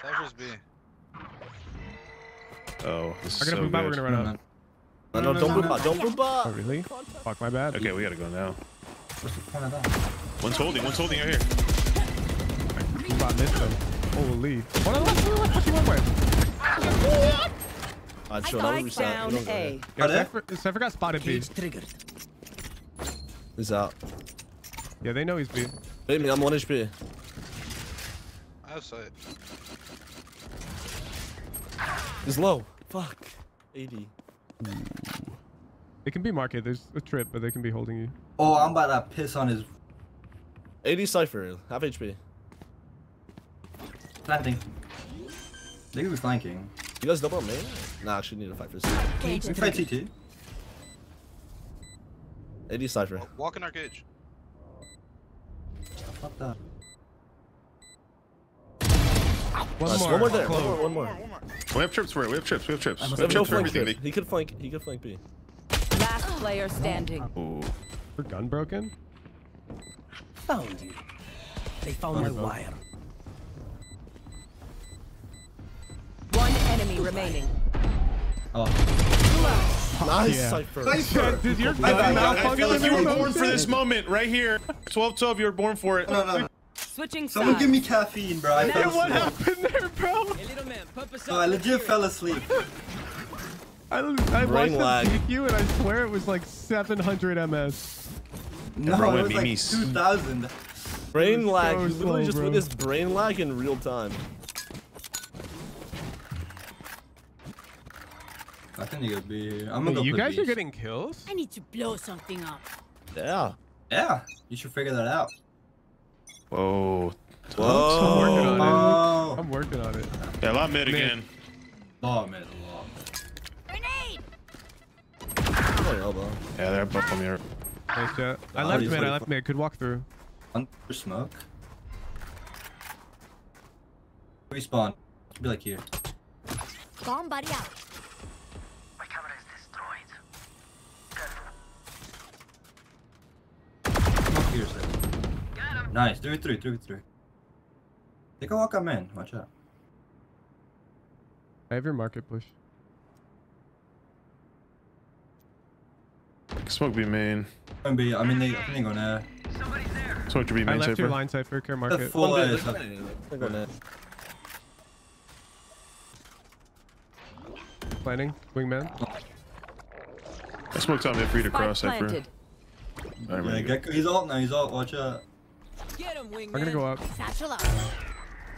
[SPEAKER 23] Cypher's B.
[SPEAKER 21] Oh, this is
[SPEAKER 6] I'm gonna
[SPEAKER 21] so
[SPEAKER 6] boom bot, we're gonna run up.
[SPEAKER 15] No, no, don't boom bot. Don't boom
[SPEAKER 6] Oh,
[SPEAKER 15] bot.
[SPEAKER 6] really? Fuck, my bad.
[SPEAKER 21] Okay, we gotta go now.
[SPEAKER 19] What's the point?
[SPEAKER 21] One's holding. One's holding right here.
[SPEAKER 6] Boom bot missed him. Holy. One on the left, one on the left. Push you one way.
[SPEAKER 15] Alright, sure. Now we
[SPEAKER 1] Spike
[SPEAKER 15] reset.
[SPEAKER 1] Down
[SPEAKER 15] don't
[SPEAKER 1] A.
[SPEAKER 6] Yeah,
[SPEAKER 19] Are they?
[SPEAKER 6] Cypher, Cypher got spotted B.
[SPEAKER 13] Cage triggered.
[SPEAKER 15] He's out.
[SPEAKER 6] Yeah, they know he's B.
[SPEAKER 15] Wait me, I'm 1 HP.
[SPEAKER 23] I have sight.
[SPEAKER 15] He's low. Fuck. 80.
[SPEAKER 6] They can be market. There's a trip, but they can be holding you.
[SPEAKER 19] Oh, I'm about to piss on his
[SPEAKER 15] 80 Cypher. Half HP.
[SPEAKER 19] planting. They could be flanking.
[SPEAKER 15] You guys double on main? Nah, actually need a fight for this.
[SPEAKER 19] We fight
[SPEAKER 13] triggered.
[SPEAKER 19] T2.
[SPEAKER 15] 80 Cypher.
[SPEAKER 23] Walk in our cage.
[SPEAKER 19] Fuck that.
[SPEAKER 6] One
[SPEAKER 15] Nice.
[SPEAKER 6] more.
[SPEAKER 15] One more there. One
[SPEAKER 6] Close.
[SPEAKER 15] more. One more.
[SPEAKER 21] We have trips for it. We have trips. We have trips.
[SPEAKER 15] We
[SPEAKER 21] We
[SPEAKER 15] have
[SPEAKER 21] have trips for everything.
[SPEAKER 15] He could flank. He could flank B.
[SPEAKER 1] Last player standing.
[SPEAKER 21] Ooh.
[SPEAKER 6] Her gun broken?
[SPEAKER 13] Found you. They found my wire.
[SPEAKER 1] One enemy remaining.
[SPEAKER 19] Oh.
[SPEAKER 15] Nice
[SPEAKER 6] Yeah.
[SPEAKER 15] Cypher.
[SPEAKER 6] Did your
[SPEAKER 19] My
[SPEAKER 6] gun
[SPEAKER 19] bad.
[SPEAKER 21] I feel like you were born for this moment right here. 12 12, you were born for it.
[SPEAKER 19] No, no, no.
[SPEAKER 1] Switching
[SPEAKER 19] Someone
[SPEAKER 1] sides.
[SPEAKER 19] give me caffeine, bro. I fell
[SPEAKER 6] what
[SPEAKER 19] asleep.
[SPEAKER 6] happened there, bro?
[SPEAKER 13] Hey, little man, pump us
[SPEAKER 19] Oh, I legit fell asleep.
[SPEAKER 6] I, I watched
[SPEAKER 15] Brain
[SPEAKER 6] him
[SPEAKER 15] lag.
[SPEAKER 6] peek you, and I swear it was like 700 ms.
[SPEAKER 19] No,
[SPEAKER 21] bro,
[SPEAKER 19] it was like
[SPEAKER 21] memes.
[SPEAKER 19] 2,000.
[SPEAKER 15] Brain
[SPEAKER 6] was
[SPEAKER 15] lag.
[SPEAKER 6] so
[SPEAKER 15] you literally
[SPEAKER 6] slow,
[SPEAKER 15] just
[SPEAKER 6] bro.
[SPEAKER 15] witnessed brain lag in real time.
[SPEAKER 19] I think they could be here. I'm gonna go
[SPEAKER 6] you
[SPEAKER 19] play
[SPEAKER 6] guys are getting kills?
[SPEAKER 22] I need to blow something up.
[SPEAKER 15] Yeah.
[SPEAKER 19] Yeah, you should figure that out.
[SPEAKER 21] Whoa. Whoa.
[SPEAKER 6] I'm working on it.
[SPEAKER 19] Oh,
[SPEAKER 6] I'm working on it.
[SPEAKER 21] Yeah, a lot mid,
[SPEAKER 6] Mid.
[SPEAKER 21] again.
[SPEAKER 19] law, man, law.
[SPEAKER 22] Grenade!
[SPEAKER 15] Oh, elbow.
[SPEAKER 21] Yeah, they're both on me.
[SPEAKER 6] Nice shot. I left
[SPEAKER 19] he's
[SPEAKER 6] mid, I left
[SPEAKER 19] for-
[SPEAKER 6] mid. Could walk through.
[SPEAKER 19] Under smoke. Respawn. Be like here.
[SPEAKER 16] Bomb buddy out.
[SPEAKER 19] My Smoke here, sir. Nice. 3 3 3 3. Take a walk on man. Watch out.
[SPEAKER 6] I have your market push.
[SPEAKER 21] Smoke be main.
[SPEAKER 19] Gonna be, I mean, they, I think they're gonna.
[SPEAKER 21] Smoke to be
[SPEAKER 6] I
[SPEAKER 21] main
[SPEAKER 6] left your
[SPEAKER 21] safer.
[SPEAKER 6] line Cypher, care
[SPEAKER 19] The
[SPEAKER 6] market.
[SPEAKER 19] full
[SPEAKER 15] One
[SPEAKER 19] A
[SPEAKER 15] bit,
[SPEAKER 19] is
[SPEAKER 15] let's
[SPEAKER 19] up.
[SPEAKER 15] Think on that.
[SPEAKER 6] Planning, wingman.
[SPEAKER 21] I smoked top mid for you to cross Cypher.
[SPEAKER 1] planted.
[SPEAKER 21] Alright,
[SPEAKER 19] Yeah,
[SPEAKER 21] man.
[SPEAKER 19] Gekko, he's alt now. He's alt. Watch out.
[SPEAKER 13] Get him, wingman.
[SPEAKER 6] I'm gonna go up.
[SPEAKER 16] Satchel out.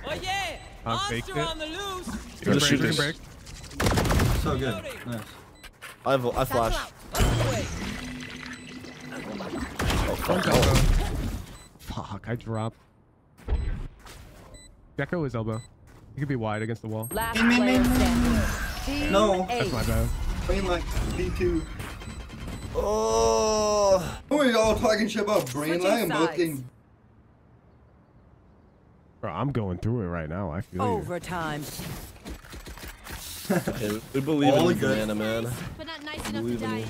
[SPEAKER 13] Oh yeah!
[SPEAKER 6] I'll fake
[SPEAKER 13] Monster
[SPEAKER 6] it.
[SPEAKER 13] on the loose.
[SPEAKER 21] You gotta
[SPEAKER 6] Break,
[SPEAKER 21] shoot
[SPEAKER 6] we can
[SPEAKER 21] this.
[SPEAKER 6] break.
[SPEAKER 19] So good. Nice.
[SPEAKER 15] I have, I flash.
[SPEAKER 13] Other way.
[SPEAKER 6] One elbow. Fuck, I dropped. Gekko is elbow. He could be wide against the wall.
[SPEAKER 1] Last player standing. Team
[SPEAKER 19] No.
[SPEAKER 6] That's
[SPEAKER 1] eight.
[SPEAKER 6] my bad.
[SPEAKER 19] Brain like B2.
[SPEAKER 15] Oh.
[SPEAKER 19] Who are y'all talking shit about brain
[SPEAKER 1] Switching
[SPEAKER 19] lag and both getting
[SPEAKER 6] Bro, I'm going through it right now. I feel you.
[SPEAKER 1] Overtime.
[SPEAKER 15] Okay, we believe
[SPEAKER 19] All
[SPEAKER 15] in you,
[SPEAKER 19] good.
[SPEAKER 15] Banana man.
[SPEAKER 22] But not nice enough to
[SPEAKER 15] Believe in
[SPEAKER 22] die
[SPEAKER 15] you.
[SPEAKER 22] in.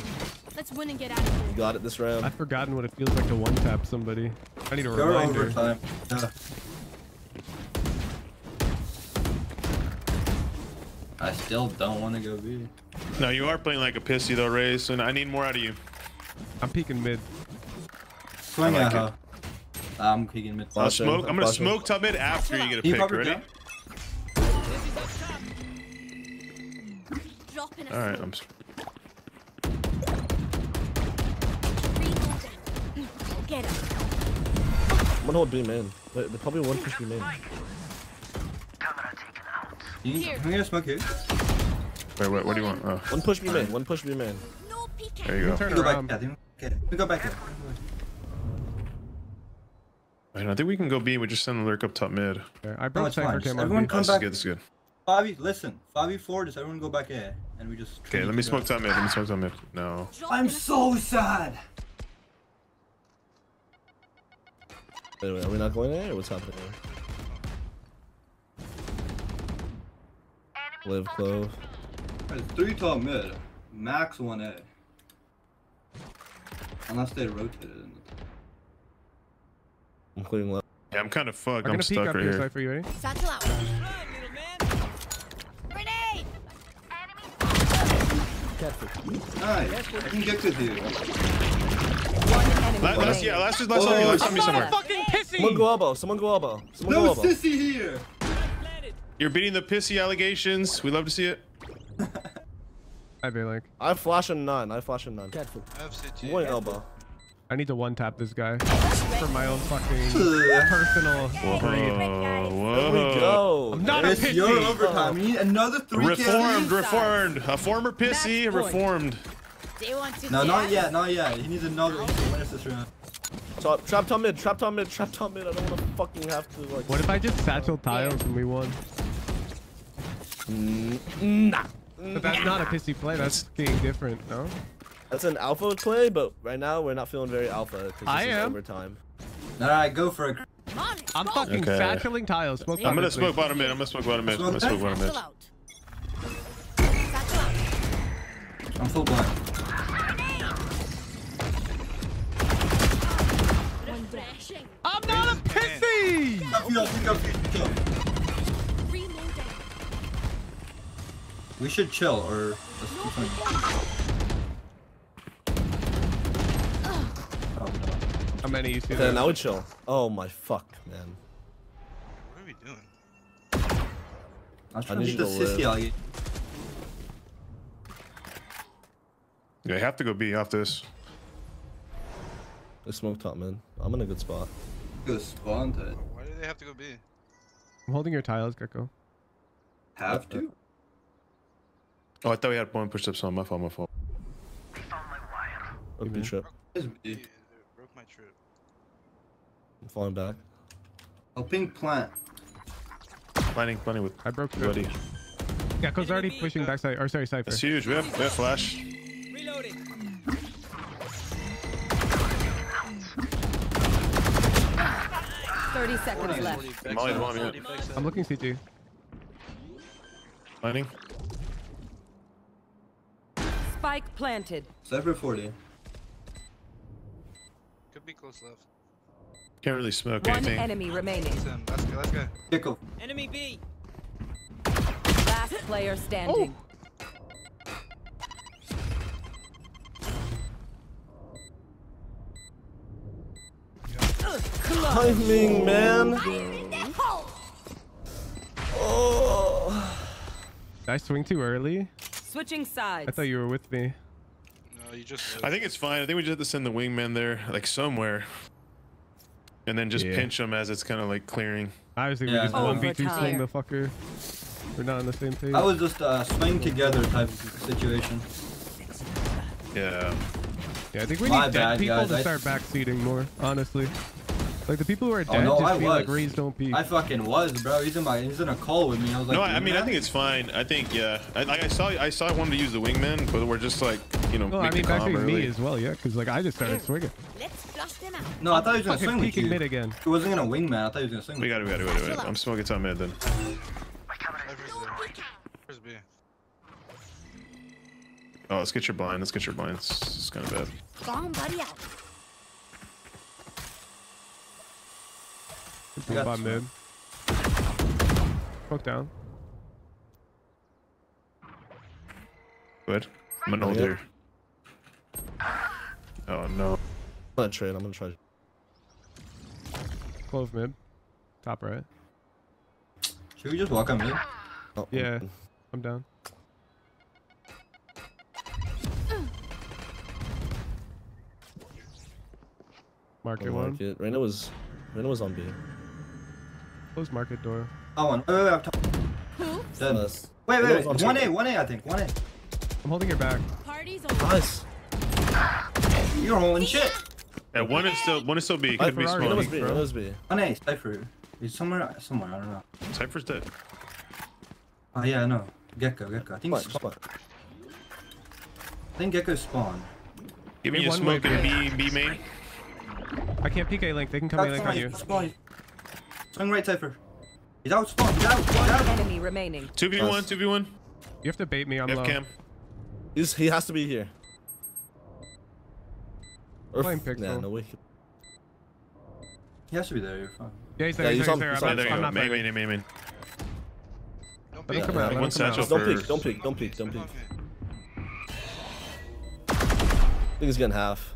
[SPEAKER 22] Let's win and get out of here.
[SPEAKER 15] You got it this round.
[SPEAKER 6] I've forgotten what it feels like to one tap somebody. I need a
[SPEAKER 19] Go
[SPEAKER 6] reminder.
[SPEAKER 19] overtime. Yeah. I still don't want to go B.
[SPEAKER 21] No, you are playing like a pissy though, Raze, and I need more out of you.
[SPEAKER 6] I'm peeking mid.
[SPEAKER 19] Swing
[SPEAKER 21] I like
[SPEAKER 19] at her. I'm peeking mid.
[SPEAKER 21] I'll smoke. I'm gonna
[SPEAKER 15] flashing.
[SPEAKER 21] smoke top mid after you get a
[SPEAKER 19] He
[SPEAKER 21] pick.
[SPEAKER 19] probably
[SPEAKER 21] Ready?
[SPEAKER 19] Down.
[SPEAKER 22] Dropping a
[SPEAKER 21] All right. I'm. s-
[SPEAKER 22] Reloading. Get him.
[SPEAKER 15] I'm gonna hold B main. They, they probably one push B main.
[SPEAKER 19] You,
[SPEAKER 22] Here.
[SPEAKER 19] I'm gonna smoke here.
[SPEAKER 21] Wait, wait. What do you want? Oh,
[SPEAKER 15] One push B main. One push B main.
[SPEAKER 22] No
[SPEAKER 21] there you go.
[SPEAKER 6] Turn
[SPEAKER 19] Go back. Yeah, okay. We go back here.
[SPEAKER 21] Wait, I think we can go B. We just send the lurk up top mid.
[SPEAKER 6] Okay, I
[SPEAKER 19] No,
[SPEAKER 6] broke
[SPEAKER 19] it's fine.
[SPEAKER 6] Cypher
[SPEAKER 19] everyone
[SPEAKER 6] on
[SPEAKER 19] come
[SPEAKER 21] This is good. This is good.
[SPEAKER 19] Five E, listen. Five E four. Just everyone go back A, and we just.
[SPEAKER 21] Okay, let me smoke top mid. Let me smoke top mid. No.
[SPEAKER 19] I'm so sad.
[SPEAKER 15] Anyway, are we not going there? Or what's happening? Live clove.
[SPEAKER 19] It's three top mid. Max one A. Unless they rotated. In the
[SPEAKER 15] Including left.
[SPEAKER 21] Yeah, I'm kind of fucked.
[SPEAKER 6] I'm
[SPEAKER 21] I'm,
[SPEAKER 6] gonna peek
[SPEAKER 21] stuck
[SPEAKER 6] up
[SPEAKER 21] right
[SPEAKER 6] here,
[SPEAKER 21] here.
[SPEAKER 6] Cypher. You ready?
[SPEAKER 16] Satchel out.
[SPEAKER 13] Run, little man.
[SPEAKER 16] Grenade.
[SPEAKER 19] The... Nice. I can get with you.
[SPEAKER 1] One enemy
[SPEAKER 21] La- last,
[SPEAKER 1] remaining.
[SPEAKER 21] yeah, last is last time you last time you somewhere.
[SPEAKER 6] fucking
[SPEAKER 15] Someone
[SPEAKER 6] pissy.
[SPEAKER 15] go elbow. Someone go elbow. Someone go
[SPEAKER 19] No
[SPEAKER 15] elbow.
[SPEAKER 19] sissy here.
[SPEAKER 21] You're beating the pissy allegations. We love to see it.
[SPEAKER 6] I be like,
[SPEAKER 15] I flash and none. I flash and none.
[SPEAKER 23] I have CT.
[SPEAKER 15] I'm going elbow.
[SPEAKER 6] I need to one tap this guy for my own fucking personal
[SPEAKER 21] Whoa,
[SPEAKER 6] greed.
[SPEAKER 15] There we
[SPEAKER 21] whoa.
[SPEAKER 15] go.
[SPEAKER 6] I'm not a
[SPEAKER 19] It's your overtime. We need another three
[SPEAKER 21] Reformed,
[SPEAKER 19] kills.
[SPEAKER 21] reformed. A former pissy,
[SPEAKER 1] Match
[SPEAKER 21] reformed.
[SPEAKER 22] They want to
[SPEAKER 19] No, not yet, not yet. He needs another. He needs to finish this round.
[SPEAKER 15] Trap, trap top mid. Trap top mid. Trap top mid. I don't want to fucking have to like.
[SPEAKER 6] What if I just satchel tiles and we won?
[SPEAKER 15] Mm, mm, nah.
[SPEAKER 6] But that's not a pissy play. That's fucking different, no?
[SPEAKER 15] That's an alpha play, but right now we're not feeling very alpha because this
[SPEAKER 6] I
[SPEAKER 15] is
[SPEAKER 6] am.
[SPEAKER 15] overtime.
[SPEAKER 19] All right, go for it.
[SPEAKER 6] I'm fucking
[SPEAKER 21] Okay.
[SPEAKER 6] satcheling tiles. Smoke
[SPEAKER 21] I'm gonna smoke
[SPEAKER 6] please.
[SPEAKER 21] bottom mid. I'm gonna smoke bottom mid. I'm gonna smoke bottom mid.
[SPEAKER 22] Out.
[SPEAKER 19] I'm full blind.
[SPEAKER 22] Refreshing.
[SPEAKER 6] I'm not a pissy!
[SPEAKER 19] We should chill or let's keep playing.
[SPEAKER 6] How many you see there?
[SPEAKER 15] Now we chill. Oh my fuck, man.
[SPEAKER 19] What are we doing?
[SPEAKER 15] I
[SPEAKER 19] trying
[SPEAKER 15] need
[SPEAKER 19] to
[SPEAKER 15] get
[SPEAKER 19] the sissy out.
[SPEAKER 21] Yeah, you have to go B off this.
[SPEAKER 15] I smoke top, man. I'm in a good spot.
[SPEAKER 19] Good spawn, dude.
[SPEAKER 23] Why do they have to go B?
[SPEAKER 6] I'm holding your tiles, Gekko.
[SPEAKER 19] Have to?
[SPEAKER 21] Oh, I thought we had one push-ups on my phone, my
[SPEAKER 15] phone. Open trip.
[SPEAKER 19] Is B.
[SPEAKER 23] Broke my trip.
[SPEAKER 15] I'm falling back.
[SPEAKER 19] Helping plant.
[SPEAKER 21] Planning, planning with.
[SPEAKER 6] I broke
[SPEAKER 21] Buddy.
[SPEAKER 6] Gekko's already pushing backside. Or sorry, Cypher.
[SPEAKER 21] That's huge. We have, we have flash.
[SPEAKER 1] Thirty seconds left.
[SPEAKER 21] Molly, the bomb, yeah.
[SPEAKER 6] I'm looking CT.
[SPEAKER 21] Planning.
[SPEAKER 1] Spike planted.
[SPEAKER 19] Cypher 40.
[SPEAKER 23] Could be close left.
[SPEAKER 21] Can't really smoke
[SPEAKER 1] One
[SPEAKER 21] anything.
[SPEAKER 1] enemy remaining.
[SPEAKER 23] Let's go. Let's go.
[SPEAKER 19] Gekko.
[SPEAKER 16] Enemy B.
[SPEAKER 1] Last player standing.
[SPEAKER 15] Timing, man. Oh.
[SPEAKER 6] Did I swing too early?
[SPEAKER 1] Switching sides.
[SPEAKER 6] I thought you were with me.
[SPEAKER 23] No, you just.
[SPEAKER 21] I think it's fine. I think we just have to send the wingman there, like somewhere. And then just
[SPEAKER 6] Yeah.
[SPEAKER 21] pinch them as it's kind of like clearing.
[SPEAKER 6] I was thinking
[SPEAKER 19] Yeah,
[SPEAKER 6] we just
[SPEAKER 19] no.
[SPEAKER 6] one v two
[SPEAKER 1] Overtime.
[SPEAKER 6] swing the fucker. We're not on the same page.
[SPEAKER 19] I was just uh, swing together type of situation.
[SPEAKER 21] Yeah.
[SPEAKER 6] Yeah, I think we
[SPEAKER 19] My
[SPEAKER 6] need dead
[SPEAKER 19] bad,
[SPEAKER 6] people
[SPEAKER 19] guys.
[SPEAKER 6] to start backseating more. Honestly, like the people who are
[SPEAKER 19] Oh,
[SPEAKER 6] dead
[SPEAKER 19] no,
[SPEAKER 6] just
[SPEAKER 19] I
[SPEAKER 6] feel like
[SPEAKER 19] was.
[SPEAKER 6] raise don't peek.
[SPEAKER 19] I fucking was, bro. He's in my, he's in a call with me. I was like,
[SPEAKER 21] no, I I mean, I think it's fine. I think, yeah. I, like, I saw, I saw one to use the wingman, but we're just like, you know,
[SPEAKER 6] no, I
[SPEAKER 21] make
[SPEAKER 6] mean
[SPEAKER 21] the calm
[SPEAKER 6] backseating me as well, yeah, because like I just started swinging.
[SPEAKER 16] Let's flush them out.
[SPEAKER 19] No, I thought he was gonna swing with
[SPEAKER 6] peeking
[SPEAKER 19] you.
[SPEAKER 6] mid again.
[SPEAKER 19] He wasn't gonna wingman. I thought he was gonna swing.
[SPEAKER 21] We
[SPEAKER 19] with
[SPEAKER 21] got it, we got it, we got it. we got it. I'm smoking top mid then.
[SPEAKER 23] Cypher's there. Where's B?
[SPEAKER 21] Oh, let's get your blind. Let's get your blind. It's, it's kind of bad.
[SPEAKER 16] Bomb buddy out.
[SPEAKER 19] I got
[SPEAKER 6] Bomb mid. Smoke down.
[SPEAKER 21] Good. I'm gonna oh,
[SPEAKER 15] hold
[SPEAKER 21] here. Oh no.
[SPEAKER 15] I'm gonna trade. I'm gonna try.
[SPEAKER 6] Clove mid. Top right.
[SPEAKER 19] Should we just walk on mid?
[SPEAKER 15] Oh,
[SPEAKER 6] Yeah, I'm down. Market
[SPEAKER 15] I'll
[SPEAKER 6] one.
[SPEAKER 15] mark. Reyna was, Reyna was on B.
[SPEAKER 6] Close market door.
[SPEAKER 19] Oh, one. Wait, wait, wait. I'm top. Dead. Wait, wait, wait. One A, one A, I think. One A.
[SPEAKER 6] I'm holding your back.
[SPEAKER 16] Parties on.
[SPEAKER 15] Nice.
[SPEAKER 19] You're holding shit.
[SPEAKER 21] Yeah, one is still, one is still B. Could be
[SPEAKER 6] Ferrari.
[SPEAKER 15] Reyna
[SPEAKER 21] small.
[SPEAKER 15] was B. Reyna was B.
[SPEAKER 19] One A, Cypher. He's somewhere, somewhere. I don't know.
[SPEAKER 21] Cypher's dead.
[SPEAKER 19] Oh yeah, I know. Gekko, Gekko. I think
[SPEAKER 15] Come on,
[SPEAKER 19] he's
[SPEAKER 15] come.
[SPEAKER 19] I think Gekko spawned.
[SPEAKER 21] Giving
[SPEAKER 6] Hey,
[SPEAKER 21] you a smoke in B, B main.
[SPEAKER 6] I can't peek A link. They can come A link on you.
[SPEAKER 19] Spawn. Swing right, Cypher. He's out, spawn. He's out. He's out.
[SPEAKER 1] Enemy remaining.
[SPEAKER 21] 2v1, 2v1.
[SPEAKER 6] You have to bait me. I'm
[SPEAKER 21] F
[SPEAKER 6] low.
[SPEAKER 21] cam.
[SPEAKER 15] He's, he has to be here. Or
[SPEAKER 6] Playing pixel.
[SPEAKER 15] Nah, no way.
[SPEAKER 19] He has to be there. You're fine.
[SPEAKER 6] Yeah, he's
[SPEAKER 15] Yeah,
[SPEAKER 6] there.
[SPEAKER 15] he's
[SPEAKER 6] he's
[SPEAKER 15] on-
[SPEAKER 6] there.
[SPEAKER 15] he's
[SPEAKER 6] I'm
[SPEAKER 15] on-
[SPEAKER 6] not-
[SPEAKER 21] there you
[SPEAKER 6] I'm
[SPEAKER 21] go.
[SPEAKER 6] not
[SPEAKER 21] Main,
[SPEAKER 6] fighting.
[SPEAKER 21] main, main, main.
[SPEAKER 23] Don't peek.
[SPEAKER 6] come
[SPEAKER 15] Yeah,
[SPEAKER 6] out.
[SPEAKER 21] One satchel.
[SPEAKER 15] Don't
[SPEAKER 21] for-
[SPEAKER 15] peek, don't peek, don't peek, don't peek. I think he's getting half.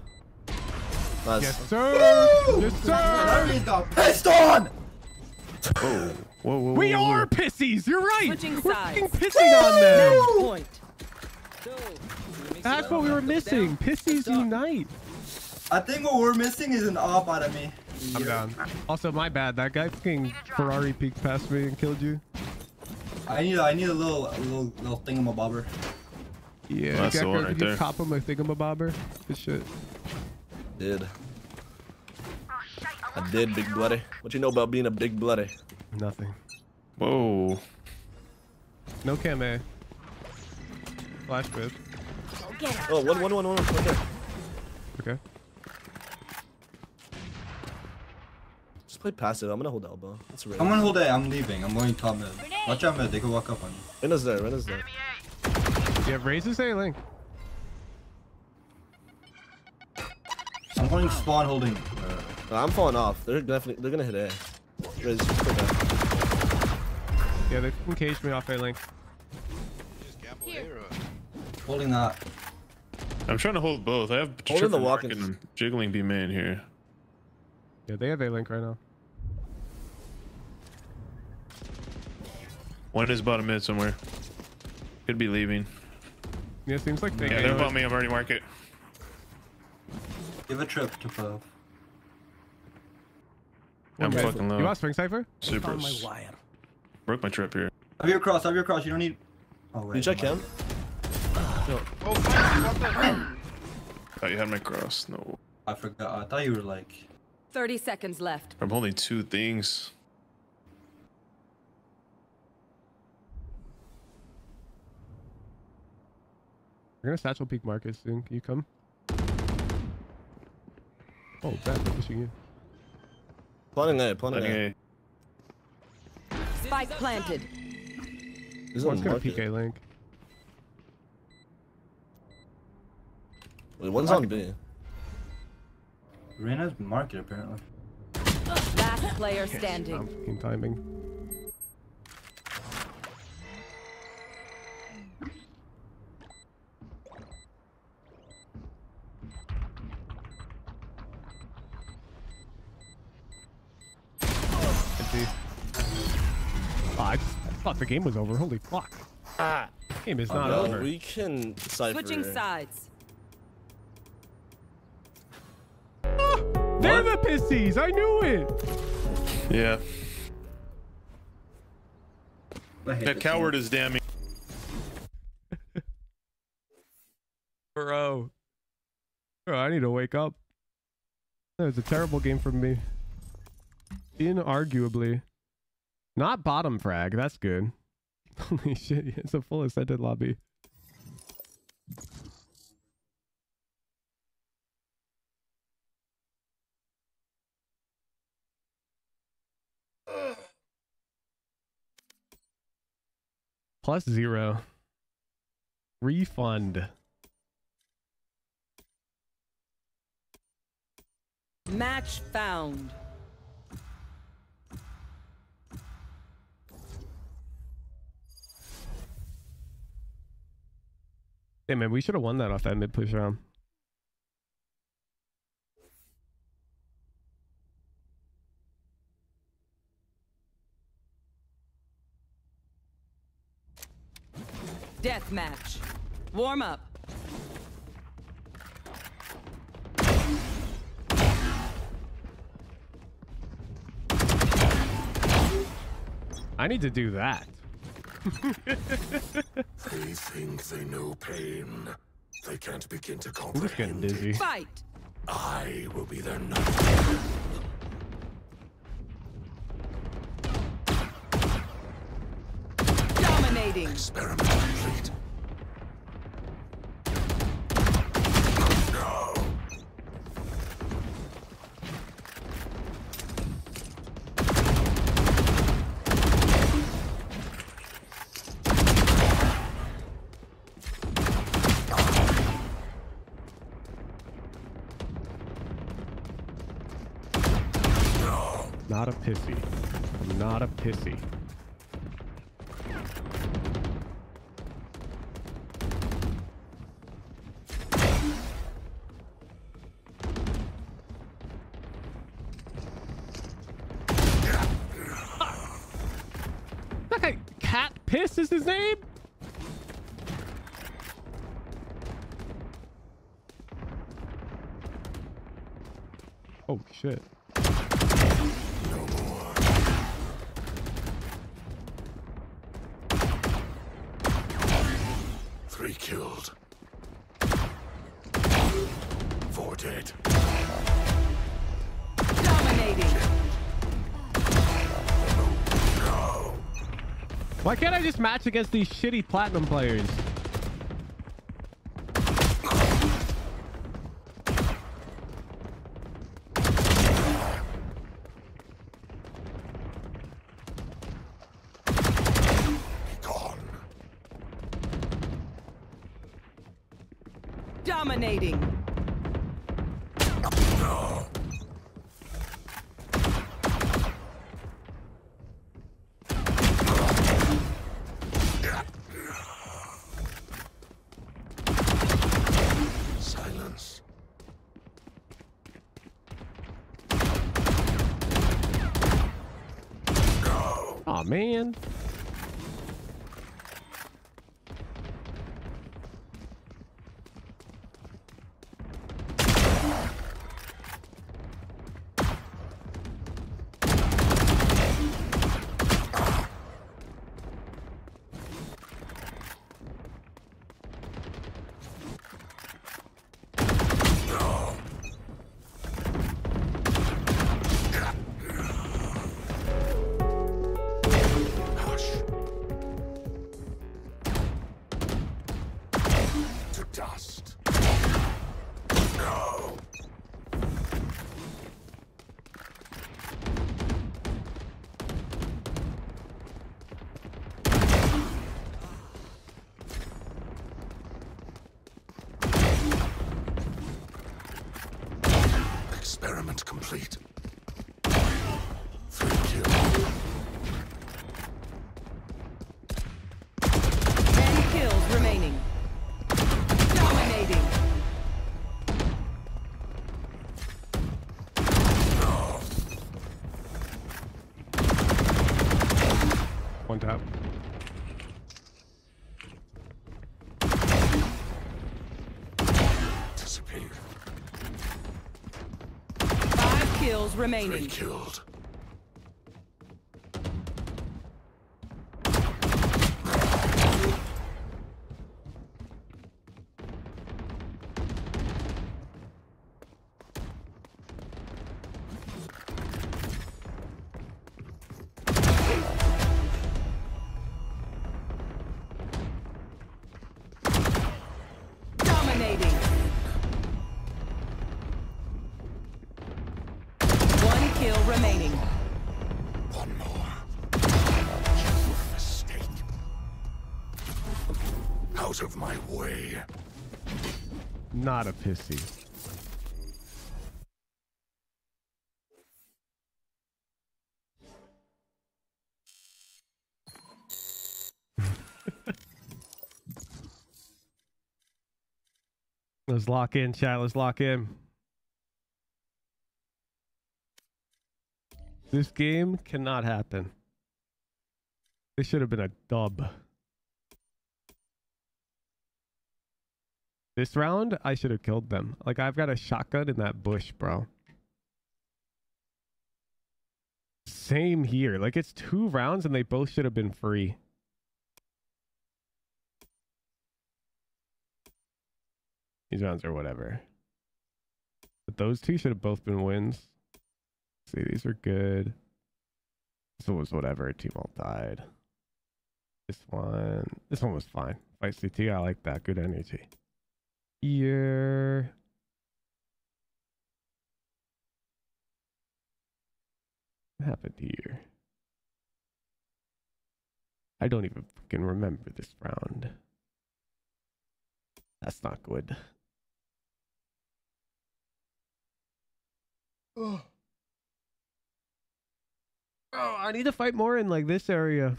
[SPEAKER 15] Nice.
[SPEAKER 6] Yes, sir. Yes, sir.
[SPEAKER 19] Already got pissed on.
[SPEAKER 21] Whoa. Whoa, whoa,
[SPEAKER 6] We
[SPEAKER 21] whoa,
[SPEAKER 6] are pissies. You're right.
[SPEAKER 1] Switching
[SPEAKER 6] We're fucking pissing on them. That's what we were missing. Pissies unite.
[SPEAKER 19] I think what we're missing is an op out of me.
[SPEAKER 6] I'm down. Also, my bad. That guy fucking Ferrari peeked past me and killed you.
[SPEAKER 19] I need, I need a little, a little, little thingamabobber.
[SPEAKER 6] Yeah,
[SPEAKER 21] That's the
[SPEAKER 6] Gekko,
[SPEAKER 21] one right
[SPEAKER 6] did you
[SPEAKER 21] there.
[SPEAKER 6] cop him a thingamabobber? Good shit.
[SPEAKER 15] Did. I did, big bloody. What you know about being a big bloody?
[SPEAKER 6] Nothing.
[SPEAKER 21] Whoa.
[SPEAKER 6] No cam A. Flash bid.
[SPEAKER 15] Oh, one, one, one, one, one there.
[SPEAKER 6] Okay.
[SPEAKER 15] Just play passive. I'm gonna hold elbow. That's right.
[SPEAKER 19] I'm gonna hold A. I'm leaving. I'm going top mid. Watch out mid. They could walk up on you.
[SPEAKER 15] Reyna's there. Reyna's there.
[SPEAKER 6] Yeah, raises A link.
[SPEAKER 19] I'm going spawn holding.
[SPEAKER 15] Uh, I'm falling off. They're definitely they're gonna hit A. Riz, just play back.
[SPEAKER 6] Yeah, they fucking caged me off A link.
[SPEAKER 23] Just gamble A or what?
[SPEAKER 19] Holding that.
[SPEAKER 21] I'm trying to hold both. I have
[SPEAKER 15] Holding the
[SPEAKER 21] triple and jiggling B main here.
[SPEAKER 6] Yeah, they have A link right now.
[SPEAKER 21] One is bottom mid somewhere. Could be leaving.
[SPEAKER 6] Yeah, seems like they.
[SPEAKER 21] Yeah, they're
[SPEAKER 6] it.
[SPEAKER 21] above me. I've already marked it.
[SPEAKER 19] Give a trip to Pove.
[SPEAKER 21] I'm
[SPEAKER 6] Okay.
[SPEAKER 21] fucking low.
[SPEAKER 6] You want Spring Cipher?
[SPEAKER 21] Super.
[SPEAKER 19] Found my wire.
[SPEAKER 21] Broke my trip here.
[SPEAKER 19] Have your cross, have your cross, you don't need... Oh, wait.
[SPEAKER 15] You check him? No.
[SPEAKER 23] Oh, fuck, what the hell?
[SPEAKER 21] Thought you had my cross. No.
[SPEAKER 19] I forgot, I thought you were like...
[SPEAKER 1] 30 seconds left.
[SPEAKER 21] I'm holding two things.
[SPEAKER 6] We're gonna satchel peak Marcus soon. Can you come? Oh, bad. They're pushing you.
[SPEAKER 15] Planning A, planning
[SPEAKER 21] Planning
[SPEAKER 15] A.
[SPEAKER 1] Spike planted.
[SPEAKER 15] He's
[SPEAKER 6] One's
[SPEAKER 15] on
[SPEAKER 6] gonna
[SPEAKER 15] market.
[SPEAKER 6] PK link.
[SPEAKER 15] Wait, one's on B.
[SPEAKER 19] Reyna's market, apparently.
[SPEAKER 1] Last player standing.
[SPEAKER 6] I'm fucking timing. Thought the game was over. Holy fuck. Ah, game is not
[SPEAKER 15] Oh, no,
[SPEAKER 6] over.
[SPEAKER 15] We can Cypher.
[SPEAKER 1] Switching sides.
[SPEAKER 6] They're the pissies. I knew it.
[SPEAKER 21] Yeah. That coward
[SPEAKER 19] game.
[SPEAKER 21] is damning.
[SPEAKER 6] Bro. Bro, I need to wake up. That was a terrible game from me. Inarguably. Not bottom frag. That's good. Holy shit. It's a full ascended lobby. Plus zero. Refund.
[SPEAKER 1] Match found.
[SPEAKER 6] Hey man, we should have won that off that mid push round.
[SPEAKER 1] Death match. Warm up.
[SPEAKER 6] I need to do that.
[SPEAKER 24] They think they know pain. They can't begin to
[SPEAKER 6] I'm just
[SPEAKER 24] comprehend.
[SPEAKER 6] dizzy.
[SPEAKER 1] Fight.
[SPEAKER 24] I will be their nightmare.
[SPEAKER 1] Dominating.
[SPEAKER 24] Experiment complete.
[SPEAKER 6] A pissy. I'm not a pissy. That guy, Cat Piss is his name? Oh shit. Why can't I just match against these shitty platinum players? Man.
[SPEAKER 1] Remaining.
[SPEAKER 24] Three killed.
[SPEAKER 6] Not a pissy. Let's lock in, chat. Let's lock in. This game cannot happen. This should have been a dub. This round, I should have killed them. Like, I've got a shotgun in that bush, bro. Same here. Like, it's two rounds and they both should have been free. These rounds are whatever. But those two should have both been wins. see, these are good. This one was whatever. Team all died. This one, this one was fine. Fight CT, I like that. Good energy. Here. What happened here? I don't even fucking remember this round. That's not good. Oh. Oh, I need to fight more in like this area. I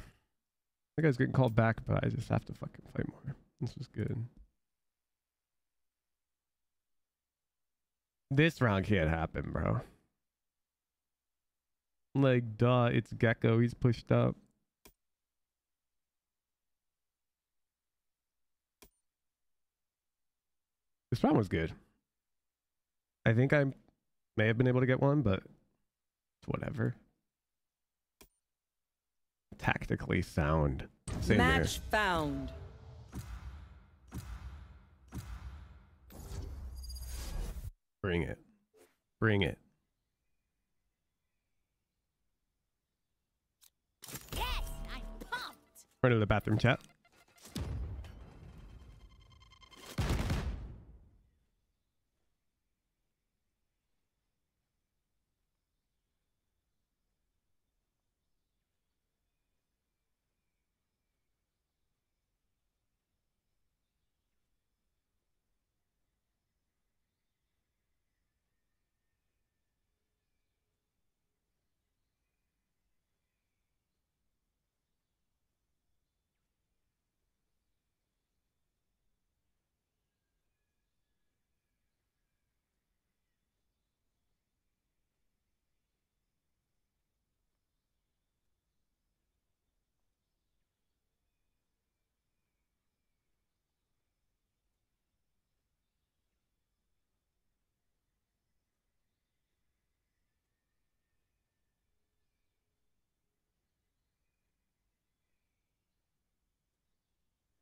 [SPEAKER 6] think I was getting called back, but I just have to fucking fight more. This was good. This round can't happen, bro. Like, duh, it's Gekko. He's pushed up. This round was good. I think I may have been able to get one, but it's whatever. Tactically sound. Same
[SPEAKER 1] Match found.
[SPEAKER 6] Bring it. Bring it.
[SPEAKER 16] Yes, I'm pumped.
[SPEAKER 6] Run to the bathroom chat.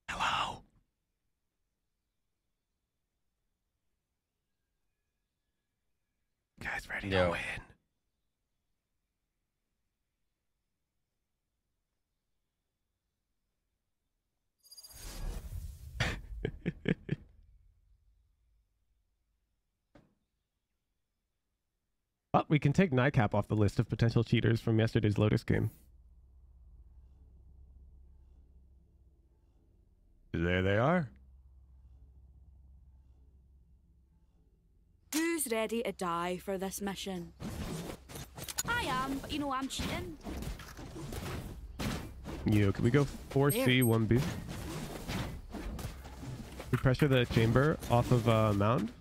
[SPEAKER 6] Hello. Guys ready to
[SPEAKER 17] Yo.
[SPEAKER 6] win? But we can take Nightcap off the list of potential cheaters from yesterday's Lotus game. There they are.
[SPEAKER 22] Who's ready to die for this mission? I am, but you know I'm cheating.
[SPEAKER 6] Yo, can we go 4C, 1B? We pressure the chamber off of uh, mound.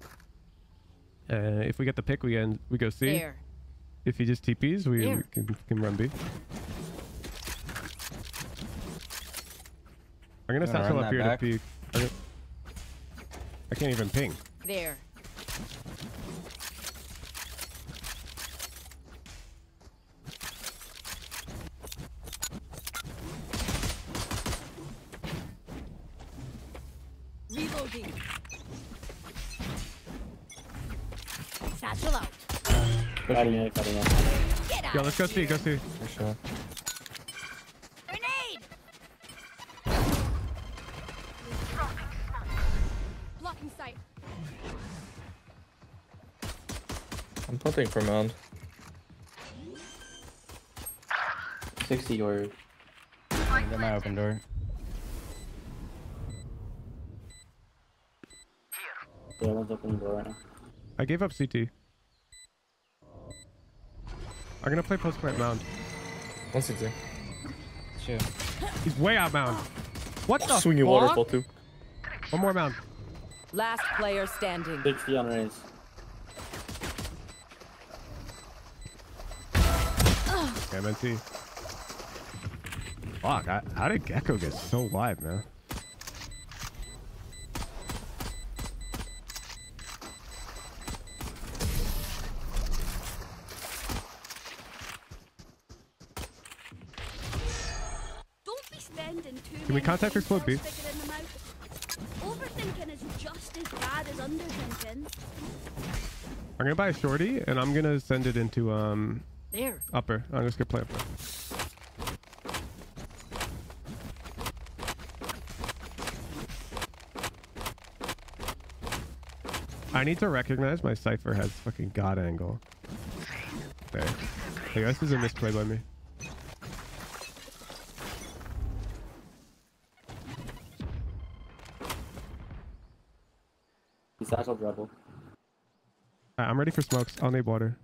[SPEAKER 6] Uh, if we get the pick, we end, we go C.
[SPEAKER 4] There.
[SPEAKER 6] If he just TPs, we, we can, can run B. I'm gonna
[SPEAKER 25] You wanna
[SPEAKER 6] satchel up here
[SPEAKER 25] back?
[SPEAKER 6] to peek. I can't even ping.
[SPEAKER 4] There. Reloading. Satchel out.
[SPEAKER 25] Cutting it, cutting it.
[SPEAKER 4] Get
[SPEAKER 6] Yo, let's go see, go see.
[SPEAKER 25] For sure.
[SPEAKER 16] Grenade! Blocking sight.
[SPEAKER 25] I'm punting for mound. 60 or... They're my open door. Yeah, one's open door right now.
[SPEAKER 6] I gave up CT. I'm gonna play post plant mound.
[SPEAKER 25] One CT. Shit.
[SPEAKER 6] He's way out mound. What the
[SPEAKER 25] Swinging
[SPEAKER 6] fuck?
[SPEAKER 25] waterfall too.
[SPEAKER 6] One more mound.
[SPEAKER 1] Last player standing.
[SPEAKER 25] 60 on Raze.
[SPEAKER 6] MNT. Fuck, I, how did Gekko get so wide, man?
[SPEAKER 22] Don't be spending too
[SPEAKER 6] Can we contact
[SPEAKER 22] brain
[SPEAKER 6] explode B?
[SPEAKER 22] cells figuring them out. Overthinking is just as bad as underthinking.
[SPEAKER 6] I'm gonna buy a shorty and I'm gonna send it into um
[SPEAKER 22] There.
[SPEAKER 6] upper. I'm just gonna play upper. I need to recognize my Cypher has fucking god angle. Okay. Hey, this is a misplay by me.
[SPEAKER 25] Satchel rebel.
[SPEAKER 6] Alright, I'm ready for smokes. I'll need water.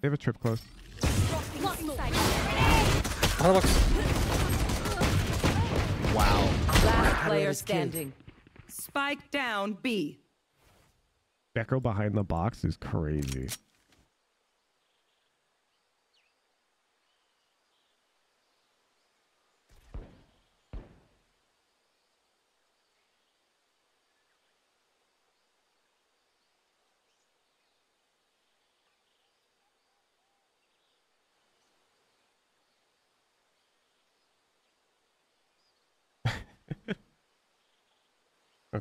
[SPEAKER 6] They have a trip close. Wow.
[SPEAKER 1] Last player standing. Spike down B.
[SPEAKER 6] Gekko behind the box is crazy.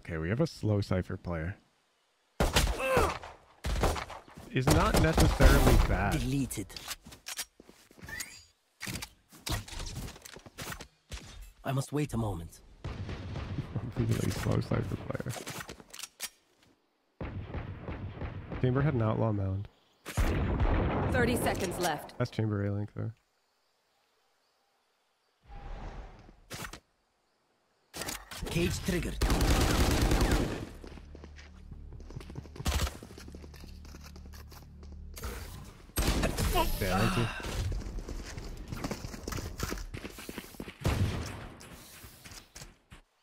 [SPEAKER 6] Okay, we have a slow Cypher player. Is not necessarily bad.
[SPEAKER 13] Deleted. I must wait a moment.
[SPEAKER 6] really slow Cypher player. Chamber had an outlaw mound.
[SPEAKER 1] 30 seconds left.
[SPEAKER 6] That's chamber A link though.
[SPEAKER 13] Cage triggered.
[SPEAKER 6] You.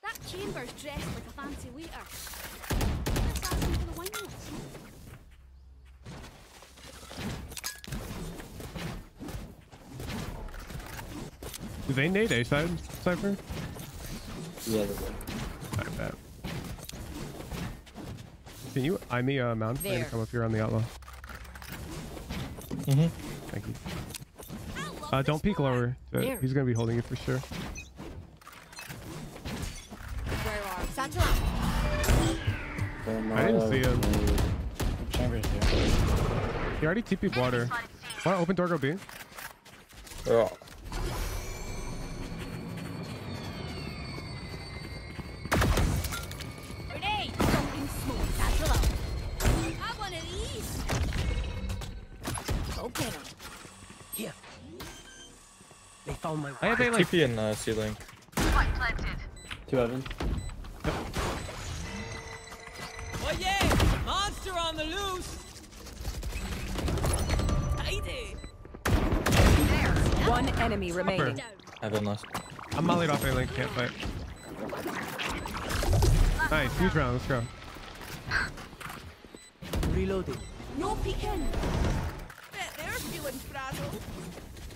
[SPEAKER 22] That chamber's dressed like a fancy waiter. Let's ask him for the wine list.
[SPEAKER 6] Do they nade A side Cypher?
[SPEAKER 25] Yeah, they're good.
[SPEAKER 6] I bet. Can you eye me a mount? Maybe
[SPEAKER 4] There.
[SPEAKER 6] come up here on the outlaw.
[SPEAKER 25] Mm-hmm.
[SPEAKER 6] Thank you. Uh, don't peek lower. Uh, he's gonna be holding it for sure.
[SPEAKER 4] Where are Satchel out.
[SPEAKER 6] I didn't see him.
[SPEAKER 25] Chambers here.
[SPEAKER 6] He already TP'd water. Wanna open door go B?
[SPEAKER 25] Yeah.
[SPEAKER 6] like...
[SPEAKER 25] TP in uh, ceiling. Two heaven.
[SPEAKER 26] Oh yeah! Monster on the loose!
[SPEAKER 1] One enemy Super. remaining.
[SPEAKER 27] been lost.
[SPEAKER 6] I'm mollied off A-Link, can't fight. Nice, huge round, let's go.
[SPEAKER 13] Reloading.
[SPEAKER 4] No peeking!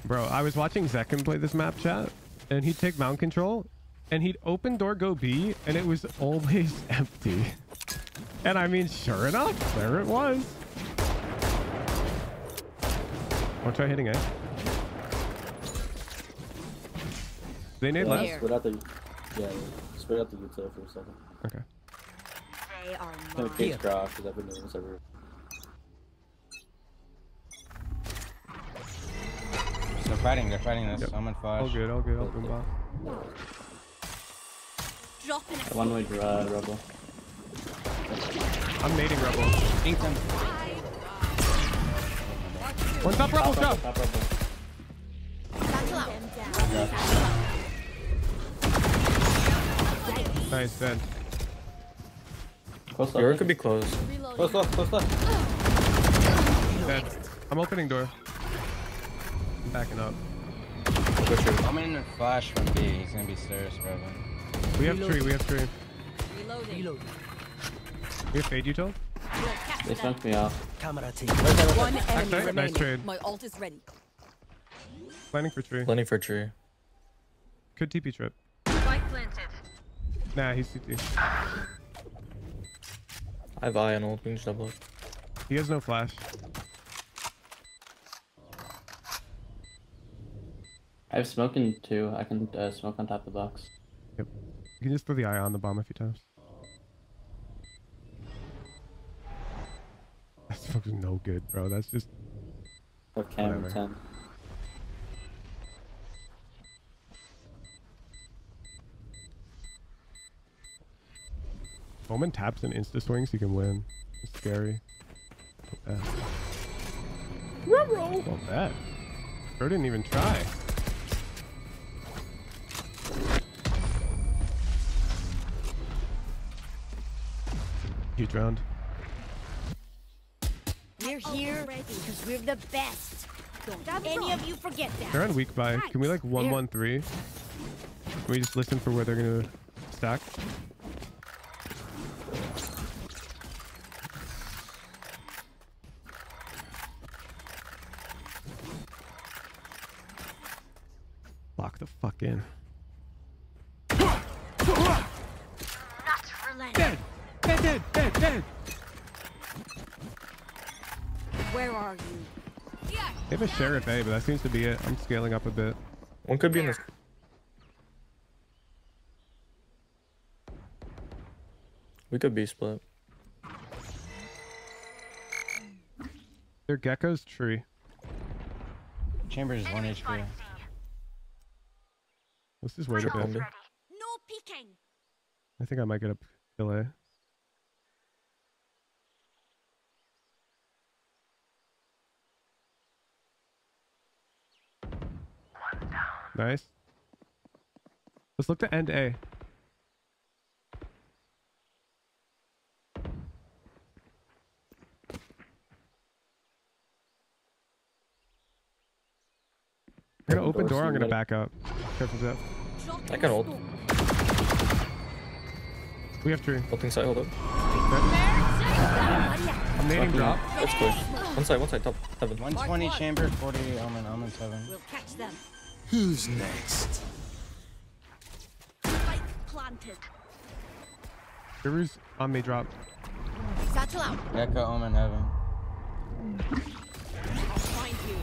[SPEAKER 6] Bro, I was watching Zekken play this map chat, and he'd take mount control, and he'd open door go B, and it was always empty. And I mean, sure enough, there it was. I'll try hitting A. They need
[SPEAKER 27] Yeah,
[SPEAKER 6] left.
[SPEAKER 27] Split out the. Yeah, split out the util for a second.
[SPEAKER 6] Okay.
[SPEAKER 4] They are
[SPEAKER 27] I'm gonna case crash because I've been doing this ever.
[SPEAKER 28] Fighting, they're fighting this. I'm in flash.
[SPEAKER 6] All good, all good. Open ball.
[SPEAKER 4] Dropping.
[SPEAKER 27] One way uh, rebel.
[SPEAKER 6] I'm nading rebel.
[SPEAKER 28] Inkton.
[SPEAKER 6] One top rebel,
[SPEAKER 27] Top
[SPEAKER 6] top.
[SPEAKER 27] rebel, top rebel.
[SPEAKER 4] Satchel out.
[SPEAKER 6] Nice, dead.
[SPEAKER 27] Close
[SPEAKER 29] Your
[SPEAKER 27] left.
[SPEAKER 29] could be close.
[SPEAKER 27] Close left, close left.
[SPEAKER 6] Dead. I'm opening door. I'm backing up.
[SPEAKER 29] Butcher.
[SPEAKER 28] I'm in flash from B. He's gonna be stairs forever.
[SPEAKER 6] We have tree, we have tree.
[SPEAKER 4] Reloading.
[SPEAKER 13] Reloading.
[SPEAKER 6] We have fade you told?
[SPEAKER 27] They smoked me off.
[SPEAKER 13] Camera team.
[SPEAKER 1] One enemy
[SPEAKER 6] Backside, nice
[SPEAKER 1] remaining.
[SPEAKER 6] trade.
[SPEAKER 4] My ult is ready.
[SPEAKER 6] Planning for tree.
[SPEAKER 29] Planning for tree.
[SPEAKER 6] Could TP trip.
[SPEAKER 30] Spike planted.
[SPEAKER 6] Nah, he's CT.
[SPEAKER 29] I have eye on old wings double.
[SPEAKER 6] He has no flash.
[SPEAKER 27] I have smoke in two. I can uh, smoke on top of the box.
[SPEAKER 6] Yep. You can just throw the eye on the bomb a few times. That's fucking no good, bro. That's just
[SPEAKER 27] Have camera
[SPEAKER 6] Whatever.
[SPEAKER 27] 10.
[SPEAKER 6] Omen taps and insta swings, you can win. It's scary. Not bad. Not bad. Bro didn't even try. Huge round.
[SPEAKER 4] We're here because we're the best. Don't any of you forget that.
[SPEAKER 6] They're on weak by. Can we like one one three? Can we just listen for where they're gonna stack? Lock the fuck in.
[SPEAKER 30] Dead.
[SPEAKER 6] Dead, dead, dead, dead.
[SPEAKER 4] Where are you?
[SPEAKER 6] They have a sheriff A, but that seems to be it. I'm scaling up a bit.
[SPEAKER 29] One could be in this. We could be split.
[SPEAKER 6] Their Gekko's tree.
[SPEAKER 28] Chambers is 1 HP.
[SPEAKER 6] Let's just wait a bit.
[SPEAKER 4] No peeking.
[SPEAKER 6] I think I might get a kill Nice. Let's look to end A. I'm gonna open door, I'm gonna back up. Careful, Jeff.
[SPEAKER 29] I can hold.
[SPEAKER 6] We have tree.
[SPEAKER 29] Holding side, hold up.
[SPEAKER 6] I'm nading drop.
[SPEAKER 29] That's close. One side, one side, top. Heaven.
[SPEAKER 28] 120 chamber, 40 omen, omen 7.
[SPEAKER 4] We'll catch them.
[SPEAKER 2] Who's next?
[SPEAKER 4] Spike planted.
[SPEAKER 6] River's on me drop.
[SPEAKER 4] Satchel out.
[SPEAKER 28] Gekko, omen, heaven.
[SPEAKER 4] I'll find you.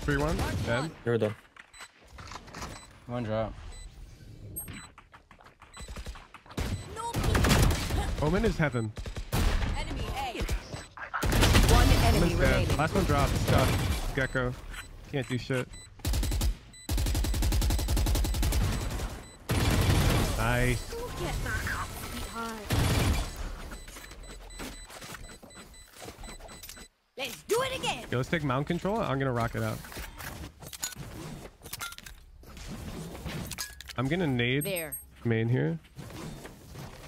[SPEAKER 6] 3 1. Dead.
[SPEAKER 29] You're done.
[SPEAKER 28] One drop.
[SPEAKER 6] Omen is heaven.
[SPEAKER 4] Enemy A.
[SPEAKER 1] One enemy remaining.
[SPEAKER 6] Last one dropped. Stuck. Gekko. Can't do shit. Nice.
[SPEAKER 4] Get back up, sweetheart. Let's do it again.
[SPEAKER 6] Yo, let's take mount control. I'm gonna rock it out. I'm gonna nade
[SPEAKER 4] There.
[SPEAKER 6] main here.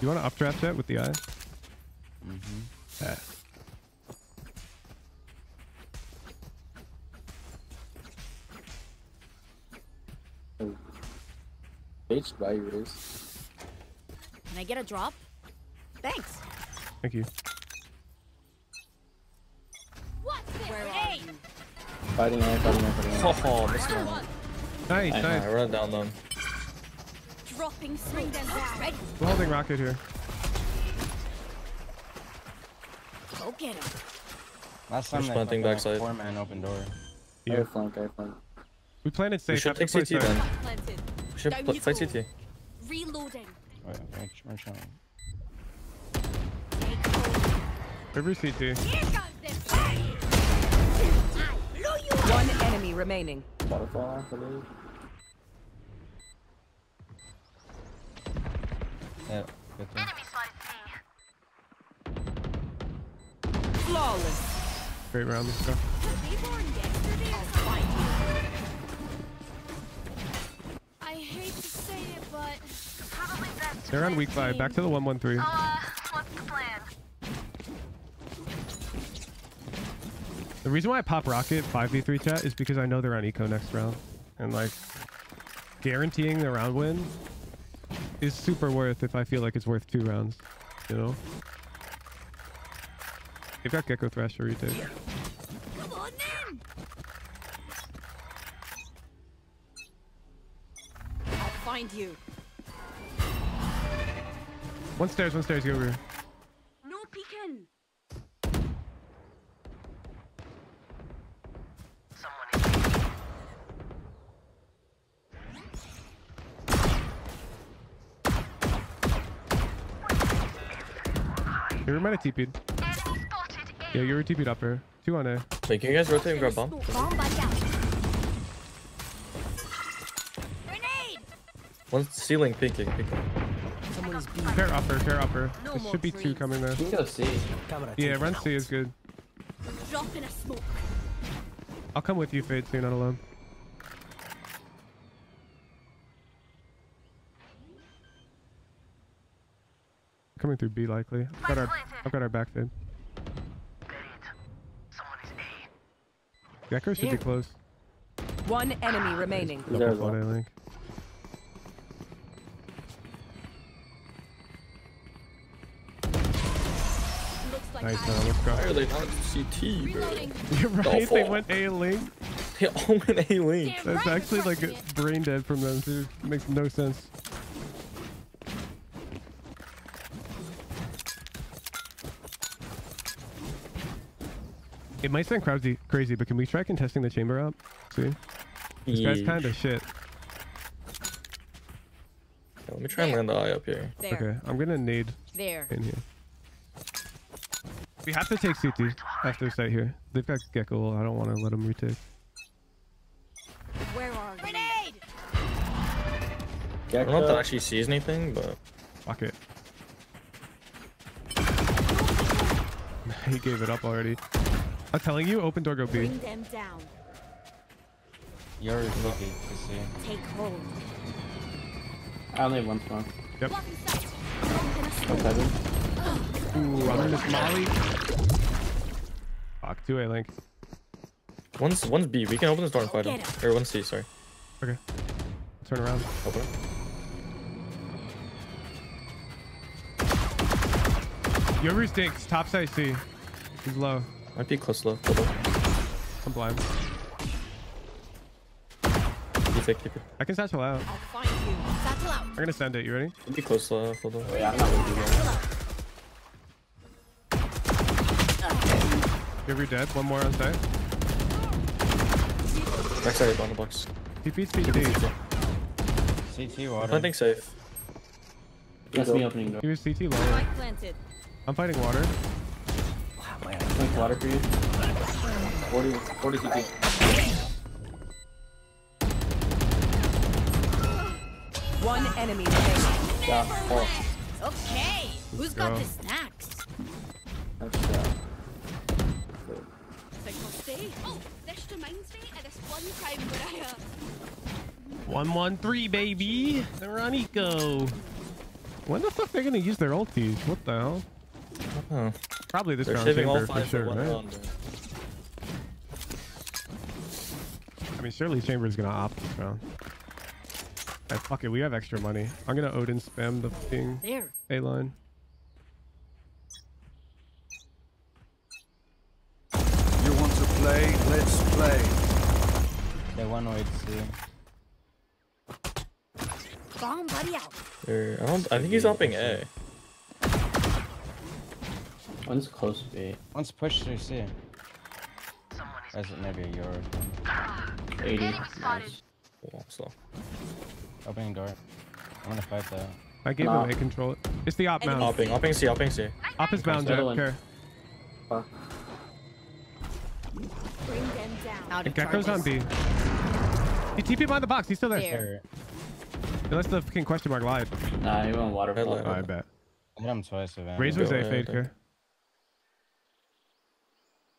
[SPEAKER 6] You want to updraft that with the eye?
[SPEAKER 27] Aged by you, Raze.
[SPEAKER 4] Can I get a drop? Thanks.
[SPEAKER 6] Thank you.
[SPEAKER 4] What's this? Where are you?
[SPEAKER 27] Fighting A, fighting A, fighting A.
[SPEAKER 29] Oh, missed one.
[SPEAKER 6] Nice,
[SPEAKER 27] I,
[SPEAKER 6] nice.
[SPEAKER 27] I run down them.
[SPEAKER 4] Dropping swing them down. Ready?
[SPEAKER 6] We're holding rocket here.
[SPEAKER 4] Go get him.
[SPEAKER 28] Last time
[SPEAKER 29] Push
[SPEAKER 28] they
[SPEAKER 29] planting backside.
[SPEAKER 28] Four man open door.
[SPEAKER 27] I flank, I flank.
[SPEAKER 6] We planted
[SPEAKER 29] We
[SPEAKER 6] safe.
[SPEAKER 29] should take
[SPEAKER 6] play
[SPEAKER 29] CT
[SPEAKER 6] safe.
[SPEAKER 29] then.
[SPEAKER 4] Planted.
[SPEAKER 29] We should
[SPEAKER 4] Down
[SPEAKER 29] pl-
[SPEAKER 4] you
[SPEAKER 29] fight. CT.
[SPEAKER 4] Reloading.
[SPEAKER 28] Wait, wait, we're.
[SPEAKER 6] Every CT.
[SPEAKER 4] Here comes this. I blew you up.
[SPEAKER 1] One enemy remaining.
[SPEAKER 27] Waterfall, I believe.
[SPEAKER 28] Yeah, good thing.
[SPEAKER 1] Flawless.
[SPEAKER 6] Great round. Let's go.
[SPEAKER 4] Hate to say it, but probably best.
[SPEAKER 6] They're on week five. Back to the 113.
[SPEAKER 4] Uh, what's the plan?
[SPEAKER 6] The reason why I pop rocket 5v3 chat is because I know they're on eco next round. And like guaranteeing the round win is super worth if I feel like it's worth two rounds. You know? They've got Gekko Thrasher retake.
[SPEAKER 4] Come on then. I'll find you.
[SPEAKER 6] One stairs, one stairs, go over.
[SPEAKER 4] No peeking.
[SPEAKER 6] You might have TP'd. Yeah, you were TP'd up here. Two on A.
[SPEAKER 29] Wait, can you guys rotate and grab bomb?
[SPEAKER 4] Bomb
[SPEAKER 29] One ceiling peeking, peeking.
[SPEAKER 1] Someone is B.
[SPEAKER 6] Fair upper, fair upper.
[SPEAKER 1] No
[SPEAKER 6] there should be two coming there.
[SPEAKER 25] You can go C.
[SPEAKER 6] Yeah, run C is good.
[SPEAKER 4] Drop a smoke.
[SPEAKER 6] I'll come with you, Fade, so you're not alone. Coming through B likely. I've got our, I've got our back Fade. Gekko should
[SPEAKER 1] Here.
[SPEAKER 6] be close.
[SPEAKER 1] One enemy remaining.
[SPEAKER 27] He's there as
[SPEAKER 6] Double
[SPEAKER 27] well.
[SPEAKER 6] flood, I think. Nice,
[SPEAKER 4] I
[SPEAKER 6] uh, let's go.
[SPEAKER 29] Why are they not CT, bro?
[SPEAKER 6] You're right, they went A link.
[SPEAKER 29] They all went A link.
[SPEAKER 6] That's actually like
[SPEAKER 4] crushing
[SPEAKER 6] a
[SPEAKER 4] it.
[SPEAKER 6] brain dead from them, dude. Makes no sense. It might sound crazy, crazy, but can we try contesting the chamber up? See? This guy's kind of shit.
[SPEAKER 29] Yeah, let me try and land the eye up here.
[SPEAKER 4] There.
[SPEAKER 6] Okay, I'm gonna need
[SPEAKER 4] There.
[SPEAKER 6] in here. We have to take CT after site here. They've got Gekko. I don't want to let them retake.
[SPEAKER 4] Where are you? Grenade.
[SPEAKER 29] I don't know if that actually sees anything, but
[SPEAKER 6] Fuck it. he gave it up already. I'm telling you, open door go B.
[SPEAKER 4] Bring them down.
[SPEAKER 28] You're lucky to see.
[SPEAKER 4] Take hold.
[SPEAKER 25] I only have one smoke.
[SPEAKER 6] Yep.
[SPEAKER 4] Blocking
[SPEAKER 6] Ooh, I'm in this molly. Fuck, 2A link.
[SPEAKER 29] one's one's B. We can open this door and fight him.
[SPEAKER 4] Get
[SPEAKER 29] Or one's C, sorry.
[SPEAKER 6] Okay. Turn around.
[SPEAKER 29] Open it.
[SPEAKER 6] Yoru stinks. Top side C. He's low.
[SPEAKER 29] Might be close low. Hold on.
[SPEAKER 6] I'm blind.
[SPEAKER 29] You take, keep it.
[SPEAKER 6] I can satchel out.
[SPEAKER 4] I'll find you. Satchel out.
[SPEAKER 6] I'm gonna send it. You ready?
[SPEAKER 29] Might be close low. Hold on.
[SPEAKER 25] Yeah, I'm not gonna do that.
[SPEAKER 4] Satchel out.
[SPEAKER 6] Yoru dead. One more on site.
[SPEAKER 29] Backside on the box.
[SPEAKER 6] TP
[SPEAKER 29] Keep it
[SPEAKER 6] CT.
[SPEAKER 29] CT.
[SPEAKER 28] CT water.
[SPEAKER 29] Planting safe.
[SPEAKER 25] That's me opening door.
[SPEAKER 6] He was CT lower.
[SPEAKER 4] Spike planted.
[SPEAKER 6] I'm fighting water.
[SPEAKER 25] Drink water for you. 40, 40 CT.
[SPEAKER 1] One enemy remaining.
[SPEAKER 25] Yeah. Oh,
[SPEAKER 4] Okay. Who's got
[SPEAKER 6] go.
[SPEAKER 4] the snacks?
[SPEAKER 25] that's uh,
[SPEAKER 4] Think I'll stay?
[SPEAKER 22] Oh, this reminds me of this one time where I uh,
[SPEAKER 6] 113, baby. They're on eco. When the fuck they gonna use their ultis? What the hell?
[SPEAKER 29] Oh.
[SPEAKER 6] Probably this
[SPEAKER 29] They're
[SPEAKER 6] round
[SPEAKER 29] saving all
[SPEAKER 6] chamber for sure,
[SPEAKER 29] for
[SPEAKER 6] right?
[SPEAKER 29] round.
[SPEAKER 6] I mean, surely chamber's gonna opt this round. Hey, fuck it, we have extra money. I'm gonna Odin spam the thing.
[SPEAKER 4] There.
[SPEAKER 6] A line.
[SPEAKER 2] You want to play? Let's play.
[SPEAKER 28] They one way to
[SPEAKER 4] Bomb buddy out.
[SPEAKER 29] I don't. I think he's upping A.
[SPEAKER 25] One's close B.
[SPEAKER 28] One's pushed through C. As it maybe a Euro.
[SPEAKER 25] 80. Nice.
[SPEAKER 29] Oh, I'm slow.
[SPEAKER 28] Opening door. I'm gonna fight that.
[SPEAKER 6] I gave
[SPEAKER 25] Nah.
[SPEAKER 6] him A control. It's the op mount.
[SPEAKER 29] Upping, upping C, upping C.
[SPEAKER 6] Op is bound,
[SPEAKER 25] the other
[SPEAKER 6] Jett.
[SPEAKER 25] One.
[SPEAKER 6] Okay.
[SPEAKER 4] Bring them down.
[SPEAKER 31] Out
[SPEAKER 6] Gekko's on
[SPEAKER 31] charges.
[SPEAKER 6] B. He TP behind the box. He's still there.
[SPEAKER 31] There.
[SPEAKER 6] Unless the fucking question mark lied.
[SPEAKER 25] Nah, he went waterfall.
[SPEAKER 29] Headlight.
[SPEAKER 6] Oh, I bet.
[SPEAKER 28] I hit him twice with
[SPEAKER 6] Raze was
[SPEAKER 29] go,
[SPEAKER 6] A
[SPEAKER 29] yeah,
[SPEAKER 6] fade,
[SPEAKER 29] okay.
[SPEAKER 6] okay.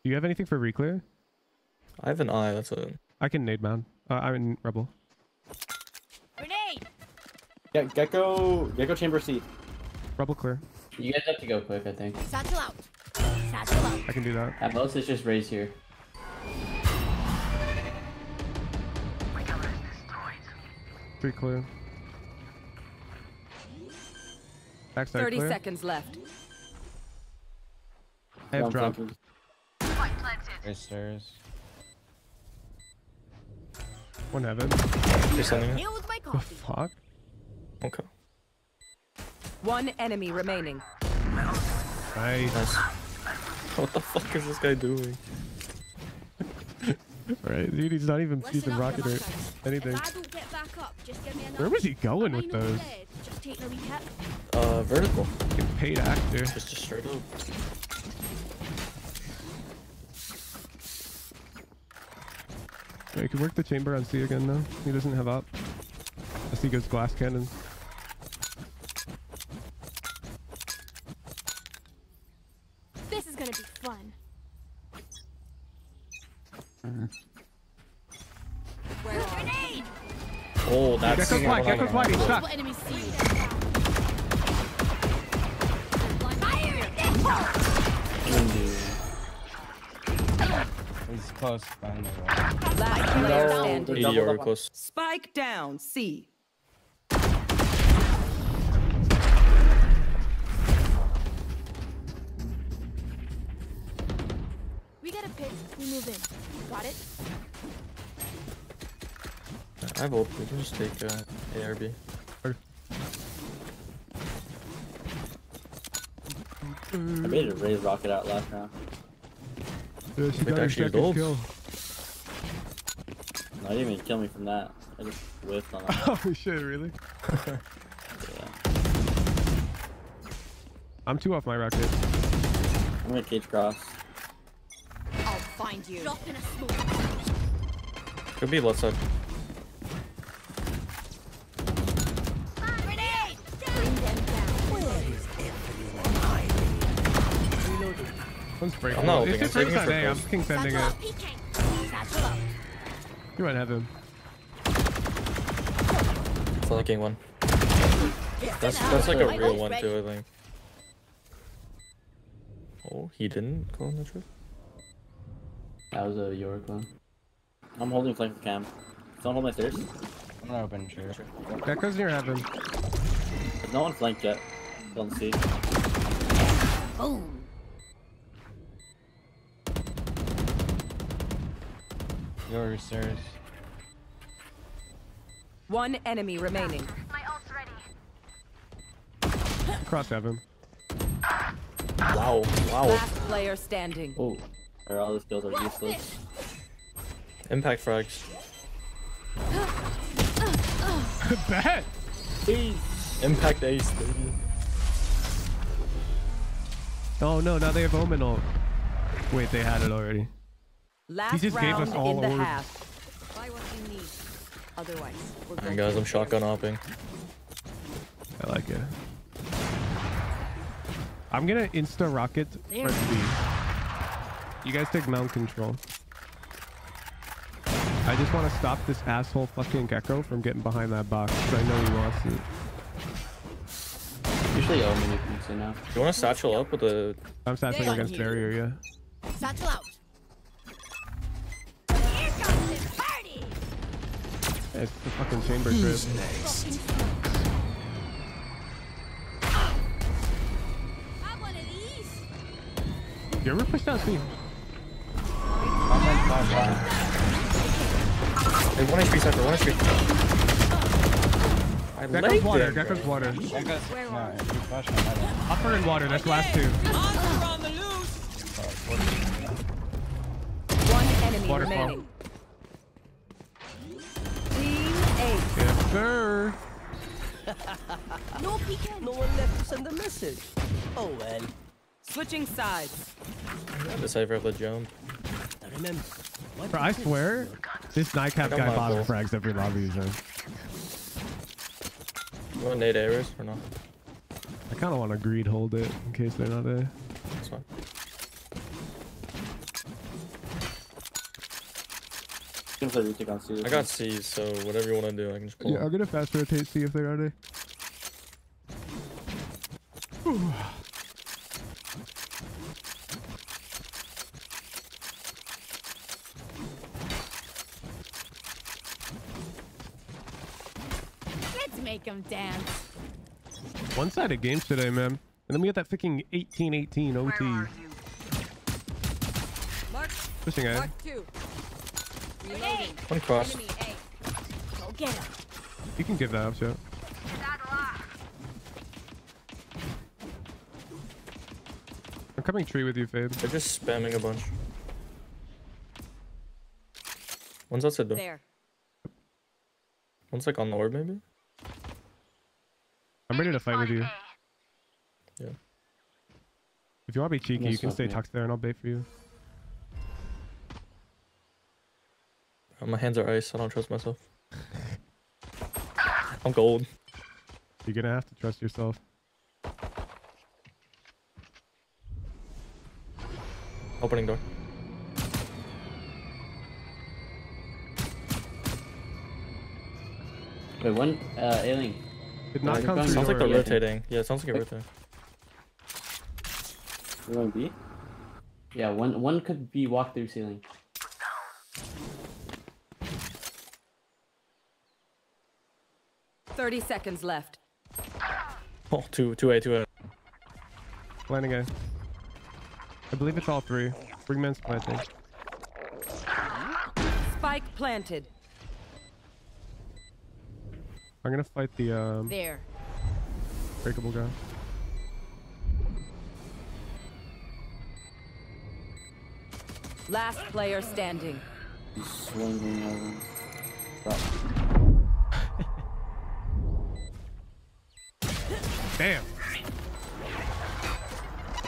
[SPEAKER 6] Do you have anything for reclear?
[SPEAKER 29] I have an eye. That's a.
[SPEAKER 6] I can nade mound. Uh, I'm in rebel.
[SPEAKER 4] Grenade.
[SPEAKER 27] Yeah, Gekko, Gekko Chamber C.
[SPEAKER 6] Rebel clear.
[SPEAKER 25] You guys have to go quick, I think.
[SPEAKER 4] Satchel out. Satchel out.
[SPEAKER 6] I can do that.
[SPEAKER 25] At most, it's just Raze here.
[SPEAKER 6] Three clear. Backside
[SPEAKER 1] 30
[SPEAKER 6] clear.
[SPEAKER 1] seconds left.
[SPEAKER 6] I have
[SPEAKER 27] Down
[SPEAKER 6] drop.
[SPEAKER 28] stairs.
[SPEAKER 6] One heaven.
[SPEAKER 29] You're sending it.
[SPEAKER 6] The fuck?
[SPEAKER 29] Okay.
[SPEAKER 1] One enemy remaining.
[SPEAKER 6] Nice.
[SPEAKER 29] Nice. What the fuck is this guy doing?
[SPEAKER 6] Right, dude, he's not even
[SPEAKER 4] Listen
[SPEAKER 6] using rocket or anything. Where was he going with those?
[SPEAKER 4] dead? Just taking a wee hit.
[SPEAKER 29] Uh, vertical.
[SPEAKER 6] Fucking paid actor.
[SPEAKER 29] Just, just straight up.
[SPEAKER 6] Yeah, could work the chamber on C again though. He doesn't have up. Unless he goes glass cannon. Gekko's wide, he's stuck.
[SPEAKER 4] Enemy see? Fire
[SPEAKER 28] He's close behind the wall.
[SPEAKER 1] Last player
[SPEAKER 27] No,
[SPEAKER 1] standing.
[SPEAKER 27] they're
[SPEAKER 29] 80
[SPEAKER 27] double
[SPEAKER 29] or
[SPEAKER 27] up.
[SPEAKER 29] close.
[SPEAKER 1] Spike down. C.
[SPEAKER 4] We get a pick, we move in. Got it?
[SPEAKER 29] I have ult. We can just take uh, ARB.
[SPEAKER 27] I made a Raze rocket out last round.
[SPEAKER 6] Yeah, she
[SPEAKER 29] Wait,
[SPEAKER 6] got her
[SPEAKER 29] actually,
[SPEAKER 6] second
[SPEAKER 29] gold.
[SPEAKER 6] kill.
[SPEAKER 27] No, I didn't even kill me from that. I just whiffed on it.
[SPEAKER 6] oh shit, really?
[SPEAKER 27] yeah.
[SPEAKER 6] I'm two off my rocket.
[SPEAKER 27] I'm gonna cage cross.
[SPEAKER 4] I'll find you. Drop in a smoke.
[SPEAKER 29] Could be left side.
[SPEAKER 6] One's breaking.
[SPEAKER 29] I'm not ulting,
[SPEAKER 6] It's
[SPEAKER 29] I'm
[SPEAKER 6] just
[SPEAKER 29] saving it
[SPEAKER 6] on
[SPEAKER 29] for
[SPEAKER 6] A. I'm king sending it.
[SPEAKER 4] out, peeking. Satchel out.
[SPEAKER 6] You might have him.
[SPEAKER 29] Flanking one. That's that's like a real one too, I think. Oh, he didn't go on the trip.
[SPEAKER 25] That was a York one.
[SPEAKER 27] I'm holding flank cam. Don't hold my stairs.
[SPEAKER 28] I'm gonna open sure.
[SPEAKER 6] Gekko's near heaven.
[SPEAKER 27] There's no one flanked yet. Don't see.
[SPEAKER 4] Boom.
[SPEAKER 28] Your stairs.
[SPEAKER 1] One enemy remaining.
[SPEAKER 6] Cross heaven.
[SPEAKER 29] Wow, wow.
[SPEAKER 1] Last player standing.
[SPEAKER 27] Oh, or all the skills are useless.
[SPEAKER 29] Impact frags.
[SPEAKER 6] Bet.
[SPEAKER 29] Impact ace, baby.
[SPEAKER 6] Oh no, now they have Omen ult. Wait, they had it already.
[SPEAKER 1] Last
[SPEAKER 6] just gave
[SPEAKER 1] round
[SPEAKER 6] us all
[SPEAKER 1] in the
[SPEAKER 6] orbs.
[SPEAKER 1] half. Buy what you need. Otherwise, we're
[SPEAKER 29] Alright
[SPEAKER 1] going
[SPEAKER 29] guys, I'm shotgun hopping.
[SPEAKER 6] I like it. I'm gonna insta rocket
[SPEAKER 4] There.
[SPEAKER 6] for B. You guys take mount control. I just want to stop this asshole fucking Gekko from getting behind that box. 'cause I know he wants it.
[SPEAKER 25] Usually Omen you can see now.
[SPEAKER 29] You want to satchel up with a?
[SPEAKER 6] I'm
[SPEAKER 4] satcheling
[SPEAKER 6] against barrier, yeah.
[SPEAKER 4] Satchel out.
[SPEAKER 6] It's the fucking chamber
[SPEAKER 24] Who's next?
[SPEAKER 22] Have one of these.
[SPEAKER 6] You ever push down speed?
[SPEAKER 29] Hey, one HP center, one HP. I
[SPEAKER 6] Gekko's
[SPEAKER 29] laid
[SPEAKER 6] water,
[SPEAKER 29] them,
[SPEAKER 6] Gekko's
[SPEAKER 29] bro.
[SPEAKER 6] water.
[SPEAKER 32] Gekko's, no, if you flash him, I don't.
[SPEAKER 6] Upper and water, that's last two.
[SPEAKER 1] Oh, one enemy
[SPEAKER 6] Waterfall.
[SPEAKER 1] Ace.
[SPEAKER 6] Yes, sir.
[SPEAKER 16] No peeking.
[SPEAKER 13] No one left to send a message. Oh well.
[SPEAKER 1] Switching sides.
[SPEAKER 29] Decipher the jump.
[SPEAKER 13] Now remember. what
[SPEAKER 6] Bro, I swear, this nightcap guy
[SPEAKER 29] my
[SPEAKER 6] bottom frags every lobby he's in.
[SPEAKER 29] You want nade arrows or not?
[SPEAKER 6] I kind of want to greed hold it in case they're not there.
[SPEAKER 29] That's fine. I got C's, so whatever you want to do, I can just pull.
[SPEAKER 6] Yeah, I'm gonna fast rotate, see if they're on there.
[SPEAKER 4] Let's make them dance.
[SPEAKER 6] One-sided games today, man. And then we got that freaking 18-18 OT. Eh?
[SPEAKER 1] Mark,
[SPEAKER 6] Pushing A.
[SPEAKER 1] mark. Reloading.
[SPEAKER 29] One cross.
[SPEAKER 1] Enemy A.
[SPEAKER 4] Go get him.
[SPEAKER 6] You can give that up, yeah. I'm coming tree with you, Fade.
[SPEAKER 29] They're just spamming a bunch. One's outside door.
[SPEAKER 1] There.
[SPEAKER 29] One's like on the orb, maybe?
[SPEAKER 6] I'm ready to fight with you.
[SPEAKER 29] Yeah.
[SPEAKER 6] If you want to be cheeky,
[SPEAKER 27] Yes,
[SPEAKER 6] you can stay tucked there and I'll bait for you.
[SPEAKER 29] My hands are ice. I don't trust myself. I'm gold.
[SPEAKER 6] You're gonna have to trust yourself.
[SPEAKER 29] Opening door.
[SPEAKER 27] Wait, one uh, alien.
[SPEAKER 6] Did not
[SPEAKER 27] you're
[SPEAKER 6] come
[SPEAKER 29] Sounds like they're rotating. Yeah, it sounds like a rotating.
[SPEAKER 27] You're going B? Yeah, one one could be walk through ceiling.
[SPEAKER 1] Thirty seconds left.
[SPEAKER 29] Oh, two, two A, two A.
[SPEAKER 6] Landing A. I believe it's all three. Wingman's planting.
[SPEAKER 1] Spike planted.
[SPEAKER 6] I'm gonna fight the um,
[SPEAKER 4] There.
[SPEAKER 6] breakable guy.
[SPEAKER 1] Last player standing.
[SPEAKER 27] He's swinging over. Drop.
[SPEAKER 6] Damn.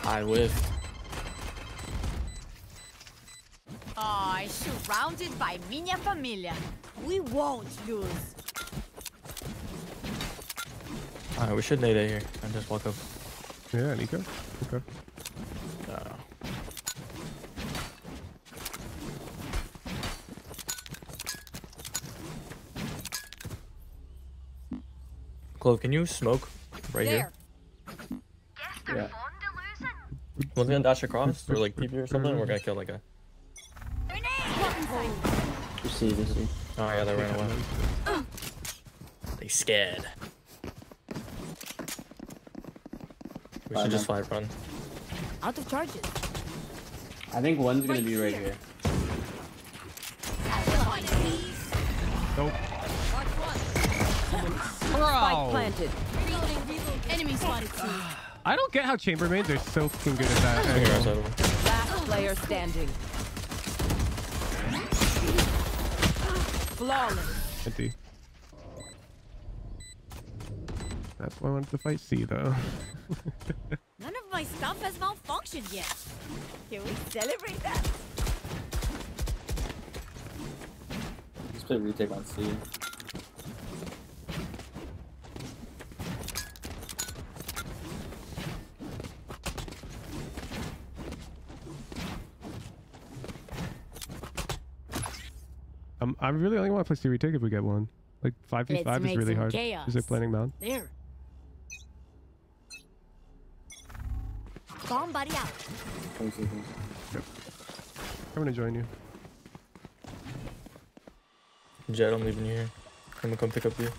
[SPEAKER 29] I whiffed.
[SPEAKER 4] Oh, surrounded by minha família. We won't lose.
[SPEAKER 29] Alright, we should nade A here and just walk up.
[SPEAKER 6] Yeah, Nico. Okay.
[SPEAKER 29] Uh, Clove, can you smoke right
[SPEAKER 4] There.
[SPEAKER 27] Yeah.
[SPEAKER 29] here? One's gonna dash across or like TP or something, and we're gonna kill that guy.
[SPEAKER 27] You see, you see.
[SPEAKER 29] Oh yeah, they ran away. They scared. We should just fight run.
[SPEAKER 4] Out of charges.
[SPEAKER 27] I think one's gonna be right here.
[SPEAKER 6] Nope.
[SPEAKER 1] Spike planted.
[SPEAKER 22] Reloading, reload. Enemy spotted C.
[SPEAKER 6] I don't get how chambermaids are so fucking good at that.
[SPEAKER 29] I think we're
[SPEAKER 6] angle.
[SPEAKER 29] outside of him.
[SPEAKER 1] Last player standing. Flawless.
[SPEAKER 6] Empty. That's why I wanted to fight C though.
[SPEAKER 4] None of my stuff has malfunctioned yet. Can we celebrate that?
[SPEAKER 27] Let's play retake on C.
[SPEAKER 6] I really only want to play C retake if we get one. Like five v
[SPEAKER 4] Let's
[SPEAKER 6] five is really hard.
[SPEAKER 4] chaos.
[SPEAKER 6] Is it planning mount?
[SPEAKER 4] There. Bomb buddy out.
[SPEAKER 27] Come see, come see.
[SPEAKER 6] I'm gonna join you.
[SPEAKER 29] Jett, I'm leaving you here. I'm gonna come pick up you.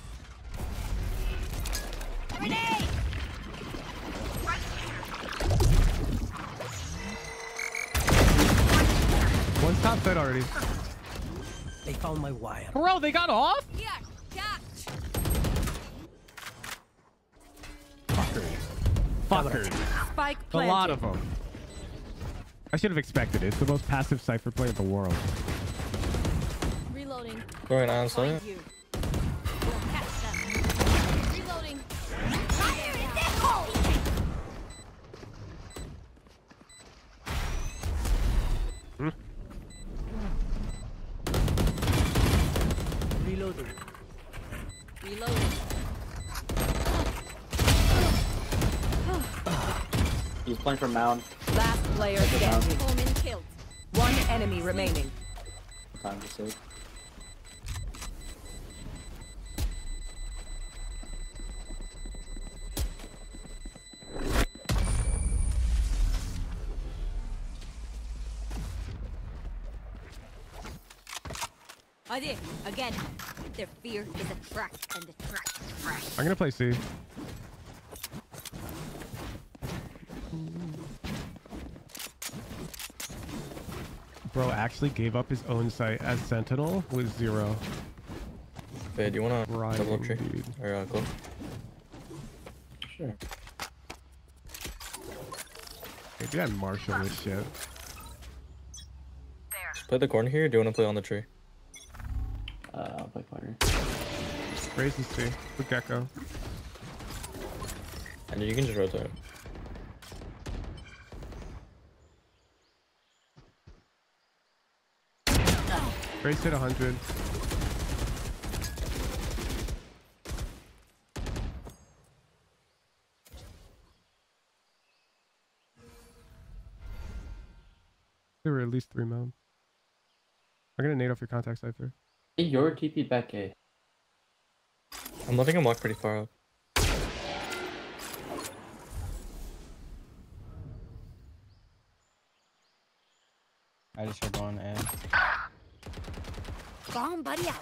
[SPEAKER 6] One's top fed already.
[SPEAKER 13] They found my wire.
[SPEAKER 6] Bro, they got off?
[SPEAKER 22] Here, catch.
[SPEAKER 6] Fuckers.
[SPEAKER 1] Spike
[SPEAKER 6] A lot of them. I should have expected it. It's the most passive Cypher play in the world.
[SPEAKER 22] Reloading.
[SPEAKER 29] Going on site.
[SPEAKER 27] Playing for Mound.
[SPEAKER 1] Last player
[SPEAKER 27] Take it
[SPEAKER 1] standing.
[SPEAKER 22] Omen killed.
[SPEAKER 1] One enemy remaining.
[SPEAKER 27] Time to save.
[SPEAKER 4] Idea. Again. Their fear is a trap, and the trap is fresh.
[SPEAKER 6] I'm gonna play C. Bro actually gave up his own site as Sentinel with zero.
[SPEAKER 29] Wait, do you wanna
[SPEAKER 6] Right,
[SPEAKER 29] double up tree?
[SPEAKER 6] dude.
[SPEAKER 29] Or uh, go?
[SPEAKER 27] Sure.
[SPEAKER 6] Maybe I marshal this shit.
[SPEAKER 29] Just play the corner here, or do you wanna play on the tree?
[SPEAKER 27] Uh, I'll play corner.
[SPEAKER 6] Raze and C. With Gekko.
[SPEAKER 29] And you can just rotate.
[SPEAKER 6] Raze hit 100. There were at least three mounds. I'm gonna nade off your contact Cypher.
[SPEAKER 27] Hey, your TP back A.
[SPEAKER 29] I'm letting him walk pretty far up.
[SPEAKER 32] I just heard one and
[SPEAKER 4] Go on, buddy out.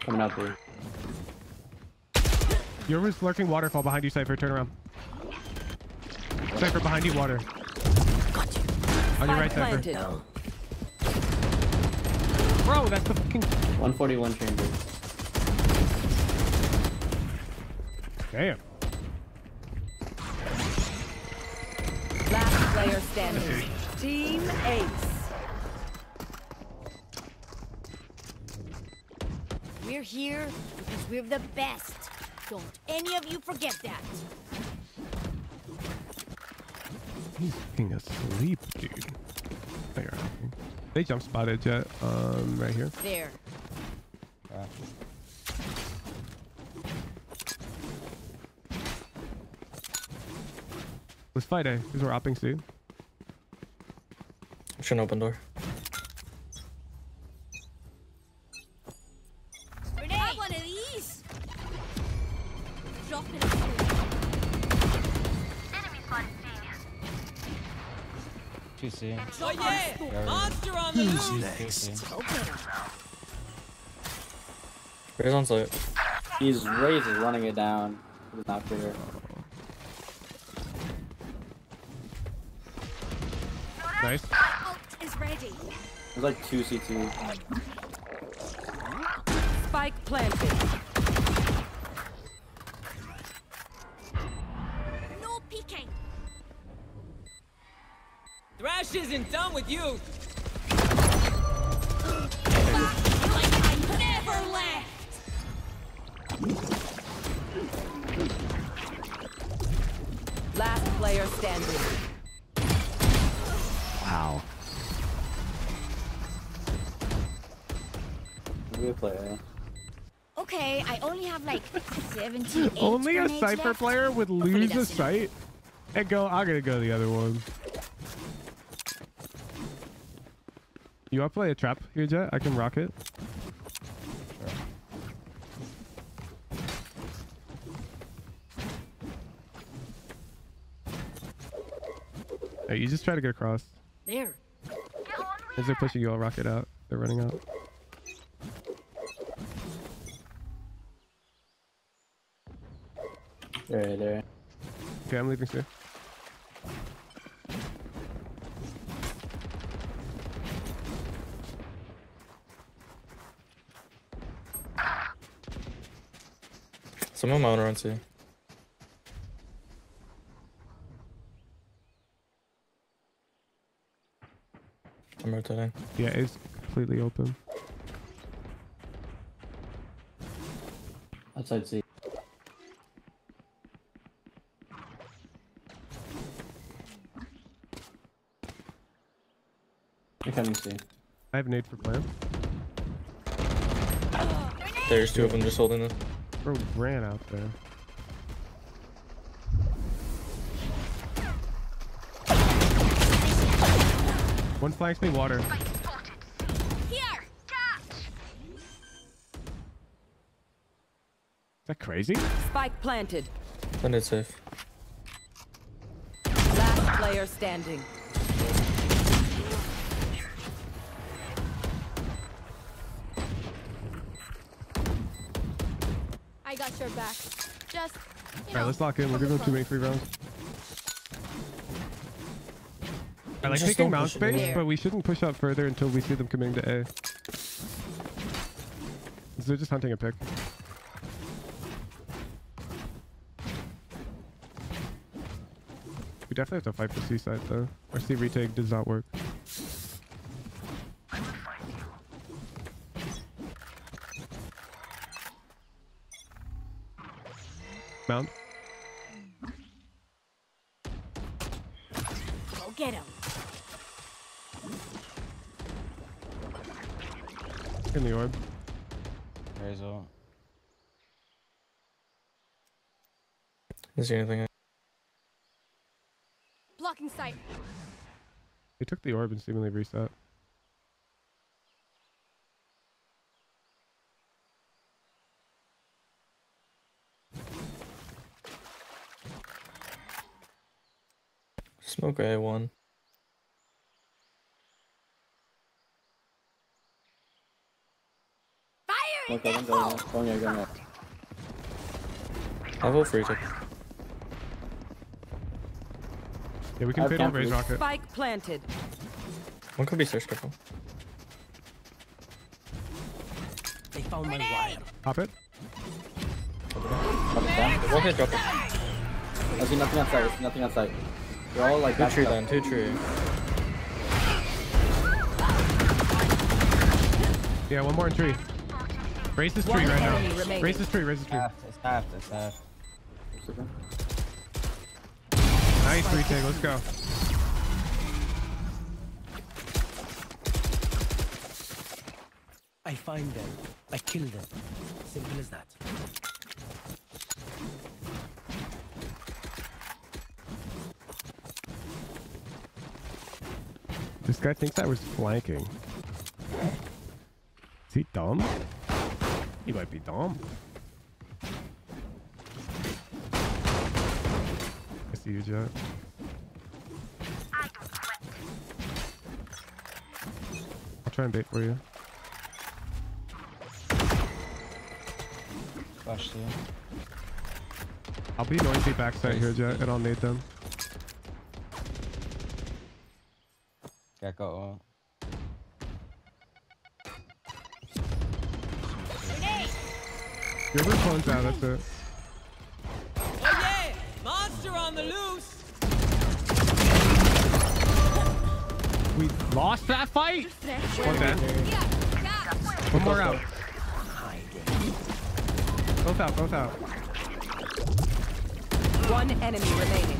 [SPEAKER 27] Coming out there.
[SPEAKER 6] Yoru's lurking waterfall behind you, Cypher. Turn around. Cypher behind you, water. Got you. On your right, Cypher.
[SPEAKER 1] planted.
[SPEAKER 6] Bro, that's the fucking.
[SPEAKER 27] 141 chamber.
[SPEAKER 6] Damn.
[SPEAKER 1] Player standing. Team Ace.
[SPEAKER 4] We're here because we're the best. Don't any of you forget that.
[SPEAKER 6] He's fucking asleep, dude. They are. They jump spotted Jett. Um, right here.
[SPEAKER 4] There.
[SPEAKER 6] Let's fight A. Because we're opping C.
[SPEAKER 29] Should open door.
[SPEAKER 22] Have one these. Drop it. Enemy spotted
[SPEAKER 32] two C.
[SPEAKER 22] Oh yeah! Monster on the
[SPEAKER 32] Who's
[SPEAKER 22] loose!
[SPEAKER 32] next?
[SPEAKER 29] Raze on site.
[SPEAKER 27] He's Raze is running it down. It's not clear. There's like two C2.
[SPEAKER 1] Spike planted.
[SPEAKER 22] No peeking.
[SPEAKER 33] Thrash isn't done with you.
[SPEAKER 4] Only
[SPEAKER 6] a Cypher
[SPEAKER 4] left.
[SPEAKER 6] player would lose a sight and go, I'm gonna go the other one. You wanna play a trap here, Jett? I can rock it. Hey, you just try to get across.
[SPEAKER 4] There.
[SPEAKER 6] As they're pushing you, I'll rocket out. They're running out.
[SPEAKER 27] There, there.
[SPEAKER 6] Okay, I'm leaving soon.
[SPEAKER 29] Someone might run too. I'm rotating.
[SPEAKER 6] Yeah, it's completely open.
[SPEAKER 27] Outside C. coming C.
[SPEAKER 6] I have nade for plan.
[SPEAKER 29] There's two of them just holding it.
[SPEAKER 6] Bro ran out there. One flanks me water.
[SPEAKER 22] Here!
[SPEAKER 6] Is that crazy?
[SPEAKER 1] Spike planted.
[SPEAKER 29] Then it's safe.
[SPEAKER 1] Last player standing.
[SPEAKER 22] Back. Just,
[SPEAKER 6] Alright,
[SPEAKER 22] know,
[SPEAKER 6] let's lock in. We're gonna go two main
[SPEAKER 22] fun.
[SPEAKER 6] free rounds. I like taking
[SPEAKER 29] don't
[SPEAKER 6] mount
[SPEAKER 29] push it
[SPEAKER 6] space, but we shouldn't push up further until we see them coming to A. So they're just hunting a pick. We definitely have to fight for C side though. Our C retake does not work.
[SPEAKER 29] Is there anything?
[SPEAKER 22] Blocking sight.
[SPEAKER 6] They took the orb and seemingly reset.
[SPEAKER 29] Smoke A1.
[SPEAKER 27] Go, go, go, go, go, go, go, go.
[SPEAKER 29] I'll go free check.
[SPEAKER 6] Yeah, we can
[SPEAKER 27] have
[SPEAKER 6] fit on
[SPEAKER 27] Raze
[SPEAKER 6] rocket.
[SPEAKER 1] Spike planted.
[SPEAKER 29] One could be search careful.
[SPEAKER 13] They found my wire.
[SPEAKER 6] Pop it.
[SPEAKER 27] Drop it down.
[SPEAKER 29] One hit, drop it.
[SPEAKER 27] I see nothing outside. I see nothing outside. They're all like
[SPEAKER 29] Two tree then, two tree.
[SPEAKER 6] Yeah, one more in tree. Raze this tree right now. Raze this tree, Raze this tree.
[SPEAKER 32] Ah, half, it's half, it's half.
[SPEAKER 6] Nice retake, let's go.
[SPEAKER 13] I find them. I kill them. Simple as that.
[SPEAKER 6] This guy thinks I was flanking. Is he dumb? He might be dumb. I see you, Jett. I'll try and bait for you.
[SPEAKER 32] Flash two.
[SPEAKER 6] I'll be noisy backside here, Jett, and I'll nade them.
[SPEAKER 32] Gekko.
[SPEAKER 6] Whoever clones out, that's it. Lost that fight? One dead. One more out. Both out, both out.
[SPEAKER 1] One enemy remaining.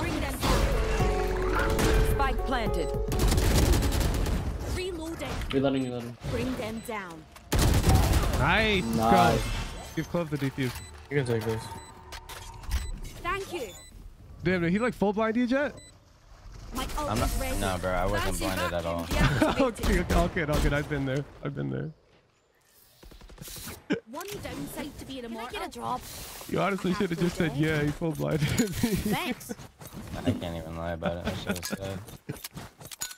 [SPEAKER 4] Bring them down.
[SPEAKER 1] Spike planted.
[SPEAKER 4] Reloading.
[SPEAKER 27] Reloading, reloading.
[SPEAKER 4] Bring them down.
[SPEAKER 6] Nice. Let's
[SPEAKER 27] Nice.
[SPEAKER 6] go. Give Clove the defuse.
[SPEAKER 29] You can take this.
[SPEAKER 4] Thank you.
[SPEAKER 6] Damn, did he like full blind you, Jett?
[SPEAKER 4] My ult
[SPEAKER 32] I'm not.
[SPEAKER 4] is.
[SPEAKER 32] No, bro, I wasn't blinded at all.
[SPEAKER 6] okay, okay, okay, okay. I've been there. I've been there.
[SPEAKER 4] One downside to being immortal. Can I get a oh. drop?
[SPEAKER 6] You honestly should have just said, yeah, you full blinded me.
[SPEAKER 4] Thanks.
[SPEAKER 28] I can't even lie about it. I should have said.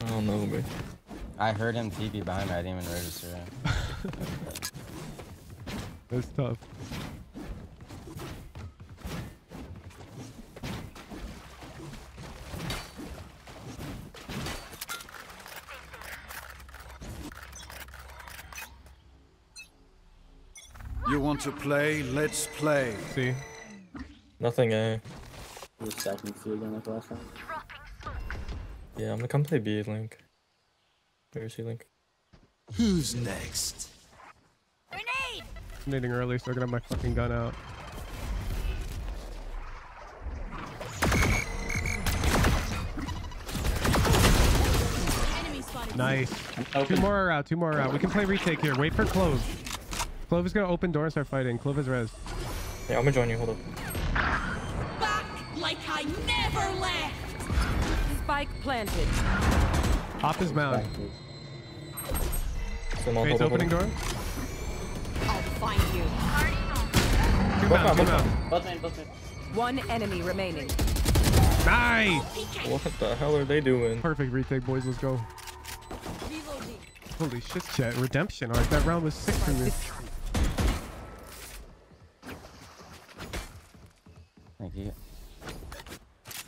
[SPEAKER 29] I don't know, man.
[SPEAKER 28] I heard him TP behind me. I didn't even register it.
[SPEAKER 6] That's tough.
[SPEAKER 2] To play? Let's play.
[SPEAKER 6] See?
[SPEAKER 29] Nothing, eh?
[SPEAKER 25] Just stacking C again like last time.
[SPEAKER 29] Yeah, I'm gonna come play B Link. Where is he Link?
[SPEAKER 2] Who's next?
[SPEAKER 4] Grenade!
[SPEAKER 6] Nading early, so I can have my fucking gun out. Nice. Two more are out. Two more are out. We can play retake here. Wait for Clove. Clove is gonna open door and start fighting. Clove is res.
[SPEAKER 29] Yeah, I'm gonna join you. Hold up.
[SPEAKER 4] Back like I never left!
[SPEAKER 1] Spike planted.
[SPEAKER 6] Hop is mount.
[SPEAKER 29] So no,
[SPEAKER 6] Fade's opening door.
[SPEAKER 4] I'll find you.
[SPEAKER 6] Two mount.
[SPEAKER 29] mount,
[SPEAKER 6] Two mount.
[SPEAKER 25] Both main, both main.
[SPEAKER 1] One enemy remaining.
[SPEAKER 6] Nice.
[SPEAKER 29] What the hell are they doing?
[SPEAKER 6] Perfect retake, boys. Let's go. Holy shit, chat. Redemption. Alright, that round was sick for me.
[SPEAKER 28] Thank you.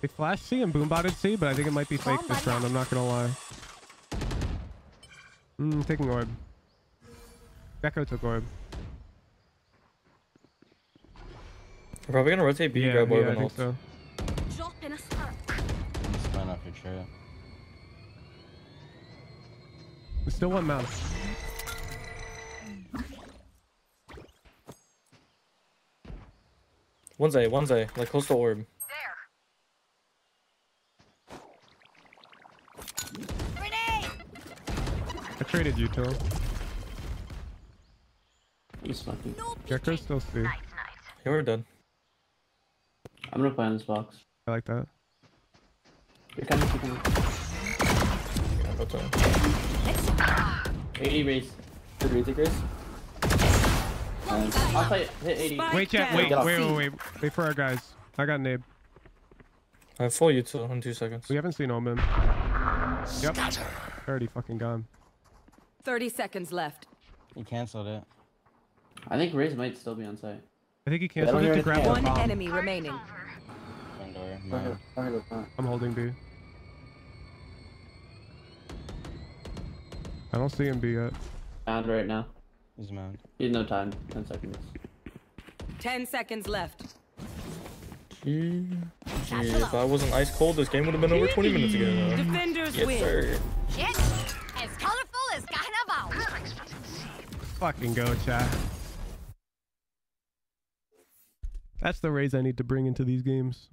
[SPEAKER 6] They flash C and boom boombotted C, but I think it might be fake this round. I'm not gonna lie. Hmm, taking orb. Gekko took orb.
[SPEAKER 29] We're probably gonna rotate B,
[SPEAKER 6] Yeah,
[SPEAKER 29] grab
[SPEAKER 6] yeah,
[SPEAKER 29] orb
[SPEAKER 6] I
[SPEAKER 29] and
[SPEAKER 6] think so.
[SPEAKER 34] Drop in a skirt.
[SPEAKER 28] I'm just playing off your trip.
[SPEAKER 6] There's still one mouse.
[SPEAKER 29] One's A, one's A, like close to orb.
[SPEAKER 4] Grenade!
[SPEAKER 6] I traded you to him.
[SPEAKER 25] He's smoking.
[SPEAKER 6] Gekko's still C.
[SPEAKER 29] Yeah, we're done.
[SPEAKER 25] I'm gonna play on this box.
[SPEAKER 6] I like that.
[SPEAKER 25] You're coming, you're coming.
[SPEAKER 29] Yeah, no time.
[SPEAKER 25] 80 Raze. Good retake Raze. I'll play Hit 80.
[SPEAKER 6] Wait, chat. Wait, wait, wait, wait. Wait for our guys. I got Nabe.
[SPEAKER 29] I have full util in two seconds.
[SPEAKER 6] We haven't seen Omen. Yep. Already fucking gone.
[SPEAKER 1] 30 seconds left.
[SPEAKER 28] He canceled it.
[SPEAKER 25] I think Raze might still be on site.
[SPEAKER 6] I think he
[SPEAKER 25] I don't
[SPEAKER 6] canceled it to grab.
[SPEAKER 1] One
[SPEAKER 6] bomb.
[SPEAKER 1] enemy remaining.
[SPEAKER 28] Front door.
[SPEAKER 25] Don't
[SPEAKER 28] Mine.
[SPEAKER 25] hit- don't hit the front.
[SPEAKER 6] I'm holding B. I don't see him B yet.
[SPEAKER 25] Found right now.
[SPEAKER 28] He's mount.
[SPEAKER 25] Need no time. 10 seconds.
[SPEAKER 1] 10 seconds left.
[SPEAKER 29] Gee, gee, if I wasn't ice cold, this game would have been over 20 minutes ago.
[SPEAKER 1] Defenders
[SPEAKER 29] Yes,
[SPEAKER 1] win.
[SPEAKER 29] sir.
[SPEAKER 4] Shit!
[SPEAKER 6] Fucking go, chat. That's the Raze I need to bring into these games.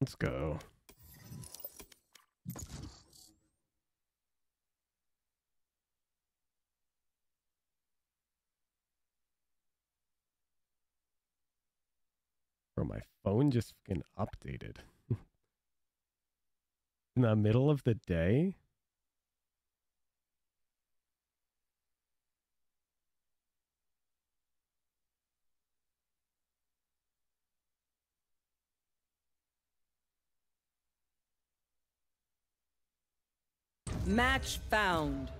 [SPEAKER 6] Let's go. Bro, my phone just fucking updated. In the middle of the day?
[SPEAKER 1] Match found.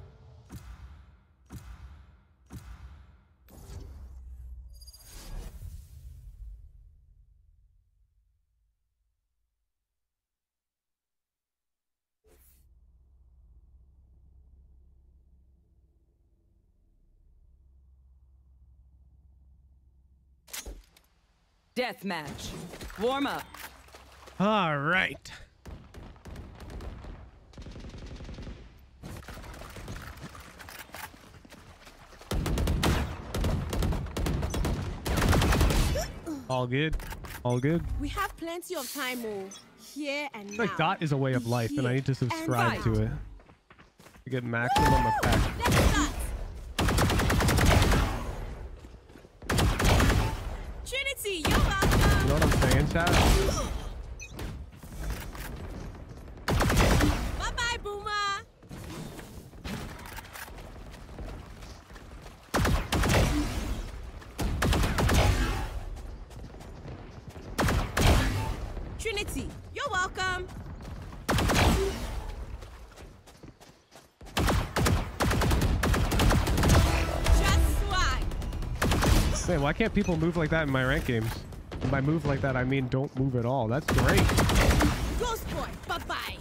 [SPEAKER 1] Death match. Warm up.
[SPEAKER 6] All right. All good. All good.
[SPEAKER 16] We have plenty of time, oh. Here and
[SPEAKER 6] I
[SPEAKER 16] now.
[SPEAKER 6] like dot is a way of life, and I need to subscribe to
[SPEAKER 16] now.
[SPEAKER 6] it to get maximum effect. You know what I'm saying, chat?
[SPEAKER 16] Bye bye, Boomer. Trinity, you're welcome. Just swag.
[SPEAKER 6] Man, why can't people move like that in my rank games? And by move like that, I mean don't move at all. That's great.
[SPEAKER 16] Ghost boy, bye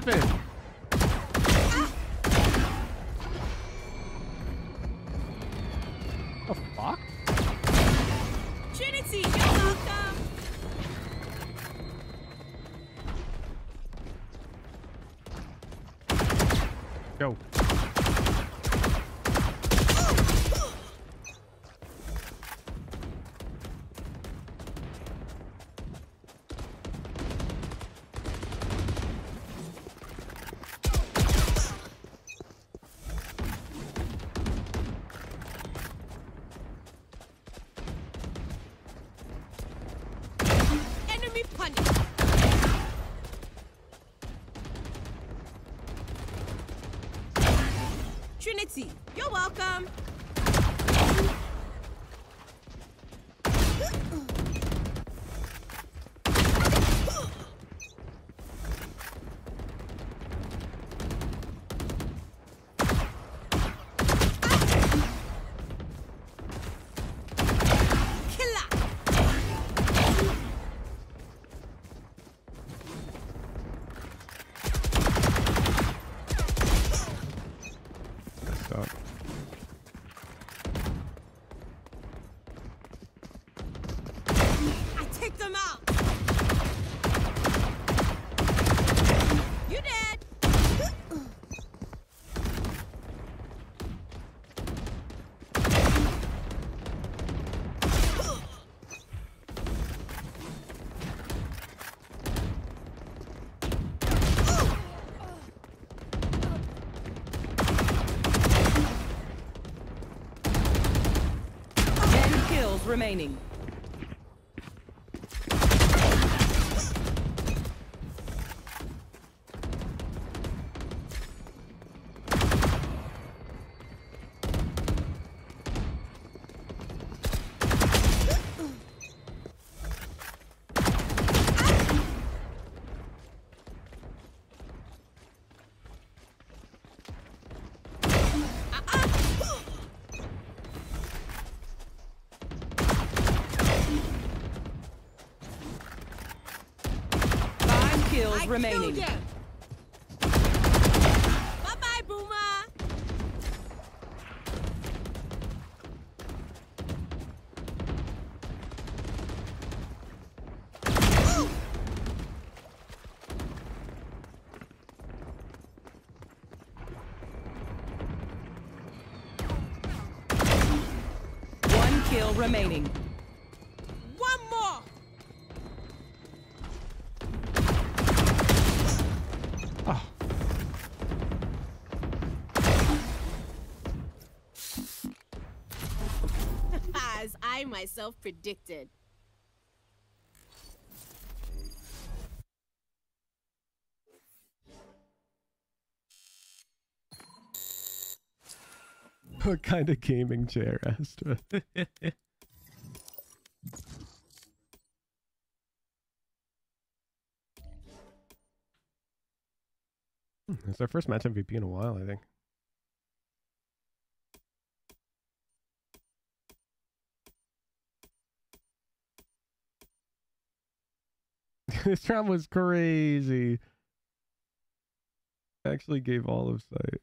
[SPEAKER 6] three
[SPEAKER 1] remaining.
[SPEAKER 16] Bye bye, Boomer.
[SPEAKER 1] One kill remaining.
[SPEAKER 16] Myself predicted.
[SPEAKER 6] what kind of gaming chair, Astra? It's our first match MVP in a while, I think. this round was crazy. Actually gave all of sight.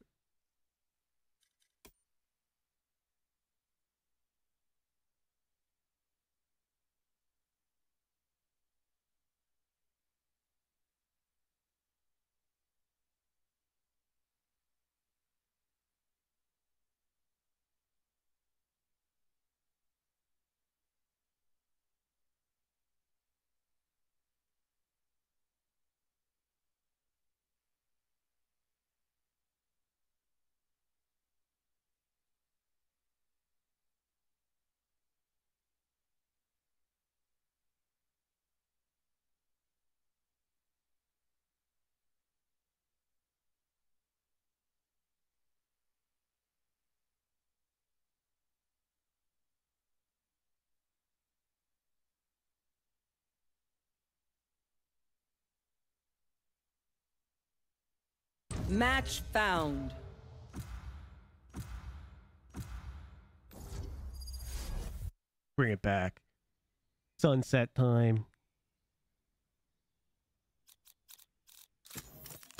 [SPEAKER 1] Match found.
[SPEAKER 6] Bring it back. Sunset time.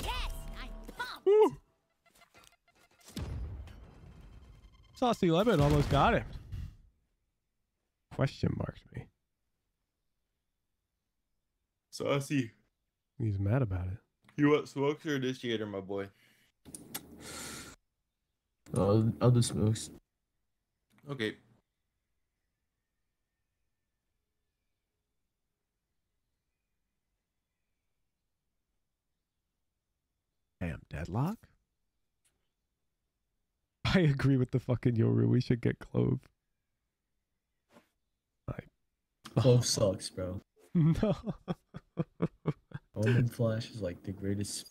[SPEAKER 6] Yes, Woo. Saucy Lemon almost got him. Question marks me.
[SPEAKER 29] Saucy.
[SPEAKER 6] He's mad about it.
[SPEAKER 29] You want smokes or initiator, my boy?
[SPEAKER 35] I'll, I'll do smokes.
[SPEAKER 29] Okay.
[SPEAKER 6] Damn, deadlock? I agree with the fucking Yoru. We should get Clove.
[SPEAKER 36] Clove sucks, bro.
[SPEAKER 6] No.
[SPEAKER 36] Omen Flash is like the greatest.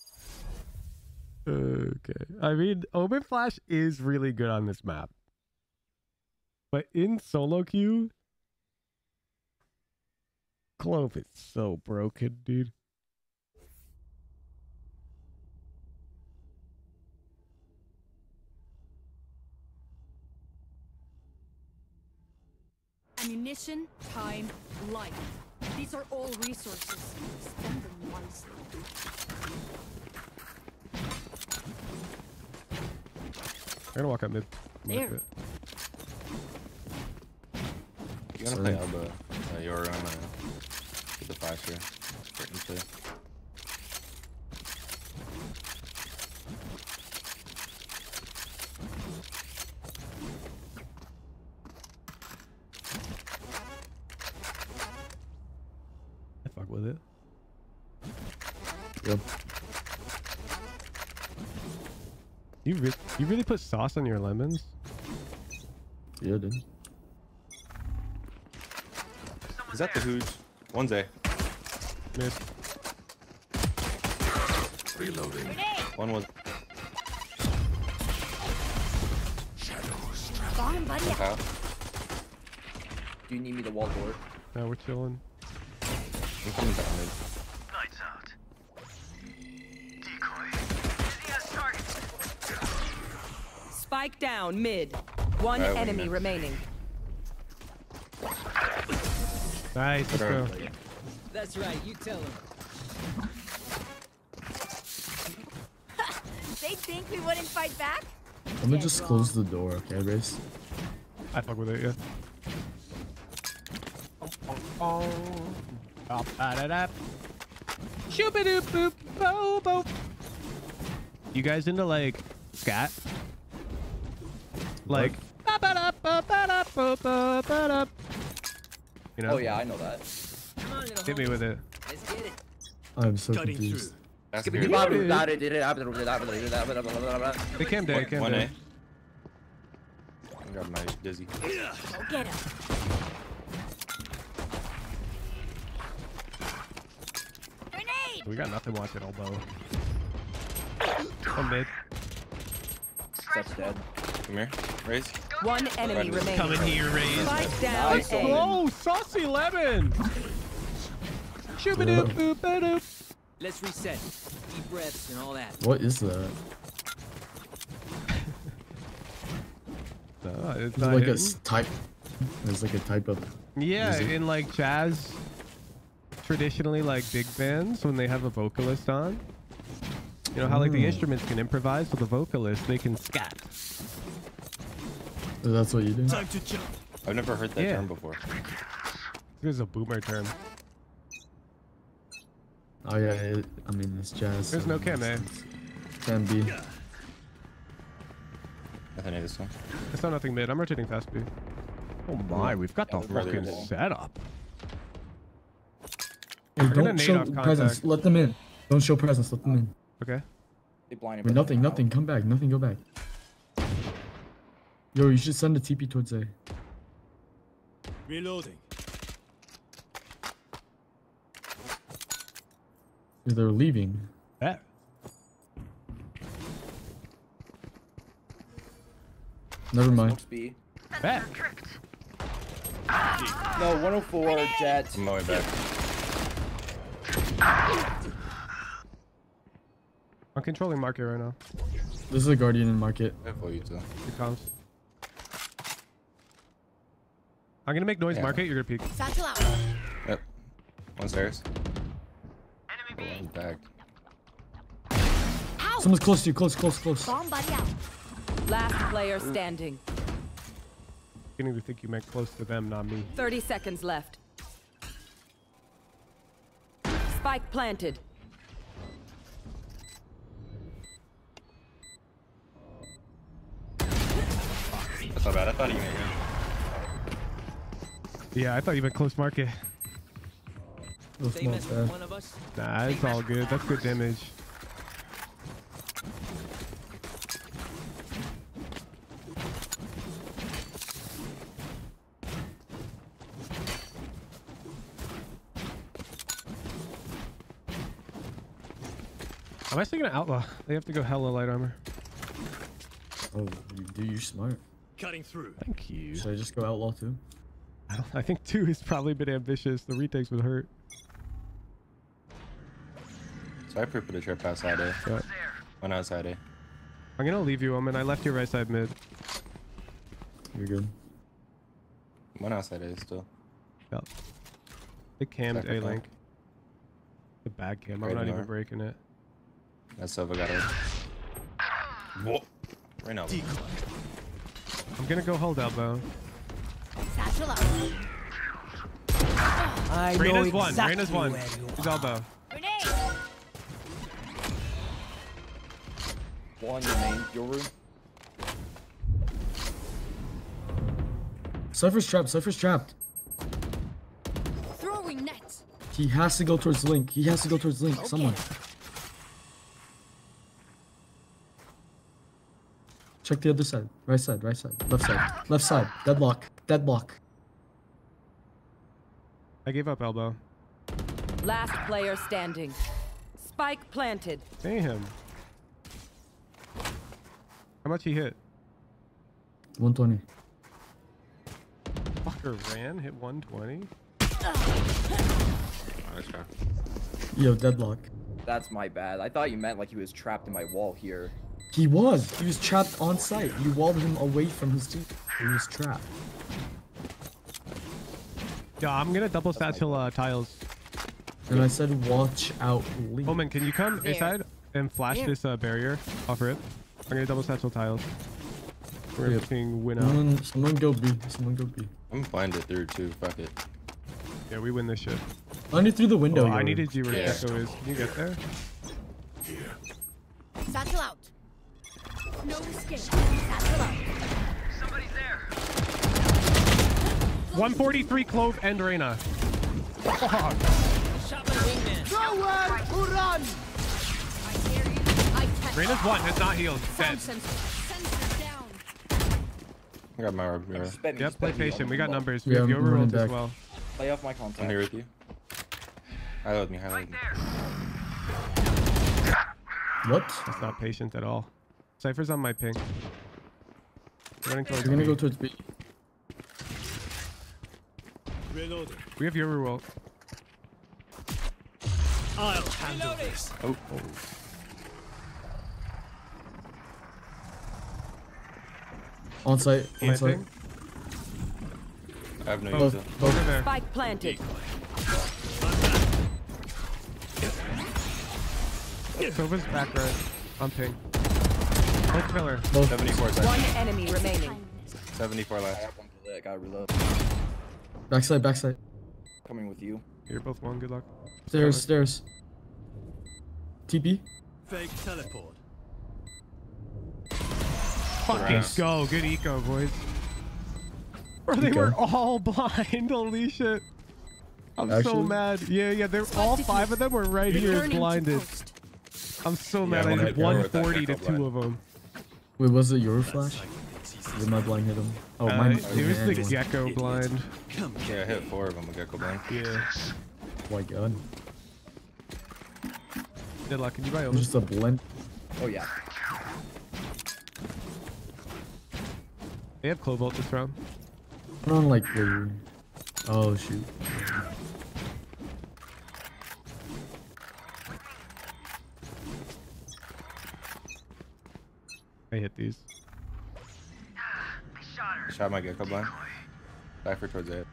[SPEAKER 6] Okay. I mean, Omen Flash is really good on this map. But in solo queue, Clove is so broken, dude.
[SPEAKER 5] Ammunition, time, life. These are all resources. Spend them wisely.
[SPEAKER 6] I'm gonna walk up mid.
[SPEAKER 5] There.
[SPEAKER 6] mid-
[SPEAKER 32] You gonna play Elbow? Uh, you're on uh, the flash here. Certain play.
[SPEAKER 6] I fuck with it.
[SPEAKER 35] Yep.
[SPEAKER 6] You re- you really put sauce on your lemons?
[SPEAKER 35] Yeah, dude.
[SPEAKER 17] Is that the Hooge? One's A.
[SPEAKER 6] Mid.
[SPEAKER 24] Reloading.
[SPEAKER 17] One was
[SPEAKER 4] Got him, buddy.
[SPEAKER 17] out.
[SPEAKER 27] Do you need me to wall door?
[SPEAKER 6] Now we're chilling.
[SPEAKER 17] I'm coming down
[SPEAKER 1] Spike down mid. One
[SPEAKER 17] Alright, we
[SPEAKER 1] enemy
[SPEAKER 17] mid.
[SPEAKER 1] remaining.
[SPEAKER 6] Nice, let's go.
[SPEAKER 33] That's right, you tell him.
[SPEAKER 4] they think we wouldn't fight back?
[SPEAKER 36] I'm gonna just close the door, okay, Raze?
[SPEAKER 6] I fuck with it, yeah. Oh, Shooby-doop-boop, bo-bo. You guys into like scat? Like. You know?
[SPEAKER 27] Oh yeah, I know that.
[SPEAKER 6] Hit me with it.
[SPEAKER 36] I'm so
[SPEAKER 27] Cutting confused.
[SPEAKER 6] They came down, came down.
[SPEAKER 17] I got my dizzy.
[SPEAKER 4] Get
[SPEAKER 6] We got nothing watching elbow. I'm mid.
[SPEAKER 27] That's dead.
[SPEAKER 32] Come here. Raze.
[SPEAKER 1] One enemy
[SPEAKER 32] Right.
[SPEAKER 1] remaining.
[SPEAKER 6] Coming here, Raze.
[SPEAKER 1] Spike down
[SPEAKER 32] Nice.
[SPEAKER 1] A.
[SPEAKER 6] Oh, saucy lemon. Shoobadoop boop badoop.
[SPEAKER 5] Let's reset. Deep breaths and all that.
[SPEAKER 36] What is that?
[SPEAKER 6] No, it's
[SPEAKER 36] It's
[SPEAKER 6] not
[SPEAKER 36] like a type. There's like a type of.
[SPEAKER 6] Yeah,
[SPEAKER 36] music.
[SPEAKER 6] in like jazz, traditionally like big bands when they have a vocalist on. You know how like the
[SPEAKER 36] Mm.
[SPEAKER 6] instruments can improvise, but the vocalist they can scat.
[SPEAKER 36] So that's what you do.
[SPEAKER 7] Time to jump.
[SPEAKER 32] I've never heard that
[SPEAKER 6] Yeah.
[SPEAKER 32] term before.
[SPEAKER 6] This is a boomer term.
[SPEAKER 36] Oh yeah, it, I mean it's jazz.
[SPEAKER 6] There's
[SPEAKER 36] so
[SPEAKER 6] no
[SPEAKER 36] it
[SPEAKER 6] cam,
[SPEAKER 36] makes
[SPEAKER 6] eh?
[SPEAKER 36] sense. Can be.
[SPEAKER 32] Nothing in this one.
[SPEAKER 6] I saw nothing mid. I'm rotating fast B. Oh my, we've got the
[SPEAKER 32] Yeah, brother,
[SPEAKER 6] fucking setup.
[SPEAKER 36] Hey, don't show presence. Let them in. Don't show presence. Let them in.
[SPEAKER 6] Okay.
[SPEAKER 17] They blinded.
[SPEAKER 36] Wait, nothing.
[SPEAKER 17] they're
[SPEAKER 36] Nothing. Come back. Nothing. Go back. Yo, you should send a TP towards A.
[SPEAKER 7] Reloading.
[SPEAKER 36] They're leaving.
[SPEAKER 6] Bet.
[SPEAKER 36] Never mind.
[SPEAKER 17] Smokes B.
[SPEAKER 6] Bet.
[SPEAKER 17] No, 104 Jett.
[SPEAKER 32] I'm on my way back.
[SPEAKER 6] I'm controlling market right now.
[SPEAKER 36] This is a guardian in market.
[SPEAKER 32] Careful, you two.
[SPEAKER 6] Here comes. I'm gonna make noise
[SPEAKER 32] Yeah.
[SPEAKER 6] market. You're gonna peek.
[SPEAKER 4] Satchel out.
[SPEAKER 32] Yep. One stairs. Enemy oh, I'm back.
[SPEAKER 36] Someone's close to you. Close. Close. Close.
[SPEAKER 4] Bomb buddy out.
[SPEAKER 1] Last player standing.
[SPEAKER 6] Beginning to think you meant close to them, not me.
[SPEAKER 1] 30 seconds left. Spike planted.
[SPEAKER 32] That's not bad. I thought he made it.
[SPEAKER 6] Yeah, I thought you meant close market.
[SPEAKER 36] No
[SPEAKER 5] They
[SPEAKER 36] smoke
[SPEAKER 5] mess one of us.
[SPEAKER 6] Nah, it's all good. That's good damage. I'm actually gonna outlaw. They have to go hella light armor.
[SPEAKER 36] Oh, you do. You're smart.
[SPEAKER 7] Cutting through.
[SPEAKER 6] Thank you.
[SPEAKER 36] Should I just go outlaw too?
[SPEAKER 6] I, don't, I think two is probably a bit ambitious. The retakes would hurt.
[SPEAKER 32] So I put a trip outside A.
[SPEAKER 6] Yeah.
[SPEAKER 32] One outside A.
[SPEAKER 6] I'm gonna leave you, Omen. I left your right side mid.
[SPEAKER 36] You're good.
[SPEAKER 32] One outside A still.
[SPEAKER 6] Yep. They cammed
[SPEAKER 32] Second
[SPEAKER 6] A
[SPEAKER 32] floor.
[SPEAKER 6] link. The bad cam. I'm
[SPEAKER 32] Right
[SPEAKER 6] not even
[SPEAKER 32] door.
[SPEAKER 6] breaking it.
[SPEAKER 32] That Sova got it. Whoa. Right now.
[SPEAKER 6] I'm gonna go hold elbow.
[SPEAKER 4] Satchel out.
[SPEAKER 13] I know
[SPEAKER 6] Reyna's one.
[SPEAKER 13] exactly
[SPEAKER 6] Reyna's one.
[SPEAKER 13] where you
[SPEAKER 6] He's elbow.
[SPEAKER 4] Grenade.
[SPEAKER 17] One your main, your room.
[SPEAKER 36] Cypher's trapped. Cypher's trapped.
[SPEAKER 22] Throwing net.
[SPEAKER 36] He has to go towards Link. He has to go towards Link. Someone. Check the other side. Right side. Right side. Left side. Left side. Deadlock. Deadlock.
[SPEAKER 6] I gave up elbow.
[SPEAKER 1] Last player standing. Spike planted.
[SPEAKER 6] Damn. How much he hit?
[SPEAKER 36] 120.
[SPEAKER 6] Fucker ran, hit 120.
[SPEAKER 32] Nice try.
[SPEAKER 36] Yo, deadlock.
[SPEAKER 17] That's my bad. I thought you meant like he was trapped in my wall here.
[SPEAKER 36] He was. He was trapped on site. You walled him away from his team. He was trapped.
[SPEAKER 6] Yeah, I'm gonna double satchel uh, tiles.
[SPEAKER 36] And I said, watch out, Link.
[SPEAKER 6] Omen, can you come
[SPEAKER 4] There.
[SPEAKER 6] A side and flash
[SPEAKER 4] There.
[SPEAKER 6] this uh, barrier? Offer it. I'm gonna double satchel tiles. We're
[SPEAKER 36] Yep.
[SPEAKER 6] fucking win out.
[SPEAKER 36] Someone, someone go B. Someone go B.
[SPEAKER 32] I'm gonna find it through too. Fuck it.
[SPEAKER 6] Yeah, we win this shit.
[SPEAKER 36] Under through the window.
[SPEAKER 6] Oh, I
[SPEAKER 36] yo.
[SPEAKER 6] needed you where
[SPEAKER 32] Yeah.
[SPEAKER 6] Echo is. Can you get there? Yeah.
[SPEAKER 4] Satchel out.
[SPEAKER 22] No escape.
[SPEAKER 4] Satchel out.
[SPEAKER 6] 143 Clove and Reyna. Fuck.
[SPEAKER 5] Shot my wingman.
[SPEAKER 13] Nowhere to run!
[SPEAKER 22] I dare you. I catch.
[SPEAKER 6] Reyna's one, has not healed. Dead.
[SPEAKER 22] Sound sensor. Sensor down.
[SPEAKER 32] I got my orb. Mirror.
[SPEAKER 17] Just
[SPEAKER 6] Yep,
[SPEAKER 17] just
[SPEAKER 6] play patient. We got numbers.
[SPEAKER 36] Yeah,
[SPEAKER 6] We have your
[SPEAKER 36] running
[SPEAKER 6] rolls as
[SPEAKER 36] back.
[SPEAKER 6] well.
[SPEAKER 17] Play off my
[SPEAKER 32] content.
[SPEAKER 17] I'm
[SPEAKER 32] here with you. Highlight me. Highlight me.
[SPEAKER 36] What?
[SPEAKER 6] That's not patient at all. Cypher's on my ping. Running towards
[SPEAKER 36] You're gonna
[SPEAKER 6] B.
[SPEAKER 36] go towards B.
[SPEAKER 7] Reloading.
[SPEAKER 6] We have Yoru ult.
[SPEAKER 7] I'll handle this.
[SPEAKER 32] Oh, oh.
[SPEAKER 36] On site. On site.
[SPEAKER 32] I have no
[SPEAKER 36] Both.
[SPEAKER 32] use.
[SPEAKER 36] Both.
[SPEAKER 6] Over there.
[SPEAKER 1] Spike planted.
[SPEAKER 6] Sova's back right. I'm ping. Both pillar.
[SPEAKER 36] Both.
[SPEAKER 32] 74
[SPEAKER 1] One enemy remaining.
[SPEAKER 32] 74 left.
[SPEAKER 17] I got reload.
[SPEAKER 36] Backside. Backside.
[SPEAKER 17] Coming with you.
[SPEAKER 6] You're both one. Good luck.
[SPEAKER 36] Stairs. Stairs. TP.
[SPEAKER 7] Fake teleport.
[SPEAKER 6] Fucking go. Good eco, boys. Bro, they
[SPEAKER 36] Eco.
[SPEAKER 6] were all blind. Holy shit. I'm so mad. Yeah, yeah. They're all five of them were right here
[SPEAKER 5] Returning to
[SPEAKER 6] blinded. I'm so
[SPEAKER 32] Yeah,
[SPEAKER 6] mad.
[SPEAKER 32] I
[SPEAKER 6] I did
[SPEAKER 32] go with that
[SPEAKER 6] 140 to two
[SPEAKER 32] blind.
[SPEAKER 6] of them.
[SPEAKER 36] Wait, was it your flash? Did my blind hit him? Oh,
[SPEAKER 6] Uh,
[SPEAKER 36] mine.
[SPEAKER 6] it was the
[SPEAKER 36] man.
[SPEAKER 6] Gekko blind.
[SPEAKER 32] Yeah, I hit four of them with Gekko Blind.
[SPEAKER 6] Yeah.
[SPEAKER 36] Oh my god.
[SPEAKER 6] Good luck. Can you buy
[SPEAKER 36] It
[SPEAKER 6] all
[SPEAKER 36] was
[SPEAKER 6] this?
[SPEAKER 36] just a blend.
[SPEAKER 17] Oh yeah.
[SPEAKER 6] They have Clovalt this round.
[SPEAKER 36] Put on like the. Oh shoot.
[SPEAKER 6] I hit these.
[SPEAKER 32] I Shot my Gekko Blind. Cypher towards it.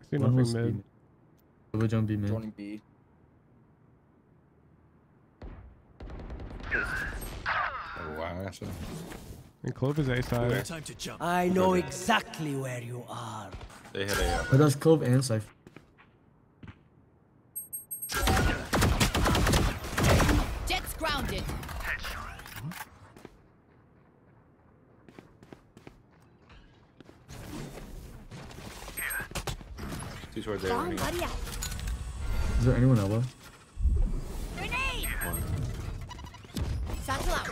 [SPEAKER 6] I see
[SPEAKER 36] One
[SPEAKER 6] nothing
[SPEAKER 36] was
[SPEAKER 6] mid.
[SPEAKER 36] B. Double jump B mid.
[SPEAKER 17] Joining B.
[SPEAKER 32] Oh, wow. That's a...
[SPEAKER 6] And Clove is A side.
[SPEAKER 7] Time to jump.
[SPEAKER 13] I know exactly where you are.
[SPEAKER 32] They hit a.
[SPEAKER 36] But that's Clove and Cypher.
[SPEAKER 4] Jett's grounded.
[SPEAKER 32] two towards A.
[SPEAKER 4] Bomb buddy out.
[SPEAKER 36] Is there anyone elbow?
[SPEAKER 4] Grenade!
[SPEAKER 32] One.
[SPEAKER 4] Satchel out.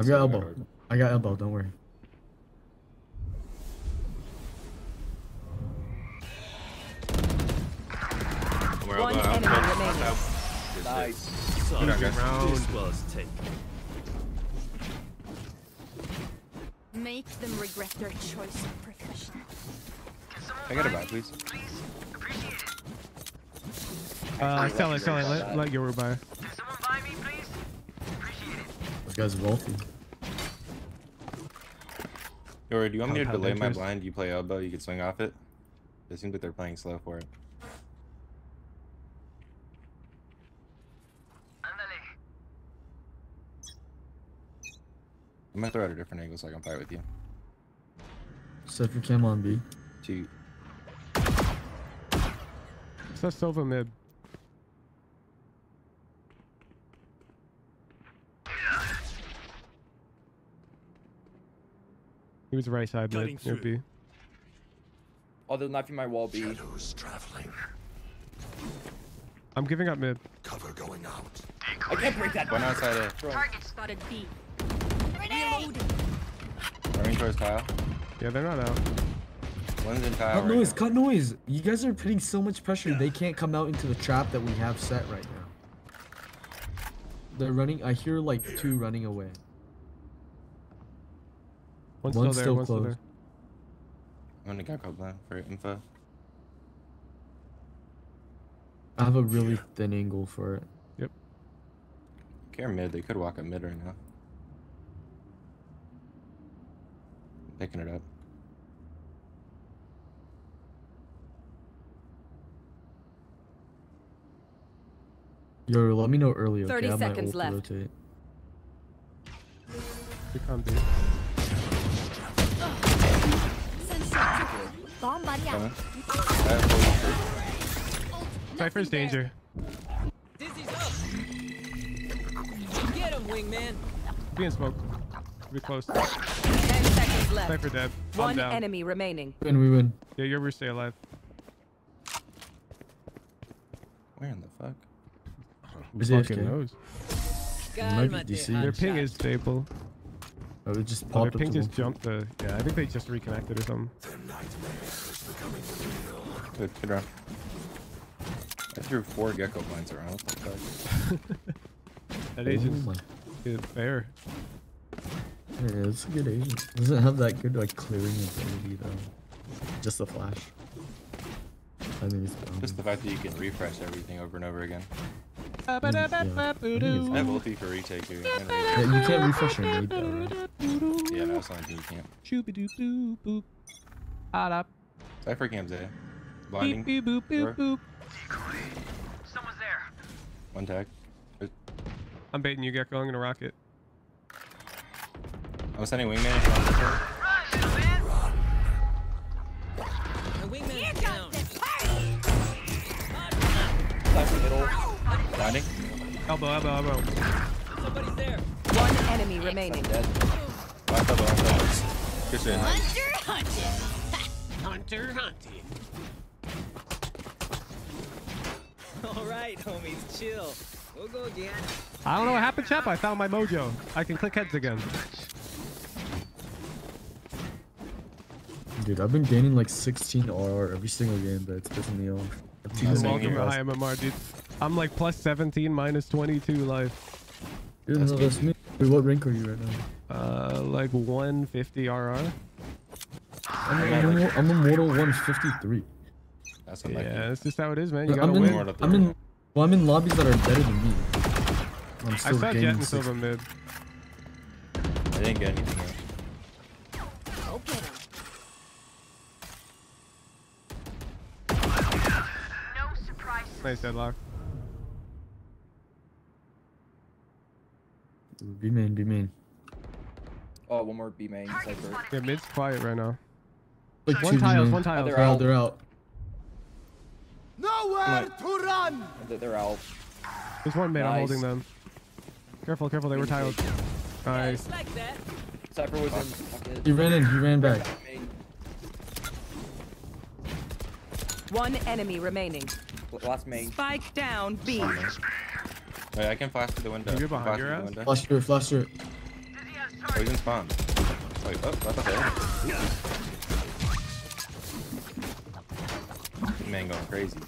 [SPEAKER 36] I've got elbow. I got elbow. Don't worry.
[SPEAKER 1] One
[SPEAKER 32] elbow
[SPEAKER 1] enemy remaining.
[SPEAKER 32] Out.
[SPEAKER 17] Nice.
[SPEAKER 7] So,
[SPEAKER 32] Good job,
[SPEAKER 7] this was taken.
[SPEAKER 5] Make them regret their choice of profession.
[SPEAKER 32] Can I get a buy, please?
[SPEAKER 6] Uh, sell it, sell it. Let, let Yoru buy.
[SPEAKER 36] This guy's wealthy.
[SPEAKER 32] Yoru, do you want me to delay my blind? You play elbow, you can swing off it. It seems like they're playing slow for it. I'm gonna throw out a different angle so I can fight with you.
[SPEAKER 36] Cypher cam on B.
[SPEAKER 32] Two.
[SPEAKER 6] It's that Sova mid. He was right side
[SPEAKER 7] Cutting
[SPEAKER 6] mid, near
[SPEAKER 7] through.
[SPEAKER 6] B.
[SPEAKER 17] Oh, they're knifing my wall B.
[SPEAKER 24] Shadows traveling.
[SPEAKER 6] I'm giving up mid.
[SPEAKER 24] Cover going out.
[SPEAKER 17] I can't break that.
[SPEAKER 32] One outside A.
[SPEAKER 5] Target spotted B.
[SPEAKER 4] Grenade!
[SPEAKER 32] Running towards Kyle.
[SPEAKER 6] Yeah, they're not out.
[SPEAKER 32] One's in Kyle.
[SPEAKER 36] Cut
[SPEAKER 32] right
[SPEAKER 36] noise.
[SPEAKER 32] now.
[SPEAKER 36] Cut noise. You guys are putting so much pressure. They can't come out into the trap that we have set right now. They're running. I hear like two running away.
[SPEAKER 6] One's,
[SPEAKER 36] One's
[SPEAKER 6] still there,
[SPEAKER 36] still
[SPEAKER 6] one's still
[SPEAKER 36] close.
[SPEAKER 6] there.
[SPEAKER 32] I'm gonna Gekko Blind for info.
[SPEAKER 36] I have a really thin angle for it.
[SPEAKER 6] Yep.
[SPEAKER 32] Care mid, they could walk up mid right now. Picking it up.
[SPEAKER 36] Yo, let me know early. Okay,
[SPEAKER 1] 30
[SPEAKER 36] I
[SPEAKER 1] seconds left.
[SPEAKER 36] Rotate.
[SPEAKER 6] Recon B.
[SPEAKER 4] Bomb buddy out.
[SPEAKER 32] Coming. I have full three.
[SPEAKER 6] Cypher's danger.
[SPEAKER 33] Dizzy's up. Get him, wingman.
[SPEAKER 6] Be in smoke. Be close.
[SPEAKER 1] Ten left.
[SPEAKER 6] Cypher dead. I'm
[SPEAKER 1] One
[SPEAKER 6] down.
[SPEAKER 1] enemy remaining.
[SPEAKER 36] Win, we win.
[SPEAKER 6] Yeah, Yoru stay alive.
[SPEAKER 32] Where in the fuck?
[SPEAKER 6] Who
[SPEAKER 36] Is
[SPEAKER 6] fucking
[SPEAKER 36] AFK?
[SPEAKER 6] knows?
[SPEAKER 36] Might be DC.
[SPEAKER 6] Their ping is stable.
[SPEAKER 36] Oh, it just
[SPEAKER 6] Oh, their ping just jumped the. Yeah, I think they just reconnected or something.
[SPEAKER 32] Good, good round. I threw four Gekko mines around. What the fuck?
[SPEAKER 6] That
[SPEAKER 36] Oh
[SPEAKER 6] good fair.
[SPEAKER 36] Yeah, it's a good agent. Doesn't have that good like clearing ability though. Just a flash. I think it's bomb.
[SPEAKER 32] Just the fact that you can refresh everything over and over again.
[SPEAKER 36] Mm, yeah. I think it's
[SPEAKER 32] have ulti for retake here.
[SPEAKER 36] Yeah, you can't refresh your nade though, right?
[SPEAKER 32] Yeah, no, that's the only thing you can't.
[SPEAKER 6] Shooby doo boop boop. Hot up.
[SPEAKER 32] Cypher cams A.
[SPEAKER 6] Beep
[SPEAKER 32] Blinding.
[SPEAKER 6] beep boop boop
[SPEAKER 32] Door.
[SPEAKER 6] boop.
[SPEAKER 32] One tag.
[SPEAKER 6] I'm baiting you, Gekko. I'm gonna rock it.
[SPEAKER 32] I'm sending wingman if you want this one.
[SPEAKER 33] My wingman's down.
[SPEAKER 27] Cypher middle.
[SPEAKER 32] Blinding.
[SPEAKER 6] Elbow, elbow, elbow.
[SPEAKER 33] Somebody's there.
[SPEAKER 1] One enemy remaining.
[SPEAKER 32] Last elbow, last elbow. Good shit.
[SPEAKER 33] Hunter hunting. All right, homies, chill. We'll go again.
[SPEAKER 6] I don't know what happened, chap. I found my mojo. I can click heads again.
[SPEAKER 36] Dude, I've been gaining like 16 RR every single game, but it's pissing me off. I'm too
[SPEAKER 6] welcome to high MMR, dude. I'm like plus 17, minus 22 life.
[SPEAKER 36] Dude, no, that's me. Wait, what rank are you right now?
[SPEAKER 6] Uh, like 150 RR.
[SPEAKER 36] I'm, I'm, immor- I'm immortal 153.
[SPEAKER 32] That's
[SPEAKER 6] Yeah, it's just how it is, man. You gotta
[SPEAKER 36] I'm in,
[SPEAKER 6] win.
[SPEAKER 36] I'm in, well, I'm in lobbies that are better than me. I'm
[SPEAKER 6] I
[SPEAKER 36] still
[SPEAKER 6] saw Jett
[SPEAKER 36] gaining
[SPEAKER 6] and
[SPEAKER 36] six-
[SPEAKER 6] Silva mid.
[SPEAKER 32] I didn't get anything yet.
[SPEAKER 4] Go get him.
[SPEAKER 6] Nice deadlock.
[SPEAKER 36] B main, B main.
[SPEAKER 27] Oh, one more B main Cypher.
[SPEAKER 6] Yeah, mid's quiet right now.
[SPEAKER 36] Like
[SPEAKER 6] one
[SPEAKER 36] two
[SPEAKER 6] tiles, one tiles.
[SPEAKER 27] they're
[SPEAKER 36] They're out,
[SPEAKER 27] out.
[SPEAKER 36] they're out.
[SPEAKER 19] Nowhere to run!
[SPEAKER 27] They're- They're out.
[SPEAKER 6] There's one mid. I'm holding them. Careful, careful. They were tiled. Nice.
[SPEAKER 33] It's like that.
[SPEAKER 27] Cypher was in.
[SPEAKER 36] He ran in, he ran back.
[SPEAKER 1] One enemy remaining.
[SPEAKER 27] Last main.
[SPEAKER 1] Spike down B.
[SPEAKER 32] Wait, I can flash through the window.
[SPEAKER 6] You're behind your ass?
[SPEAKER 32] the window.
[SPEAKER 36] Flash through, flash through.
[SPEAKER 32] Oh, he's in spawn. Wait, oh, I thought they. Man going crazy.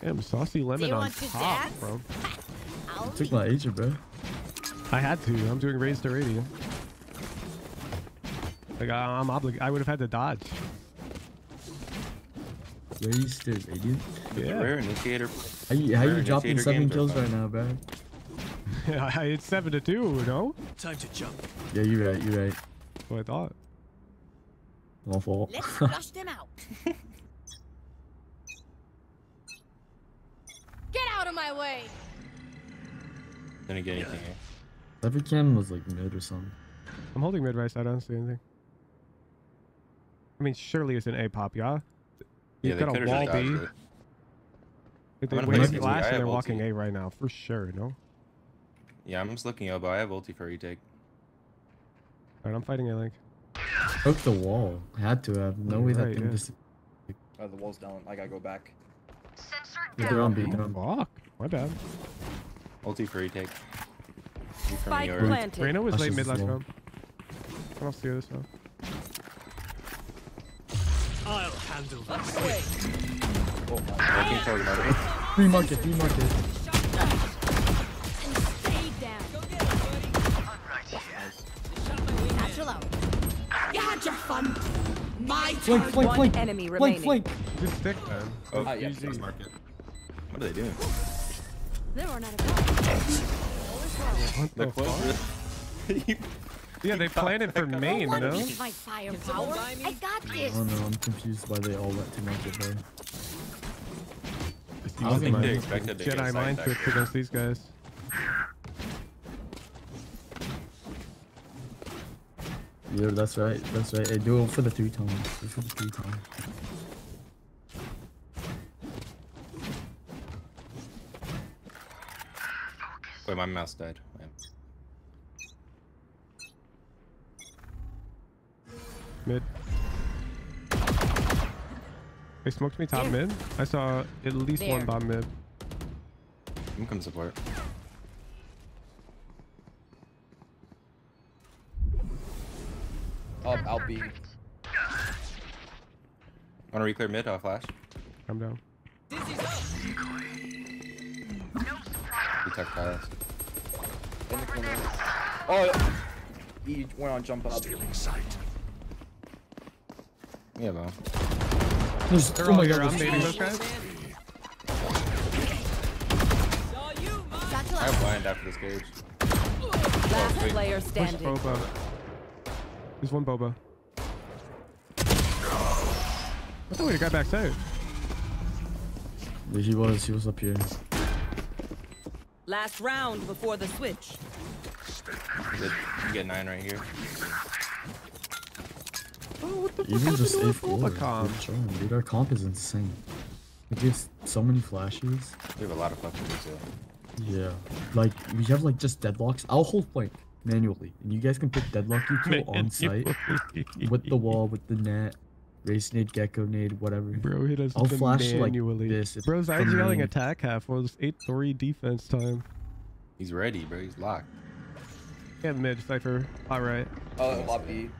[SPEAKER 6] Damn, saucy lemon on
[SPEAKER 4] to
[SPEAKER 6] top,
[SPEAKER 4] dance?
[SPEAKER 6] bro.
[SPEAKER 4] I'll
[SPEAKER 36] Took my agent, bro.
[SPEAKER 6] I had to. I'm doing raised to radiant. Like I'm obligated. I would have had to dodge.
[SPEAKER 36] Raised to radiant.
[SPEAKER 6] Yeah.
[SPEAKER 32] Rare initiator.
[SPEAKER 36] How you, how you dropping seven kills right now, bro?
[SPEAKER 6] Yeah, it's seven to two. No,
[SPEAKER 33] Time to jump.
[SPEAKER 36] Yeah, you're right, you're right.
[SPEAKER 6] that's what I thought.
[SPEAKER 36] My fault.
[SPEAKER 4] Let's flush them out.
[SPEAKER 22] Get out of my way!
[SPEAKER 32] Didn't get anything. eh?
[SPEAKER 36] Every cam was like mid or something.
[SPEAKER 6] I'm holding mid right side. I don't see anything. I mean, surely it's an A pop, yeah.
[SPEAKER 32] Yeah,
[SPEAKER 6] You've
[SPEAKER 32] they
[SPEAKER 6] got a wall B. If they wait
[SPEAKER 36] the
[SPEAKER 6] flash and they're walking. A right now, for sure. No.
[SPEAKER 32] Yeah, I'm just looking elbow. I have ulti for retake.
[SPEAKER 6] Alright, I'm fighting A link.
[SPEAKER 36] Broke the wall. Had to have. No
[SPEAKER 6] You're
[SPEAKER 36] way that
[SPEAKER 6] right,
[SPEAKER 36] thing
[SPEAKER 6] yeah.
[SPEAKER 36] just.
[SPEAKER 27] Oh, the wall's down. I gotta go back.
[SPEAKER 36] Yeah, they're on B. They're on B.
[SPEAKER 6] Fuck. My bad.
[SPEAKER 32] Ulti for retake. You
[SPEAKER 1] Spike planted.
[SPEAKER 6] Reyna was late mid last round. I'll steer this one.
[SPEAKER 33] I'll handle this.
[SPEAKER 27] Oh my
[SPEAKER 32] Looking for another.
[SPEAKER 36] Free market, free market.
[SPEAKER 22] Stay down.
[SPEAKER 33] Go get it, buddy. Shot my wingman.
[SPEAKER 4] Satchel out. You had your fun. My
[SPEAKER 36] Flank,
[SPEAKER 4] turn.
[SPEAKER 36] flank,
[SPEAKER 1] One
[SPEAKER 36] flank.
[SPEAKER 1] enemy
[SPEAKER 36] Flank,
[SPEAKER 1] remaining.
[SPEAKER 36] flank.
[SPEAKER 6] Good stick, man.
[SPEAKER 32] Oh,
[SPEAKER 27] Ah, yeah.
[SPEAKER 32] easy. market. What are they doing?
[SPEAKER 22] They run out of time.
[SPEAKER 6] What
[SPEAKER 32] They're
[SPEAKER 6] the
[SPEAKER 32] close.
[SPEAKER 6] fuck?
[SPEAKER 32] to-
[SPEAKER 6] Yeah, they planted for main,
[SPEAKER 4] One
[SPEAKER 6] no?
[SPEAKER 4] beat my firepower. I got this.
[SPEAKER 36] Oh no, I'm confused why they all went to market, bro.
[SPEAKER 32] I don't think they expected to
[SPEAKER 6] Jedi mind trick against these guys.
[SPEAKER 36] Yeah, that's right. That's right. Hey, do it for the three times. Do it for the three times.
[SPEAKER 32] Wait, my mouse died.
[SPEAKER 6] Mid. They smoked me top mid. I saw at least one
[SPEAKER 4] There.
[SPEAKER 6] bomb mid.
[SPEAKER 32] I'm come support.
[SPEAKER 27] I'll be.
[SPEAKER 32] Wanna reclear mid? I'll flash.
[SPEAKER 6] I'm down.
[SPEAKER 33] Dizzy's up.
[SPEAKER 32] We took.
[SPEAKER 17] In the corner. Oh, he went on jump up.
[SPEAKER 32] Yeah, bro.
[SPEAKER 36] There's, oh
[SPEAKER 6] They're
[SPEAKER 36] oh my god,
[SPEAKER 6] I'm baiting those guys.
[SPEAKER 32] I have blind after this cage.
[SPEAKER 1] Last
[SPEAKER 32] wait.
[SPEAKER 1] player
[SPEAKER 6] Push
[SPEAKER 1] standing.
[SPEAKER 6] Boba. There's one Boba. I thought we got backside.
[SPEAKER 36] Yeah, he was, he was up here.
[SPEAKER 1] Last round before the switch.
[SPEAKER 32] Good. You get nine right here.
[SPEAKER 36] Even just
[SPEAKER 6] happened
[SPEAKER 36] A4.
[SPEAKER 6] to our comp?
[SPEAKER 36] Dude. Our comp is insane. It gives so many flashes.
[SPEAKER 32] We have a lot of fucking too.
[SPEAKER 36] Yeah. Like, we have like just deadlocks. I'll hold flank manually. And you guys can pick deadlock you kill on site. with the wall, with the net. Raze nade, Gekko nade, whatever.
[SPEAKER 6] Bro, he does
[SPEAKER 36] I'll
[SPEAKER 6] them
[SPEAKER 36] flash like
[SPEAKER 6] manually.
[SPEAKER 36] this. It's
[SPEAKER 6] Bro's
[SPEAKER 36] from
[SPEAKER 6] IG yelling attack half. Well, it's 8-3 defense time.
[SPEAKER 32] He's ready, bro. He's locked.
[SPEAKER 6] Yeah, mid, Cypher. All right.
[SPEAKER 17] Oh, lobby.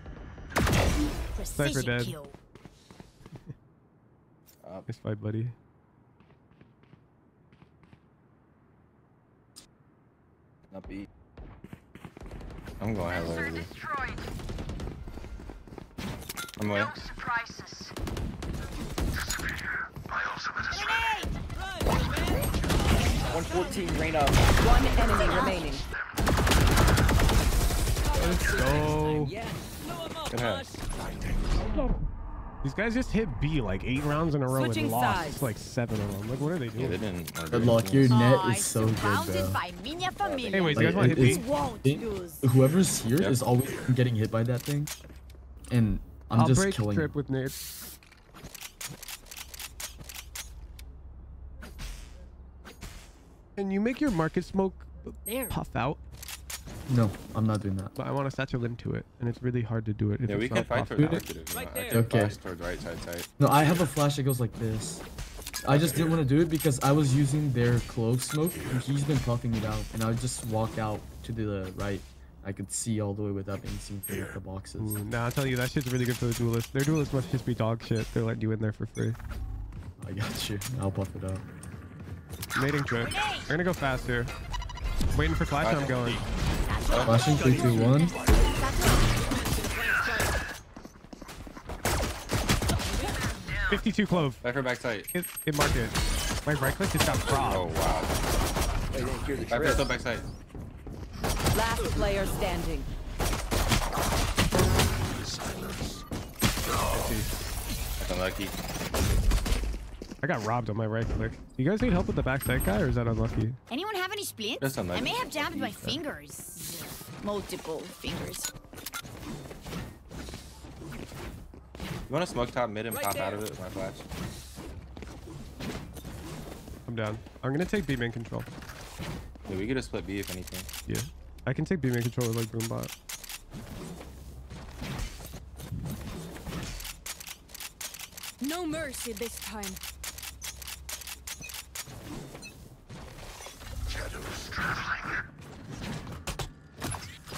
[SPEAKER 6] Cypher dead.
[SPEAKER 4] kill.
[SPEAKER 32] Up.
[SPEAKER 6] Nice fight, buddy.
[SPEAKER 17] Not B.
[SPEAKER 32] I'm going hella early. I'm away.
[SPEAKER 17] One fourteen, Reyna.
[SPEAKER 1] One enemy remaining.
[SPEAKER 6] Let's go.
[SPEAKER 32] Good head.
[SPEAKER 6] These guys just hit B like eight rounds in a row
[SPEAKER 1] Switching
[SPEAKER 6] and lost
[SPEAKER 1] sides.
[SPEAKER 6] like seven of them. Like, what are they
[SPEAKER 32] Yeah,
[SPEAKER 6] doing?
[SPEAKER 32] they didn't. like,
[SPEAKER 36] Good luck. Your net
[SPEAKER 32] ah,
[SPEAKER 36] is so good,
[SPEAKER 4] Surrounded
[SPEAKER 36] bro.
[SPEAKER 4] by minha familia.
[SPEAKER 6] Anyways, you guys want to hit B?
[SPEAKER 36] It- whoever's here is
[SPEAKER 32] Yep.
[SPEAKER 36] always getting hit by that thing. And I'm
[SPEAKER 6] I'll
[SPEAKER 36] just
[SPEAKER 6] break
[SPEAKER 36] killing
[SPEAKER 6] trip with Nate. Can you make your market smoke
[SPEAKER 4] There.
[SPEAKER 6] puff out?
[SPEAKER 36] No, I'm not doing that.
[SPEAKER 6] But I want to satchel into it, and it's really hard to do it. If
[SPEAKER 32] Yeah, we
[SPEAKER 6] it's
[SPEAKER 32] can
[SPEAKER 6] not
[SPEAKER 32] fight
[SPEAKER 6] puffed
[SPEAKER 32] towards
[SPEAKER 6] out.
[SPEAKER 32] market if you
[SPEAKER 33] Right.
[SPEAKER 32] I
[SPEAKER 33] there.
[SPEAKER 32] can
[SPEAKER 36] Okay.
[SPEAKER 32] towards right side tight.
[SPEAKER 36] No, I have a flash that goes like this. I just didn't want to do it because I was using their clove smoke and he's been puffing it out and I just walk out to the right. I could see all the way without being seen through the boxes.
[SPEAKER 6] Ooh, nah, I'll tell you, that shit's really good for the duelists. Their duelists must just be dog shit. They're letting you in there for free.
[SPEAKER 36] I got you. I'll puff it out.
[SPEAKER 6] Mating trip. We're gonna go fast here. Waiting for flash, I'm going.
[SPEAKER 36] Flashing 3, 2, 1.
[SPEAKER 6] Fifty-two clove.
[SPEAKER 32] Back for back tight.
[SPEAKER 6] Hit, hit market. My right click just got
[SPEAKER 32] Oh wow.
[SPEAKER 17] They didn't hear the
[SPEAKER 32] Back her
[SPEAKER 17] trip.
[SPEAKER 32] still back tight.
[SPEAKER 1] Last player standing.
[SPEAKER 32] That's unlucky.
[SPEAKER 6] I got robbed on my right click. You guys need help with the backside guy, or is that unlucky?
[SPEAKER 4] Anyone have any splints?
[SPEAKER 32] That's unlucky.
[SPEAKER 4] I may have jammed my fingers. Multiple fingers.
[SPEAKER 32] You want to smoke top mid and
[SPEAKER 33] Right
[SPEAKER 32] pop out of it with my flash?
[SPEAKER 6] I'm down. I'm gonna take B main control.
[SPEAKER 32] Yeah, we could have split B if anything.
[SPEAKER 6] Yeah. I can take B main control with like boombot.
[SPEAKER 5] No mercy this time.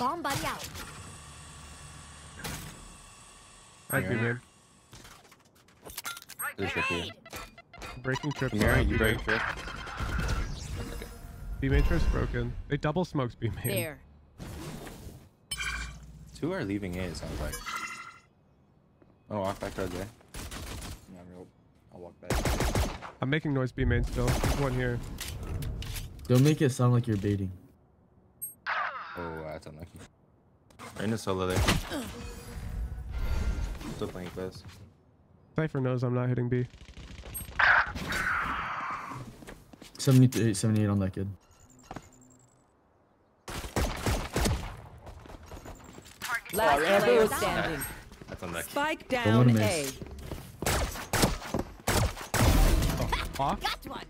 [SPEAKER 4] Bomb buddy out.
[SPEAKER 6] I B main.
[SPEAKER 32] There's your here.
[SPEAKER 6] Breaking trip.
[SPEAKER 32] Mira, you break trip.
[SPEAKER 6] B main trip's broken. They double smokes B main.
[SPEAKER 4] There.
[SPEAKER 32] Two are leaving A, it sounds like. Oh, walk back towards A.
[SPEAKER 17] Yeah, real. I'll walk back.
[SPEAKER 6] I'm making noise B main still. There's one here.
[SPEAKER 36] Don't make it sound like you're baiting.
[SPEAKER 32] Oh, that's unlucky. Right in the solo there. Still playing close.
[SPEAKER 6] Cypher knows I'm not hitting B.
[SPEAKER 36] 78, 78 on that kid.
[SPEAKER 1] Last
[SPEAKER 17] Rambo
[SPEAKER 1] player standing.
[SPEAKER 32] That's unlucky.
[SPEAKER 1] Spike
[SPEAKER 36] Don't
[SPEAKER 1] down
[SPEAKER 36] wanna
[SPEAKER 1] A.
[SPEAKER 36] miss.
[SPEAKER 6] Fuck.
[SPEAKER 4] Got one.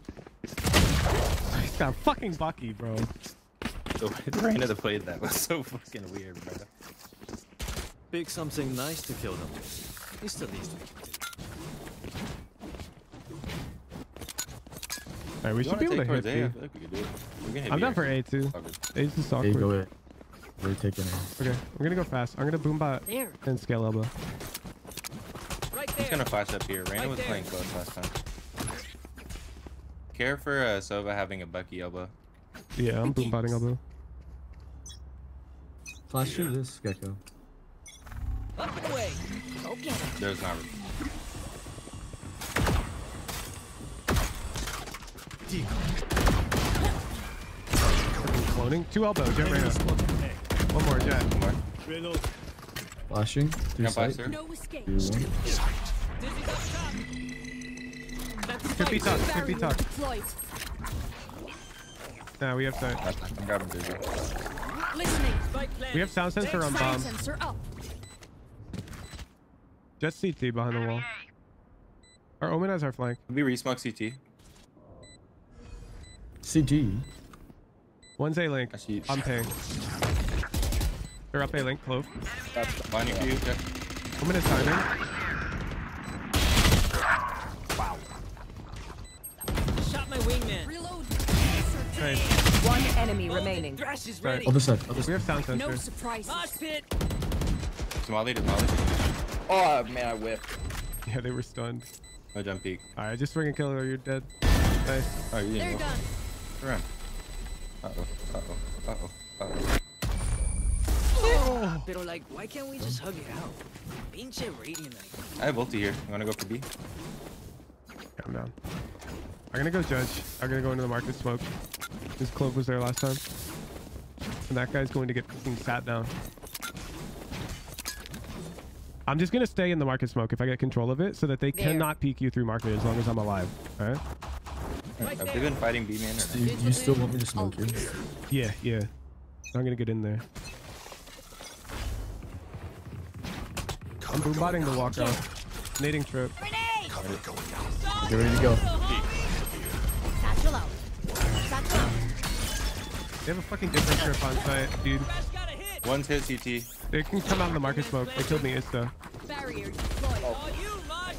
[SPEAKER 6] He's got fucking Bucky, bro.
[SPEAKER 32] The way the Reyna that played that was so fucking weird, bro.
[SPEAKER 35] Pick something nice to kill them with. It's the least we can do.
[SPEAKER 6] Alright, we
[SPEAKER 32] You
[SPEAKER 6] should be
[SPEAKER 32] wanna
[SPEAKER 6] able to hit
[SPEAKER 32] towards A? I
[SPEAKER 6] B.
[SPEAKER 32] feel like we could do it. We can hit
[SPEAKER 6] I'm
[SPEAKER 32] B,
[SPEAKER 6] down for. A too.
[SPEAKER 32] All good.
[SPEAKER 6] A's just awkward.
[SPEAKER 36] go it. We're taking it.
[SPEAKER 6] Okay, I'm gonna go fast. I'm gonna boombot
[SPEAKER 4] There.
[SPEAKER 6] and scale elbow.
[SPEAKER 33] Right
[SPEAKER 32] I'm just gonna flash up here. Reyna
[SPEAKER 33] Right
[SPEAKER 32] was
[SPEAKER 33] there.
[SPEAKER 32] playing close last time. Care for uh, Sova having a Bucky elbow.
[SPEAKER 6] Yeah, I'm boom boombotting elbow.
[SPEAKER 36] Flash through this Gekko.
[SPEAKER 33] Up and away.
[SPEAKER 4] Go get it.
[SPEAKER 32] There's not.
[SPEAKER 6] Cloning. Two elbow. Jett right now. One more Jett.
[SPEAKER 32] One more.
[SPEAKER 36] Flashing. Through
[SPEAKER 32] Can't
[SPEAKER 36] sight.
[SPEAKER 32] through.
[SPEAKER 22] No escape.
[SPEAKER 36] Through one.
[SPEAKER 6] Could be tough. Could be tough. Nah, we have sight.
[SPEAKER 32] I I got him, Dizzy.
[SPEAKER 22] Listening.
[SPEAKER 6] We have sound sensor on bomb.
[SPEAKER 22] Sensor up.
[SPEAKER 6] Just CT behind the wall. Our Omen has our flank.
[SPEAKER 32] We resmoke CT.
[SPEAKER 36] CT.
[SPEAKER 6] One's A link.
[SPEAKER 32] I see.
[SPEAKER 6] I'm paying. They're up A link. Clove.
[SPEAKER 32] Blinding for you. Jett.
[SPEAKER 6] Omen is timing.
[SPEAKER 32] Wow.
[SPEAKER 33] Shot my wingman.
[SPEAKER 22] Reload.
[SPEAKER 6] Nice.
[SPEAKER 1] One enemy remaining.
[SPEAKER 33] Thrash is
[SPEAKER 6] Sorry.
[SPEAKER 33] ready.
[SPEAKER 36] Other side. Other
[SPEAKER 6] We
[SPEAKER 36] side.
[SPEAKER 6] have sound
[SPEAKER 22] No
[SPEAKER 6] sensor.
[SPEAKER 22] surprises.
[SPEAKER 33] Mosh pit.
[SPEAKER 32] Somali to Molly.
[SPEAKER 27] Oh man, I whipped.
[SPEAKER 6] Yeah, they were stunned.
[SPEAKER 32] No jump peek.
[SPEAKER 6] Alright, just ring a kill or you're dead. Nice.
[SPEAKER 32] Oh, you
[SPEAKER 22] They're
[SPEAKER 32] didn't go.
[SPEAKER 22] done.
[SPEAKER 32] Run. Uh-oh. Uh-oh. Uh-oh. Uh-oh. Oh.
[SPEAKER 33] Pero like, why can't we just hug it out? Pinche radiant.
[SPEAKER 32] I have ulti here. You wanna go for B?
[SPEAKER 6] Calm down. I'm gonna go judge. I'm gonna go into the market smoke. His clove was there last time. And that guy's going to get fucking sat down. I'm just gonna stay in the market smoke if I get control of it so that they
[SPEAKER 4] There.
[SPEAKER 6] cannot peek you through market as long as I'm alive. Alright?
[SPEAKER 32] Have they been fighting B man or
[SPEAKER 36] Do you, you still want me to smoke you?
[SPEAKER 6] Yeah, yeah. I'm gonna get in there. I'm boombotting the walk off. Nading trip.
[SPEAKER 4] Grenade.
[SPEAKER 36] Get ready to go.
[SPEAKER 4] Satchel out. Satchel out.
[SPEAKER 6] They have a fucking different trip on site, dude.
[SPEAKER 32] One's hit CT.
[SPEAKER 6] They can come out in the market smoke. They killed me insta.
[SPEAKER 22] Barrier deployed.
[SPEAKER 33] Oh, you, Mosh.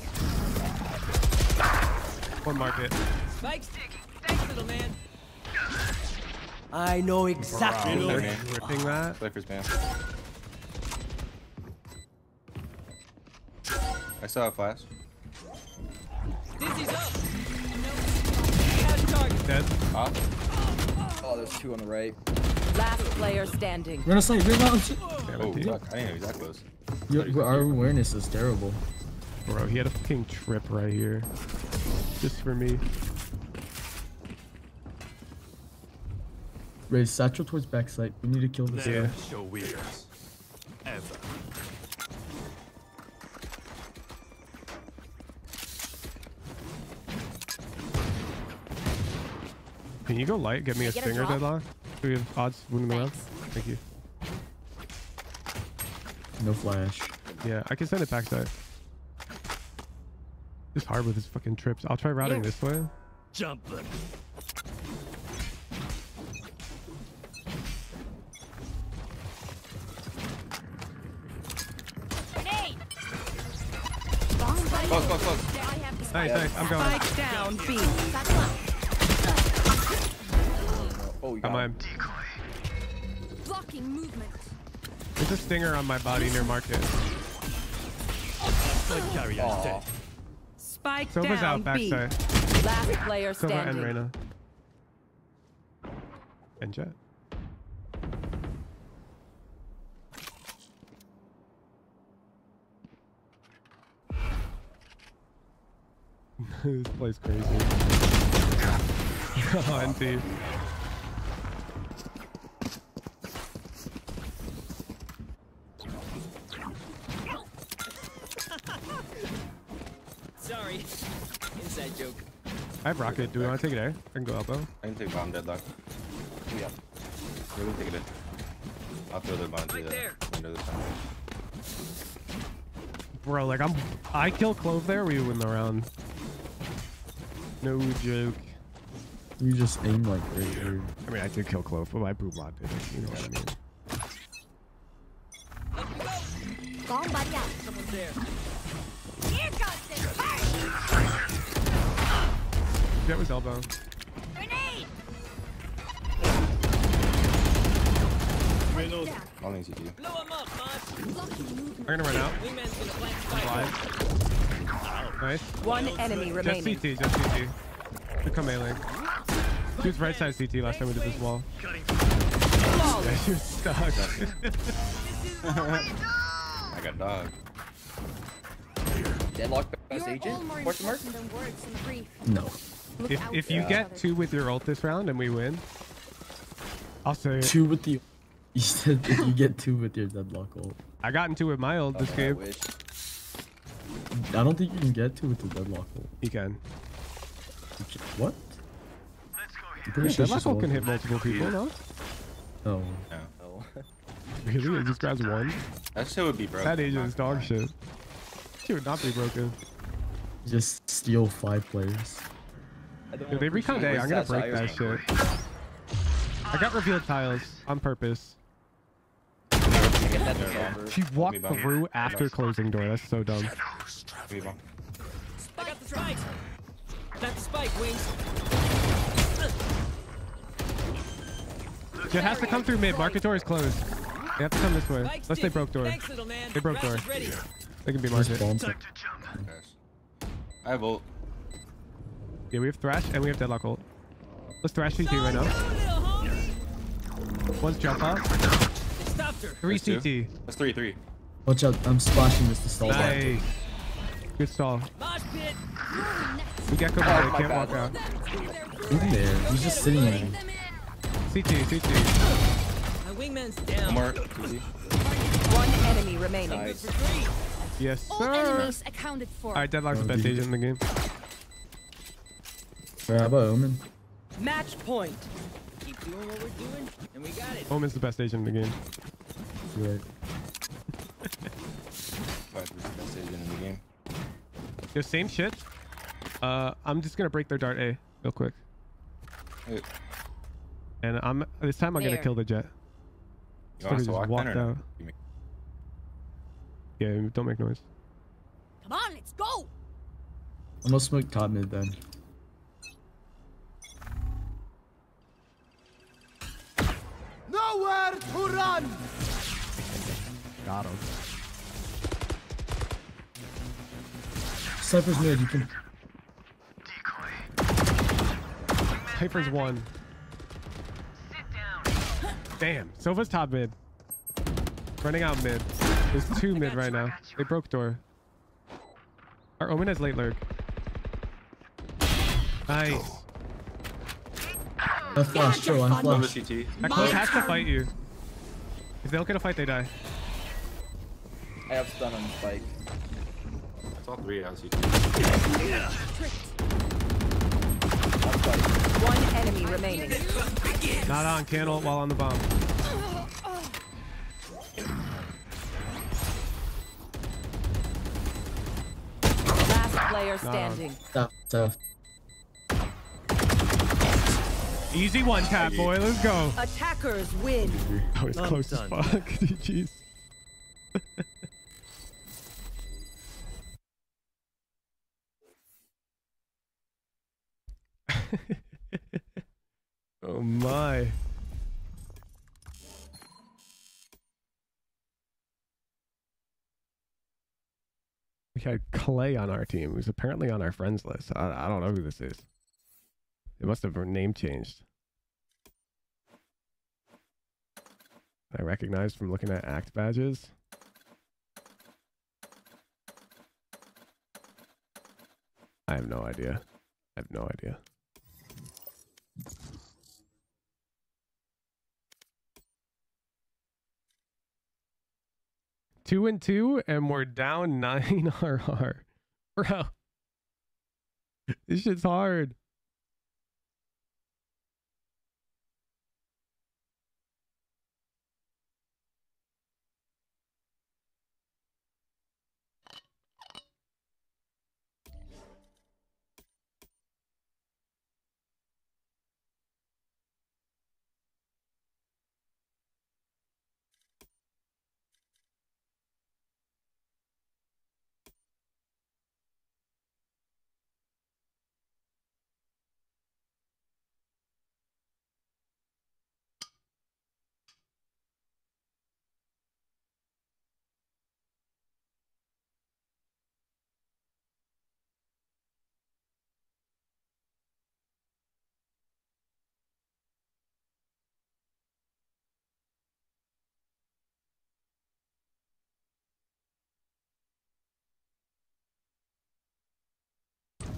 [SPEAKER 6] One market.
[SPEAKER 33] Spike stick. Thanks, little man.
[SPEAKER 13] I know exactly
[SPEAKER 32] Wow.
[SPEAKER 13] where
[SPEAKER 32] Man.
[SPEAKER 6] Ripping that.
[SPEAKER 32] Cypher's man. I saw a flash.
[SPEAKER 33] Dizzy's up. Catch target.
[SPEAKER 6] Dead.
[SPEAKER 32] Off.
[SPEAKER 27] Oh, there's two on the right.
[SPEAKER 1] Last player standing.
[SPEAKER 36] Run aside. Run out.
[SPEAKER 32] Oh, fuck. I didn't know he was that close.
[SPEAKER 36] Your, our awareness is terrible.
[SPEAKER 6] Bro, he had a fucking trip right here. Just for me.
[SPEAKER 36] Raze satchel towards backside. We need to kill this
[SPEAKER 6] Yeah.
[SPEAKER 36] guy.
[SPEAKER 24] Show weakness. Ever.
[SPEAKER 6] Can you go light? Get me a
[SPEAKER 4] Can get
[SPEAKER 6] stinger deadlock? We have odds winning the round? Thank you.
[SPEAKER 36] No flash.
[SPEAKER 6] Yeah, I can send it back backside. It's hard with his fucking trips. I'll try routing this way.
[SPEAKER 24] Jump them.
[SPEAKER 4] Grenade.
[SPEAKER 32] Close, close, close.
[SPEAKER 4] I have
[SPEAKER 6] Nice, nice. I'm going.
[SPEAKER 1] Spike down B.
[SPEAKER 4] Satchel out.
[SPEAKER 27] Oh, you
[SPEAKER 6] I'm
[SPEAKER 27] got
[SPEAKER 6] on.
[SPEAKER 22] Blocking movement.
[SPEAKER 6] There's a stinger on my body near market.
[SPEAKER 24] Like carry on dead.
[SPEAKER 1] Spike
[SPEAKER 6] Sova's
[SPEAKER 1] down
[SPEAKER 6] out
[SPEAKER 1] B.
[SPEAKER 6] backside.
[SPEAKER 1] Last player
[SPEAKER 6] Sova and
[SPEAKER 1] standing.
[SPEAKER 6] Reyna. And Jett. this place crazy. oh, NT.
[SPEAKER 33] Inside joke.
[SPEAKER 6] I have rocket. Do we want to take it A? I can go elbow.
[SPEAKER 32] I can take bomb deadlock. Yeah. Yeah, we take it in. I'll throw the bomb through the window this time.
[SPEAKER 6] Bro, like I'm I kill Clove there, we win the round. No joke.
[SPEAKER 36] You just aim like right here.
[SPEAKER 6] I mean I did kill Clove, but my boom lot did it. You know what I mean.
[SPEAKER 4] Bomb buddy out.
[SPEAKER 33] Someone's there.
[SPEAKER 4] Here comes this party.
[SPEAKER 6] Jett was elbow.
[SPEAKER 4] Grenade.
[SPEAKER 32] Only CT.
[SPEAKER 33] Blow him up, Mosh.
[SPEAKER 6] I'm gonna run out.
[SPEAKER 33] Wingman's gonna flank Spike.
[SPEAKER 6] Live. Nice.
[SPEAKER 1] One enemy
[SPEAKER 6] Just
[SPEAKER 1] remaining.
[SPEAKER 6] CT, just CT. Should come A. She was right side CT last time we did this wall. Yeah, you're stuck.
[SPEAKER 32] I got dog.
[SPEAKER 27] Deadlock best agent?
[SPEAKER 22] all
[SPEAKER 27] Question mark?
[SPEAKER 22] important than words in the brief.
[SPEAKER 36] No.
[SPEAKER 22] Look
[SPEAKER 6] If if you
[SPEAKER 22] each
[SPEAKER 6] get two with your ult this round and we win, I'll say.
[SPEAKER 36] Two with the. You said if you get two with your deadlock ult.
[SPEAKER 6] I got into with my ult this
[SPEAKER 27] I
[SPEAKER 6] game.
[SPEAKER 27] wish.
[SPEAKER 36] I don't think you can get two with the deadlock ult.
[SPEAKER 6] You can.
[SPEAKER 36] What? I'm
[SPEAKER 6] Yeah,
[SPEAKER 36] pretty sure it's
[SPEAKER 6] Deadlock ult
[SPEAKER 36] one.
[SPEAKER 6] can hit multiple people, no?
[SPEAKER 36] Oh.
[SPEAKER 27] No. Oh.
[SPEAKER 6] Really? It just grabs one?
[SPEAKER 32] That shit would be broken.
[SPEAKER 6] That agent is dog shit. She would not be broken.
[SPEAKER 36] Just steal five players.
[SPEAKER 6] Dude, they recon A. I'm gonna break that shit. I got revealed tiles on purpose. She walked through after closing door. That's so dumb.
[SPEAKER 32] Give me a bomb.
[SPEAKER 33] I got the spike. Got the spike, Wings.
[SPEAKER 6] It has to come through mid. Market door is closed. They have to come this way.
[SPEAKER 33] Spike's
[SPEAKER 6] Unless they broke door.
[SPEAKER 33] Thanks, little man.
[SPEAKER 6] They broke door.
[SPEAKER 33] Rash is ready.
[SPEAKER 6] They can be
[SPEAKER 36] Just
[SPEAKER 6] market.
[SPEAKER 36] bombs
[SPEAKER 33] Time
[SPEAKER 36] it.
[SPEAKER 33] to jump.
[SPEAKER 32] I have ult.
[SPEAKER 6] Yeah, we have Thrash and we have Deadlock ult. Let's Thrash CT right now. One's jump up. Three
[SPEAKER 32] That's two.
[SPEAKER 6] CT.
[SPEAKER 32] That's three, three.
[SPEAKER 36] Watch out! I'm splashing this to stall.
[SPEAKER 6] Nice. Good stall. We get go
[SPEAKER 27] Oh,
[SPEAKER 6] by.
[SPEAKER 27] my
[SPEAKER 6] Can't
[SPEAKER 27] bad.
[SPEAKER 6] walk out.
[SPEAKER 36] In there. He's just sitting there.
[SPEAKER 6] CT, CT.
[SPEAKER 33] My wingman's down.
[SPEAKER 32] One more.
[SPEAKER 1] One enemy remaining.
[SPEAKER 27] Nice.
[SPEAKER 33] For three.
[SPEAKER 6] Yes,
[SPEAKER 22] All
[SPEAKER 6] sir.
[SPEAKER 22] enemies accounted for.
[SPEAKER 6] Alright, Deadlock's the best
[SPEAKER 36] dude.
[SPEAKER 6] agent in the game.
[SPEAKER 36] Alright, how about Omen?
[SPEAKER 1] Match point.
[SPEAKER 33] Keep doing what we're doing, and we got it.
[SPEAKER 6] Omen's the best agent in the game.
[SPEAKER 36] You're right.
[SPEAKER 32] Viper's the best agent in the game.
[SPEAKER 6] Yo, same shit. Uh, I'm just gonna break their dart A real quick.
[SPEAKER 32] Hey,
[SPEAKER 6] And I'm this time I'm gonna kill the Jett.
[SPEAKER 32] You want us to
[SPEAKER 6] just
[SPEAKER 32] walk then
[SPEAKER 6] walked
[SPEAKER 32] or no?
[SPEAKER 6] out. Yeah, don't make noise.
[SPEAKER 16] Come on, let's go.
[SPEAKER 36] I'm gonna smoke top mid then.
[SPEAKER 7] Nowhere to run!
[SPEAKER 6] Got him.
[SPEAKER 36] Cypher's mid. You can.
[SPEAKER 6] Cypher's one. Damn, Sova's top mid. Running out mid. There's two mid right now. They broke door. Our Omen has late lurk. Nice.
[SPEAKER 36] I flash, bro. I
[SPEAKER 32] Love
[SPEAKER 36] flash.
[SPEAKER 32] the CT.
[SPEAKER 6] That close has to fight you. If they don't get a fight, they die.
[SPEAKER 27] I have stun on spike.
[SPEAKER 32] That's all three out CT.
[SPEAKER 1] One enemy remaining.
[SPEAKER 6] Not on candle while on the bomb.
[SPEAKER 1] Last player standing.
[SPEAKER 36] Tough, tough.
[SPEAKER 6] Easy one tap, boy. Let's go.
[SPEAKER 1] Attackers win.
[SPEAKER 6] Oh, it's
[SPEAKER 33] I'm
[SPEAKER 6] close
[SPEAKER 33] done.
[SPEAKER 6] as fuck. GG's. oh my. We had Clay on our team, who's apparently on our friends list. I, I don't know who this is. It must have her name changed. I recognize from looking at act badges. I have no idea. I have no idea. Two and two, and we're down nine RR. Bro. This shit's hard.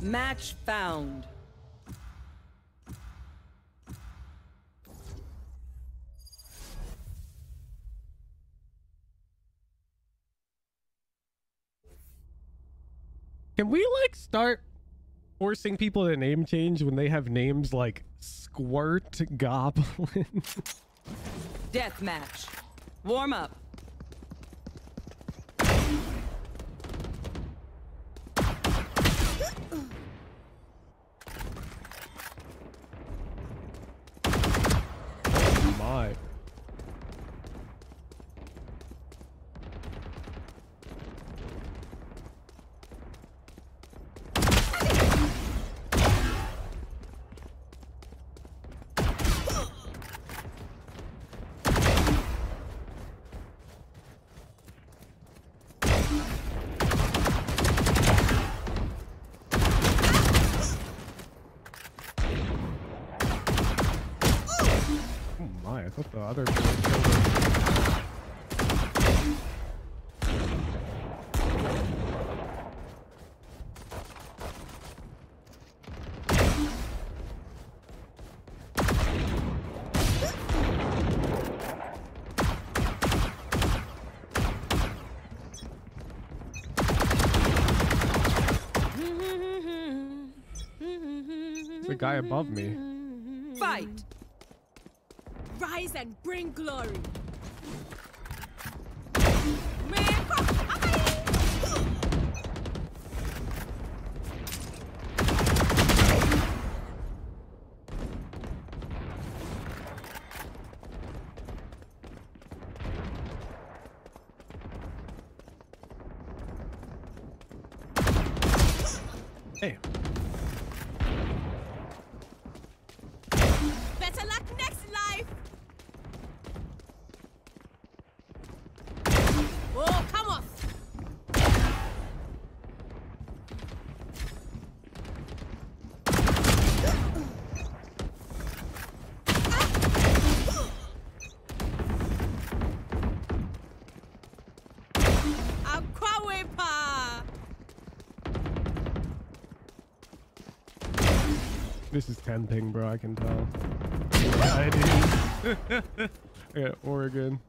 [SPEAKER 1] Match found.
[SPEAKER 6] Can we like start forcing people to name change when they have names like Squirt Goblin?
[SPEAKER 1] Death match. Warm up.
[SPEAKER 6] My. Guy above me.
[SPEAKER 1] Fight.
[SPEAKER 16] Rise and bring glory.
[SPEAKER 6] This 10 ping, bro. I can tell. I do. I got Oregon.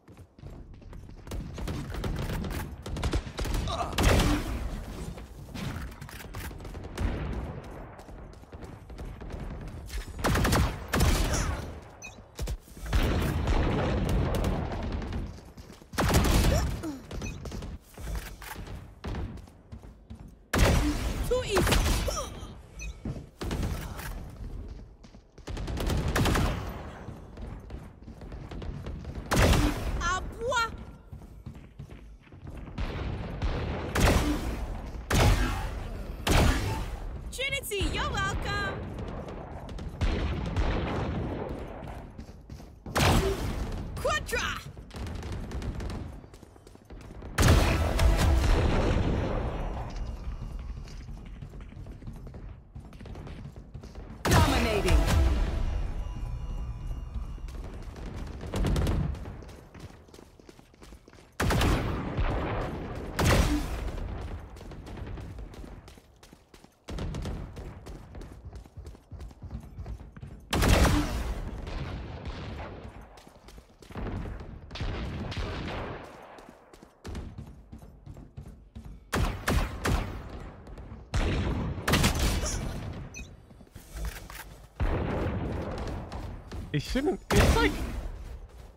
[SPEAKER 6] It shouldn't. It's like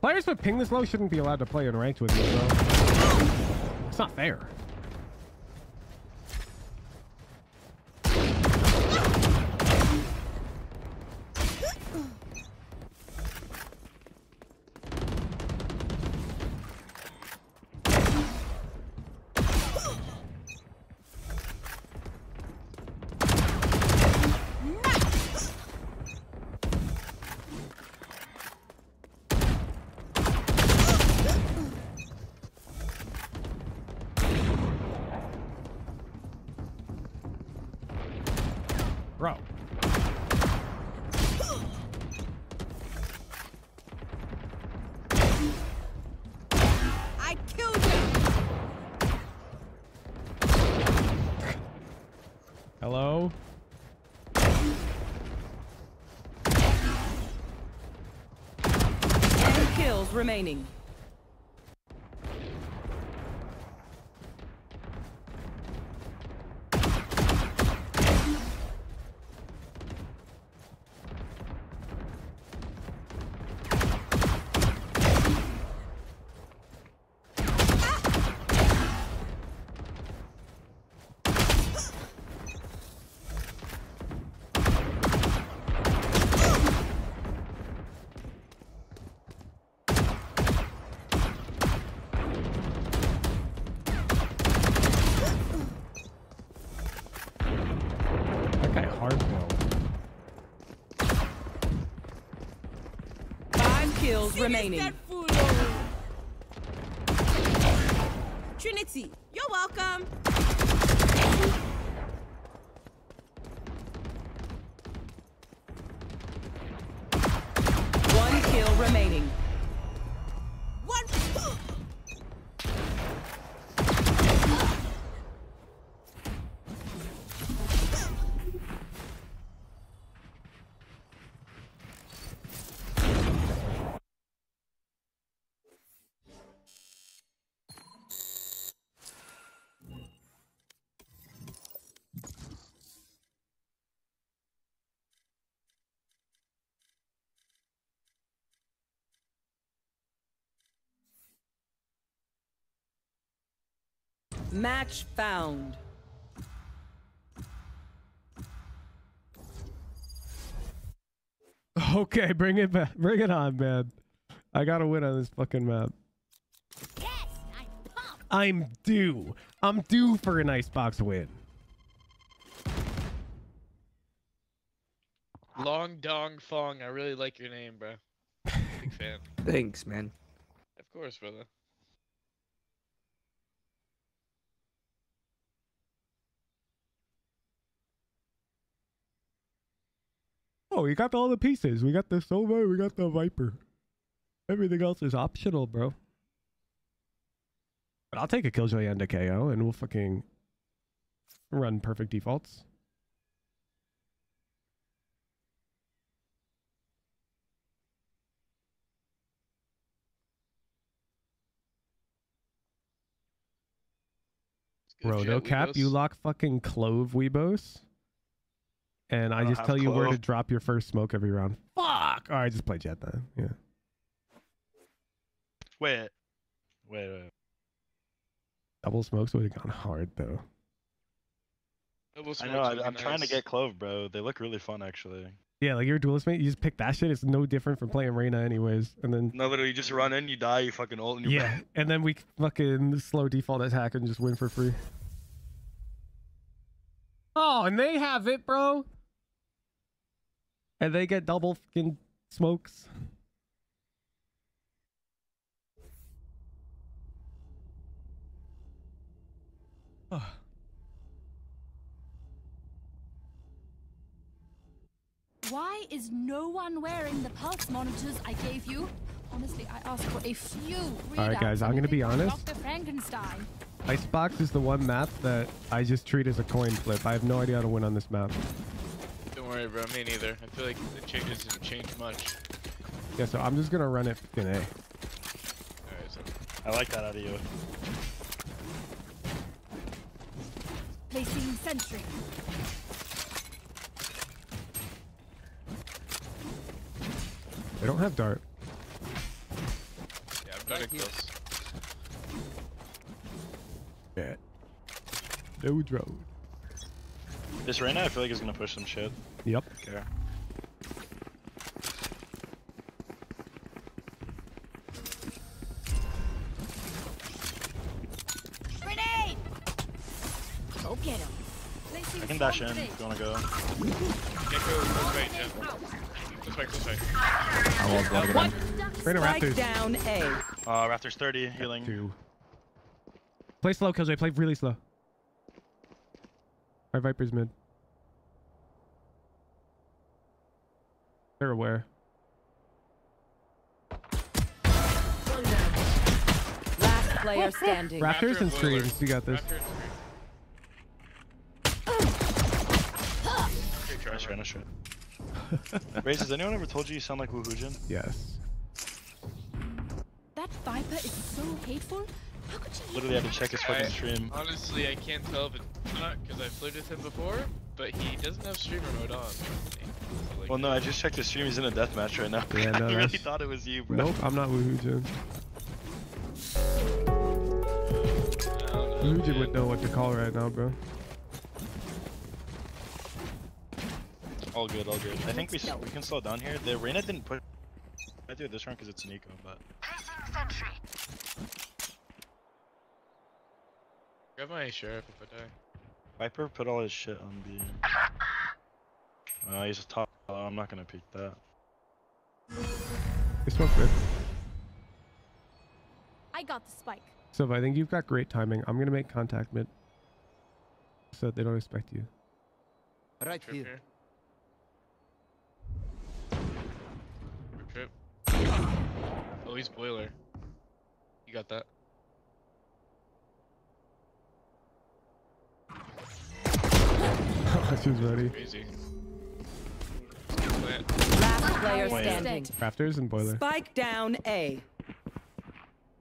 [SPEAKER 6] players with ping this low shouldn't be allowed to play in ranked with you. It's not fair.
[SPEAKER 1] Remaining. Remaining.
[SPEAKER 16] Trinity, you're welcome.
[SPEAKER 1] One kill remaining.
[SPEAKER 16] One.
[SPEAKER 1] Match found.
[SPEAKER 6] Okay, bring it back. Bring it on, man. I gotta win on this fucking map. Yes, I'm, I'm due. I'm due for an icebox win.
[SPEAKER 37] Long Dong Fong. I really like your name, bro. Big fan.
[SPEAKER 26] Thanks, man.
[SPEAKER 37] Of course, brother.
[SPEAKER 6] We got all the pieces. We got the Sova, we got the Viper. Everything else is optional, bro. But I'll take a Killjoy and a KO, and we'll fucking run perfect defaults. Bro, no cap. You lock fucking Clove Weebos. And I,
[SPEAKER 37] I
[SPEAKER 6] just tell you where to drop your first smoke every round. Fuck! Alright, just play Jett then. Yeah.
[SPEAKER 38] Wait. Wait, wait.
[SPEAKER 6] Double smokes would have gone hard though.
[SPEAKER 37] Double
[SPEAKER 38] I
[SPEAKER 37] smokes
[SPEAKER 38] know,
[SPEAKER 37] would
[SPEAKER 38] I,
[SPEAKER 37] be
[SPEAKER 38] I'm trying to get Clove, bro. They look really fun, actually.
[SPEAKER 6] Yeah, like your duelist mate, you just pick that shit. It's no different from playing Reyna anyways. And then
[SPEAKER 38] No, literally, you just run in, you die, you fucking ult, and you're
[SPEAKER 6] yeah, and then we fucking slow default attack and just win for free. Oh, and they have it, bro. And they get double fucking smokes.
[SPEAKER 22] Why is no one wearing the pulse monitors I gave you? Honestly, I asked for a few.
[SPEAKER 6] All right, guys, I'm gonna be honest.
[SPEAKER 22] Dr. Frankenstein.
[SPEAKER 6] Icebox is the one map that I just treat as a coin flip. I have no idea how to win on this map.
[SPEAKER 37] Don't worry, bro. Me neither. I feel like the changes didn't change much.
[SPEAKER 6] Yeah, so I'm just gonna run it fucking A.
[SPEAKER 37] Alright, so
[SPEAKER 38] I like that out of you.
[SPEAKER 22] Placing sentry.
[SPEAKER 6] They don't have dart.
[SPEAKER 37] yeah, I'm better close.
[SPEAKER 6] Yeah. No drone.
[SPEAKER 38] This Reyna, I feel like is gonna push some shit.
[SPEAKER 6] Yep.
[SPEAKER 38] Okay.
[SPEAKER 16] Grenade! Go get him.
[SPEAKER 38] I can dash in if you wanna go.
[SPEAKER 37] Get go close right, yeah. Close right, close right.
[SPEAKER 32] I won't block it
[SPEAKER 1] One
[SPEAKER 32] in.
[SPEAKER 6] Reyna Rafters.
[SPEAKER 1] down A.
[SPEAKER 38] Uh, Rafters 30, healing.
[SPEAKER 6] Two. Play slow, Killjoy. Play really slow. Our Viper's mid. They're aware.
[SPEAKER 1] Last player standing.
[SPEAKER 6] Rafters and
[SPEAKER 37] boiler.
[SPEAKER 6] streams. You got this.
[SPEAKER 37] Rafter and
[SPEAKER 38] Nice Reyna shit. Raze, has anyone ever told you you sound like Woohoojin?
[SPEAKER 6] Yes.
[SPEAKER 22] That Viper is so hateful. How could you
[SPEAKER 38] Literally had to check his fucking
[SPEAKER 37] I-
[SPEAKER 38] stream.
[SPEAKER 37] Honestly, I can't tell if it's not because I played with him before, but he doesn't have streamer mode on. So, like,
[SPEAKER 38] Well, no, I just checked his stream. He's in a deathmatch right now.
[SPEAKER 6] Yeah, no,
[SPEAKER 38] I really
[SPEAKER 6] that's-
[SPEAKER 38] thought it was you, bro.
[SPEAKER 6] Nope, I'm not Woohoojin. Woohoojin would know what to call right now, bro.
[SPEAKER 38] All good, all good. I think we we can slow down here. The Reyna didn't put. I do it this round because it's Nico, but
[SPEAKER 37] grab my sheriff if I die.
[SPEAKER 38] Viper put all his shit on B. Uh, he's a top. Uh, I'm not gonna peek that.
[SPEAKER 6] They smoke mid.
[SPEAKER 22] I got the spike.
[SPEAKER 6] So I think you've got great timing. I'm gonna make contact mid. So they don't expect you.
[SPEAKER 13] Right
[SPEAKER 37] Trip here. Trip. Oh, he's boiler. You got that.
[SPEAKER 6] She's ready.
[SPEAKER 37] Crazy.
[SPEAKER 1] Last player standing.
[SPEAKER 6] Rafters and boiler.
[SPEAKER 1] Spike down A.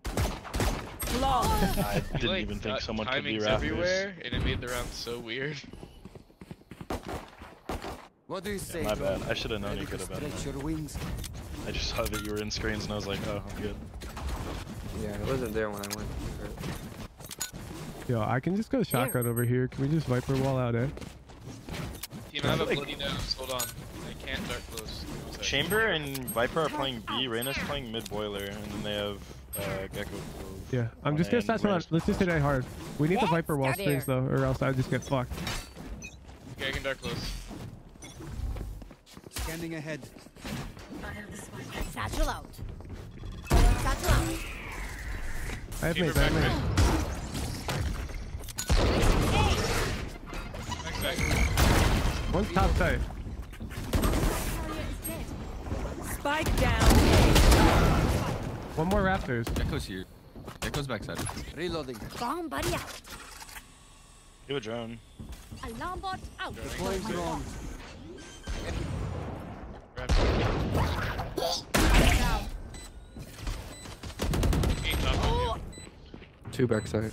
[SPEAKER 1] Flawless.
[SPEAKER 38] I didn't
[SPEAKER 37] like,
[SPEAKER 38] even think someone could be
[SPEAKER 37] timing's
[SPEAKER 38] Rafters.
[SPEAKER 37] everywhere, and it made the round so weird.
[SPEAKER 13] What do you say?
[SPEAKER 38] my bad. I should have known you could have been
[SPEAKER 13] stretch
[SPEAKER 38] there.
[SPEAKER 13] your wings.
[SPEAKER 38] I just saw that you were in screens and I was like, oh, I'm good.
[SPEAKER 17] Yeah, it wasn't there when I went.
[SPEAKER 6] Yo, I can just go shotgun over here. Can we just Viper wall out, eh?
[SPEAKER 37] Team, I have a bloody nose. Hold on. I can't dark close.
[SPEAKER 38] Chamber and Viper are playing B. Reyna's playing mid boiler, and then they have uh, Gekko.
[SPEAKER 6] Yeah, I'm just gonna start some.
[SPEAKER 38] Reyna's
[SPEAKER 6] Let's just hit A hard. We need the Viper wall
[SPEAKER 4] get
[SPEAKER 6] strings
[SPEAKER 4] here.
[SPEAKER 6] though, or else I just get fucked.
[SPEAKER 37] Okay, I can dark close.
[SPEAKER 13] Scanning ahead.
[SPEAKER 4] Satchel out. Satchel out.
[SPEAKER 6] I have
[SPEAKER 37] Chamber
[SPEAKER 6] made that.
[SPEAKER 37] back
[SPEAKER 6] mid.
[SPEAKER 37] mid. Back, back.
[SPEAKER 6] One's top tight.
[SPEAKER 1] Spike down
[SPEAKER 6] One more Rafters.
[SPEAKER 39] Echo's here. Echo's backside.
[SPEAKER 13] Reloading.
[SPEAKER 4] Bomb buddy out.
[SPEAKER 38] Do a drone.
[SPEAKER 22] Alarm bot out.
[SPEAKER 13] Deploying drone.
[SPEAKER 17] Two backside.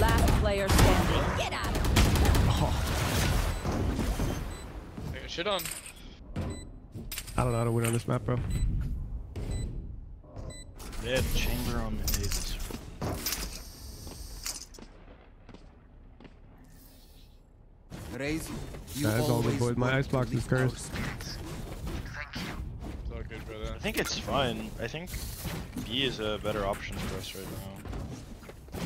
[SPEAKER 1] Last player standing.
[SPEAKER 4] Get out.
[SPEAKER 37] I got shit on.
[SPEAKER 6] I don't know how to win on this map, bro.
[SPEAKER 38] They had Chamber on the ace.
[SPEAKER 13] Raze. You
[SPEAKER 6] That is all the boys. My
[SPEAKER 13] want
[SPEAKER 6] icebox is cursed.
[SPEAKER 13] spirits.
[SPEAKER 37] It's all good, brother.
[SPEAKER 38] I think it's fine. I think B is a better option for us right now.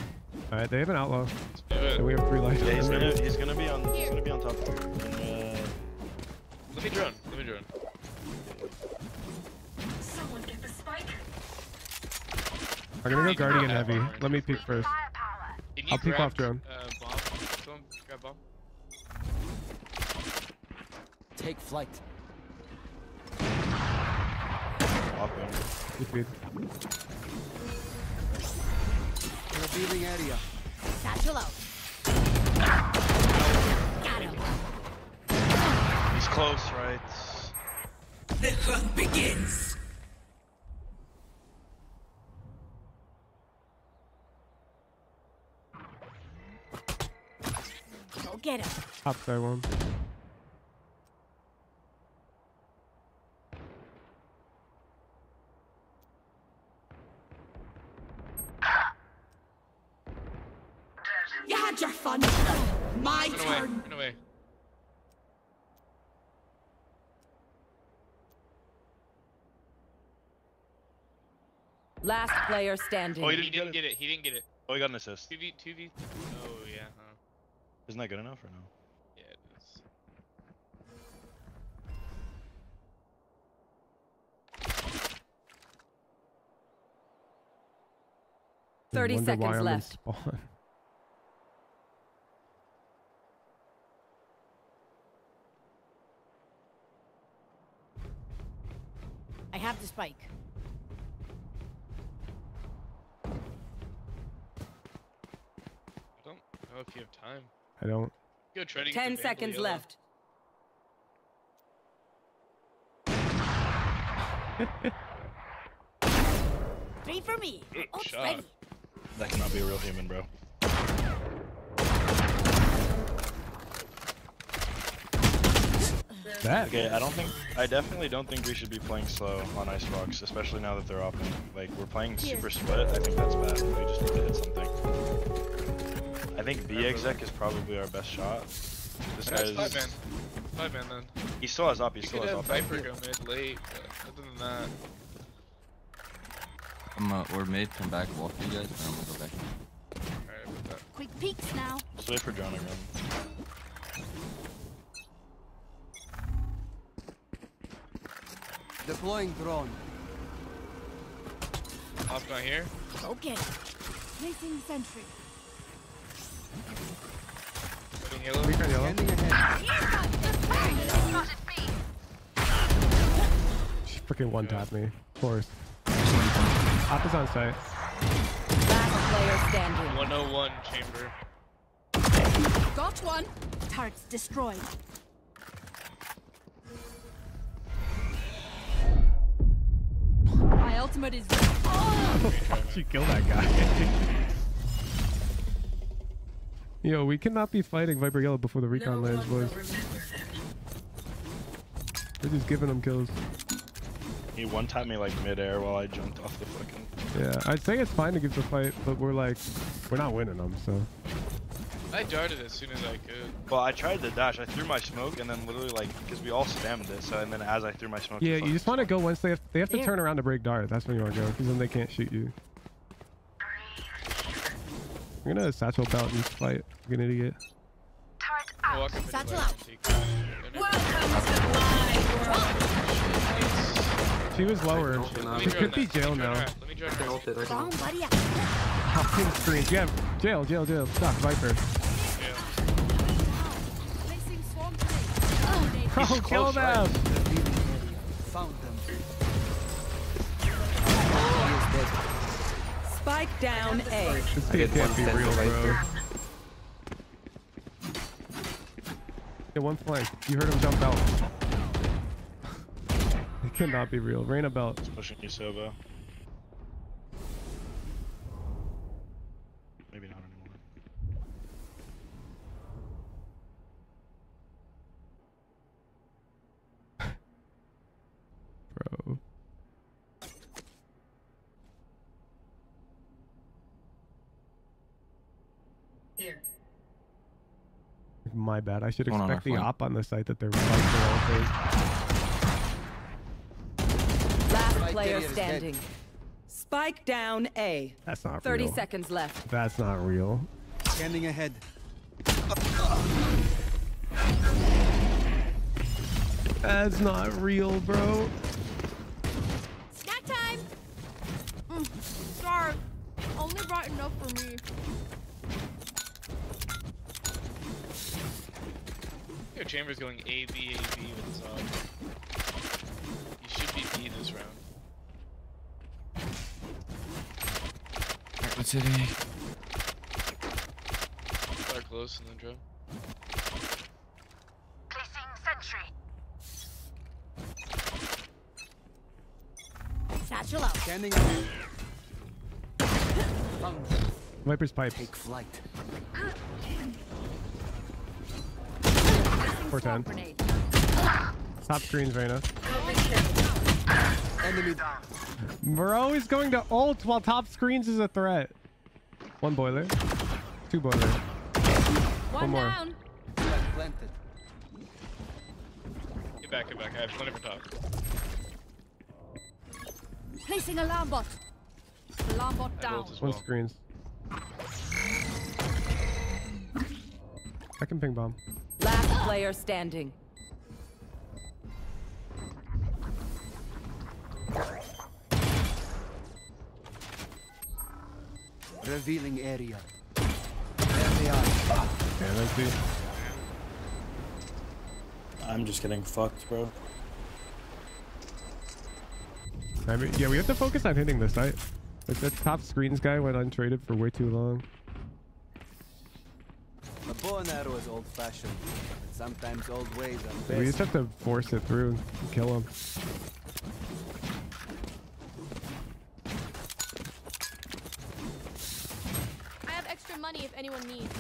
[SPEAKER 6] All right, they have an outlaw, So we have three life.
[SPEAKER 38] Yeah, he's gonna he's gonna be on he's gonna be on top. And, uh,
[SPEAKER 37] Let me drone. Let me drone.
[SPEAKER 22] Someone get the spike.
[SPEAKER 6] I'm gonna go guardian heavy. Let me peek first. I'll peek
[SPEAKER 37] grab,
[SPEAKER 6] off drone.
[SPEAKER 37] Uh, bomb. Someone grab bomb.
[SPEAKER 13] Take flight.
[SPEAKER 38] Pop him.
[SPEAKER 6] Good feed.
[SPEAKER 13] Revealing area.
[SPEAKER 4] Satchel out. Got him.
[SPEAKER 38] He's close, right?
[SPEAKER 13] The hunt begins.
[SPEAKER 4] Go get him.
[SPEAKER 6] Top side one.
[SPEAKER 13] You had your fun. My
[SPEAKER 37] Run away.
[SPEAKER 1] Last player standing.
[SPEAKER 38] Oh, he
[SPEAKER 37] He
[SPEAKER 38] didn't
[SPEAKER 37] didn't
[SPEAKER 38] get
[SPEAKER 37] get it. He didn't get it.
[SPEAKER 38] Oh, he got an assist.
[SPEAKER 37] 2v, 2v. Oh, yeah, huh.
[SPEAKER 38] Isn't that good enough or no?
[SPEAKER 37] Yeah, it is.
[SPEAKER 1] 30
[SPEAKER 6] wonder why
[SPEAKER 1] seconds
[SPEAKER 6] I'm
[SPEAKER 1] left.
[SPEAKER 6] spawn.
[SPEAKER 4] I have the spike.
[SPEAKER 37] I don't know if you have time.
[SPEAKER 6] I don't.
[SPEAKER 37] Go try to
[SPEAKER 1] 10
[SPEAKER 37] the
[SPEAKER 1] seconds
[SPEAKER 37] yellow.
[SPEAKER 1] left.
[SPEAKER 4] Three for me. Ult's
[SPEAKER 38] Shot.
[SPEAKER 4] ready.
[SPEAKER 38] That cannot be a real human, bro.
[SPEAKER 6] That.
[SPEAKER 38] Okay, I don't think, I definitely don't think we should be playing slow on Icebox, especially now that they're open. Like, we're playing super split, I think that's bad. We just need to hit something. I think B exec is probably our best shot. This
[SPEAKER 37] That's
[SPEAKER 38] guy's...
[SPEAKER 37] five man. Five man then.
[SPEAKER 38] He still has up, he
[SPEAKER 37] You
[SPEAKER 38] still has
[SPEAKER 37] have
[SPEAKER 38] up.
[SPEAKER 37] Viper go mid late, other than that.
[SPEAKER 39] I'm uh, or mid, come back, walk you guys, and I'm gonna go back.
[SPEAKER 37] Alright.
[SPEAKER 4] Quick peeks now.
[SPEAKER 38] Just wait for drone to run.
[SPEAKER 13] Deploying drone.
[SPEAKER 37] Off not here.
[SPEAKER 4] Okay. Placing sentry.
[SPEAKER 37] Putting yellow.
[SPEAKER 6] Recon yellow. She freaking one tapped me. Of course. Op is on site.
[SPEAKER 1] Last player standing.
[SPEAKER 37] 101 chamber.
[SPEAKER 5] Got one.
[SPEAKER 4] Targets destroyed.
[SPEAKER 5] My ultimate is.
[SPEAKER 6] she killed that guy. Yo, we cannot be fighting Viper Yellow before the recon lands, boys. We're just giving them kills.
[SPEAKER 38] He one tapped me like midair while I jumped off the fucking.
[SPEAKER 6] Yeah, I'd say it's fine to give the fight, but we're like, we're not winning them, so.
[SPEAKER 37] I darted as soon as I could.
[SPEAKER 38] Well, I tried to dash. I threw my smoke and then literally like, because we all spammed it. So and then as I threw my smoke.
[SPEAKER 6] Yeah, you just want to go once they have, they have to
[SPEAKER 4] There.
[SPEAKER 6] turn around to break dart. That's when you want to go, because then they can't shoot you. I'm gonna satchel belt this fight. An idiot.
[SPEAKER 37] Up into
[SPEAKER 4] Satchel out.
[SPEAKER 6] She was lower. She could be jail now.
[SPEAKER 37] Let me join.
[SPEAKER 6] Fucking screens. Yeah, jail, jail, jail. Stop, Viper.
[SPEAKER 38] He's oh, kill
[SPEAKER 6] them.
[SPEAKER 13] Found them.
[SPEAKER 1] Spike down A.
[SPEAKER 6] This
[SPEAKER 27] I
[SPEAKER 6] can't be real,
[SPEAKER 27] for
[SPEAKER 6] bro.
[SPEAKER 27] Viper.
[SPEAKER 6] Yeah, one flank. You heard him jump out. It cannot be real. Rain a belt.
[SPEAKER 38] Pushing you, Sova. Maybe not anymore.
[SPEAKER 6] Bro. My bad. I should
[SPEAKER 39] Going
[SPEAKER 6] expect the
[SPEAKER 39] flank.
[SPEAKER 6] op on the site that they're fighting
[SPEAKER 1] Last
[SPEAKER 13] Spike
[SPEAKER 1] player
[SPEAKER 13] carrier is
[SPEAKER 1] standing. Spike down A.
[SPEAKER 6] That's not
[SPEAKER 1] 30
[SPEAKER 6] real.
[SPEAKER 1] seconds left.
[SPEAKER 6] That's not real.
[SPEAKER 13] Scanning ahead.
[SPEAKER 6] That's not real, bro.
[SPEAKER 5] Snack time. Mm, sorry. Only brought enough for me.
[SPEAKER 37] Your chamber's going A, B, A, B with his op. You should be B this round.
[SPEAKER 39] What city?
[SPEAKER 37] Start close and then drop.
[SPEAKER 4] Satchel out.
[SPEAKER 13] Scanning ahead. Found them.
[SPEAKER 6] Viper's pipe.
[SPEAKER 13] Take flight.
[SPEAKER 6] 410.
[SPEAKER 5] Grenade.
[SPEAKER 6] Top screens, Reyna.
[SPEAKER 13] Enemy down.
[SPEAKER 6] Bro is going to ult while top screens is a threat. One boiler. Two boiler.
[SPEAKER 5] One,
[SPEAKER 6] more.
[SPEAKER 5] down.
[SPEAKER 13] Flag.
[SPEAKER 37] Get back, get back. I have plenty for top.
[SPEAKER 5] Placing alarm bot. Alarm bot down.
[SPEAKER 37] ult as
[SPEAKER 6] One screens. I can ping bomb.
[SPEAKER 1] Last player standing.
[SPEAKER 13] Revealing area. There they are.
[SPEAKER 6] Yeah, let's see.
[SPEAKER 40] I'm just getting fucked, bro.
[SPEAKER 6] I mean, yeah, we have to focus on hitting this site. Like that top screens guy went untraded for way too long
[SPEAKER 13] and arrow is old-fashioned. Sometimes old ways are best.
[SPEAKER 6] We just have to force it through, kill him.
[SPEAKER 22] I have extra money if anyone needs.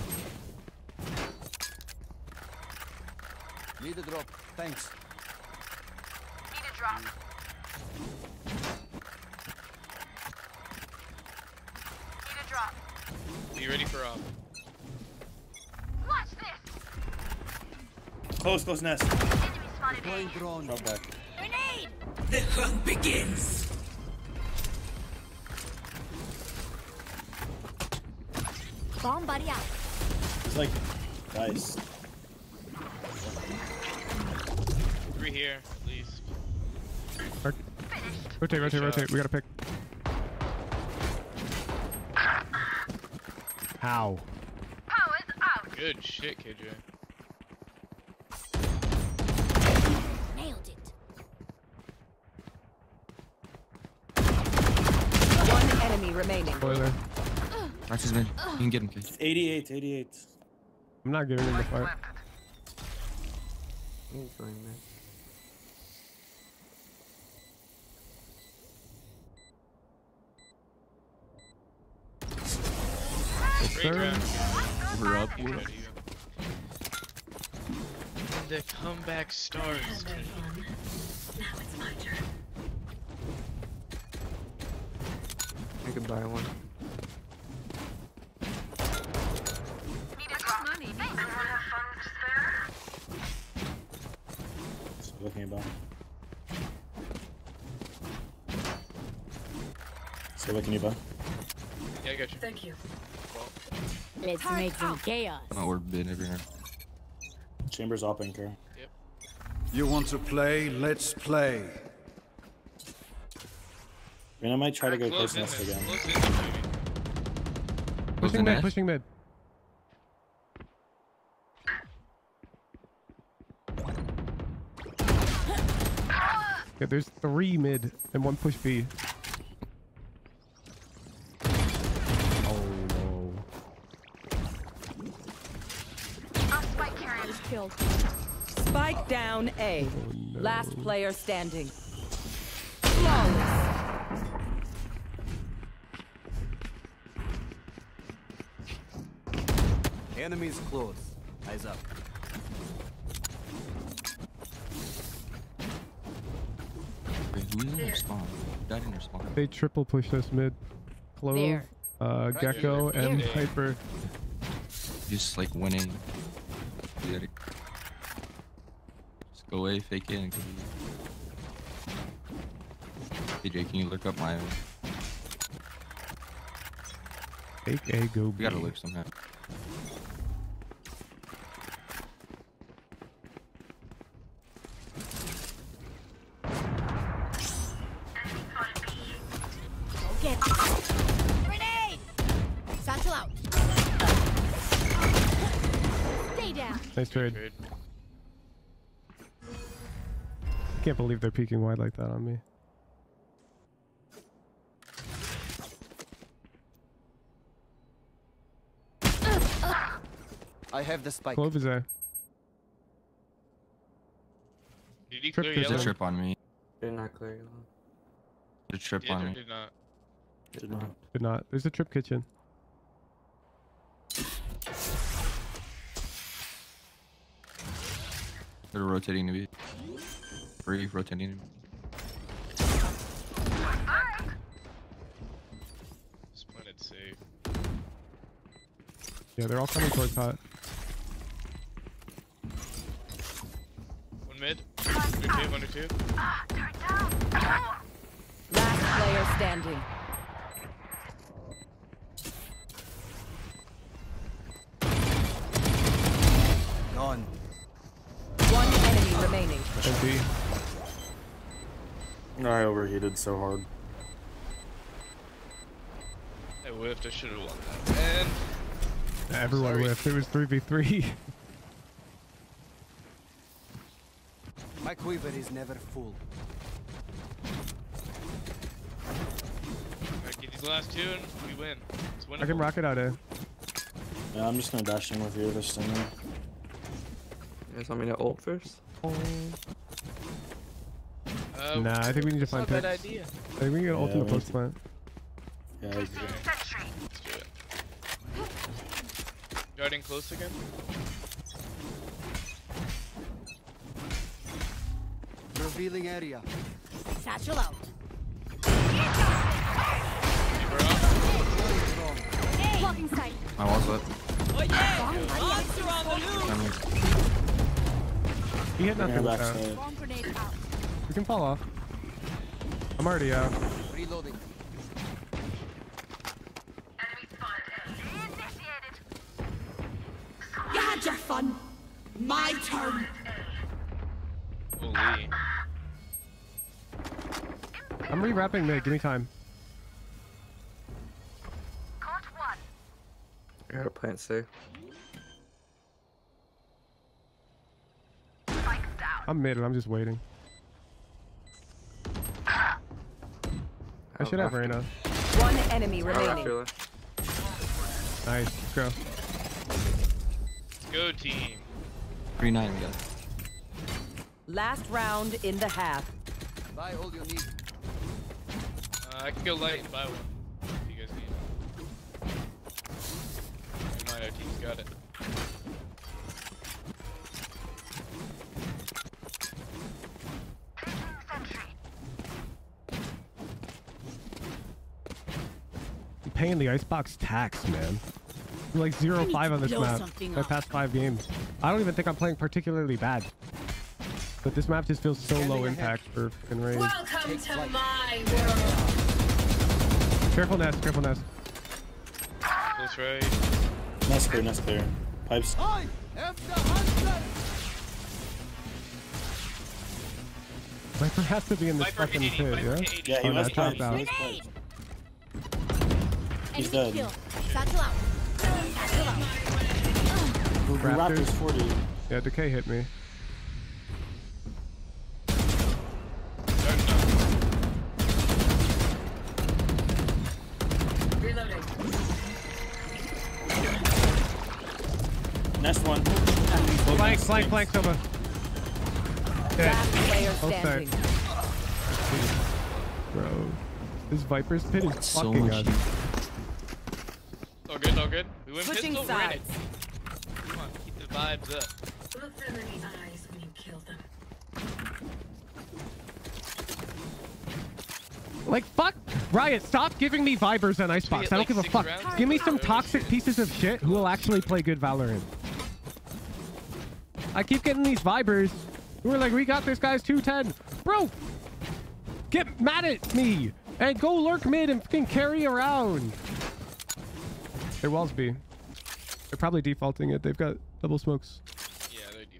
[SPEAKER 41] Need a drop. Thanks.
[SPEAKER 40] Close, close nest.
[SPEAKER 41] Deploying drone.
[SPEAKER 40] Drop back.
[SPEAKER 22] Grenade.
[SPEAKER 42] The hunt begins.
[SPEAKER 4] Bomb buddy out.
[SPEAKER 40] It's like dice.
[SPEAKER 37] Three here, at least.
[SPEAKER 6] Rotate, rotate, rotate. We gotta pick. How?
[SPEAKER 22] Power's out.
[SPEAKER 37] Good shit, KJ.
[SPEAKER 4] Nailed it.
[SPEAKER 1] One enemy remaining.
[SPEAKER 6] Spoiler.
[SPEAKER 33] Arch is mid. You can get him, kid.
[SPEAKER 40] 88, 88.
[SPEAKER 6] I'm not giving him the fight.
[SPEAKER 35] He's going mid.
[SPEAKER 37] Great
[SPEAKER 6] Sir.
[SPEAKER 33] We're up. We're up.
[SPEAKER 37] at you. And the comeback stars.
[SPEAKER 42] Now it's my turn.
[SPEAKER 35] I could buy one.
[SPEAKER 22] Need a drop. Money. Thanks. Anyone have funds to spare?
[SPEAKER 40] So looking about. So looking about.
[SPEAKER 37] Yeah, I got you.
[SPEAKER 42] Thank you.
[SPEAKER 4] Let's make some chaos.
[SPEAKER 33] I'm not orb bid everywhere.
[SPEAKER 40] Chambers op anchor.
[SPEAKER 2] You want to play? Let's play.
[SPEAKER 40] I mean, I might try to go
[SPEAKER 37] Close
[SPEAKER 40] close
[SPEAKER 37] in
[SPEAKER 40] nest again.
[SPEAKER 37] Close in this, maybe.
[SPEAKER 6] Pushing mid, pushing mid. Yeah, there's three mid and one push B. Oh no.
[SPEAKER 22] I'll spike carrier.
[SPEAKER 1] Killed. Spike down A. Oh, Last player standing. Flawless.
[SPEAKER 41] Enemies close. Eyes up.
[SPEAKER 33] Wait, who's in their spawn? Got in their spawn.
[SPEAKER 6] They triple pushed us mid. Clove,
[SPEAKER 4] There.
[SPEAKER 6] uh, Gekko, and Piper.
[SPEAKER 33] Just like winning. You just go away, fake it, and go. DJ, can you look up my?
[SPEAKER 6] Take A, go
[SPEAKER 33] We gotta look somehow.
[SPEAKER 4] Down.
[SPEAKER 6] Nice trade.
[SPEAKER 37] Trade.
[SPEAKER 6] I can't believe they're peeking wide like that on me.
[SPEAKER 41] I have the spike.
[SPEAKER 6] Clove is A.
[SPEAKER 37] Did he
[SPEAKER 6] Trip
[SPEAKER 37] clear
[SPEAKER 6] is
[SPEAKER 33] There's a trip on me.
[SPEAKER 35] Did not clear yellow.
[SPEAKER 33] There's a trip
[SPEAKER 37] Did
[SPEAKER 33] on
[SPEAKER 37] or
[SPEAKER 33] me.
[SPEAKER 37] did not?
[SPEAKER 35] Did not.
[SPEAKER 6] Did not. There's a trip kitchen.
[SPEAKER 33] They're rotating to be. Free rotating. to be.
[SPEAKER 37] Splendid save.
[SPEAKER 6] Yeah, they're all coming towards hot.
[SPEAKER 37] One mid. Under two, under two.
[SPEAKER 1] Last player standing.
[SPEAKER 41] Gone.
[SPEAKER 1] One enemy remaining.
[SPEAKER 6] And B.
[SPEAKER 40] I overheated so hard.
[SPEAKER 37] I whiffed. I should have won that. Man.
[SPEAKER 6] Everyone
[SPEAKER 37] Sorry.
[SPEAKER 6] whiffed. It was 3v3.
[SPEAKER 41] My quiver is never full.
[SPEAKER 37] Alright, get these last two and we win. It's
[SPEAKER 6] I can
[SPEAKER 37] winnable.
[SPEAKER 6] rock it out A.
[SPEAKER 40] Yeah, I'm just gonna dash in with you this time.
[SPEAKER 35] You guys want me to ult first?
[SPEAKER 37] Uh,
[SPEAKER 6] Nah, I think we need to
[SPEAKER 37] that's
[SPEAKER 6] find
[SPEAKER 37] not a bad
[SPEAKER 6] picks.
[SPEAKER 37] idea.
[SPEAKER 6] I think we can get ult in
[SPEAKER 40] Yeah,
[SPEAKER 6] the
[SPEAKER 40] we-
[SPEAKER 6] post plant.
[SPEAKER 40] Yeah, I.
[SPEAKER 37] Let's do. Guarding close again.
[SPEAKER 7] Revealing area.
[SPEAKER 4] Satchel out.
[SPEAKER 22] Blocking sight.
[SPEAKER 39] My wall's lit.
[SPEAKER 33] Oh yeah! Monster on the loose!
[SPEAKER 6] He hit nothing with
[SPEAKER 40] backside.
[SPEAKER 6] that.
[SPEAKER 22] Bomb grenade out.
[SPEAKER 6] We can fall off. I'm already out.
[SPEAKER 7] Reloading.
[SPEAKER 1] You had your fun. My turn.
[SPEAKER 37] Holy.
[SPEAKER 6] I'm rewrapping mid. Give me time.
[SPEAKER 17] Gotta plant C.
[SPEAKER 6] I'm mid and I'm just waiting. I should have Reyna.
[SPEAKER 1] One enemy remaining.
[SPEAKER 17] Fila.
[SPEAKER 6] Nice. Let's go.
[SPEAKER 37] Go team.
[SPEAKER 39] 3 9 we got.
[SPEAKER 1] Last round in the half.
[SPEAKER 7] Buy all you need.
[SPEAKER 37] Uh, I can go light and buy one. If you guys need. Never mind, our team's got it.
[SPEAKER 6] Paying the icebox tax, man. I'm like zero
[SPEAKER 4] need
[SPEAKER 6] five
[SPEAKER 4] to
[SPEAKER 6] on this map. My
[SPEAKER 4] up.
[SPEAKER 6] past five games. I don't even think I'm playing particularly bad. But this map just feels so low impact for fucking Raze.
[SPEAKER 1] Welcome to my world.
[SPEAKER 6] Careful nest, careful nest.
[SPEAKER 37] Close right.
[SPEAKER 40] Nest clear, nest clear. Pipes.
[SPEAKER 7] I am the hunter.
[SPEAKER 6] Viper has to be in this
[SPEAKER 37] Viper
[SPEAKER 6] fucking pit, yeah?
[SPEAKER 40] Yeah, he
[SPEAKER 6] Oh, no,
[SPEAKER 40] was
[SPEAKER 6] I tapped out.
[SPEAKER 40] He was pipes. He's dead.
[SPEAKER 4] kill. Out. Satchel out.
[SPEAKER 40] Rafters
[SPEAKER 6] Rafters.
[SPEAKER 40] 40.
[SPEAKER 6] Yeah, Decay hit me.
[SPEAKER 40] Next one.
[SPEAKER 6] Flank, flank, flank, Silva. Dead.
[SPEAKER 1] Last player
[SPEAKER 6] Okay. Bro. This Viper's pit is
[SPEAKER 39] So
[SPEAKER 6] fucking
[SPEAKER 39] much
[SPEAKER 6] us.
[SPEAKER 37] All good, good. We win
[SPEAKER 1] Switching
[SPEAKER 37] pistol, we're in it.
[SPEAKER 1] sides.
[SPEAKER 37] Come on, keep the vibes up.
[SPEAKER 1] Look them in the eyes when you kill them.
[SPEAKER 6] Like, fuck! Riot, stop giving me Vibers and Icebox.
[SPEAKER 37] hit,
[SPEAKER 6] I don't
[SPEAKER 37] like,
[SPEAKER 6] give a fuck.
[SPEAKER 37] rounds?
[SPEAKER 6] Give me some toxic pieces of shit who will actually play good Valorant. I keep getting these Vibers who are like, we got this guy's 210. Bro! Get mad at me! And go lurk mid and fucking carry around! Their walls B. They're probably defaulting it. They've got double smokes.
[SPEAKER 37] Yeah, they're defaulting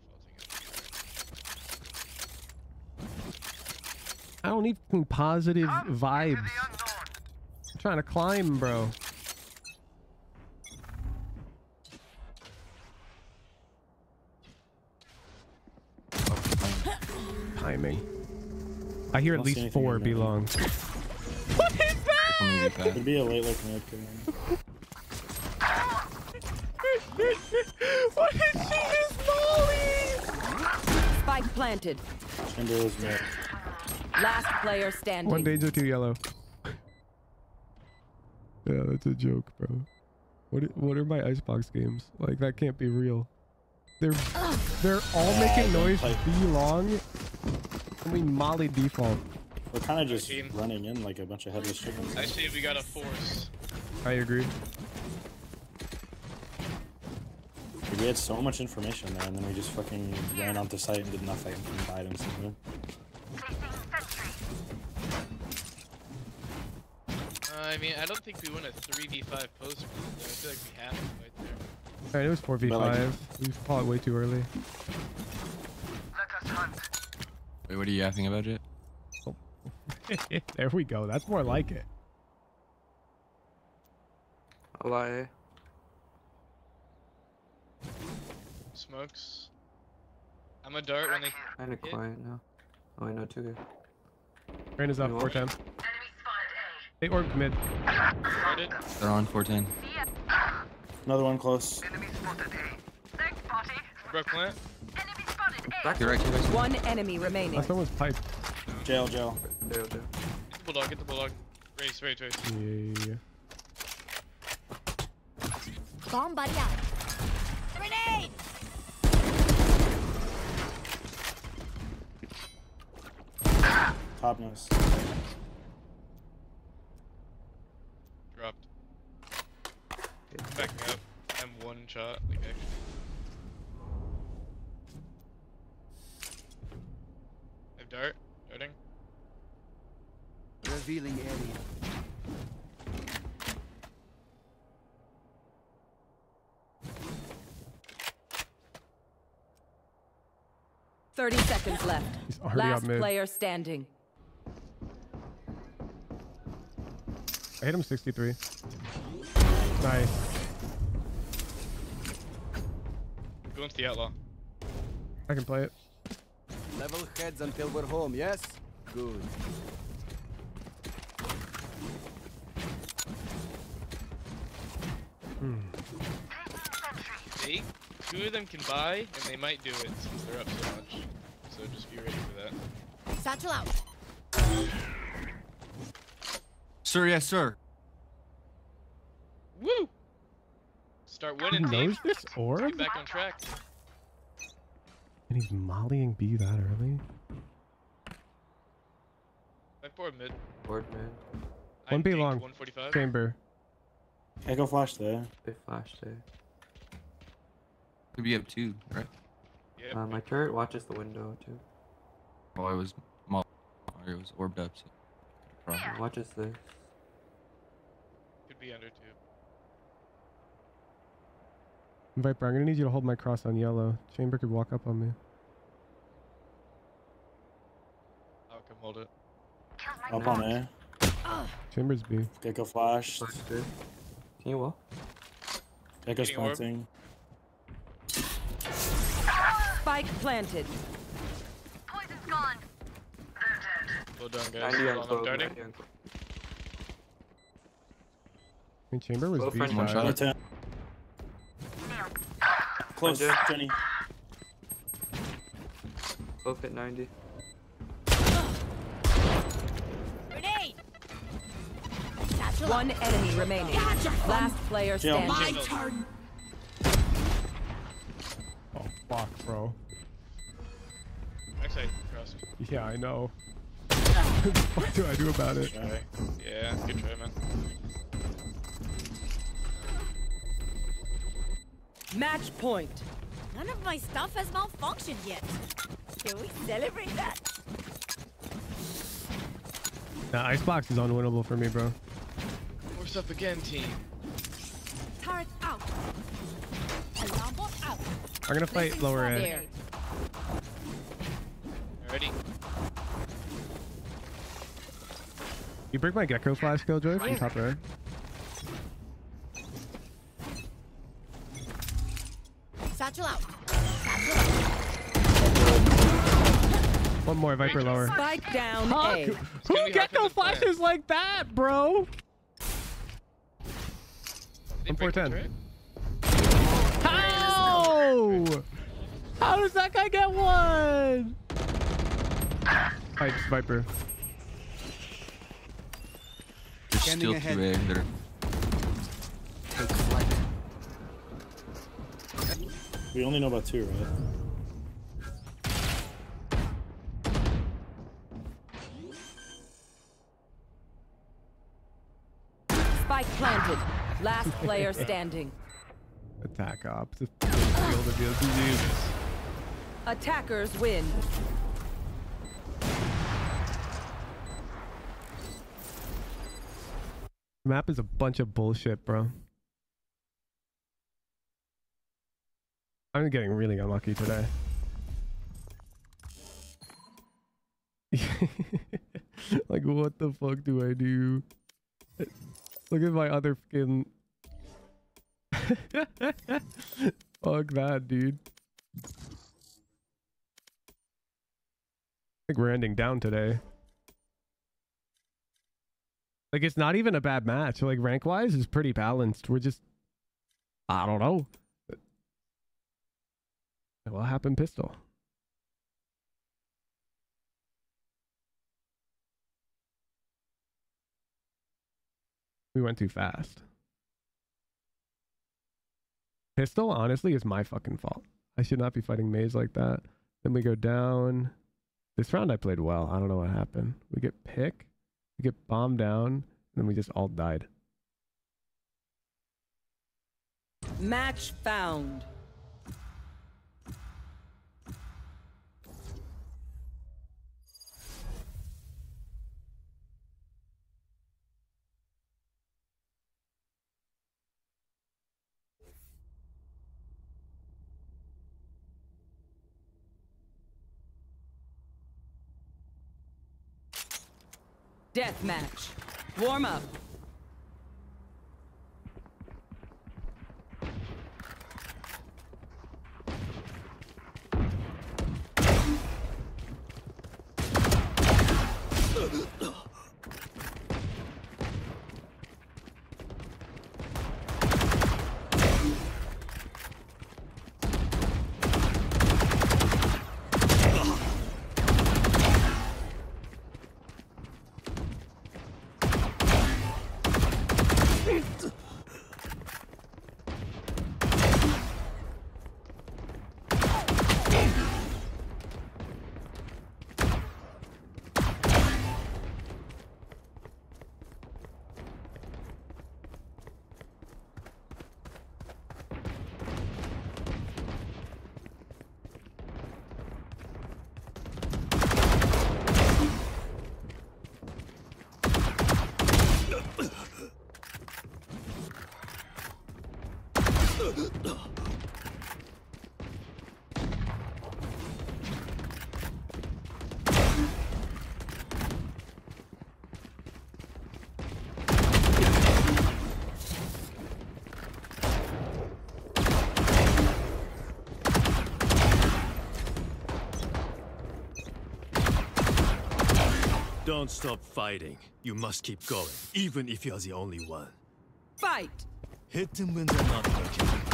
[SPEAKER 37] it.
[SPEAKER 6] I don't need fucking positive vibes. I'm trying to climb, bro. Timing. I hear at least four belong. What is that?
[SPEAKER 40] Could be a late like mid. Could be.
[SPEAKER 6] what is she is Molly?
[SPEAKER 1] Spike planted.
[SPEAKER 40] Chamber is mid.
[SPEAKER 1] Last player standing.
[SPEAKER 6] One danger, two yellow. yeah, that's a joke, bro. What what are my icebox games? Like that can't be real. They're they're all
[SPEAKER 40] Yeah,
[SPEAKER 6] making
[SPEAKER 40] don't
[SPEAKER 6] noise
[SPEAKER 40] play.
[SPEAKER 6] belong. And we molly default.
[SPEAKER 40] We're kind of just running in like a bunch of headless chickens.
[SPEAKER 37] I see we got a force.
[SPEAKER 6] I agree.
[SPEAKER 40] We had so much information there, and then we just fucking ran onto site and did nothing and died instantly.
[SPEAKER 37] Uh, I mean, I don't think we won a 3v5 post. I feel like we have to right there.
[SPEAKER 6] Alright, it was 4v5.
[SPEAKER 40] But, like-
[SPEAKER 6] we fought way too early.
[SPEAKER 39] Wait, what are you yapping about it?
[SPEAKER 6] there we go. That's more like it.
[SPEAKER 17] I'll lie.
[SPEAKER 37] Smokes. I'm a dart when they.
[SPEAKER 17] Kinda
[SPEAKER 37] hit.
[SPEAKER 17] quiet now. Oh, I know two good.
[SPEAKER 6] Rain is up,
[SPEAKER 17] You want-
[SPEAKER 6] 410. They orb mid.
[SPEAKER 37] Started.
[SPEAKER 39] They're on 410.
[SPEAKER 40] Another one close.
[SPEAKER 37] Thanks, Broke plant.
[SPEAKER 17] Back
[SPEAKER 39] You're right, two.
[SPEAKER 1] One enemy remaining.
[SPEAKER 6] Last one was pipe.
[SPEAKER 40] Jail, jail.
[SPEAKER 17] Jail, jail.
[SPEAKER 37] Get the bulldog. Get the bulldog. Race, race, race.
[SPEAKER 6] Yeah.
[SPEAKER 4] Bomb buddy out.
[SPEAKER 40] Top nose.
[SPEAKER 37] Dropped. Backing up. I'm one shot. Like actually. I have dart. Darting.
[SPEAKER 13] Revealing area.
[SPEAKER 1] Thirty seconds left.
[SPEAKER 6] He's
[SPEAKER 1] Last
[SPEAKER 6] up mid.
[SPEAKER 1] player standing.
[SPEAKER 6] I hit him 63. Nice.
[SPEAKER 37] Go into the outlaw.
[SPEAKER 6] I can play it.
[SPEAKER 13] Level heads until we're home, yes? Good.
[SPEAKER 6] Hmm.
[SPEAKER 37] They, two of them can buy, and they might do it since they're up so much. So just be ready for that.
[SPEAKER 16] Satchel out.
[SPEAKER 39] Sir, yes, sir.
[SPEAKER 37] Woo! Start winning,
[SPEAKER 6] He
[SPEAKER 37] team.
[SPEAKER 6] this orb?
[SPEAKER 37] Get back on track.
[SPEAKER 6] And he's mollying B that early?
[SPEAKER 37] Back board mid.
[SPEAKER 17] Board mid.
[SPEAKER 6] One B long.
[SPEAKER 37] 145.
[SPEAKER 6] Chamber.
[SPEAKER 40] I go flash there.
[SPEAKER 17] They flashed there. Could be up two, right?
[SPEAKER 37] Yep.
[SPEAKER 17] Uh, my turret watches the window too.
[SPEAKER 39] Oh, I was mol- I was orbed up. So.
[SPEAKER 17] It watches this.
[SPEAKER 37] Could be under two.
[SPEAKER 6] Viper, I'm gonna need you to hold my cross on yellow. Chamber could walk up on me.
[SPEAKER 37] I'll come hold it.
[SPEAKER 40] Up on A.
[SPEAKER 6] Chamber's B.
[SPEAKER 40] Gekko flash.
[SPEAKER 17] Can you wall?
[SPEAKER 40] Gekko's
[SPEAKER 37] Getting orb.
[SPEAKER 40] planting.
[SPEAKER 1] Spike planted.
[SPEAKER 22] Poison's gone.
[SPEAKER 37] Well done, guys.
[SPEAKER 17] 90 on
[SPEAKER 37] Well, I'm
[SPEAKER 17] clove,
[SPEAKER 37] darting.
[SPEAKER 17] 90 on clove.
[SPEAKER 6] I mean, Chamber was
[SPEAKER 17] Well,
[SPEAKER 6] B
[SPEAKER 39] one shot.
[SPEAKER 40] Right ten. Close,
[SPEAKER 17] Under.
[SPEAKER 40] Jenny.
[SPEAKER 17] Clove hit 90.
[SPEAKER 16] Grenade!
[SPEAKER 1] One enemy remaining.
[SPEAKER 16] Gotcha.
[SPEAKER 1] Last player
[SPEAKER 40] Kill.
[SPEAKER 1] standing.
[SPEAKER 40] My
[SPEAKER 16] turn.
[SPEAKER 6] Oh, fuck, bro.
[SPEAKER 37] Backside cross.
[SPEAKER 6] Yeah, I know. what do I do about it?
[SPEAKER 37] Try. Yeah, good try, man.
[SPEAKER 1] Match point.
[SPEAKER 4] None of my stuff has malfunctioned yet. Can we celebrate that?
[SPEAKER 6] Nah, Icebox is unwinnable for me, bro.
[SPEAKER 37] Force up again, team.
[SPEAKER 16] Turret out. Alarm bot out.
[SPEAKER 6] I'm gonna fight
[SPEAKER 16] Placing
[SPEAKER 6] lower
[SPEAKER 16] end.
[SPEAKER 37] Ready?
[SPEAKER 6] You break my Gekko flash, Killjoy, from top right. One more, Viper lower.
[SPEAKER 1] Spike down
[SPEAKER 6] Fuck!
[SPEAKER 1] A.
[SPEAKER 6] Who Gekko flashes like that, bro?
[SPEAKER 37] They
[SPEAKER 6] I'm 410. How? How does that guy get one? Alright, just Viper.
[SPEAKER 39] There's still
[SPEAKER 13] ahead.
[SPEAKER 39] two A there.
[SPEAKER 40] We only know about two, right?
[SPEAKER 1] Spike planted. Last player standing.
[SPEAKER 6] Attack op. Just field of the disease.
[SPEAKER 1] Attackers win.
[SPEAKER 6] Map is a bunch of bullshit, bro. I'm getting really unlucky today. like, what the fuck do I do? Look at my other skin. fuck that, dude. I think we're ending down today. Like it's not even a bad match. Like rank wise is pretty balanced. We're just I don't know. What happened pistol? We went too fast. Pistol, honestly, is my fucking fault. I should not be fighting maze like that. Then we go down. This round I played well. I don't know what happened. We get pick, we get bombed down, and then we just all died.
[SPEAKER 1] Match found. Death match. Warm up.
[SPEAKER 7] Don't stop fighting. You must keep going, even if you're the only one.
[SPEAKER 1] Fight!
[SPEAKER 7] Hit and wins are not working.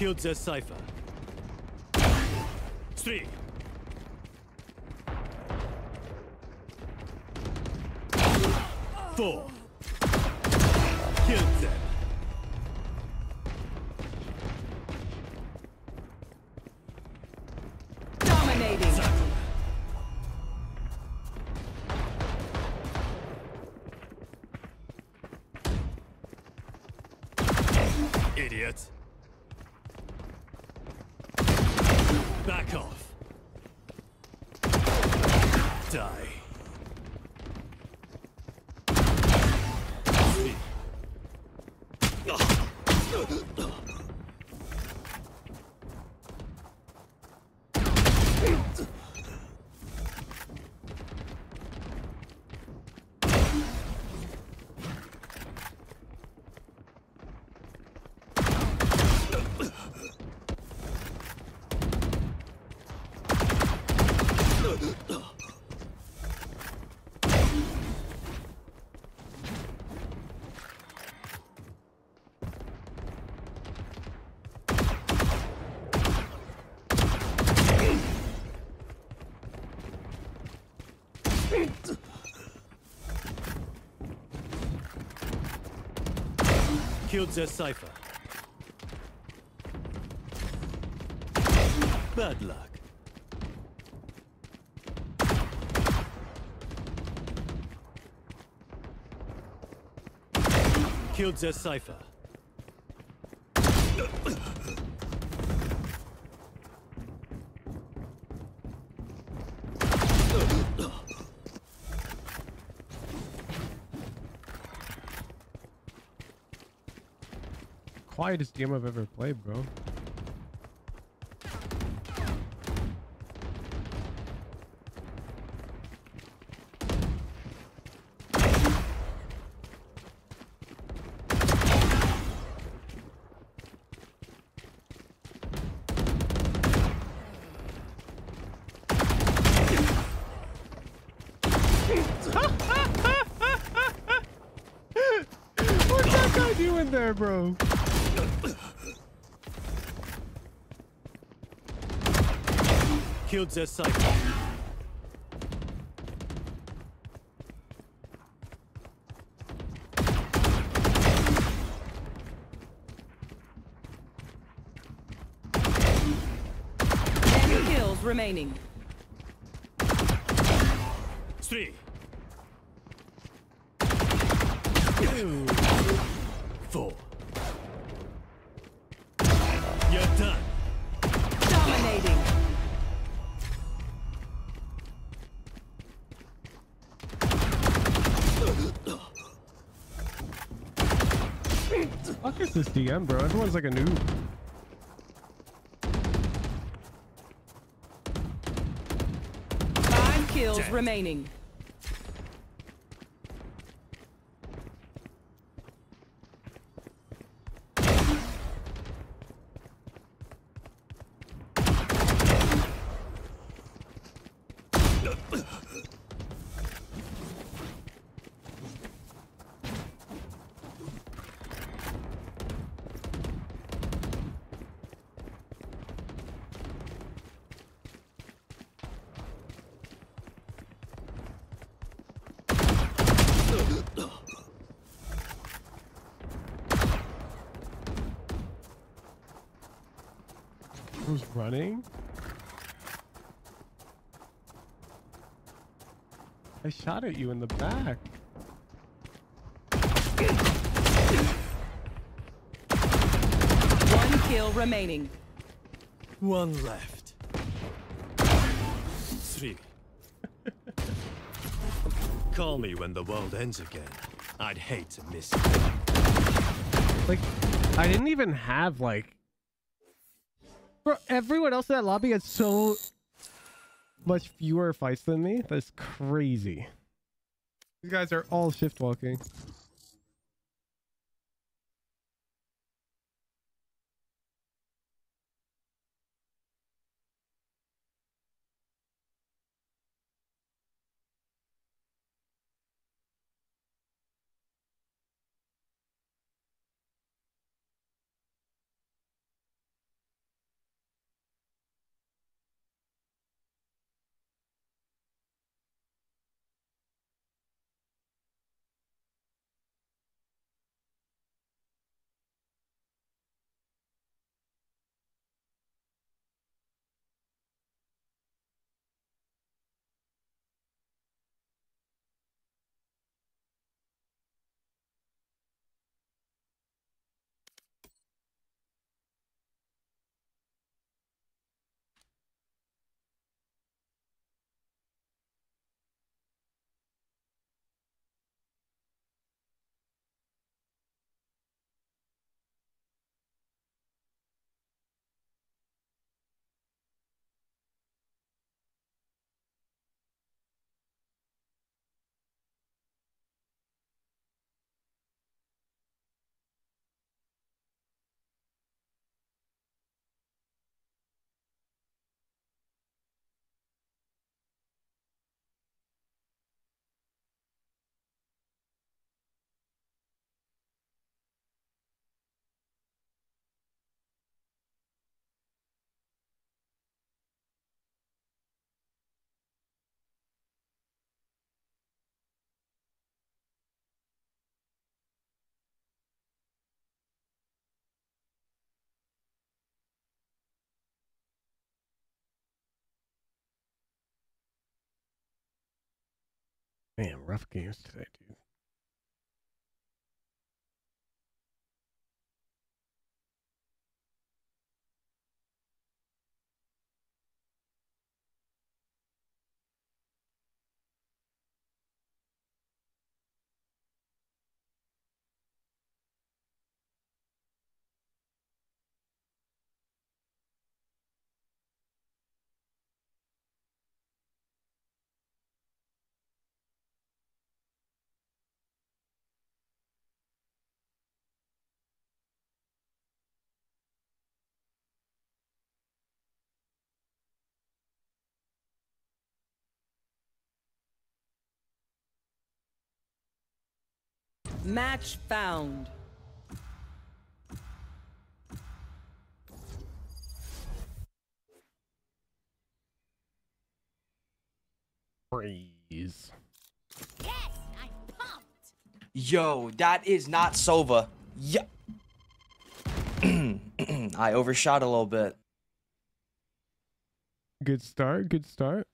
[SPEAKER 7] Killed their Cypher. Three. Four. Killed them. Killed their Cypher. Bad luck. Killed their Cypher.
[SPEAKER 6] quietest game I've ever played, bro. There, bro?
[SPEAKER 7] Killed their
[SPEAKER 1] kills remaining.
[SPEAKER 6] DM, bro? Everyone's like a noob.
[SPEAKER 1] Five kills remaining.
[SPEAKER 6] Who's running? I shot at you in the back.
[SPEAKER 1] One kill remaining.
[SPEAKER 7] One left. Three. Call me when the world ends again. I'd hate to miss it.
[SPEAKER 6] Like, I didn't even have like. Bro, everyone else in that lobby had so much fewer fights than me. That's crazy. These guys are all shift walking. Man, rough games today, dude.
[SPEAKER 1] Match found.
[SPEAKER 6] Freeze. Yes, I pumped.
[SPEAKER 43] Yo, that is not Sova. Yeah. I overshot a little bit.
[SPEAKER 6] Good start. Good start.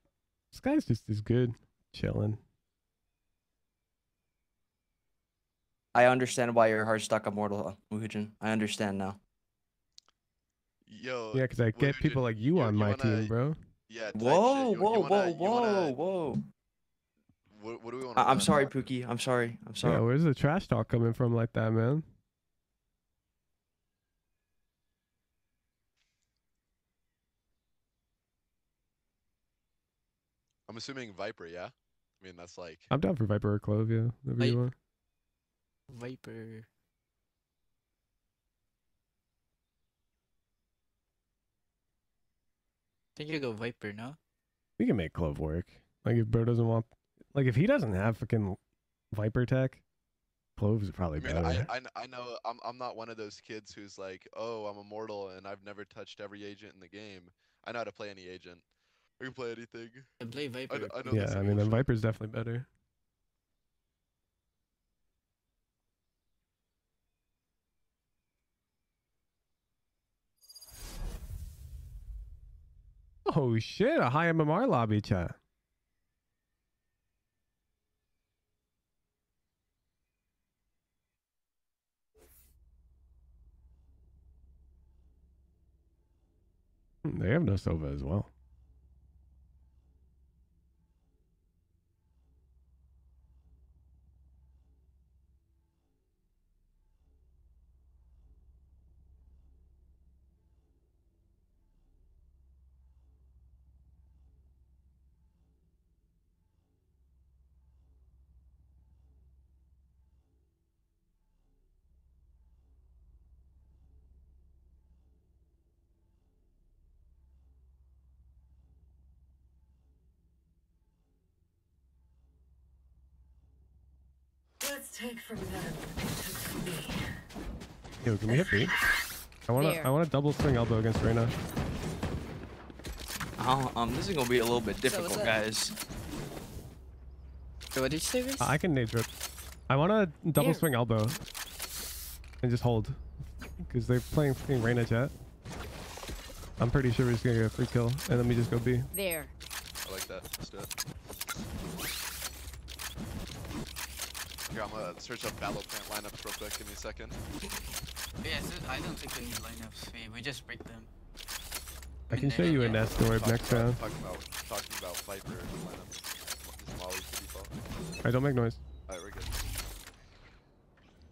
[SPEAKER 6] This guy's just as good. Chilling.
[SPEAKER 43] I understand why your heart's stuck on Mortal Woohoojin. I understand now.
[SPEAKER 44] Yo.
[SPEAKER 6] Yeah, because I get people like you on my team, bro.
[SPEAKER 44] Yeah.
[SPEAKER 43] Whoa, whoa, whoa, whoa, whoa.
[SPEAKER 44] What, what do we want?
[SPEAKER 43] I- I'm sorry, Pookie. I'm sorry. I'm sorry.
[SPEAKER 6] Yeah, where's the trash talk coming from like that, man?
[SPEAKER 44] I'm assuming Viper, yeah. I mean, that's like.
[SPEAKER 6] I'm down for Viper or Clove, yeah. Whatever you want.
[SPEAKER 35] Viper. think you go Viper, no?
[SPEAKER 6] We can make Clove work. Like if bro doesn't want, like if he doesn't have fucking Viper tech, Clove's probably
[SPEAKER 44] I mean,
[SPEAKER 6] better.
[SPEAKER 44] I, I, I know I'm I'm not one of those kids who's like, oh, I'm immortal and I've never touched every agent in the game. I know how to play any agent. I can play anything.
[SPEAKER 35] And play Viper.
[SPEAKER 44] I, I know
[SPEAKER 6] yeah, I mean then Viper's definitely better. Oh shit, a high MMR lobby chat. Hmm, They have no Sova as well.
[SPEAKER 13] Take from them what took from me.
[SPEAKER 6] Yo, can we hit B? I wanna
[SPEAKER 13] There.
[SPEAKER 6] I wanna double swing elbow against Reyna.
[SPEAKER 43] Oh, um, this is gonna be a little bit difficult,
[SPEAKER 35] what's up?
[SPEAKER 43] guys.
[SPEAKER 35] What did you say, Vince?
[SPEAKER 6] I I can nade drip. I wanna double
[SPEAKER 35] Here.
[SPEAKER 6] swing elbow. And just hold. Because they're playing fucking Reyna chat. I'm pretty sure we're just gonna get a free kill. And then we just go B.
[SPEAKER 4] There.
[SPEAKER 44] I like that. Let's do it. Here, I'm gonna search up Battle Plant lineups real quick. Give me a second.
[SPEAKER 26] Yeah, so I don't think we need lineups. We, we just break them.
[SPEAKER 6] I can show you a nest orb
[SPEAKER 44] Talking
[SPEAKER 6] next round.
[SPEAKER 44] Talking about, talking about Viper lineups. Just Molly's default.
[SPEAKER 6] Alright, don't make noise.
[SPEAKER 44] Alright, we're good.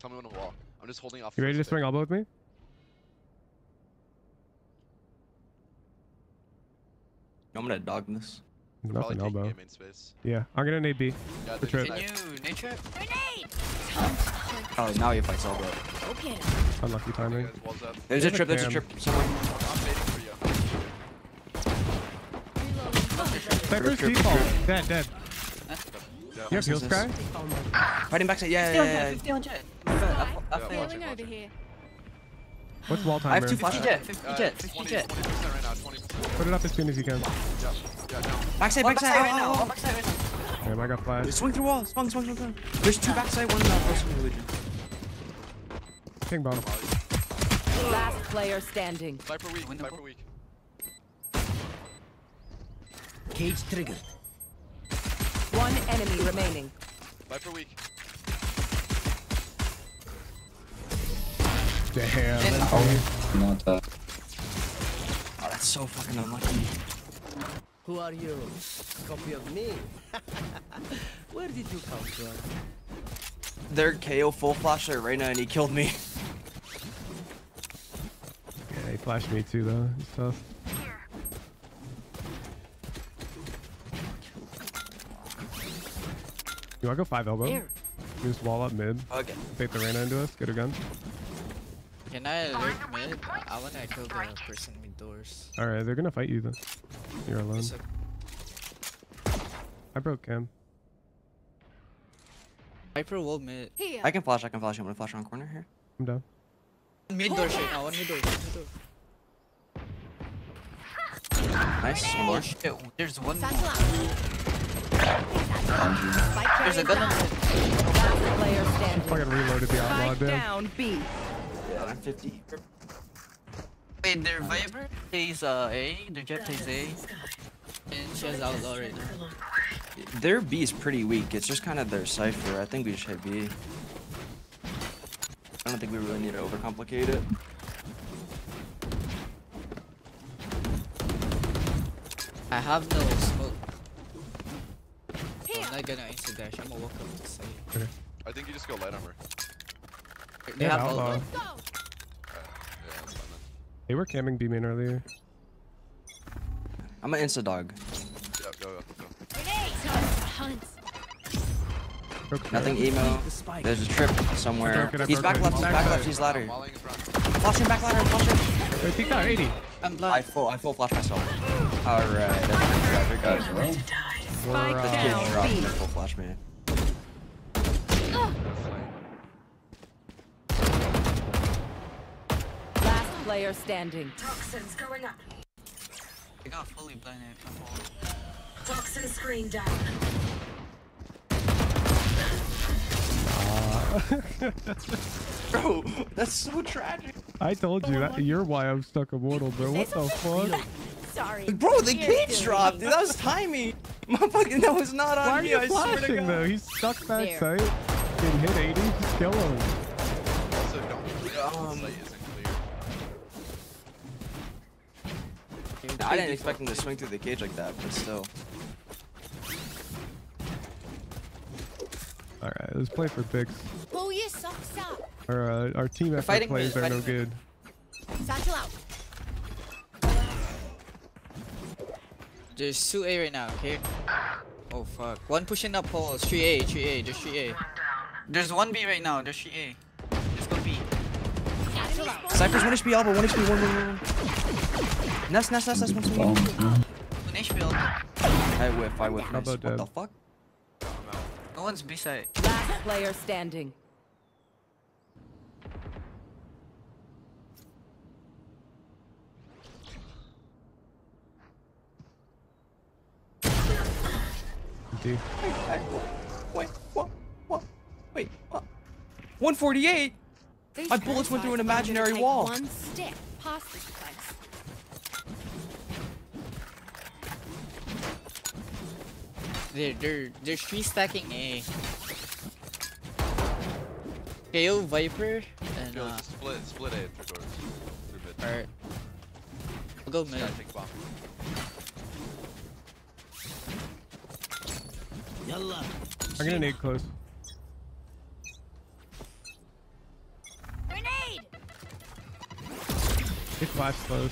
[SPEAKER 44] Tell me when to walk. I'm just holding off.
[SPEAKER 6] You ready to
[SPEAKER 44] first
[SPEAKER 6] swing elbow with me?
[SPEAKER 43] I'm gonna dog this.
[SPEAKER 6] Nothing
[SPEAKER 44] taking
[SPEAKER 6] elbow.
[SPEAKER 44] A main space.
[SPEAKER 6] Yeah, I'm gonna nade B.
[SPEAKER 44] Yeah,
[SPEAKER 6] For
[SPEAKER 44] there's
[SPEAKER 6] sure.
[SPEAKER 44] a
[SPEAKER 26] Can you nature?
[SPEAKER 43] Oh, now he fights elbow.
[SPEAKER 4] Okay.
[SPEAKER 6] Unlucky timing.
[SPEAKER 43] There's a trip. There's a trip somewhere.
[SPEAKER 44] I'm waiting for you.
[SPEAKER 6] Cypher's
[SPEAKER 43] Trip, trip,
[SPEAKER 6] default.
[SPEAKER 43] trip.
[SPEAKER 6] Dead, dead.
[SPEAKER 44] Yeah.
[SPEAKER 6] You have heal
[SPEAKER 43] This is-
[SPEAKER 6] sky?
[SPEAKER 43] Fighting backside. Yeah, yeah, yeah. yeah.
[SPEAKER 22] Failing over here.
[SPEAKER 6] What's wall
[SPEAKER 43] I have
[SPEAKER 6] timer?
[SPEAKER 43] two flash Jett.
[SPEAKER 26] 50
[SPEAKER 44] Uh, Jett,
[SPEAKER 26] 50 Jett.
[SPEAKER 44] 20% right now. 20.
[SPEAKER 6] Put it up as soon as you can.
[SPEAKER 44] Yeah. Yeah. Now.
[SPEAKER 43] Backside,
[SPEAKER 26] One
[SPEAKER 43] backside.
[SPEAKER 26] backside right
[SPEAKER 43] oh,
[SPEAKER 26] now. One backside right now.
[SPEAKER 6] Damn, I got flash.
[SPEAKER 43] Swing through wall. Swing, swing, swing, swing. There's two backside, one uh, first religion.
[SPEAKER 6] King bomb.
[SPEAKER 1] Last player standing.
[SPEAKER 44] Viper weak. Viper weak.
[SPEAKER 13] Cage triggered.
[SPEAKER 1] One enemy remaining.
[SPEAKER 44] Viper weak.
[SPEAKER 6] Damn.
[SPEAKER 27] Not that.
[SPEAKER 43] Oh, that's so fucking unlucky.
[SPEAKER 13] Who are you? Copy of me? Where did you come from?
[SPEAKER 43] Their KO full flash their Reyna and he killed me.
[SPEAKER 6] Yeah, he flashed me too though. It's tough. You wanna go five elbow?
[SPEAKER 4] Here.
[SPEAKER 6] Just wall up mid.
[SPEAKER 43] Okay.
[SPEAKER 6] Bait the Reyna into us. Get her gun.
[SPEAKER 35] Can I alert mid? I wanna kill the person with doors.
[SPEAKER 6] Alright, they're gonna fight you then. You're alone. I broke Cam.
[SPEAKER 35] Viper wall mid.
[SPEAKER 43] I can flash, I can flash. I'm gonna flash around corner here.
[SPEAKER 6] I'm down.
[SPEAKER 35] Mid door shit now. One mid door. One mid door.
[SPEAKER 43] Nice. One more.
[SPEAKER 26] Shit, there's one more. There's a gun on
[SPEAKER 1] Last player standing.
[SPEAKER 6] Fucking reloaded the outlaw,
[SPEAKER 1] Spike
[SPEAKER 6] dude.
[SPEAKER 1] down B.
[SPEAKER 43] Yeah, I'm 50.
[SPEAKER 26] Wait, their Viper plays uh, A, their Jett plays A. And she has Outlaw right now.
[SPEAKER 43] Their B is pretty weak. It's just kind of their Cypher. I think we should hit B. I don't think we really need to overcomplicate it.
[SPEAKER 26] I have no smoke. I'm not gonna insta dash. I'm gonna walk up to site.
[SPEAKER 6] Okay.
[SPEAKER 44] I think you just go light armor.
[SPEAKER 26] They have
[SPEAKER 6] outlaw.
[SPEAKER 26] Outlaw.
[SPEAKER 44] Yeah, that's fine
[SPEAKER 6] They were camming B main earlier.
[SPEAKER 43] I'm an insta dog.
[SPEAKER 44] Yeah, go, go, go.
[SPEAKER 43] Nothing emo. There's a trip somewhere.
[SPEAKER 6] Okay, that's
[SPEAKER 43] He's back left. He's back left. He's ladder. Flash him back ladder. Flash him.
[SPEAKER 6] Hey, peek out, 80.
[SPEAKER 26] I'm
[SPEAKER 43] I full. I full flash myself. All right. That's good. That's good.
[SPEAKER 1] Spike
[SPEAKER 43] Let's get
[SPEAKER 1] down
[SPEAKER 43] dropped
[SPEAKER 1] B.
[SPEAKER 43] full flash man.
[SPEAKER 1] Last player standing.
[SPEAKER 26] Toxins going up. I got fully blinded. I'm.
[SPEAKER 22] Toxin screen down.
[SPEAKER 43] Bro, that's so tragic.
[SPEAKER 6] I told you oh that you're why I'm stuck immortal, bro. What the fuck?
[SPEAKER 4] Sorry.
[SPEAKER 43] Bro, the
[SPEAKER 4] You're
[SPEAKER 43] cage dropped. Dude, that was timing. Motherfucking, that was not on
[SPEAKER 6] Why are
[SPEAKER 43] me.
[SPEAKER 6] you
[SPEAKER 43] I swear to
[SPEAKER 6] flashing
[SPEAKER 43] God.
[SPEAKER 6] though? He's stuck
[SPEAKER 4] There.
[SPEAKER 6] backside. Can hit 80, just kill him.
[SPEAKER 44] Clear.
[SPEAKER 43] I didn't expect him to swing through the cage like that, but still.
[SPEAKER 6] Alright, let's play for picks.
[SPEAKER 4] Pull your socks up.
[SPEAKER 6] Our, uh, our team effort
[SPEAKER 26] fighting
[SPEAKER 6] plays are no good.
[SPEAKER 4] Satchel out.
[SPEAKER 26] There's 2A right now, okay? Oh fuck. One pushing up pole. 3A, 3A, there's 3A. There's 1B right now, there's 3A. Let's go B.
[SPEAKER 4] Satchel out.
[SPEAKER 43] Cypher's 1 HP elbow, 1 HP, 1 1 1. Nest, nest, nest, nest, 1
[SPEAKER 26] One
[SPEAKER 43] swing.
[SPEAKER 26] HP ulti.
[SPEAKER 43] I whiff, I whiff. Nice.
[SPEAKER 6] Elbow
[SPEAKER 43] What
[SPEAKER 6] dead.
[SPEAKER 43] the fuck?
[SPEAKER 26] No one's B side.
[SPEAKER 1] Last player standing.
[SPEAKER 6] D.
[SPEAKER 43] Wait, what? What? Wait, what? 148? My bullets went through an
[SPEAKER 4] parasites want you to
[SPEAKER 43] imaginary wall.
[SPEAKER 4] One step past
[SPEAKER 26] They're, they're, they're 3 stacking A. KO Viper and
[SPEAKER 44] Yo,
[SPEAKER 26] uh.
[SPEAKER 44] just split, split A through doors. Through.
[SPEAKER 26] Alright. I'll go
[SPEAKER 44] Just
[SPEAKER 26] mid.
[SPEAKER 44] gotta bomb.
[SPEAKER 13] Yalla.
[SPEAKER 6] I'm gonna nade close.
[SPEAKER 4] Grenade!
[SPEAKER 6] Hit flash close.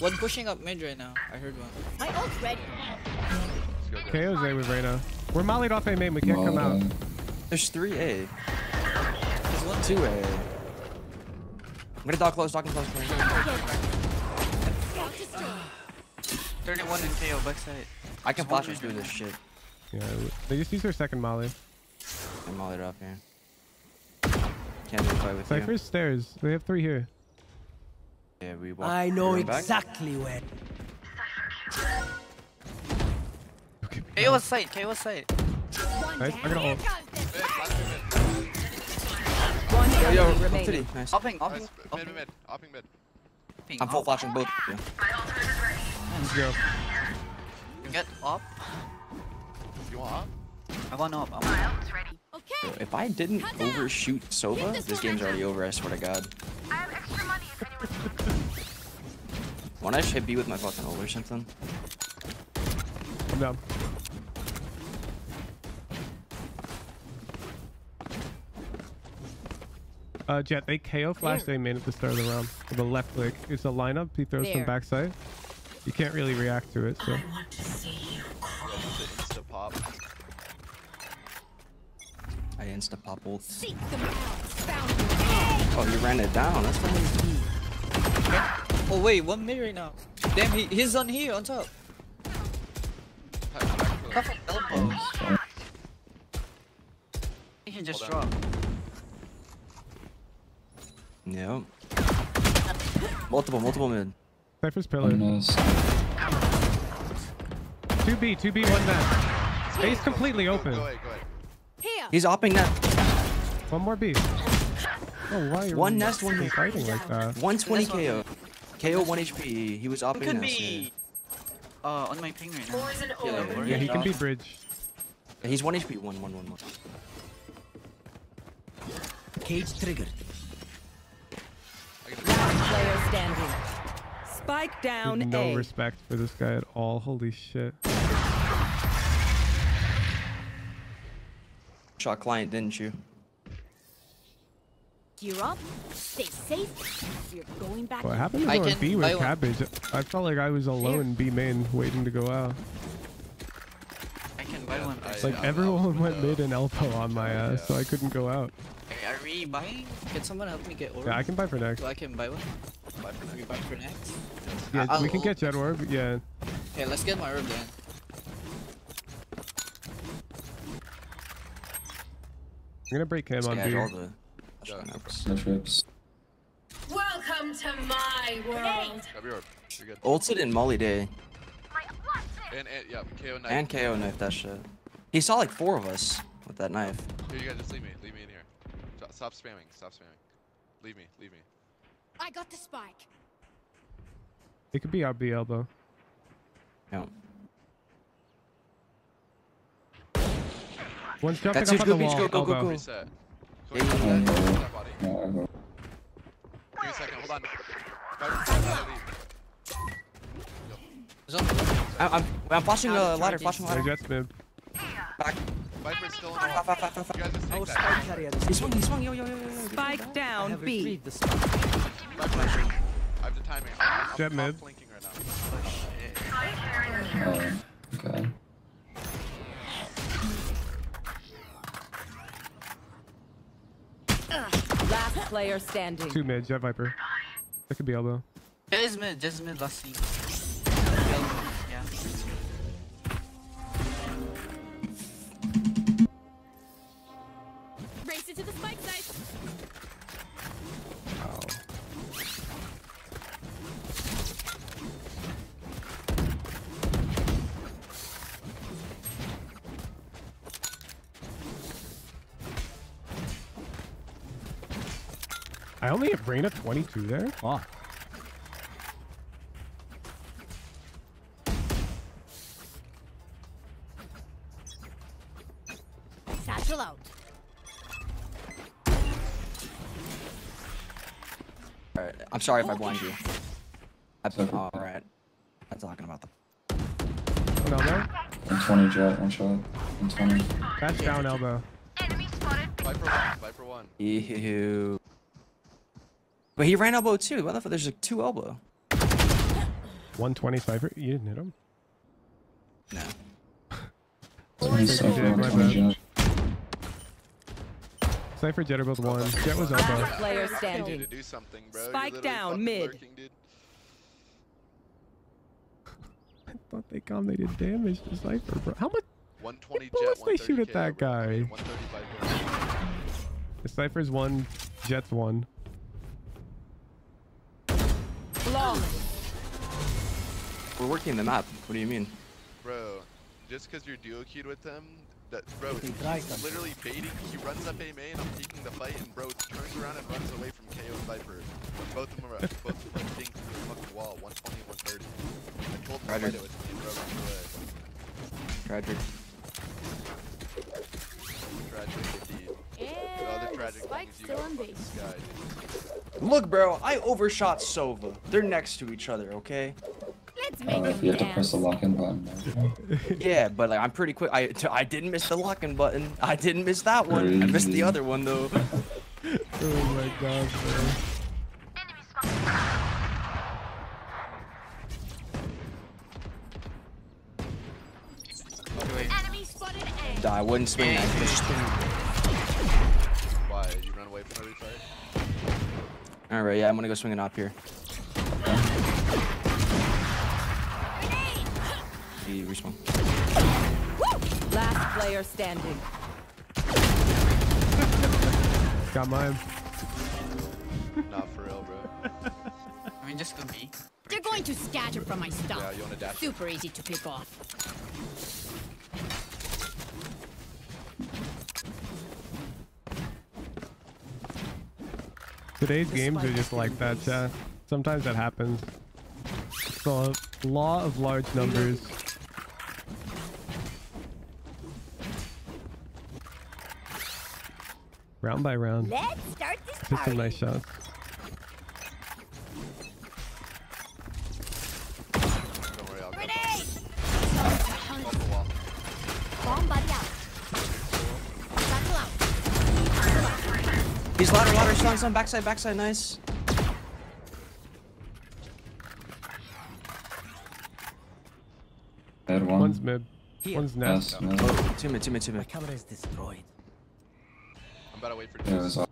[SPEAKER 26] One pushing up mid right now. I heard one.
[SPEAKER 4] My ult's ready.
[SPEAKER 6] KO's A with Reyna. We're mollied off A main, we can't come out.
[SPEAKER 43] There's 3A.
[SPEAKER 26] There's one
[SPEAKER 43] 2A. I'm gonna dog close, dog close. close.
[SPEAKER 26] 31 in KO backside.
[SPEAKER 43] I can flash us through this shit.
[SPEAKER 6] Yeah, they just used their second molly.
[SPEAKER 43] I'm all it up here. Can't do a fight with
[SPEAKER 6] Cypher's stairs. They have three here.
[SPEAKER 43] You. Yeah, we walk.
[SPEAKER 13] I know
[SPEAKER 43] we run back.
[SPEAKER 13] exactly where.
[SPEAKER 26] KO side, KO side.
[SPEAKER 6] Nice. I'm gonna ult.
[SPEAKER 1] One
[SPEAKER 43] Yo, yo,
[SPEAKER 1] remaining.
[SPEAKER 43] Titty. Nice.
[SPEAKER 26] Hopping, hopping,
[SPEAKER 44] Nice. Mid, mid, mid. Hopping mid.
[SPEAKER 43] I'm full flashing both. Yeah.
[SPEAKER 6] Let's go.
[SPEAKER 26] Get up.
[SPEAKER 44] You want up?
[SPEAKER 26] I want up. I want up.
[SPEAKER 43] Yo, If I didn't overshoot Sova, this game's already over, I swear to God. Wanna I just hit B with my fucking ult or something?
[SPEAKER 6] I'm down. Uh, Jett, they KO flash they main at the start of the round. With a left click. It's a lineup. He throws from backside. You can't really react to it, so.
[SPEAKER 44] Yo, just a insta pop.
[SPEAKER 43] I insta pop ult.
[SPEAKER 4] Seek them out. Found
[SPEAKER 43] Oh, you ran it down. That's fucking
[SPEAKER 26] Oh wait, one mid right now. Damn, he, he's on here, on top. Cuff elbows. He can just drop.
[SPEAKER 43] Yep. Multiple, multiple mid.
[SPEAKER 6] Cypher's pillar.
[SPEAKER 39] Nice.
[SPEAKER 6] 2B, 2B, one net. A's completely open.
[SPEAKER 44] Go ahead, go ahead.
[SPEAKER 43] He's opping that.
[SPEAKER 6] One more B. Oh, why are
[SPEAKER 43] One
[SPEAKER 6] we
[SPEAKER 43] nest, one
[SPEAKER 6] fighting like that?
[SPEAKER 43] 120
[SPEAKER 26] That's what-
[SPEAKER 43] KO. KO 1 HP. He was
[SPEAKER 26] It
[SPEAKER 43] opping
[SPEAKER 26] could
[SPEAKER 43] nest.
[SPEAKER 26] be uh, on my ping right now.
[SPEAKER 43] Yeah,
[SPEAKER 6] Yeah, he can be bridge.
[SPEAKER 43] Yeah, he's 1 HP. 1 1 1 1.
[SPEAKER 13] Cage triggered.
[SPEAKER 1] Player standing. Spike down
[SPEAKER 6] no
[SPEAKER 1] A.
[SPEAKER 6] respect for this guy at all. Holy shit.
[SPEAKER 43] Shot client, didn't you?
[SPEAKER 4] Gear up. Stay safe. You're going back.
[SPEAKER 6] What happened to
[SPEAKER 26] I
[SPEAKER 6] B
[SPEAKER 26] buy
[SPEAKER 6] with
[SPEAKER 26] one.
[SPEAKER 6] cabbage? I felt like I was alone B main waiting to go out.
[SPEAKER 26] I can buy one.
[SPEAKER 6] It's like uh, everyone went mid and elbow on my ass, so I couldn't go out.
[SPEAKER 26] Okay, are we buying? Can someone help me get orb?
[SPEAKER 6] Yeah, I can buy for next.
[SPEAKER 26] So I can buy one. Buy for we buy for next.
[SPEAKER 6] Yeah,
[SPEAKER 26] I'll-
[SPEAKER 6] we can get Jett Orb. Yeah.
[SPEAKER 26] Okay, let's get my orb then.
[SPEAKER 6] I'm gonna break him on
[SPEAKER 43] Yeah,
[SPEAKER 6] B.
[SPEAKER 43] all the.
[SPEAKER 39] No trips.
[SPEAKER 22] Welcome to my world.
[SPEAKER 44] Grab your orb. You're good.
[SPEAKER 43] Ulted in Molly Day.
[SPEAKER 44] And, and yeah, KO knife.
[SPEAKER 43] And KO knife that shit. He saw like four of us with that knife.
[SPEAKER 44] Here, you guys just leave me. Leave me in here. Stop, stop spamming. Stop spamming. Leave me. Leave me.
[SPEAKER 22] I got the spike.
[SPEAKER 6] It could be out B elbow.
[SPEAKER 43] Yeah.
[SPEAKER 6] One's jumping
[SPEAKER 43] That's
[SPEAKER 6] up
[SPEAKER 43] huge.
[SPEAKER 6] on the wall.
[SPEAKER 43] Go, go, go,
[SPEAKER 6] elbow.
[SPEAKER 43] go.
[SPEAKER 44] Reset. Go
[SPEAKER 43] Yeah,
[SPEAKER 44] ahead,
[SPEAKER 43] yeah,
[SPEAKER 44] reset,
[SPEAKER 43] yeah.
[SPEAKER 44] reset that body.
[SPEAKER 39] No, I will.
[SPEAKER 44] Give me a second. Hold on. Viper, leave.
[SPEAKER 43] I, I'm I'm flashing the ladder. Flashing the ladder.
[SPEAKER 6] Jett's mid.
[SPEAKER 43] Back.
[SPEAKER 44] Viper's still in the wall. You guys just take that.
[SPEAKER 43] He swung. He swung. Yo, yo, yo, yo, yo.
[SPEAKER 1] Spike
[SPEAKER 13] I
[SPEAKER 1] down
[SPEAKER 13] have
[SPEAKER 1] B.
[SPEAKER 13] retrieved the spike.
[SPEAKER 44] Viper, I have the timing. I'm, I'm,
[SPEAKER 6] Jett
[SPEAKER 44] I'm
[SPEAKER 6] mid.
[SPEAKER 44] flanking right now.
[SPEAKER 39] Oh, okay.
[SPEAKER 1] Last player standing.
[SPEAKER 6] Two mid. Jett Viper. That could be elbow.
[SPEAKER 26] Just mid, just mid last scene.
[SPEAKER 6] I only have Reyna 22 there. Fuck.
[SPEAKER 4] Satchel out.
[SPEAKER 43] Alright. I'm sorry if I blind you. I'm alright. I'm talking about them.
[SPEAKER 6] One elbow.
[SPEAKER 39] 120 Jett, one shot. 120.
[SPEAKER 6] That's down elbow.
[SPEAKER 44] Viper one. Viper one.
[SPEAKER 43] Ew. But he ran elbow too. What the fuck? There's like two elbow.
[SPEAKER 6] 120 Viper. You didn't hit him.
[SPEAKER 43] No.
[SPEAKER 39] Cypher,
[SPEAKER 6] Yeah, my
[SPEAKER 39] 120
[SPEAKER 6] bad.
[SPEAKER 39] Jett.
[SPEAKER 6] Cypher Jett are both one. Jett was
[SPEAKER 1] Last
[SPEAKER 6] elbow.
[SPEAKER 1] player standing.
[SPEAKER 44] to do something, bro.
[SPEAKER 1] Spike down, mid.
[SPEAKER 44] lurking, dude.
[SPEAKER 6] I thought they come. they did damage to Cypher, bro. How much
[SPEAKER 44] 120 Jett,
[SPEAKER 6] bullets they shoot at that
[SPEAKER 44] KO, bro. I mean,
[SPEAKER 6] guy?
[SPEAKER 44] 130 Viper.
[SPEAKER 6] The Cypher's one, Jett's one.
[SPEAKER 1] Flawless.
[SPEAKER 43] We're working the map. What do you mean?
[SPEAKER 44] Bro, just because you're duo keyed with him, that bro, he's literally baiting. He runs up A main, I'm taking the fight, and bro turns around and runs away from KO and Viper. Both of them are both of them are dinged through the fucking wall, 120 130. I told him to
[SPEAKER 43] Roger.
[SPEAKER 44] fight it with me, and bro runs away.
[SPEAKER 43] Tragic.
[SPEAKER 44] Tragic indeed. The other tragic thing is you got
[SPEAKER 22] on
[SPEAKER 44] fucking
[SPEAKER 22] base.
[SPEAKER 44] Sky.
[SPEAKER 43] Look, bro. I overshot Sova. They're next to each other. Okay.
[SPEAKER 4] Let's
[SPEAKER 39] Uh,
[SPEAKER 4] make
[SPEAKER 39] if you
[SPEAKER 4] him
[SPEAKER 39] have to press the lock-in button.
[SPEAKER 43] Yeah, but like I'm pretty quick. I I didn't miss the locking button. I didn't miss that one. I missed the other one though.
[SPEAKER 6] Oh my god, bro.
[SPEAKER 22] Enemy spotted A.
[SPEAKER 43] Nah, I wouldn't swing that. Just
[SPEAKER 44] Why? You run away from every fight?
[SPEAKER 43] All right, yeah, I'm gonna go swinging up here. He respawn.
[SPEAKER 1] Last player standing.
[SPEAKER 6] Got mine.
[SPEAKER 44] Not for real, bro.
[SPEAKER 26] I mean, just go B.
[SPEAKER 4] They're going to scatter from my
[SPEAKER 44] Yeah,
[SPEAKER 4] stuff.
[SPEAKER 44] you wanna dash?
[SPEAKER 4] Super easy to pick off.
[SPEAKER 6] Today's games are just like that, chat. Sometimes that happens. It's the law of large numbers. Round by round.
[SPEAKER 4] Let's start this
[SPEAKER 6] Took some nice shots.
[SPEAKER 43] Stun, stun, backside, backside, nice.
[SPEAKER 39] Dead one.
[SPEAKER 6] One's mid. One's nest.
[SPEAKER 39] Yes, mid.
[SPEAKER 43] Oh, two mid, two mid, two mid.
[SPEAKER 13] Camera is destroyed.
[SPEAKER 44] I'm about to wait for
[SPEAKER 39] Yeah,
[SPEAKER 44] Juice.
[SPEAKER 39] there's a-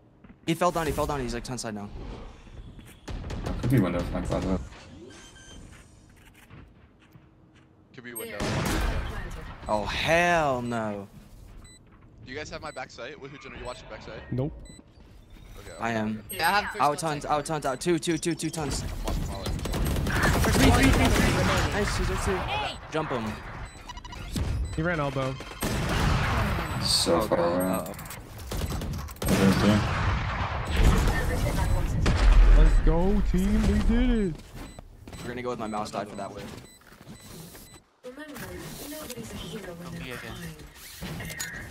[SPEAKER 43] He fell down, he fell down, he's like 10 side now.
[SPEAKER 39] could be window flank by the way.
[SPEAKER 44] Could be window.
[SPEAKER 43] Oh, hell no.
[SPEAKER 44] Do you guys have my backside? Who are you watching backside?
[SPEAKER 6] Nope.
[SPEAKER 44] Okay.
[SPEAKER 43] I am.
[SPEAKER 26] Yeah, I have first
[SPEAKER 43] Out
[SPEAKER 26] one,
[SPEAKER 43] tons, out tons, out. Two, two, two, two tons.
[SPEAKER 44] I'm watching Molly.
[SPEAKER 43] Three, three, three, three. Nice, two, two, two. Jump him.
[SPEAKER 6] He ran elbow.
[SPEAKER 39] So
[SPEAKER 43] Oh,
[SPEAKER 39] far
[SPEAKER 43] God.
[SPEAKER 39] away.
[SPEAKER 43] Uh-oh.
[SPEAKER 6] Let's go, team. We did it.
[SPEAKER 43] We're gonna go with my mouse died for that way.
[SPEAKER 26] Yeah, yeah.
[SPEAKER 43] Can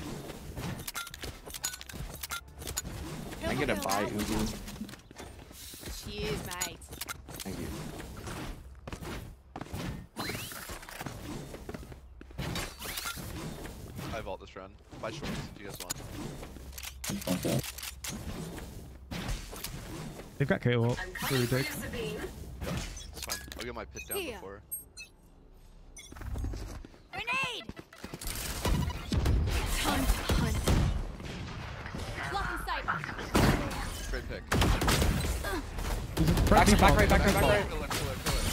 [SPEAKER 43] I get a buy, Ugu?
[SPEAKER 4] Cheers, mate.
[SPEAKER 43] Thank you.
[SPEAKER 44] I vault this run. Buy shorts if you guys want.
[SPEAKER 39] Okay.
[SPEAKER 6] They've got KO ult. Really big.
[SPEAKER 44] Yeah, it's fine. I'll get my pit down
[SPEAKER 4] Here.
[SPEAKER 44] before. Pick.
[SPEAKER 43] Back, back, right, back, right, back, right.
[SPEAKER 44] Kill it, kill it, kill it.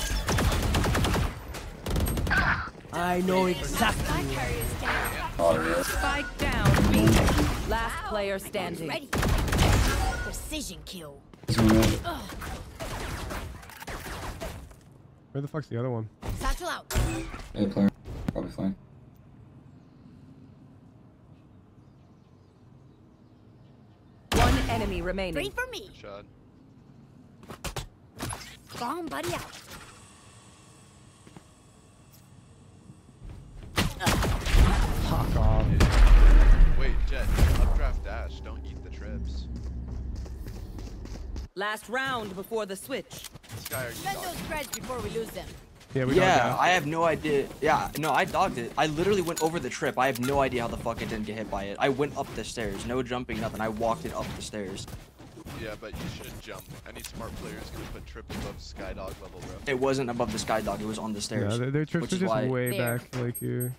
[SPEAKER 13] I know exactly.
[SPEAKER 4] Spy carrier's down.
[SPEAKER 39] Oh, yeah.
[SPEAKER 1] Spike down. Last player standing.
[SPEAKER 4] Ready. Precision kill.
[SPEAKER 6] Where the fuck's the other one?
[SPEAKER 4] Satchel out.
[SPEAKER 39] A player. Probably flank.
[SPEAKER 1] One enemy
[SPEAKER 4] Three
[SPEAKER 1] remaining.
[SPEAKER 4] for me.
[SPEAKER 44] Shot.
[SPEAKER 4] Bomb buddy out.
[SPEAKER 6] Fuck off.
[SPEAKER 44] Wait, Jett. Updraft dash. Don't eat the trips.
[SPEAKER 1] Last round before the switch.
[SPEAKER 44] Skye, are you
[SPEAKER 4] Spend those spreads before we lose them.
[SPEAKER 6] Yeah, we
[SPEAKER 43] Yeah, I have no idea. Yeah, no, I dogged it. I literally went over the trip. I have no idea how the fuck I didn't get hit by it. I went up the stairs. No jumping, nothing. I walked it up the stairs.
[SPEAKER 44] Yeah, but you should jump. Any smart player is gonna put trip above Skydog level, bro.
[SPEAKER 43] It wasn't above the sky dog. It was on the
[SPEAKER 6] Yeah,
[SPEAKER 43] stairs.
[SPEAKER 6] their, their trips are
[SPEAKER 43] is
[SPEAKER 6] just
[SPEAKER 43] why-
[SPEAKER 6] way
[SPEAKER 4] There.
[SPEAKER 6] back, like here.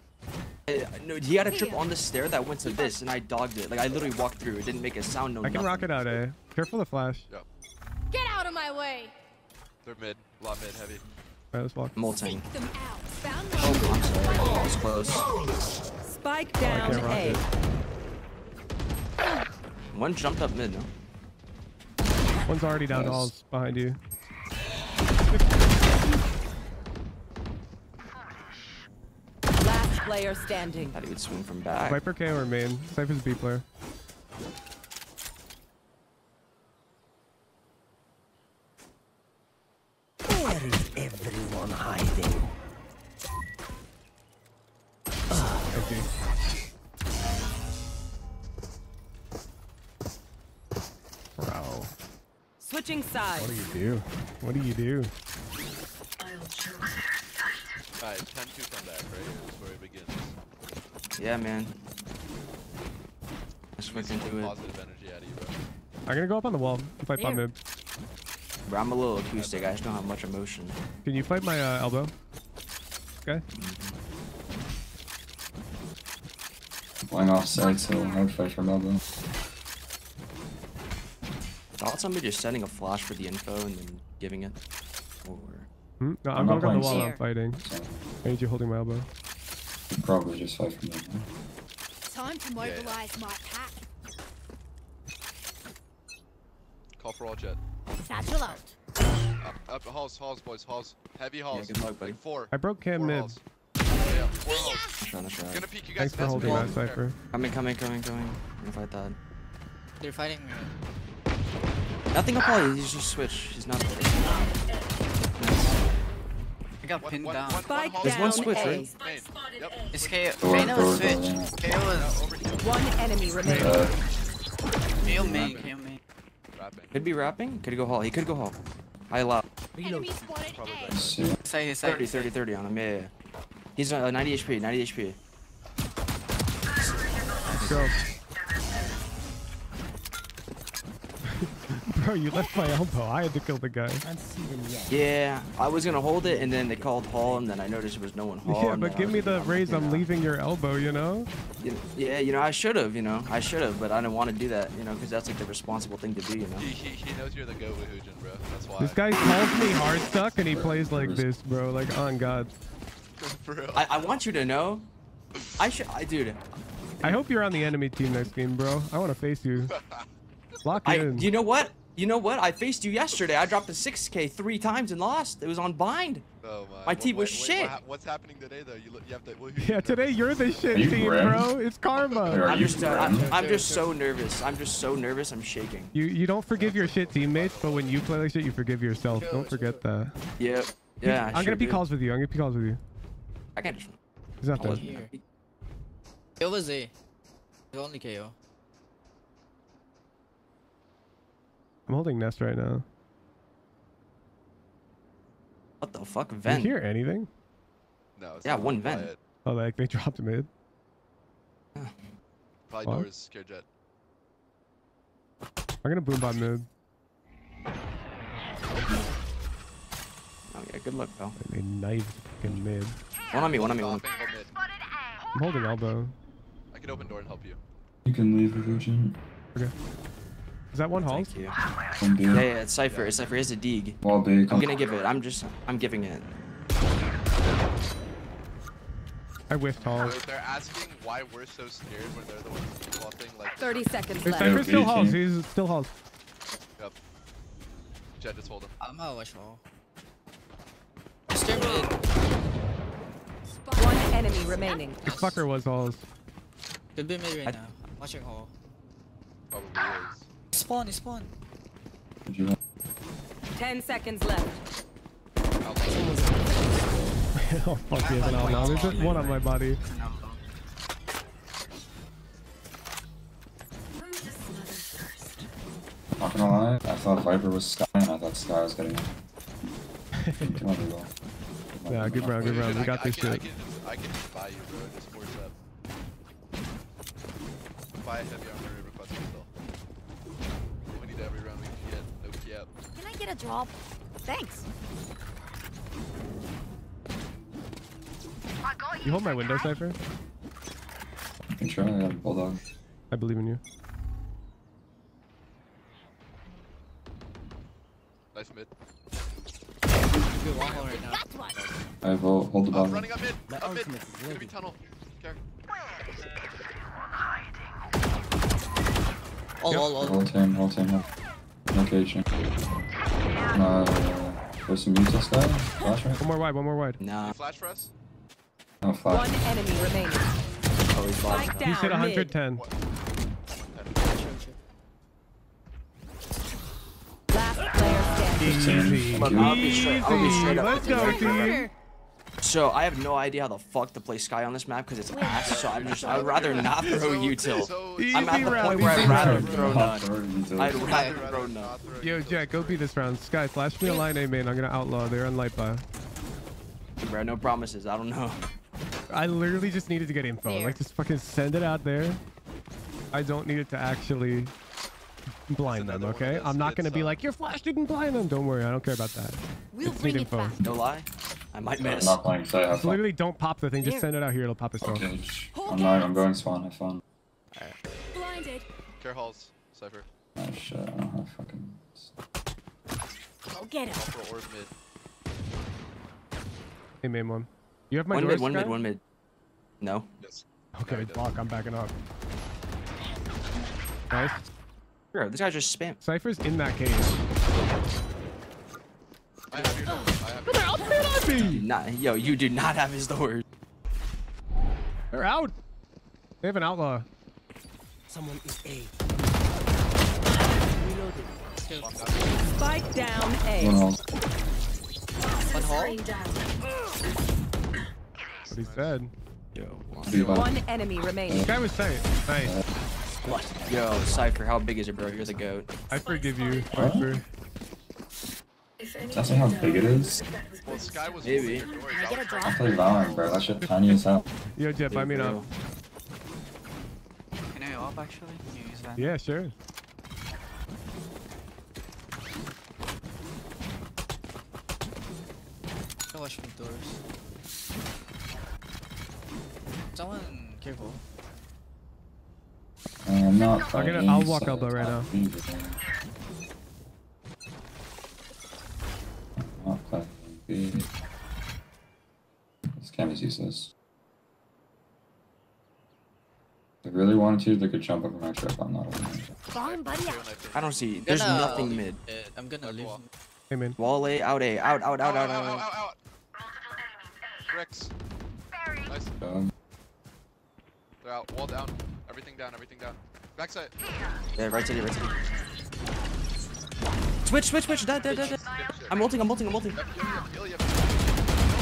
[SPEAKER 43] Uh, no, he had a trip on the stair that went to this, and I dogged it. Like I literally walked through. It didn't make a sound. No.
[SPEAKER 6] I can
[SPEAKER 43] nothing.
[SPEAKER 6] rock it out, eh? Careful the flash.
[SPEAKER 44] Yeah.
[SPEAKER 4] Get out of my way.
[SPEAKER 44] They're mid. A lot mid heavy.
[SPEAKER 6] Alright, let's walk.
[SPEAKER 43] Molting.
[SPEAKER 4] Take them out. Found
[SPEAKER 43] Oh,
[SPEAKER 4] one.
[SPEAKER 43] Oh, I'm sorry. That was close.
[SPEAKER 1] Spike
[SPEAKER 6] Oh, I
[SPEAKER 1] down
[SPEAKER 6] can't rock
[SPEAKER 1] A.
[SPEAKER 6] it.
[SPEAKER 43] One jumped up mid. No.
[SPEAKER 6] One's already down
[SPEAKER 39] Nice.
[SPEAKER 6] halls behind you.
[SPEAKER 1] Last player standing.
[SPEAKER 43] Thought he would swing from back.
[SPEAKER 6] Viper K or main. Cypher's B player.
[SPEAKER 13] Where is everyone hiding?
[SPEAKER 6] Thank. Bro.
[SPEAKER 1] Switching sides.
[SPEAKER 6] What do you do? What do you do?
[SPEAKER 44] Alright, 10-2 comeback, right? That's where it begins.
[SPEAKER 43] Yeah, man. Let's fucking do it.
[SPEAKER 44] energy out of you, bro.
[SPEAKER 6] I'm gonna go up on the wall and fight bot
[SPEAKER 4] There.
[SPEAKER 6] mid.
[SPEAKER 43] Bro, I'm a little acoustic. I just don't have much emotion.
[SPEAKER 6] Can you fight my uh, elbow? Okay.
[SPEAKER 39] Flying off side, so hard fight from elbow.
[SPEAKER 43] Thought somebody just sending a flash for the info and then giving it. Or
[SPEAKER 6] Hmm? No,
[SPEAKER 39] I'm
[SPEAKER 6] I'm,
[SPEAKER 39] not
[SPEAKER 6] going on the wall. I'm fighting.
[SPEAKER 39] So
[SPEAKER 6] I need you holding my elbow.
[SPEAKER 39] you probably just fight from elbow.
[SPEAKER 4] Time to
[SPEAKER 44] Yeah, yeah.
[SPEAKER 4] mobilize my pack.
[SPEAKER 44] Call for all Jett.
[SPEAKER 4] Satchel out.
[SPEAKER 44] Up, up, halls, halls, boys, halls. Heavy halls.
[SPEAKER 43] good luck, buddy.
[SPEAKER 44] Like four.
[SPEAKER 6] I broke cam
[SPEAKER 44] Four
[SPEAKER 6] mid.
[SPEAKER 44] halls. Yeah, yeah, four halls.
[SPEAKER 43] trying to try.
[SPEAKER 44] Gonna peek you guys.
[SPEAKER 6] Thanks for holding
[SPEAKER 44] wall.
[SPEAKER 6] that, Cypher.
[SPEAKER 43] Coming, coming, coming, coming. I'm gonna fight that.
[SPEAKER 26] They're fighting. uh,
[SPEAKER 43] Nothing up all. He's just switch. He's not. Nice.
[SPEAKER 26] I got pinned down.
[SPEAKER 1] Spike
[SPEAKER 43] There's one switch,
[SPEAKER 1] A.
[SPEAKER 43] right?
[SPEAKER 26] It's KO.
[SPEAKER 39] Door,
[SPEAKER 26] Reyna was
[SPEAKER 39] door, door,
[SPEAKER 26] switch. KO was.
[SPEAKER 1] One enemy remaining.
[SPEAKER 39] Uh,
[SPEAKER 26] KO main. KO main.
[SPEAKER 43] Could be rapping. Could go hall. He could go hall. I allow.
[SPEAKER 22] Enemy spotted A.
[SPEAKER 39] let's see.
[SPEAKER 26] Side, his side.
[SPEAKER 43] 30, 30, 30 on him. Yeah, yeah. yeah. He's uh, 90 HP. 90 HP.
[SPEAKER 6] Let's go. Bro, you left my elbow. I had to kill the guy.
[SPEAKER 43] Yeah, I was gonna hold it, and then they called hall, and then I noticed there was no one hall.
[SPEAKER 6] Yeah, but give me the
[SPEAKER 43] I'm-
[SPEAKER 6] raise.
[SPEAKER 43] you
[SPEAKER 6] I'm
[SPEAKER 43] know,
[SPEAKER 6] leaving your elbow, you know?
[SPEAKER 43] you- Yeah, you know, I should have. You know, I should have, but I didn't want to do that. You know, because that's like the responsible thing to do. You know.
[SPEAKER 44] He, he, he knows you're the goat with Hujin, bro. That's why.
[SPEAKER 6] This guy calls me hard stuck and he plays like this, bro. Like, on God.
[SPEAKER 44] bro.
[SPEAKER 43] I, I want you to know. I should. I dude.
[SPEAKER 6] I hope you're on the enemy team next game, bro. I want to face you. Lock
[SPEAKER 43] I.
[SPEAKER 6] in.
[SPEAKER 43] You know what? You know what? I faced you yesterday. I dropped a 6k three times and lost. It was on bind.
[SPEAKER 44] Oh my.
[SPEAKER 43] My
[SPEAKER 44] What-
[SPEAKER 43] team was
[SPEAKER 44] wait, wait,
[SPEAKER 43] shit.
[SPEAKER 44] what what's happening today, though? You, you have to. Well, who
[SPEAKER 6] Yeah, today you're the shit
[SPEAKER 39] you
[SPEAKER 6] team,
[SPEAKER 39] Grim?
[SPEAKER 6] bro. It's karma.
[SPEAKER 43] I'm just. Uh, I'm, I'm just so nervous. I'm just so nervous. I'm shaking.
[SPEAKER 6] You you don't forgive your shit teammates, but when you play like shit, you forgive yourself. Don't forget that.
[SPEAKER 43] Yep. Yeah. I
[SPEAKER 6] I'm
[SPEAKER 43] sure
[SPEAKER 6] gonna be calls with you. I'm gonna be calls with you.
[SPEAKER 43] I can't.
[SPEAKER 6] He's not
[SPEAKER 43] I
[SPEAKER 6] dead.
[SPEAKER 43] wasn't-
[SPEAKER 26] It was A. The only KO.
[SPEAKER 6] I'm holding nest right now.
[SPEAKER 43] What the fuck,
[SPEAKER 6] Do you
[SPEAKER 43] vent?
[SPEAKER 6] hear anything?
[SPEAKER 44] No. It's
[SPEAKER 43] Yeah,
[SPEAKER 44] not
[SPEAKER 43] one
[SPEAKER 44] quiet.
[SPEAKER 43] vent.
[SPEAKER 6] Oh, like they dropped mid.
[SPEAKER 44] Probably
[SPEAKER 6] What?
[SPEAKER 44] doors, scare Jett.
[SPEAKER 6] I'm gonna boom bot mid.
[SPEAKER 43] Oh yeah. Good luck, pal.
[SPEAKER 6] They knife fucking mid.
[SPEAKER 43] One on me. One on me. One.
[SPEAKER 44] Hold mid.
[SPEAKER 6] I'm holding elbow.
[SPEAKER 44] I can open door and help you.
[SPEAKER 39] You can leave with Lucian.
[SPEAKER 6] Okay. Is that one halls?
[SPEAKER 43] Thank you.
[SPEAKER 39] One
[SPEAKER 43] Yeah, yeah. It's Cypher. It's Cypher. It's has a dig.
[SPEAKER 39] Wall B.
[SPEAKER 43] I'm gonna give it. I'm just. I'm giving it.
[SPEAKER 6] I whiffed halls.
[SPEAKER 44] Wait, they're asking why we're so scared when they're the ones defaulting like.
[SPEAKER 1] 30 seconds
[SPEAKER 6] Hey,
[SPEAKER 1] left.
[SPEAKER 6] Cypher's still
[SPEAKER 39] B
[SPEAKER 6] halls. He's still halls.
[SPEAKER 44] Yep. Jett, just hold him.
[SPEAKER 26] I'm gonna watch all. Stay.
[SPEAKER 1] One enemy remaining.
[SPEAKER 6] The fucker was halls.
[SPEAKER 26] Could be mid right
[SPEAKER 43] I-
[SPEAKER 26] now. Watching hall.
[SPEAKER 44] Probably is.
[SPEAKER 26] Spawn, he spawn.
[SPEAKER 39] Would
[SPEAKER 1] 10 seconds left.
[SPEAKER 6] oh fuck, he has an outlaw. There's just one on my body.
[SPEAKER 39] Not gonna lie, I thought Viper was Skye and I thought Skye was getting him. Might be well.
[SPEAKER 6] Yeah, good round, good round. We
[SPEAKER 44] I-
[SPEAKER 6] got
[SPEAKER 44] I
[SPEAKER 6] this
[SPEAKER 44] can, I
[SPEAKER 6] shit.
[SPEAKER 44] can I can buy you, bro. Just force up. Buy a heavy armor request still. We every round we can get. Oh, no cap.
[SPEAKER 4] Can I get a drop? Thanks.
[SPEAKER 6] You hold my window, Cypher?
[SPEAKER 39] You can try, I uh, got a bulldog.
[SPEAKER 6] I believe in you.
[SPEAKER 44] Nice mid.
[SPEAKER 26] Could be one hall right.
[SPEAKER 4] That's one.
[SPEAKER 39] I have ult, hold the
[SPEAKER 44] I'm running up mid. Up mid. It's gonna be tunnel. Okay.
[SPEAKER 26] All, all, all.
[SPEAKER 39] Whole team, whole team, whole Location. Uh, there's some mute this guy. Flash right?
[SPEAKER 6] One more wide, one more wide.
[SPEAKER 43] Nah.
[SPEAKER 44] Flash for us?
[SPEAKER 39] No flash.
[SPEAKER 1] One enemy remaining.
[SPEAKER 43] Oh, he's
[SPEAKER 1] Spike
[SPEAKER 43] lost.
[SPEAKER 1] down.
[SPEAKER 6] He's hit
[SPEAKER 1] mid.
[SPEAKER 6] 110.
[SPEAKER 1] Last player standing.
[SPEAKER 6] Easy.
[SPEAKER 43] Look, I'll be straight- I'll be
[SPEAKER 6] Easy. Let's go, team.
[SPEAKER 43] So I have no idea how the fuck to play Skye on this map because it's ass. So I'm just. I'd rather not throw util.
[SPEAKER 44] So,
[SPEAKER 43] I'm at the point where I'd rather throw
[SPEAKER 39] Not
[SPEAKER 43] none.
[SPEAKER 39] throwing you to-
[SPEAKER 43] I'd rather
[SPEAKER 44] I'd
[SPEAKER 43] throw
[SPEAKER 44] rather
[SPEAKER 43] none.
[SPEAKER 6] Yo. Jack, go beat this round. Skye, flash me a line A main. I'm gonna outlaw. They're on light buy.
[SPEAKER 43] Bro, no promises. I don't know.
[SPEAKER 6] I literally just needed to get info. Like, just fucking send it out there. I don't need it to actually blind them,
[SPEAKER 44] another one of
[SPEAKER 6] okay? I'm not gonna be like, your flash didn't blind them. Don't worry, I don't care about that.
[SPEAKER 4] We'll
[SPEAKER 6] Just
[SPEAKER 4] bring it
[SPEAKER 6] info.
[SPEAKER 4] back.
[SPEAKER 43] No lie. I might
[SPEAKER 39] I'm
[SPEAKER 43] miss.
[SPEAKER 39] not playing today, have
[SPEAKER 6] Just
[SPEAKER 39] fun.
[SPEAKER 6] literally don't pop the thing. Just send it out here. It'll pop itself.
[SPEAKER 39] Okay, I'm not, I'm going spawn, have fun.
[SPEAKER 22] Blinded.
[SPEAKER 44] Care halls. Cypher.
[SPEAKER 39] Oh uh, shit, I don't have fucking...
[SPEAKER 4] Go get him.
[SPEAKER 44] Upper orb mid.
[SPEAKER 6] Hey, main one. You have my
[SPEAKER 43] One
[SPEAKER 6] doors,
[SPEAKER 43] mid. One
[SPEAKER 6] Skye?
[SPEAKER 43] mid. One mid. No.
[SPEAKER 44] Yes.
[SPEAKER 6] Okay,
[SPEAKER 44] Alright,
[SPEAKER 6] fuck. I'm backing up. Nice.
[SPEAKER 43] Bro, this guy just spam.
[SPEAKER 6] Cypher's in that cave.
[SPEAKER 44] I have your number. I have your
[SPEAKER 43] Do not, yo, you do not have his door.
[SPEAKER 6] They're out. They have an outlaw.
[SPEAKER 13] Someone is A. Reloading.
[SPEAKER 26] two.
[SPEAKER 1] Spike down A.
[SPEAKER 39] One hall.
[SPEAKER 26] One hole.
[SPEAKER 6] What he said.
[SPEAKER 43] Yo,
[SPEAKER 39] Be about-
[SPEAKER 1] One enemy remaining.
[SPEAKER 6] This guy was saying, nice.
[SPEAKER 43] Yo, Cypher, how big is it, bro? You're the goat.
[SPEAKER 6] I forgive you, Viper.
[SPEAKER 39] That's not how big it is.
[SPEAKER 44] Well, Skye was
[SPEAKER 43] Maybe.
[SPEAKER 44] holding the door,
[SPEAKER 4] Can I get a drop?
[SPEAKER 39] I play Valorant, bro. That shit tiny as hell.
[SPEAKER 6] Yo, Jett, buy me an up.
[SPEAKER 26] Can I up actually? Can you use that?
[SPEAKER 6] Yeah, sure.
[SPEAKER 26] Can watch from doors. Someone careful.
[SPEAKER 39] Uh, I'm not
[SPEAKER 6] I'll get a-
[SPEAKER 39] fighting,
[SPEAKER 6] I'll walk
[SPEAKER 39] so
[SPEAKER 6] elbow right now.
[SPEAKER 39] Not playing B. This cam is useless. If they really wanted to, they could jump over my trip. I'm not over my trip.
[SPEAKER 4] Buddy.
[SPEAKER 43] I don't see. There's
[SPEAKER 26] Gonna
[SPEAKER 43] nothing
[SPEAKER 26] leave
[SPEAKER 43] mid.
[SPEAKER 26] it. I'm gonna leave.
[SPEAKER 6] Hey, man.
[SPEAKER 43] Wall A, out A, out, out, out, out,
[SPEAKER 44] Out, out,
[SPEAKER 43] out.
[SPEAKER 44] out, out. Rex. Nice.
[SPEAKER 39] Um,
[SPEAKER 44] They're out. Wall down. Everything down. Everything down. Backside.
[SPEAKER 43] Yeah, right city, right city. Switch, switch, switch. Dead, dead, dead, dead. I'm ulting, I'm ulting, I'm ulting.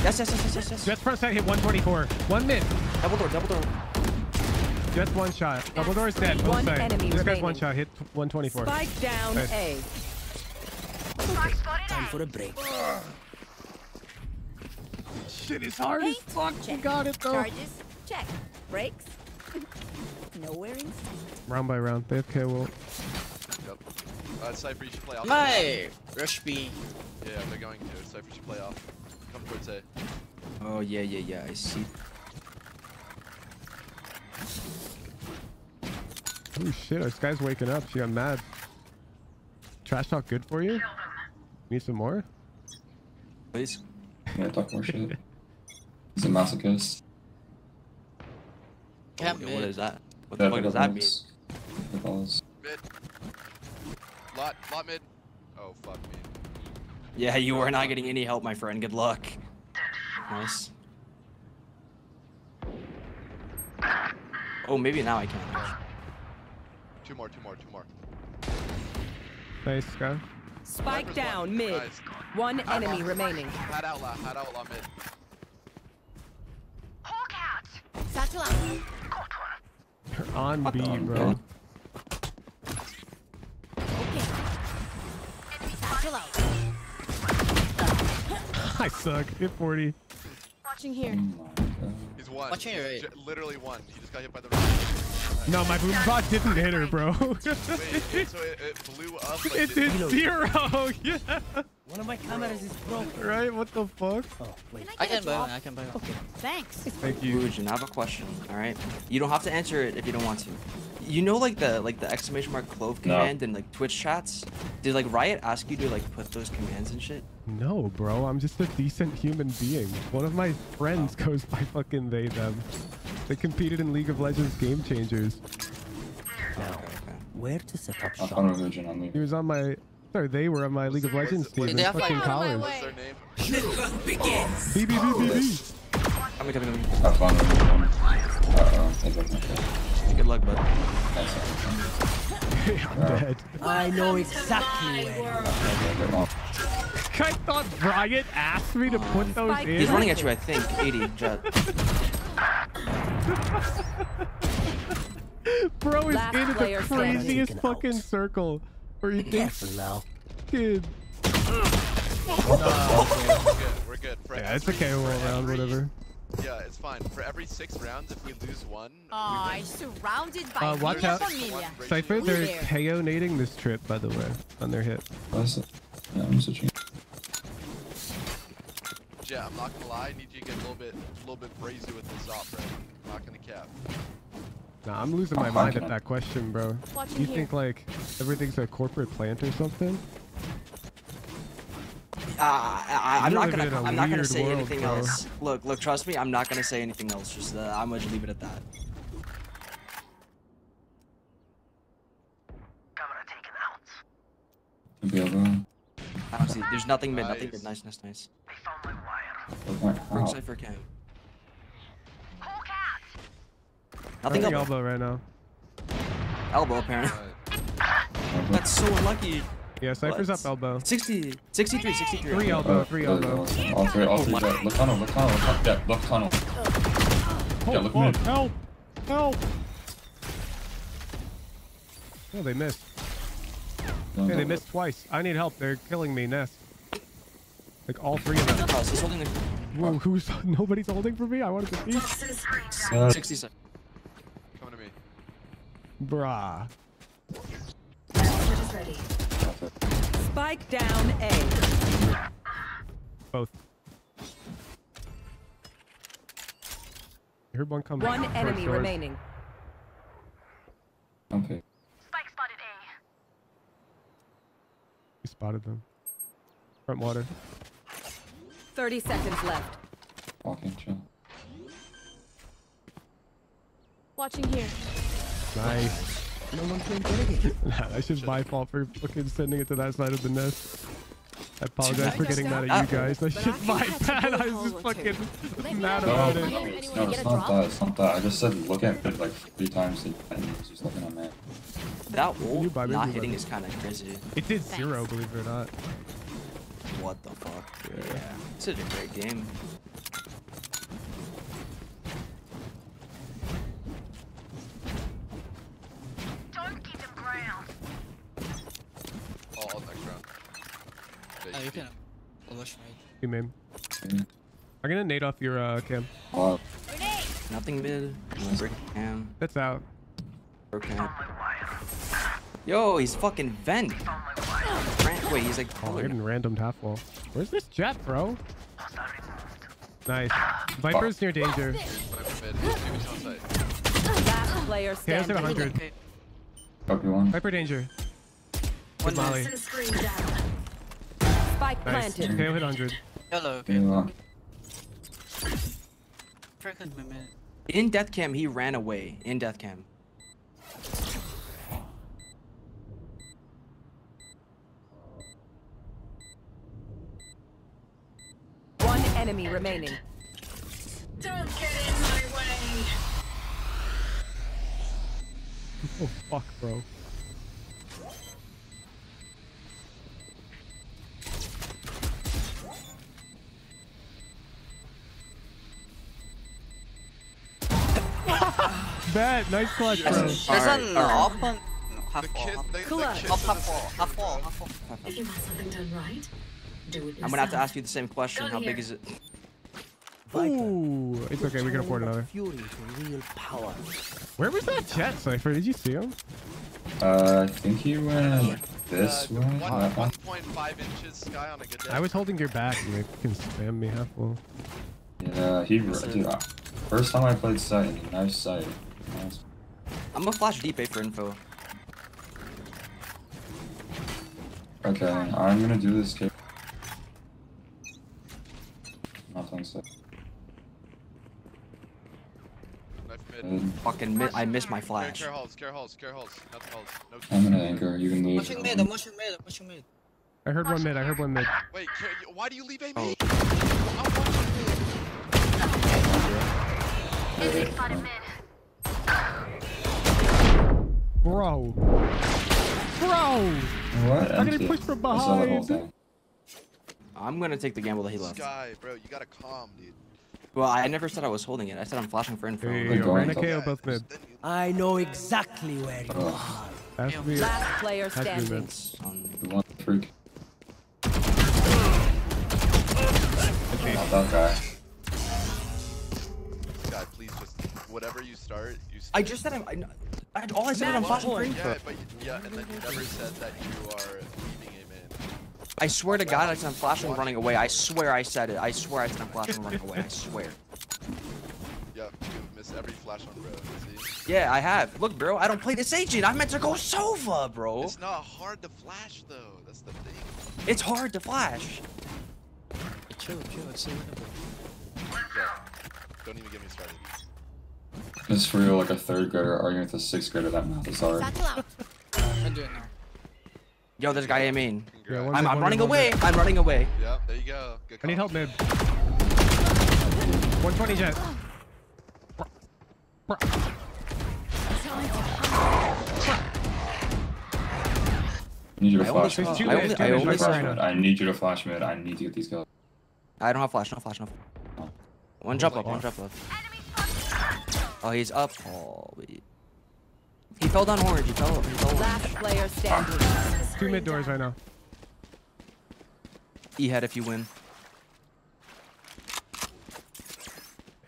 [SPEAKER 43] Yes, yes, yes, yes, yes, yes.
[SPEAKER 6] Jett's front side hit 124. One mid.
[SPEAKER 43] Double door, double door.
[SPEAKER 6] Jett's one shot. Double door's dead. Both
[SPEAKER 1] One
[SPEAKER 6] side.
[SPEAKER 1] enemy
[SPEAKER 6] This guy's one shot. Hit 124.
[SPEAKER 1] Spike down
[SPEAKER 6] Nice.
[SPEAKER 1] A.
[SPEAKER 13] Time for a break.
[SPEAKER 6] Shit is hard
[SPEAKER 4] as fuck. Check.
[SPEAKER 6] got it, though.
[SPEAKER 4] Charges. Check. Brakes. Nowhere in sight.
[SPEAKER 6] Round by round. They have K will.
[SPEAKER 44] Yep. Uh, Cypher, you should play off.
[SPEAKER 26] My rush B.
[SPEAKER 44] Yeah, they're going to. Cypher should play off. Come towards A.
[SPEAKER 43] Oh, yeah, yeah, yeah. I see.
[SPEAKER 6] Oh shit, this guy's waking up. She got mad. Trash talk good for you? Need some more?
[SPEAKER 43] Please.
[SPEAKER 39] yeah, talk more shit. He's a masochist.
[SPEAKER 26] Camp
[SPEAKER 43] Okay, what
[SPEAKER 26] mid.
[SPEAKER 43] is that? What
[SPEAKER 39] Yeah,
[SPEAKER 43] the fuck does
[SPEAKER 39] up
[SPEAKER 43] that mean?
[SPEAKER 39] mids. Pick all this.
[SPEAKER 44] Mid. Lot, lot mid. Oh, fuck me.
[SPEAKER 43] Yeah, you are not getting any help, my friend. Good luck. Nice. Oh, maybe now I can.
[SPEAKER 44] Two more, two more, two more.
[SPEAKER 6] Nice, guy.
[SPEAKER 1] Spike
[SPEAKER 44] Viper's
[SPEAKER 1] down
[SPEAKER 44] one.
[SPEAKER 1] mid.
[SPEAKER 44] Nice.
[SPEAKER 1] One enemy remaining.
[SPEAKER 44] Hat outlaw, hat outlaw mid.
[SPEAKER 4] Satchel out.
[SPEAKER 6] You're on B, bro.
[SPEAKER 39] Okay.
[SPEAKER 4] Satchel out.
[SPEAKER 6] I suck. Hit 40.
[SPEAKER 4] Watching here.
[SPEAKER 39] Oh my god.
[SPEAKER 44] He's one.
[SPEAKER 26] Watching your
[SPEAKER 44] He's
[SPEAKER 26] right.
[SPEAKER 44] Literally one. He just got hit by the
[SPEAKER 6] No, my boom bot didn't hit her, bro.
[SPEAKER 44] Wait, it, so it, it blew up like
[SPEAKER 6] it did zero. Yeah.
[SPEAKER 13] One of my cameras is broken.
[SPEAKER 6] Right? What the fuck?
[SPEAKER 13] Oh, wait.
[SPEAKER 26] I can buy one. I can buy one.
[SPEAKER 4] Thanks.
[SPEAKER 6] Thank you.
[SPEAKER 43] Luigi, I have a question. All right, you don't have to answer it if you don't want to. You know, like the like the exclamation mark clove
[SPEAKER 39] No.
[SPEAKER 43] command and like Twitch chats. Did like Riot ask you to like put those commands and shit?
[SPEAKER 6] No, bro. I'm just a decent human being. One of my friends oh. goes by fucking they them. They competed in League of Legends Game Changers.
[SPEAKER 13] Now, where to set up
[SPEAKER 39] I'll
[SPEAKER 13] shop?
[SPEAKER 39] find religion on me.
[SPEAKER 6] He was on my. Sorry, they were on my League of Legends team in
[SPEAKER 26] They have,
[SPEAKER 6] fucking
[SPEAKER 26] Out
[SPEAKER 6] college.
[SPEAKER 44] What's their name?
[SPEAKER 6] B B B B B.
[SPEAKER 43] Coming, coming, coming.
[SPEAKER 39] Have fun. Uh-oh. They broke my shit.
[SPEAKER 43] Good luck, bud.
[SPEAKER 6] I'm dead.
[SPEAKER 13] I know exactly where.
[SPEAKER 6] I thought Bryant asked me to put those in.
[SPEAKER 43] He's running at you, I think. 80 Jett.
[SPEAKER 6] Bro is
[SPEAKER 1] Last
[SPEAKER 6] in the craziest fucking
[SPEAKER 13] out.
[SPEAKER 6] circle where you think,
[SPEAKER 13] Careful now.
[SPEAKER 6] kid.
[SPEAKER 44] No, we're good. We're good. For
[SPEAKER 6] Yeah, it's okay. We'll
[SPEAKER 44] for
[SPEAKER 6] round
[SPEAKER 44] every-
[SPEAKER 6] whatever.
[SPEAKER 44] Yeah, it's fine. For every six rounds, if we lose one,
[SPEAKER 4] Oh,
[SPEAKER 44] we win.
[SPEAKER 4] surrounded by
[SPEAKER 6] Uh, watch out. Cypher, they're
[SPEAKER 4] there?
[SPEAKER 6] KO nading this trip, by the way, on their hit.
[SPEAKER 39] What's it? Yeah, I'm switching.
[SPEAKER 44] Yeah, I'm not gonna lie. I need you to get a little bit, a little bit brazy with this op, right? I'm not gonna cap.
[SPEAKER 6] Nah, I'm losing my mind at that question, bro.
[SPEAKER 4] Watching
[SPEAKER 6] You
[SPEAKER 4] here.
[SPEAKER 6] think like everything's a corporate plant or something?
[SPEAKER 43] Uh, I, I, I'm not gonna.
[SPEAKER 6] in a
[SPEAKER 43] I'm not gonna say
[SPEAKER 6] world,
[SPEAKER 43] anything
[SPEAKER 6] bro.
[SPEAKER 43] else. Look, look. Trust me. I'm not gonna say anything else. Just uh, I'm gonna leave it at that.
[SPEAKER 39] Could be elbow.
[SPEAKER 43] I don't see. There's nothing mid. Nothing
[SPEAKER 44] Nice.
[SPEAKER 43] mid. Nice, nice, nice.
[SPEAKER 39] Look my
[SPEAKER 43] Bring
[SPEAKER 39] ow.
[SPEAKER 43] Cypher cam.
[SPEAKER 6] I
[SPEAKER 43] Nothing
[SPEAKER 6] think
[SPEAKER 43] elbow.
[SPEAKER 6] elbow right now.
[SPEAKER 43] Elbow apparently.
[SPEAKER 44] Uh,
[SPEAKER 43] That's so unlucky.
[SPEAKER 6] Yeah, Cypher's
[SPEAKER 43] What?
[SPEAKER 6] up elbow.
[SPEAKER 43] 60, 63, 63.
[SPEAKER 6] Three elbow,
[SPEAKER 39] Oh,
[SPEAKER 6] three
[SPEAKER 39] there
[SPEAKER 6] elbow.
[SPEAKER 39] it goes. All three, all three. Jett. Look tunnel, look tunnel, look tunnel. Yeah, look tunnel. Yeah,
[SPEAKER 6] Oh,
[SPEAKER 39] look mid.
[SPEAKER 6] help! Help! Oh, they missed.
[SPEAKER 39] No,
[SPEAKER 6] Hey,
[SPEAKER 39] no,
[SPEAKER 6] they
[SPEAKER 39] no.
[SPEAKER 6] missed twice. I need help. They're killing me, Nest. Like all three of them.
[SPEAKER 43] Oh, he's holding the
[SPEAKER 6] Whoa, who's nobody's holding for me? I wanted to see.
[SPEAKER 39] Uh,
[SPEAKER 43] 60 seconds.
[SPEAKER 44] Coming.
[SPEAKER 6] Bruh.
[SPEAKER 1] Spike down A.
[SPEAKER 6] Both. I heard one come.
[SPEAKER 1] One enemy
[SPEAKER 6] doors.
[SPEAKER 1] remaining.
[SPEAKER 39] Okay. Spike spotted A.
[SPEAKER 6] We spotted them. Front water.
[SPEAKER 1] 30 seconds left.
[SPEAKER 39] Walking, chill.
[SPEAKER 22] Watching here.
[SPEAKER 6] Nice.
[SPEAKER 13] No one playing Renegade.
[SPEAKER 6] I should my fault for fucking sending it to that side of the nest. I apologize for getting mad at you guys. That
[SPEAKER 22] But I
[SPEAKER 6] shit's my
[SPEAKER 22] catch a
[SPEAKER 6] bad. I was just
[SPEAKER 22] hole or two.
[SPEAKER 6] fucking mad
[SPEAKER 22] I'll
[SPEAKER 6] about it.
[SPEAKER 39] No, it's not that. It's not that. I just said look at it like three times and he's just looking at me.
[SPEAKER 43] That
[SPEAKER 6] you
[SPEAKER 43] ult
[SPEAKER 6] buy me
[SPEAKER 43] not hitting
[SPEAKER 6] button?
[SPEAKER 43] is kind of crazy.
[SPEAKER 6] It did zero, believe it or not.
[SPEAKER 43] What the fuck? Yeah. Such a great game.
[SPEAKER 44] All, all next round.
[SPEAKER 26] Oh, you can flush right.
[SPEAKER 6] You meme. I'm gonna nade off your uh, cam.
[SPEAKER 39] Wow.
[SPEAKER 43] Nothing mid. Brick cam.
[SPEAKER 6] That's out.
[SPEAKER 43] Brick cam. Yo, he's fucking vent. Wait, he's like.
[SPEAKER 6] Oh,
[SPEAKER 43] colored.
[SPEAKER 6] getting random half wall. Where's this Jett, bro? Nice. Viper's near danger.
[SPEAKER 44] Viper mid. It's on.
[SPEAKER 1] Last player
[SPEAKER 6] Okay, let's have
[SPEAKER 1] standing.
[SPEAKER 6] 100. Viper danger.
[SPEAKER 26] One
[SPEAKER 6] Good Molly.
[SPEAKER 1] Spike
[SPEAKER 6] Nice.
[SPEAKER 1] planted.
[SPEAKER 6] Okay, hit 100.
[SPEAKER 26] Hello.
[SPEAKER 39] Okay, well,
[SPEAKER 26] Freaking my man.
[SPEAKER 43] In death cam, he ran away. In death cam.
[SPEAKER 1] One enemy remaining.
[SPEAKER 42] Don't get in my way.
[SPEAKER 6] Oh, fuck, bro. Bet. Nice clutch, bro.
[SPEAKER 26] There's
[SPEAKER 43] Alright,
[SPEAKER 26] an
[SPEAKER 43] alright.
[SPEAKER 26] up on. No, half wall.
[SPEAKER 44] kid-
[SPEAKER 26] half-
[SPEAKER 44] the- the
[SPEAKER 1] Clutch.
[SPEAKER 26] Up half
[SPEAKER 44] the-
[SPEAKER 26] wall. Half wall. Half wall.
[SPEAKER 42] You want something done right, do it
[SPEAKER 43] I'm gonna have to ask you the same question.
[SPEAKER 42] Go
[SPEAKER 43] How big is it?
[SPEAKER 6] Ooh, it's okay. We can afford another.
[SPEAKER 13] Fury to real power.
[SPEAKER 6] Where was that Jett, Cypher? Did you see him?
[SPEAKER 39] uh, I think he went this
[SPEAKER 44] Uh,
[SPEAKER 39] way.
[SPEAKER 44] one,
[SPEAKER 39] one.
[SPEAKER 44] 1.5 inches sky on a good day.
[SPEAKER 6] I was holding your back and you can spam me half wall.
[SPEAKER 39] Yeah, he. Dude, uh, first time I played sight, nice sight. Nice.
[SPEAKER 43] I'm gonna flash deep A for info.
[SPEAKER 39] Okay, I'm gonna do this kick. Nothing so.
[SPEAKER 44] Knife mid.
[SPEAKER 39] Good.
[SPEAKER 43] Fucking mi I missed my
[SPEAKER 44] Care,
[SPEAKER 43] flash.
[SPEAKER 44] care halls, care halls, care halls. Nothing halls. No
[SPEAKER 39] I'm gonna anchor. You can move.
[SPEAKER 26] Pushing mid. I'm pushing mid. I'm pushing mid.
[SPEAKER 6] I heard one mid. I heard one mid.
[SPEAKER 44] Wait, care, why do you leave A
[SPEAKER 43] Oh.
[SPEAKER 44] main? I'm watching mid.
[SPEAKER 6] Bro. Bro.
[SPEAKER 39] What?
[SPEAKER 6] I'm getting
[SPEAKER 39] Empty.
[SPEAKER 6] pushed from
[SPEAKER 39] I saw the whole
[SPEAKER 6] behind.
[SPEAKER 39] thing.
[SPEAKER 43] I'm gonna take the gamble that he left.
[SPEAKER 44] Skye, bro, you gotta calm, dude.
[SPEAKER 43] Well, I never said I was holding it. I said I'm flashing for info.
[SPEAKER 6] Hey,
[SPEAKER 39] Good
[SPEAKER 6] yo,
[SPEAKER 39] going,
[SPEAKER 6] Reyna KO both mid.
[SPEAKER 13] I know exactly where you are.
[SPEAKER 6] Has to be.
[SPEAKER 1] Last player
[SPEAKER 6] Has
[SPEAKER 1] standing.
[SPEAKER 6] mid.
[SPEAKER 43] It's
[SPEAKER 39] The one freak. Not that guy.
[SPEAKER 44] Whatever you start, you. Start.
[SPEAKER 43] I just said I'm. I, I, all I said was I'm
[SPEAKER 1] Match
[SPEAKER 43] flashing for
[SPEAKER 44] Yeah, but you, yeah, and then you never said that you are leaving a man.
[SPEAKER 43] I swear to God, I said I'm flashing and running away. I swear I said it. I swear I said I'm flashing and running away. I swear.
[SPEAKER 44] Yeah, you miss every flash on bro. See,
[SPEAKER 43] Yeah, I have. Look, bro, I don't play this agent. I meant to go Sova, bro.
[SPEAKER 44] it's not hard to flash though. That's the thing.
[SPEAKER 43] It's hard to flash.
[SPEAKER 26] Chill, chill. It's still winnable.
[SPEAKER 44] Yeah. Don't even get me started.
[SPEAKER 39] It's for real, like a third grader arguing with a sixth grader. That math is hard.
[SPEAKER 4] Satchel out.
[SPEAKER 26] I'm doing it.
[SPEAKER 43] Yo, this guy I mean.
[SPEAKER 6] Yeah, one
[SPEAKER 43] I'm, I'm
[SPEAKER 6] one
[SPEAKER 43] running
[SPEAKER 6] one
[SPEAKER 43] away.
[SPEAKER 6] mid.
[SPEAKER 43] I'm running away.
[SPEAKER 44] Yeah, there you go. Good
[SPEAKER 6] I need help mid. 120 Jett. Bro- bro-
[SPEAKER 39] need you to
[SPEAKER 43] I only
[SPEAKER 39] flash
[SPEAKER 43] saw-
[SPEAKER 39] mid.
[SPEAKER 43] I only- I only saw-
[SPEAKER 39] Flash mid. I need you to flash mid. I need to get these kills.
[SPEAKER 43] I don't have flash. No flash. No. One jump up. One jump up. Oh, he's up. Oh, wait. He fell down orange. He fell. He fell
[SPEAKER 1] Last
[SPEAKER 43] orange.
[SPEAKER 1] player standing.
[SPEAKER 6] Two mid doors right now.
[SPEAKER 43] E head if you win.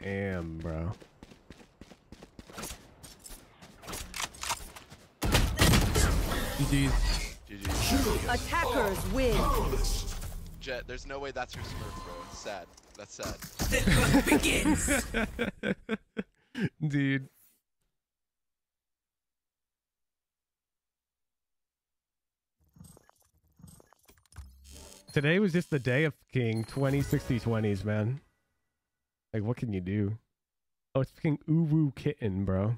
[SPEAKER 6] Damn, bro. GG's.
[SPEAKER 44] GG.
[SPEAKER 1] Attackers win.
[SPEAKER 44] Jett, there's no way that's your smurf, bro. It's sad. That's sad.
[SPEAKER 6] Dude. Today was just the day of King 20, 60, 20s, man. Like, what can you do? Oh, it's fucking Uwu Kitten, bro.